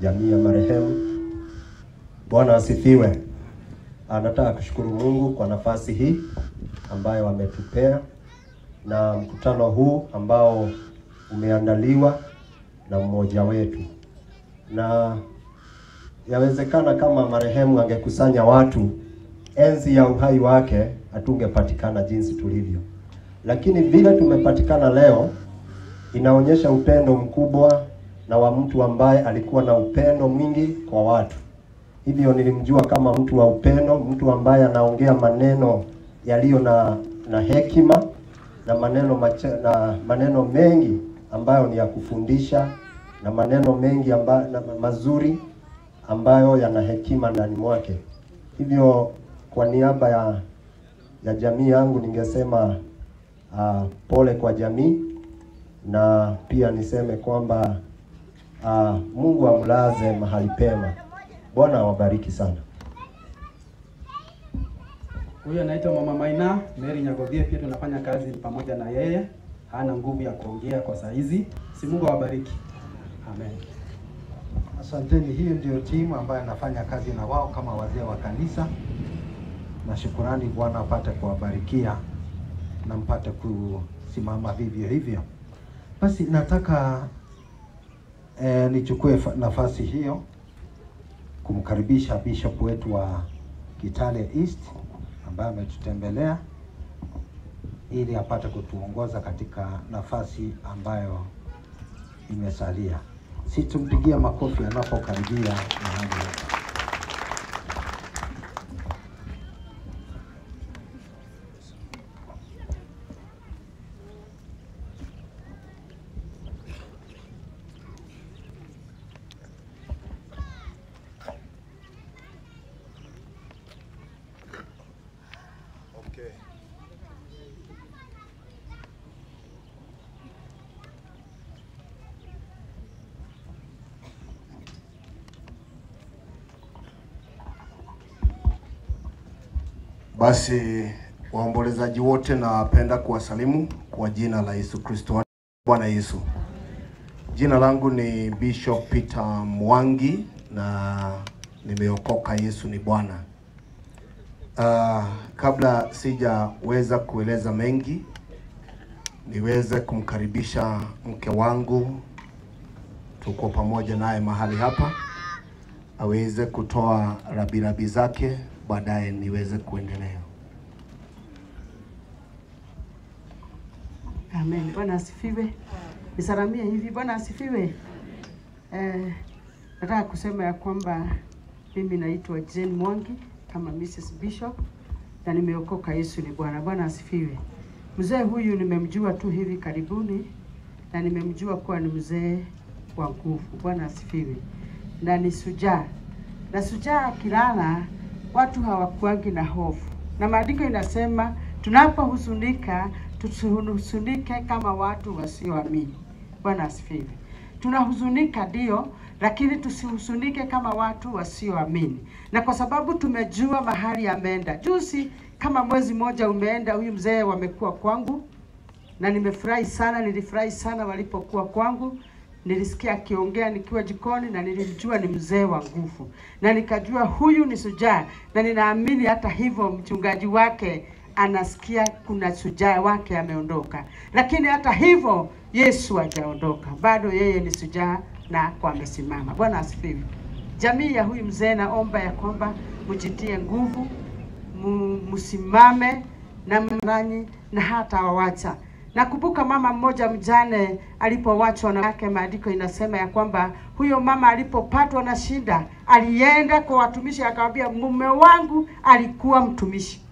jamii ya marehemu, Bwana asifiwe. Anataka kushukuru Mungu kwa nafasi hii ambayo ametupea na mkutano huu ambao umeandaliwa na mmoja wetu, na yawezekana kama marehemu angekusanya watu enzi ya uhai wake, hatungepatikana jinsi tulivyo, lakini vile tumepatikana leo inaonyesha upendo mkubwa na wa mtu ambaye alikuwa na upendo mwingi kwa watu. Hivyo nilimjua kama mtu wa upendo, mtu ambaye anaongea maneno yaliyo na na hekima na maneno mache, na maneno mengi ambayo ni ya kufundisha na maneno mengi ambayo, na mazuri ambayo yana hekima ndani mwake. Hivyo kwa niaba ya ya jamii yangu ningesema uh, pole kwa jamii na pia niseme kwamba uh, Mungu amlaze mahali pema. Bwana awabariki sana. Huyu anaitwa Mama Maina Mary Nyagodhie, pia tunafanya kazi pamoja na yeye. Hana nguvu ya kuongea kwa saa hizi. Si Mungu awabariki. Amen. Asanteni. Hiyo ndio timu ambayo anafanya kazi na wao kama wazee wa kanisa, na shukurani Bwana apate kuwabarikia na mpate kusimama vivyo hivyo. Basi nataka eh, nichukue nafasi hiyo kumkaribisha bishop wetu wa Kitale East ambaye ametutembelea ili apate kutuongoza katika nafasi ambayo imesalia. Si tumpigie makofi anapokaribia mahali hapa. Basi waombolezaji wote napenda kuwasalimu kwa jina la Yesu Kristo. Bwana Yesu. Jina langu ni Bishop Peter Mwangi na nimeokoka. Yesu ni Bwana. Uh, kabla sijaweza kueleza mengi, niweze kumkaribisha mke wangu, tuko pamoja naye mahali hapa, aweze kutoa rabirabi zake, baadaye niweze kuendelea. Amen. Bwana asifiwe. Nisalamie hivi. Bwana asifiwe. Eh, nataka kusema ya kwamba mimi naitwa Jane Mwangi kama Mrs. Bishop na nimeokoka. Yesu ni Bwana. Bwana asifiwe. Mzee huyu nimemjua tu hivi karibuni na nimemjua kuwa ni mzee wa nguvu. Bwana asifiwe. Na ni sujaa. Na sujaa akilala watu hawakuangi na hofu, na maandiko inasema tunapohuzunika tusihuzunike kama watu wasioamini. Bwana asifiwe. Tunahuzunika ndio, lakini tusihuzunike kama watu wasioamini, na kwa sababu tumejua mahali ameenda. Juzi kama mwezi mmoja umeenda, huyu mzee wamekuwa kwangu na nimefurahi sana. Nilifurahi sana walipokuwa kwangu, nilisikia akiongea nikiwa jikoni, na nilimjua ni mzee wa nguvu, na nikajua huyu ni sujaa, na ninaamini hata hivyo mchungaji wake anasikia kuna sujaa wake ameondoka, lakini hata hivyo Yesu hajaondoka, bado yeye ni sujaa na kwa amesimama. Bwana asifiwe. Jamii ya huyu mzee, naomba ya kwamba mjitie nguvu, msimame na mranyi na hata wawacha. Nakumbuka mama mmoja mjane alipowachwa na wake, maandiko inasema ya kwamba huyo mama alipopatwa na shida alienda kwa watumishi akamwambia, mume wangu alikuwa mtumishi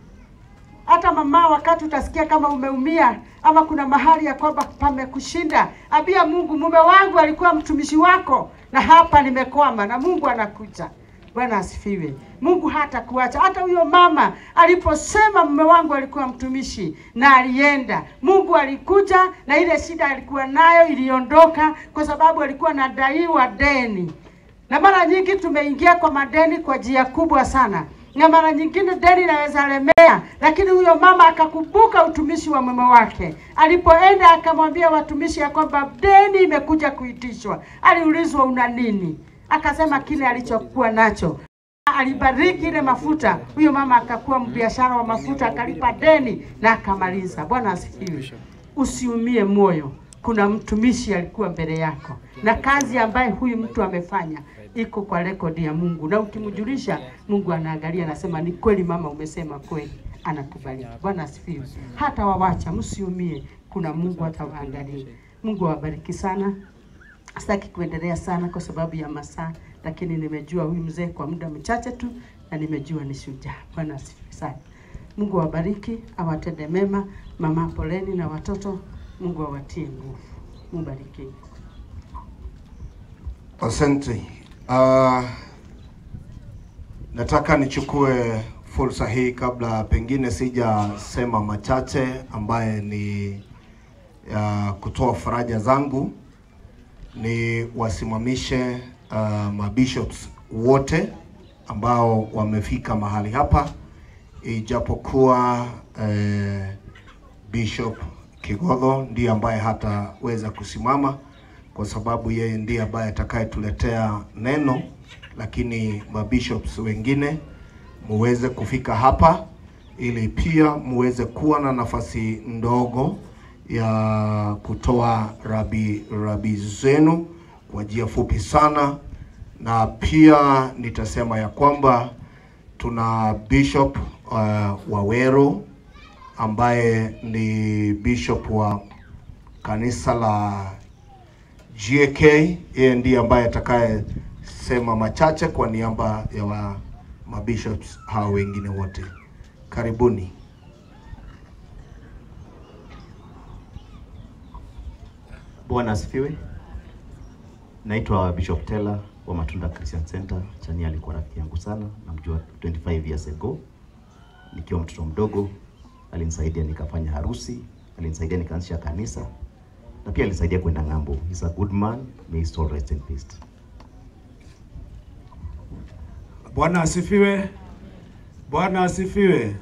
hata mama, wakati utasikia kama umeumia ama kuna mahali ya kwamba pamekushinda, ambia Mungu, mume wangu alikuwa mtumishi wako na hapa nimekwama, na Mungu anakuja. Bwana asifiwe. Mungu hata kuacha. Hata huyo mama aliposema mume wangu alikuwa mtumishi na alienda, Mungu alikuja na ile shida alikuwa nayo iliondoka, kwa sababu alikuwa anadaiwa deni na mara nyingi tumeingia kwa madeni kwa njia kubwa sana, na mara nyingine deni inaweza lemea, lakini huyo mama akakumbuka utumishi wa mume wake. Alipoenda akamwambia watumishi ya kwamba deni imekuja kuitishwa. Aliulizwa una nini? Akasema kile alichokuwa nacho alibariki ile mafuta. Huyo mama akakuwa mbiashara wa mafuta, akalipa deni na akamaliza. Bwana asifiwe. Usiumie moyo, kuna mtumishi alikuwa mbele yako, na kazi ambaye huyu mtu amefanya iko kwa rekodi ya Mungu, na ukimjulisha Mungu anaangalia, anasema ni kweli, mama, umesema kweli, anakubariki. Bwana asifiwe. Hata wawacha, msiumie, kuna Mungu atawaangalia. Mungu awabariki sana. Sitaki kuendelea sana kwa sababu ya masaa, lakini nimejua huyu mzee kwa muda mchache tu, na nimejua ni shujaa. Bwana asifiwe sana. Mungu awabariki, awatende mema. Mama, poleni na watoto, Mungu awatie nguvu. Mubariki. Asante. Uh, nataka nichukue fursa hii kabla pengine sijasema machache ambaye ni uh, kutoa faraja zangu ni wasimamishe uh, mabishops wote ambao wamefika mahali hapa, ijapokuwa eh, Bishop Kigodho ndiye ambaye hataweza kusimama kwa sababu yeye ndiye ambaye atakayetuletea neno, lakini mabishops wengine muweze kufika hapa ili pia muweze kuwa na nafasi ndogo ya kutoa rabi rabi zenu kwa njia fupi sana, na pia nitasema ya kwamba tuna Bishop uh, Waweru ambaye ni bishop wa kanisa la GK. Yeye ndiye ambaye atakayesema machache kwa niaba ya mabishops hao wengine wote. Karibuni. Bwana asifiwe. Naitwa Bishop Tela wa Matunda Christian Center. Chania alikuwa rafiki yangu sana, namjua 25 years ago. Nikiwa mtoto mdogo alinisaidia nikafanya harusi, alinisaidia nikaanzisha kanisa na pia alinisaidia kwenda ng'ambo. He's a good man. May his soul rest in peace. Bwana asifiwe. Bwana asifiwe.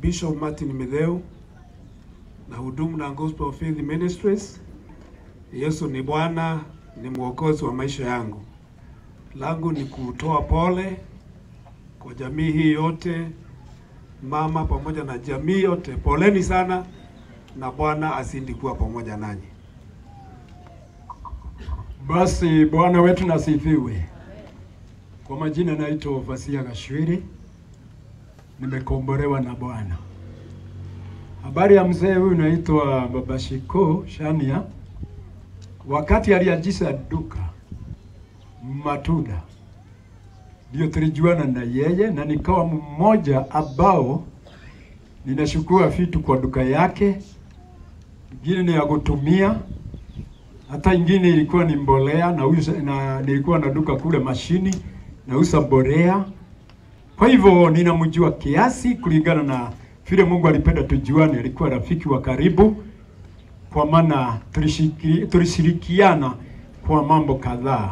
Bishop Martin Medheu na hudumu na Gospel of Faith Ministries. Yesu ni Bwana, ni mwokozi wa maisha yangu. Langu ni kutoa pole kwa jamii hii yote, mama pamoja na jamii yote. Poleni sana na Bwana azidi kuwa pamoja nanyi. Basi Bwana wetu nasifiwe. Kwa majina naitwa Vasia Gashwiri, nimekombolewa na Bwana. Habari ya mzee huyu naitwa Baba Shiko Shania. Wakati aliajisa duka matunda, ndio tulijuana na yeye, na nikawa mmoja ambao ninashukua vitu kwa duka yake, ingine ni ya kutumia, hata ingine ilikuwa ni mbolea na, uza, na nilikuwa na duka kule mashini nauza mbolea. Kwa hivyo ninamjua kiasi kulingana na vile Mungu alipenda tujuane. Alikuwa rafiki wa karibu, kwa maana tulishirikiana kwa mambo kadhaa.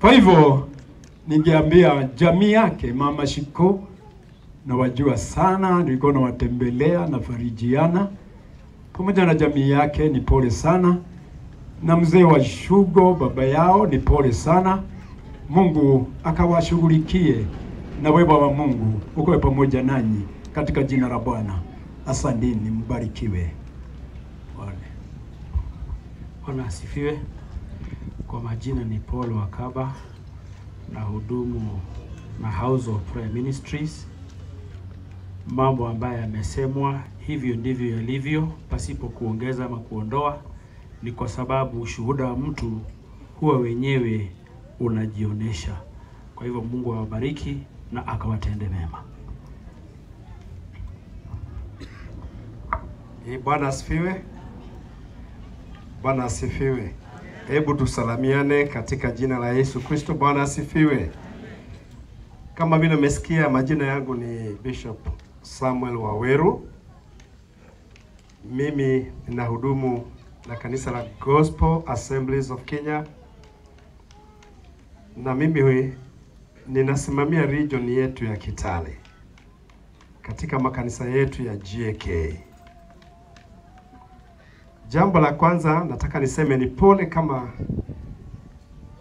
Kwa hivyo ningeambia jamii yake Mama Shiko nawajua sana, nilikuwa nawatembelea na farijiana pamoja na jamii yake, ni pole sana, na mzee wa Shugo baba yao ni pole sana. Mungu akawashughulikie na wema wa Mungu ukawe pamoja nanyi katika jina la Bwana. Asanteni, mbarikiwe. Bwana asifiwe. Kwa majina ni Paul Wakaba na hudumu na House of Prayer Ministries. Mambo ambayo yamesemwa hivyo ndivyo yalivyo, pasipo kuongeza ama kuondoa. Ni kwa sababu ushuhuda wa mtu huwa wenyewe unajionyesha. Kwa hivyo Mungu awabariki na akawatende mema. Bwana asifiwe. Bwana asifiwe. Hebu tusalamiane katika jina la Yesu Kristo. Bwana asifiwe. Kama vile umesikia, majina yangu ni Bishop Samuel Waweru. Mimi ninahudumu na kanisa la Gospel Assemblies of Kenya, na mimi hui- ninasimamia region yetu ya Kitale katika makanisa yetu ya GAK. Jambo la kwanza nataka niseme ni pole, kama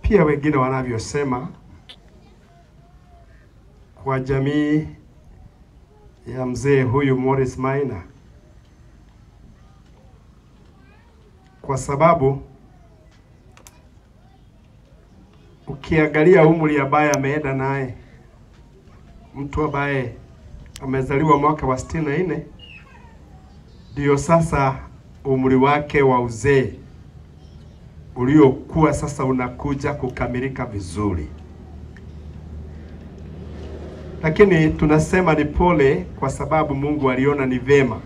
pia wengine wanavyosema, kwa jamii ya mzee huyu Morris Maina, kwa sababu ukiangalia umri ambaye ameenda naye, mtu ambaye amezaliwa mwaka wa sitini na nne ndio sasa umri wake wa uzee uliokuwa sasa unakuja kukamilika vizuri, lakini tunasema ni pole, kwa sababu Mungu aliona ni vema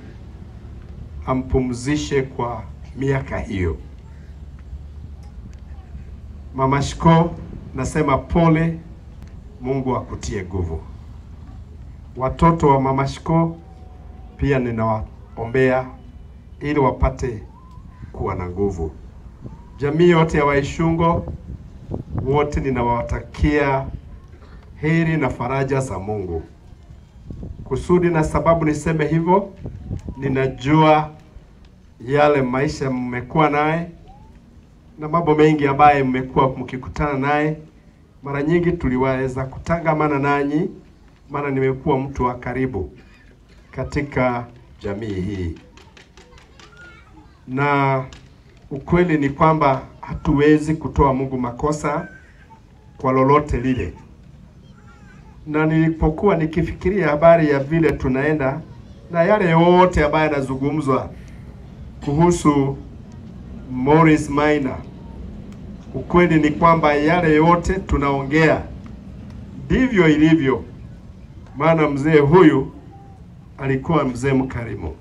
ampumzishe kwa miaka hiyo. Mama Shiko, nasema pole, Mungu akutie nguvu. watoto wa mama Shiko pia ninawaombea ili wapate kuwa na nguvu. Jamii yote ya Waishungo wote ninawatakia heri na faraja za Mungu. Kusudi na sababu niseme hivyo, ninajua yale maisha mmekuwa naye na mambo mengi ambaye mmekuwa mkikutana naye. Mara nyingi tuliwaweza kutangamana nanyi, maana nimekuwa mtu wa karibu katika jamii hii, na ukweli ni kwamba hatuwezi kutoa Mungu makosa kwa lolote lile. Na nilipokuwa nikifikiria habari ya vile tunaenda na yale yote ambayo yanazungumzwa kuhusu Morris Maina, ukweli ni kwamba yale yote tunaongea ndivyo ilivyo, maana mzee huyu alikuwa mzee mkarimu,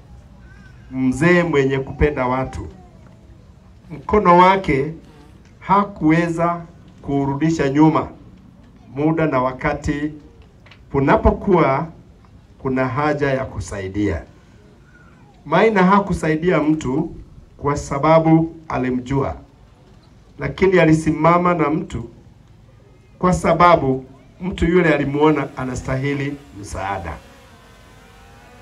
mzee mwenye kupenda watu. Mkono wake hakuweza kurudisha nyuma muda na wakati kunapokuwa kuna haja ya kusaidia. Maina hakusaidia mtu kwa sababu alimjua, lakini alisimama na mtu kwa sababu mtu yule alimuona anastahili msaada.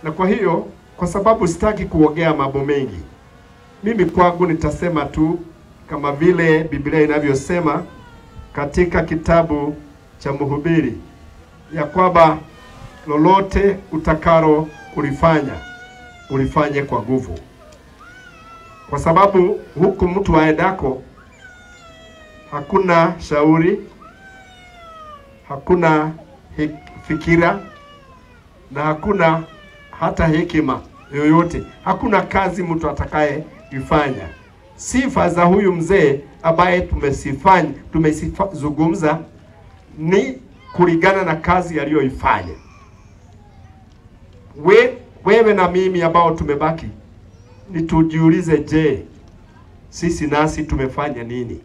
Na kwa hiyo, kwa sababu sitaki kuongea mambo mengi, mimi kwangu nitasema tu kama vile Biblia inavyosema katika kitabu cha Mhubiri ya kwamba lolote utakalo kulifanya ulifanye kwa nguvu, kwa sababu huku mtu aendako hakuna shauri, hakuna fikira na hakuna hata hekima yoyote, hakuna kazi mtu atakaye ifanya. Sifa za huyu mzee ambaye tumesifanya tumesizungumza ni kulingana na kazi aliyoifanya. We, wewe na mimi ambao tumebaki ni tujiulize, je, sisi nasi tumefanya nini?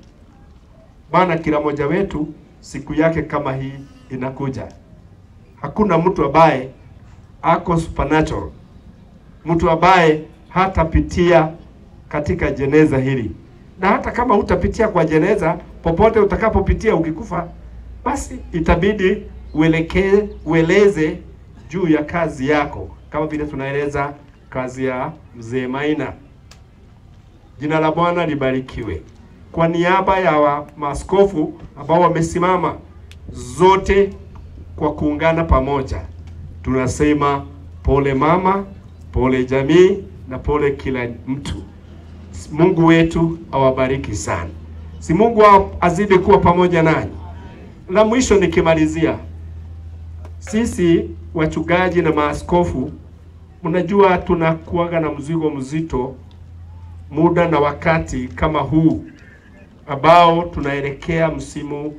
bwana kila mmoja wetu siku yake kama hii inakuja. Hakuna mtu ambaye ako supernatural, mtu ambaye hatapitia katika jeneza hili, na hata kama utapitia kwa jeneza, popote utakapopitia ukikufa, basi itabidi uelekee ueleze juu ya kazi yako, kama vile tunaeleza kazi ya mzee Maina. Jina la Bwana libarikiwe. Kwa niaba ya wa maaskofu ambao wamesimama zote kwa kuungana pamoja, tunasema pole mama, pole jamii na pole kila mtu. Mungu wetu awabariki sana. Si Mungu azidi kuwa pamoja nanyi. La mwisho nikimalizia, sisi wachungaji na maaskofu, mnajua tunakuaga na mzigo mzito muda na wakati kama huu ambao tunaelekea msimu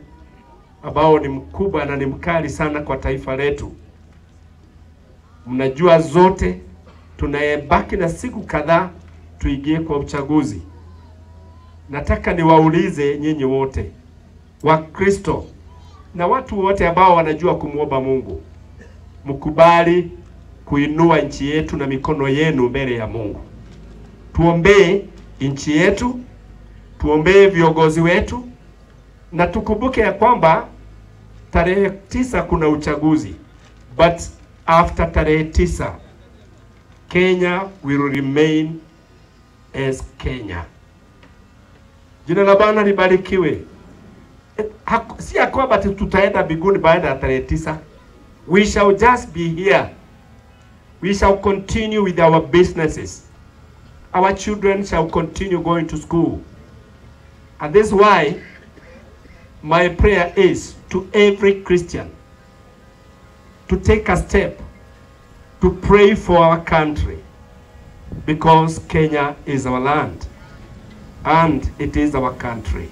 ambao ni mkubwa na ni mkali sana kwa taifa letu. Mnajua zote tunayebaki na siku kadhaa tuingie kwa uchaguzi. Nataka niwaulize nyinyi wote Wakristo na watu wote ambao wanajua kumwomba Mungu, mkubali kuinua nchi yetu na mikono yenu mbele ya Mungu. Tuombee nchi yetu, tuombee viongozi wetu, na tukumbuke ya kwamba tarehe tisa kuna uchaguzi, but after tarehe tisa Kenya will remain as Kenya. Jina la Bwana libarikiwe. Haku- Si ya kwamba tu- tutaenda mbinguni baada ya tarehe tisa. We shall just be here. We shall continue with our businesses. Our children shall continue going to school. And that's why my prayer is to every Christian to take a step to pray for our country because Kenya is our land and it is our country.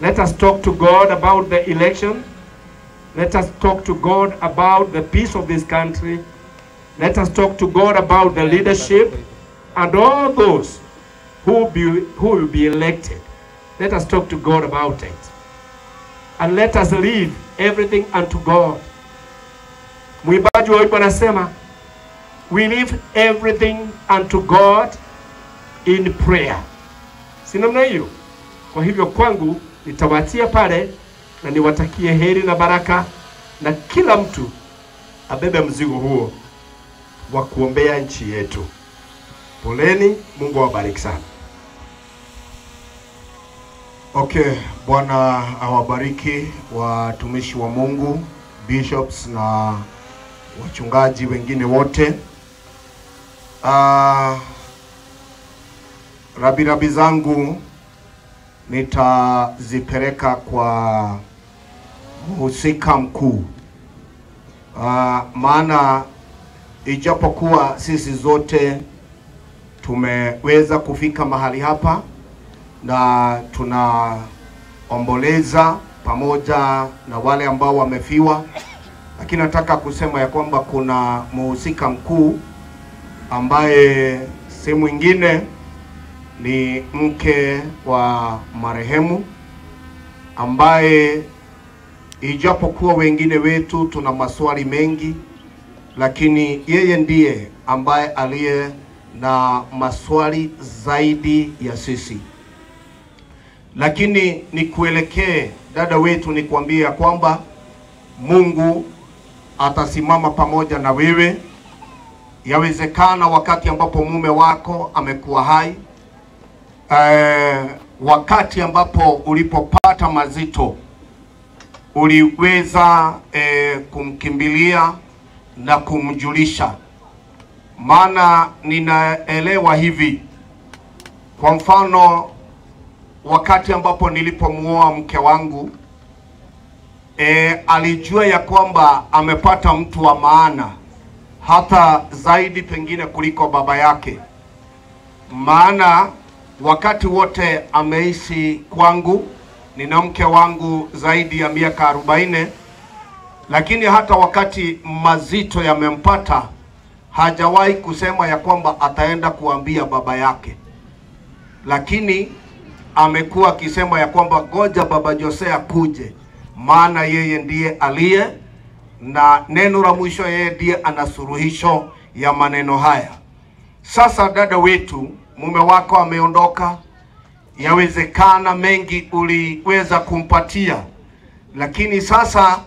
Let us talk to God about the election. Let us talk to God about the peace of this country. Let us talk to God about the leadership and all those who be, who will be elected. Let us talk to God about it. And let us leave everything unto God. Mwimbaji wa wimbo anasema we leave everything unto God in prayer. Si namna hiyo? Kwa hivyo kwangu nitawatia pale na niwatakie heri na baraka, na kila mtu abebe mzigo huo wa kuombea nchi yetu. Poleni, Mungu awabariki sana. Okay, Bwana awabariki watumishi wa Mungu, bishops na wachungaji wengine wote. Uh, rabirabi zangu nitazipeleka kwa mhusika mkuu. Uh, maana ijapokuwa sisi zote tumeweza kufika mahali hapa na tunaomboleza pamoja na wale ambao wamefiwa, lakini nataka kusema ya kwamba kuna muhusika mkuu ambaye si mwingine ni mke wa marehemu ambaye ijapokuwa wengine wetu tuna maswali mengi, lakini yeye ndiye ambaye aliye na maswali zaidi ya sisi. Lakini nikuelekee dada wetu, nikwambie ya kwamba Mungu atasimama pamoja na wewe. Yawezekana wakati ambapo mume wako amekuwa hai, eh, wakati ambapo ulipopata mazito uliweza eh, kumkimbilia na kumjulisha. Maana ninaelewa hivi, kwa mfano wakati ambapo nilipomuoa mke wangu e, alijua ya kwamba amepata mtu wa maana hata zaidi pengine kuliko baba yake, maana wakati wote ameishi kwangu, nina mke wangu zaidi ya miaka arobaini, lakini hata wakati mazito yamempata hajawahi kusema ya kwamba ataenda kuambia baba yake, lakini amekuwa akisema ya kwamba ngoja baba Jose akuje, maana yeye ndiye aliye na neno la mwisho, yeye ndiye ana suluhisho ya maneno haya. Sasa dada wetu, mume wako ameondoka, yawezekana mengi uliweza kumpatia, lakini sasa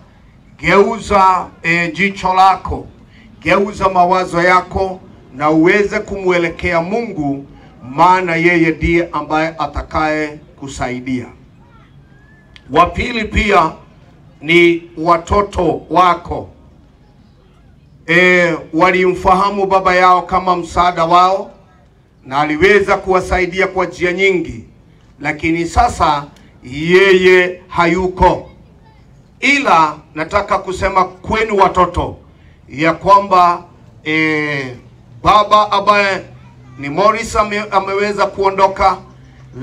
geuza e, jicho lako, geuza mawazo yako na uweze kumwelekea Mungu maana yeye ndiye ambaye atakaye kusaidia. Wa pili pia ni watoto wako e, walimfahamu baba yao kama msaada wao na aliweza kuwasaidia kwa njia nyingi, lakini sasa yeye hayuko. Ila nataka kusema kwenu watoto ya kwamba e, baba ambaye ni Morris ame, ameweza kuondoka,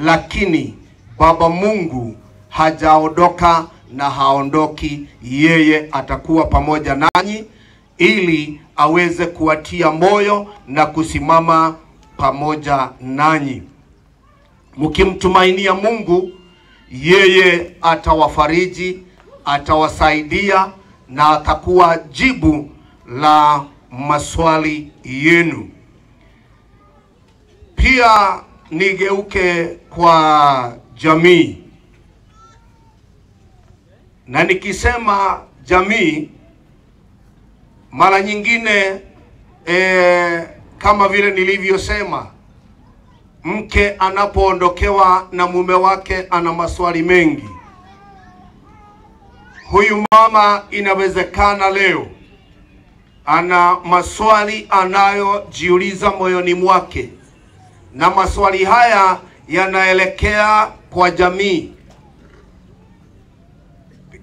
lakini Baba Mungu hajaondoka na haondoki. Yeye atakuwa pamoja nanyi ili aweze kuwatia moyo na kusimama pamoja nanyi. Mkimtumainia Mungu, yeye atawafariji, atawasaidia na atakuwa jibu la maswali yenu. Pia nigeuke kwa jamii, na nikisema jamii, mara nyingine e, kama vile nilivyosema, mke anapoondokewa na mume wake ana maswali mengi. Huyu mama inawezekana leo ana maswali anayojiuliza moyoni mwake na maswali haya yanaelekea kwa jamii,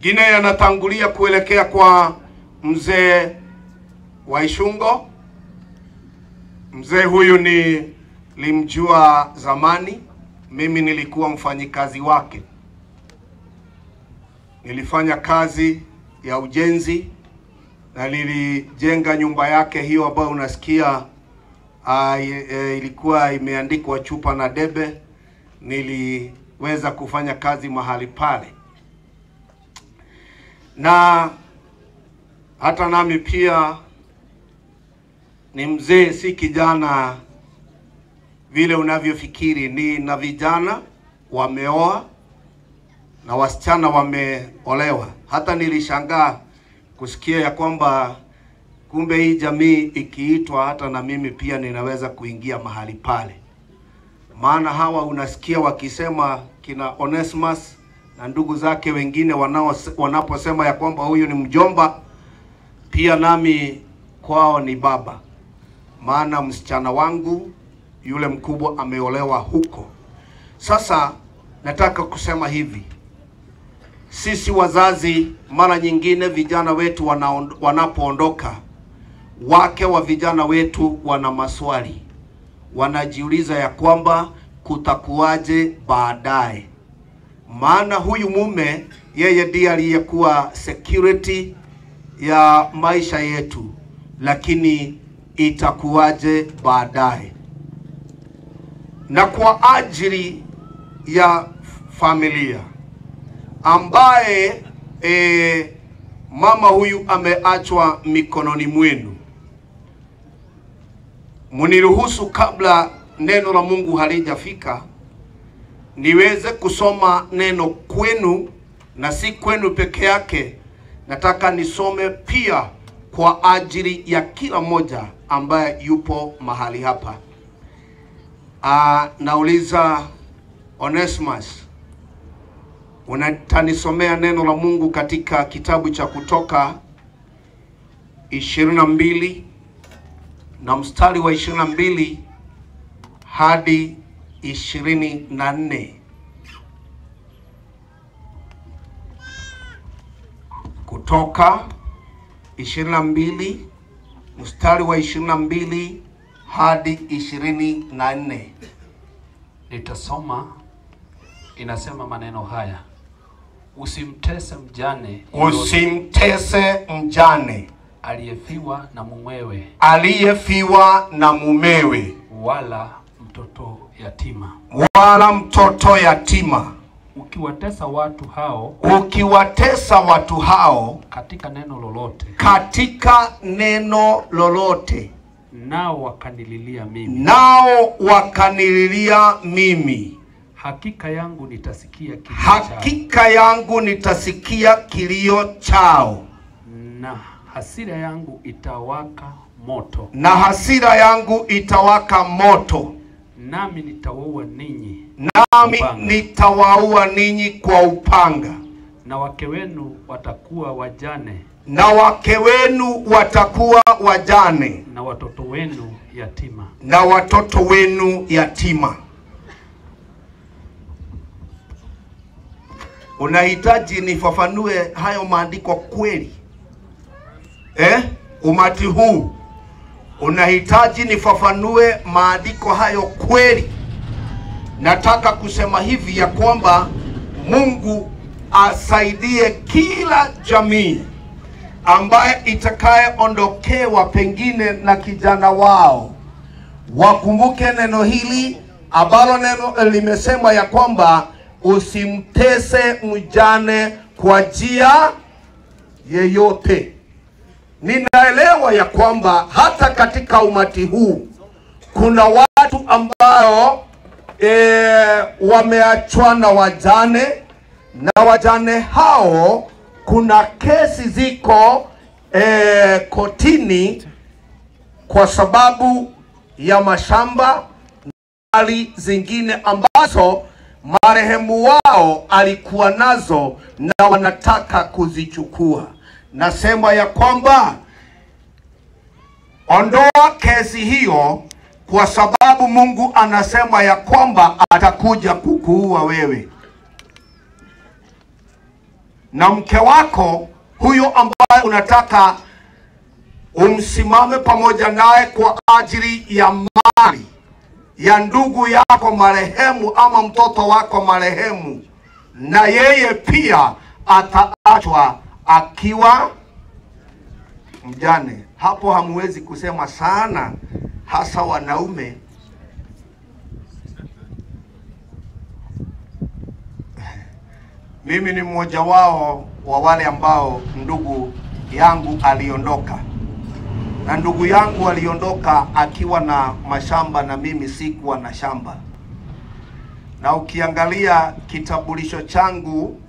pengine yanatangulia kuelekea kwa mzee Waishungo. Mzee huyu ni limjua zamani, mimi nilikuwa mfanyikazi wake, nilifanya kazi ya ujenzi na nilijenga nyumba yake hiyo ambayo unasikia Uh, ilikuwa imeandikwa chupa na debe. Niliweza kufanya kazi mahali pale, na Hata nami pia ni mzee, si kijana vile unavyofikiri. Ni na vijana wameoa na wasichana wameolewa. Hata nilishangaa kusikia ya kwamba kumbe hii jamii ikiitwa, hata na mimi pia ninaweza kuingia mahali pale. Maana hawa unasikia wakisema kina Onesimus na ndugu zake wengine wanaposema ya kwamba huyu ni mjomba, pia nami kwao ni baba, maana msichana wangu yule mkubwa ameolewa huko. Sasa nataka kusema hivi, sisi wazazi, mara nyingine vijana wetu wanapoondoka, wake wa vijana wetu wana maswali, wanajiuliza ya kwamba kutakuwaje baadaye maana huyu mume yeye ndiye aliyekuwa security ya maisha yetu, lakini itakuwaje baadaye? Na kwa ajili ya familia ambaye e, mama huyu ameachwa mikononi mwenu, muniruhusu kabla neno la Mungu halijafika niweze kusoma neno kwenu, na si kwenu peke yake. Nataka nisome pia kwa ajili ya kila mmoja ambaye yupo mahali hapa. Aa, nauliza Onesimus, unatanisomea neno la Mungu katika kitabu cha Kutoka ishirini na na mstari wa ishirini na mbili hadi ishirini na nne. Kutoka ishirini na mbili mstari wa ishirini na mbili hadi ishirini na nne. Nitasoma, inasema maneno haya: usimtese mjane Usimtese mjane aliyefiwa na mumewe, aliyefiwa na mumewe, wala mtoto yatima. wala mtoto yatima. Ukiwatesa watu hao Ukiwatesa watu hao katika neno lolote, katika neno lolote, nao wakanililia mimi, nao wakanililia mimi, hakika yangu nitasikia kilio hakika chao, yangu nitasikia kilio chao, na hasira yangu itawaka moto, na hasira yangu itawaka moto, nami nitawaua ninyi nami nitawaua ninyi kwa upanga, na wake wenu watakuwa wajane, na wake wenu watakuwa wajane, na watoto wenu yatima. na watoto wenu yatima. Unahitaji nifafanue hayo maandiko kweli eh? Umati huu unahitaji nifafanue maandiko hayo kweli. Nataka kusema hivi ya kwamba Mungu asaidie kila jamii ambaye itakayeondokewa pengine na kijana wao, wakumbuke neno hili ambalo neno limesema ya kwamba usimtese mjane kwa njia yeyote. Ninaelewa ya kwamba hata katika umati huu kuna watu ambao e, wameachwa na wajane na wajane hao kuna kesi ziko e, kotini kwa sababu ya mashamba na mali zingine ambazo marehemu wao alikuwa nazo na wanataka kuzichukua. Nasema ya kwamba ondoa kesi hiyo, kwa sababu Mungu anasema ya kwamba atakuja kukuua wewe. Na mke wako huyo ambaye unataka umsimame pamoja naye kwa ajili ya mali ya ndugu yako marehemu ama mtoto wako marehemu, na yeye pia ataachwa akiwa mjane. Hapo hamwezi kusema sana, hasa wanaume. Mimi ni mmoja wao wa wale ambao ndugu yangu aliondoka, na ndugu yangu aliondoka akiwa na mashamba na mimi sikuwa na shamba, na ukiangalia kitambulisho changu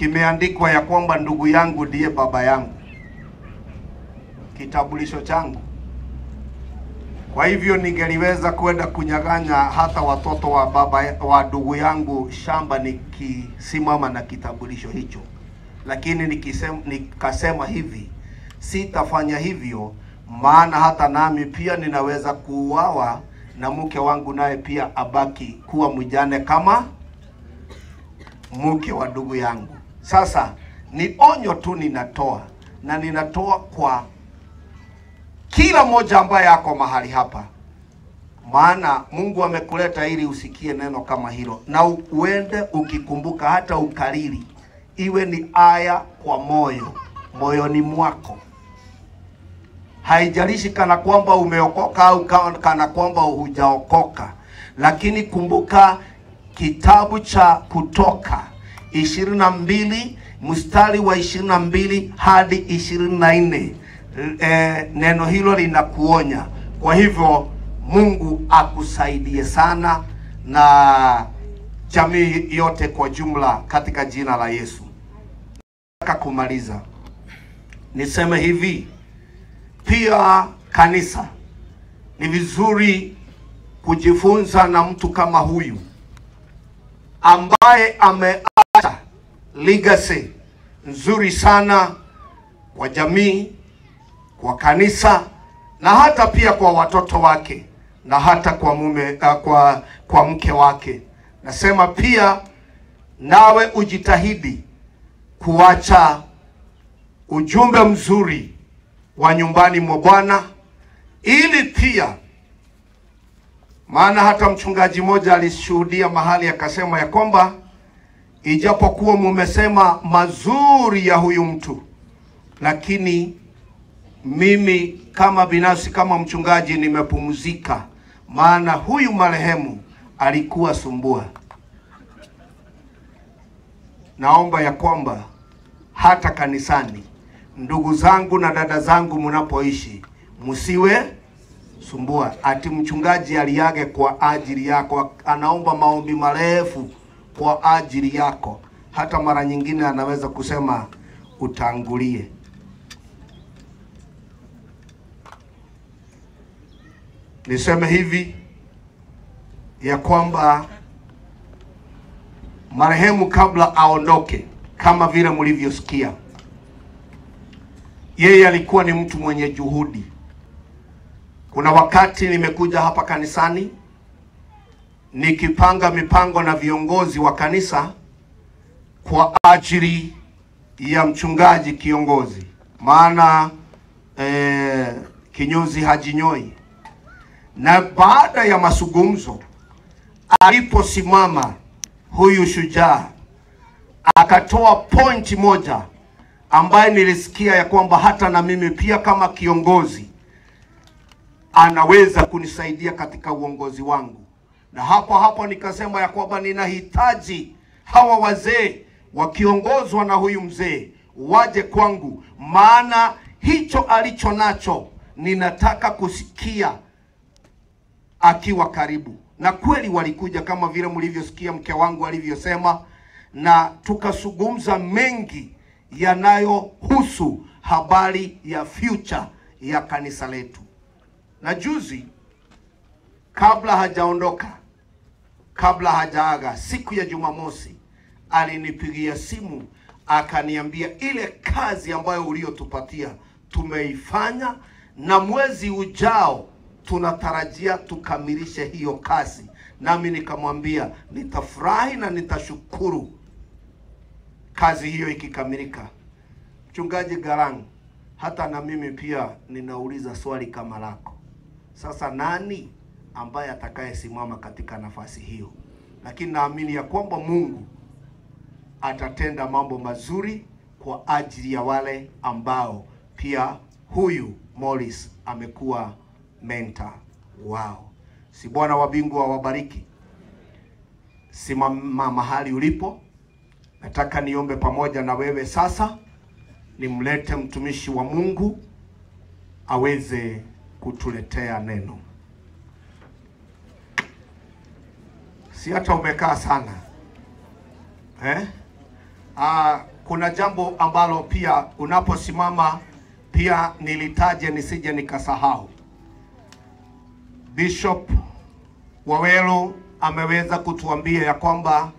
kimeandikwa ya kwamba ndugu yangu ndiye baba yangu, kitambulisho changu. Kwa hivyo ningeliweza kwenda kunyag'anya hata watoto wa baba wa ndugu yangu shamba nikisimama na kitambulisho hicho, lakini nikisema, nikasema hivi sitafanya hivyo, maana hata nami pia ninaweza kuuawa na mke wangu naye pia abaki kuwa mjane kama mke wa ndugu yangu. Sasa ni onyo tu ninatoa, na ninatoa kwa kila mmoja ambaye ako mahali hapa, maana Mungu amekuleta ili usikie neno kama hilo, na uende ukikumbuka, hata ukariri, iwe ni aya kwa moyo, moyoni mwako. Haijalishi kana kwamba umeokoka au kana kwamba hujaokoka, lakini kumbuka kitabu cha Kutoka ishirini na mbili mstari wa ishirini na mbili hadi ishirini na nne e, neno hilo linakuonya. Kwa hivyo Mungu akusaidie sana na jamii yote kwa jumla katika jina la Yesu. Nataka kumaliza niseme hivi pia, kanisa ni vizuri kujifunza na mtu kama huyu ambaye ameacha legacy nzuri sana kwa jamii, kwa kanisa na hata pia kwa watoto wake na hata kwa mume uh, kwa kwa mke wake. Nasema pia nawe ujitahidi kuacha ujumbe mzuri wa nyumbani mwa Bwana ili pia maana hata mchungaji mmoja alishuhudia mahali akasema ya kwamba ijapokuwa mumesema mazuri ya huyu mtu, lakini mimi kama binafsi kama mchungaji nimepumzika, maana huyu marehemu alikuwa sumbua. Naomba ya kwamba hata kanisani, ndugu zangu na dada zangu, mnapoishi msiwe sumbua. Ati mchungaji aliage kwa ajili yako, anaomba maombi marefu kwa ajili yako, hata mara nyingine anaweza kusema utangulie. Niseme hivi ya kwamba marehemu kabla aondoke, kama vile mlivyosikia, yeye alikuwa ni mtu mwenye juhudi. Kuna wakati nimekuja hapa kanisani nikipanga mipango na viongozi wa kanisa kwa ajili ya mchungaji kiongozi, maana eh, kinyozi hajinyoi. Na baada ya mazungumzo, aliposimama huyu shujaa akatoa pointi moja ambaye nilisikia ya kwamba hata na mimi pia kama kiongozi anaweza kunisaidia katika uongozi wangu, na hapo hapo nikasema ya kwamba ninahitaji hawa wazee wakiongozwa na huyu mzee waje kwangu, maana hicho alicho nacho ninataka kusikia akiwa karibu. Na kweli walikuja kama vile mlivyosikia mke wangu alivyosema, na tukazungumza mengi yanayohusu habari ya future ya kanisa letu. Na juzi kabla hajaondoka, kabla hajaaga, siku ya Jumamosi alinipigia simu akaniambia, ile kazi ambayo uliotupatia tumeifanya, na mwezi ujao tunatarajia tukamilishe hiyo kazi. Nami nikamwambia nitafurahi na nitashukuru kazi hiyo ikikamilika. Mchungaji Garang, hata na mimi pia ninauliza swali kama lako. Sasa nani ambaye atakayesimama katika nafasi hiyo? Lakini naamini ya kwamba Mungu atatenda mambo mazuri kwa ajili ya wale ambao pia huyu Morris amekuwa mentor wao. Si Bwana wa mbingu awabariki. Simama mahali ulipo, Nataka niombe pamoja na wewe sasa, nimlete mtumishi wa Mungu aweze kutuletea neno. Si hata umekaa sana eh? Ah, kuna jambo ambalo pia unaposimama pia nilitaje nisije nikasahau. Bishop Wawelo ameweza kutuambia ya kwamba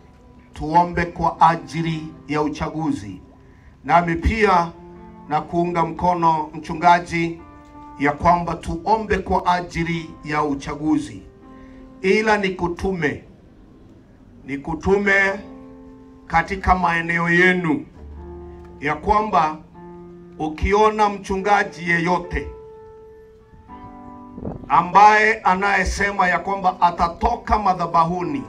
tuombe kwa ajili ya uchaguzi, nami pia na kuunga mkono mchungaji ya kwamba tuombe kwa ajili ya uchaguzi, ila nikutume nikutume katika maeneo yenu ya kwamba ukiona mchungaji yeyote ambaye anayesema ya kwamba atatoka madhabahuni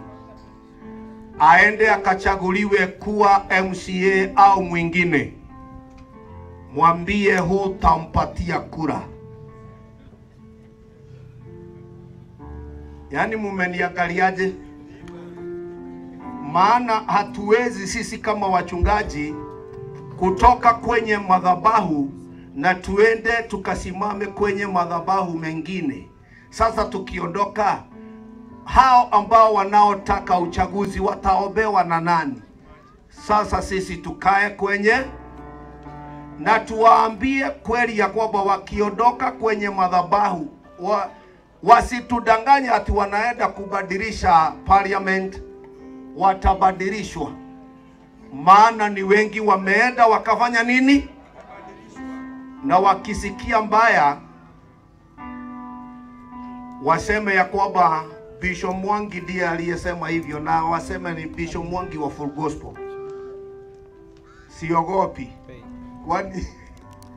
aende akachaguliwe kuwa MCA au mwingine, mwambie hutampatia kura. Yaani, mumeniangaliaje? Maana hatuwezi sisi kama wachungaji kutoka kwenye madhabahu na tuende tukasimame kwenye madhabahu mengine. Sasa tukiondoka, hao ambao wanaotaka uchaguzi wataombewa na nani? Sasa sisi tukae kwenye na tuwaambie kweli ya kwamba wakiondoka kwenye madhabahu wa, wasitudanganye ati wanaenda kubadilisha parliament, watabadilishwa. Maana ni wengi wameenda wakafanya nini, na wakisikia mbaya waseme ya kwamba Bishop Mwangi ndiye aliyesema hivyo, na waseme ni Bishop Mwangi wa Full Gospel. Siogopi kwani (laughs)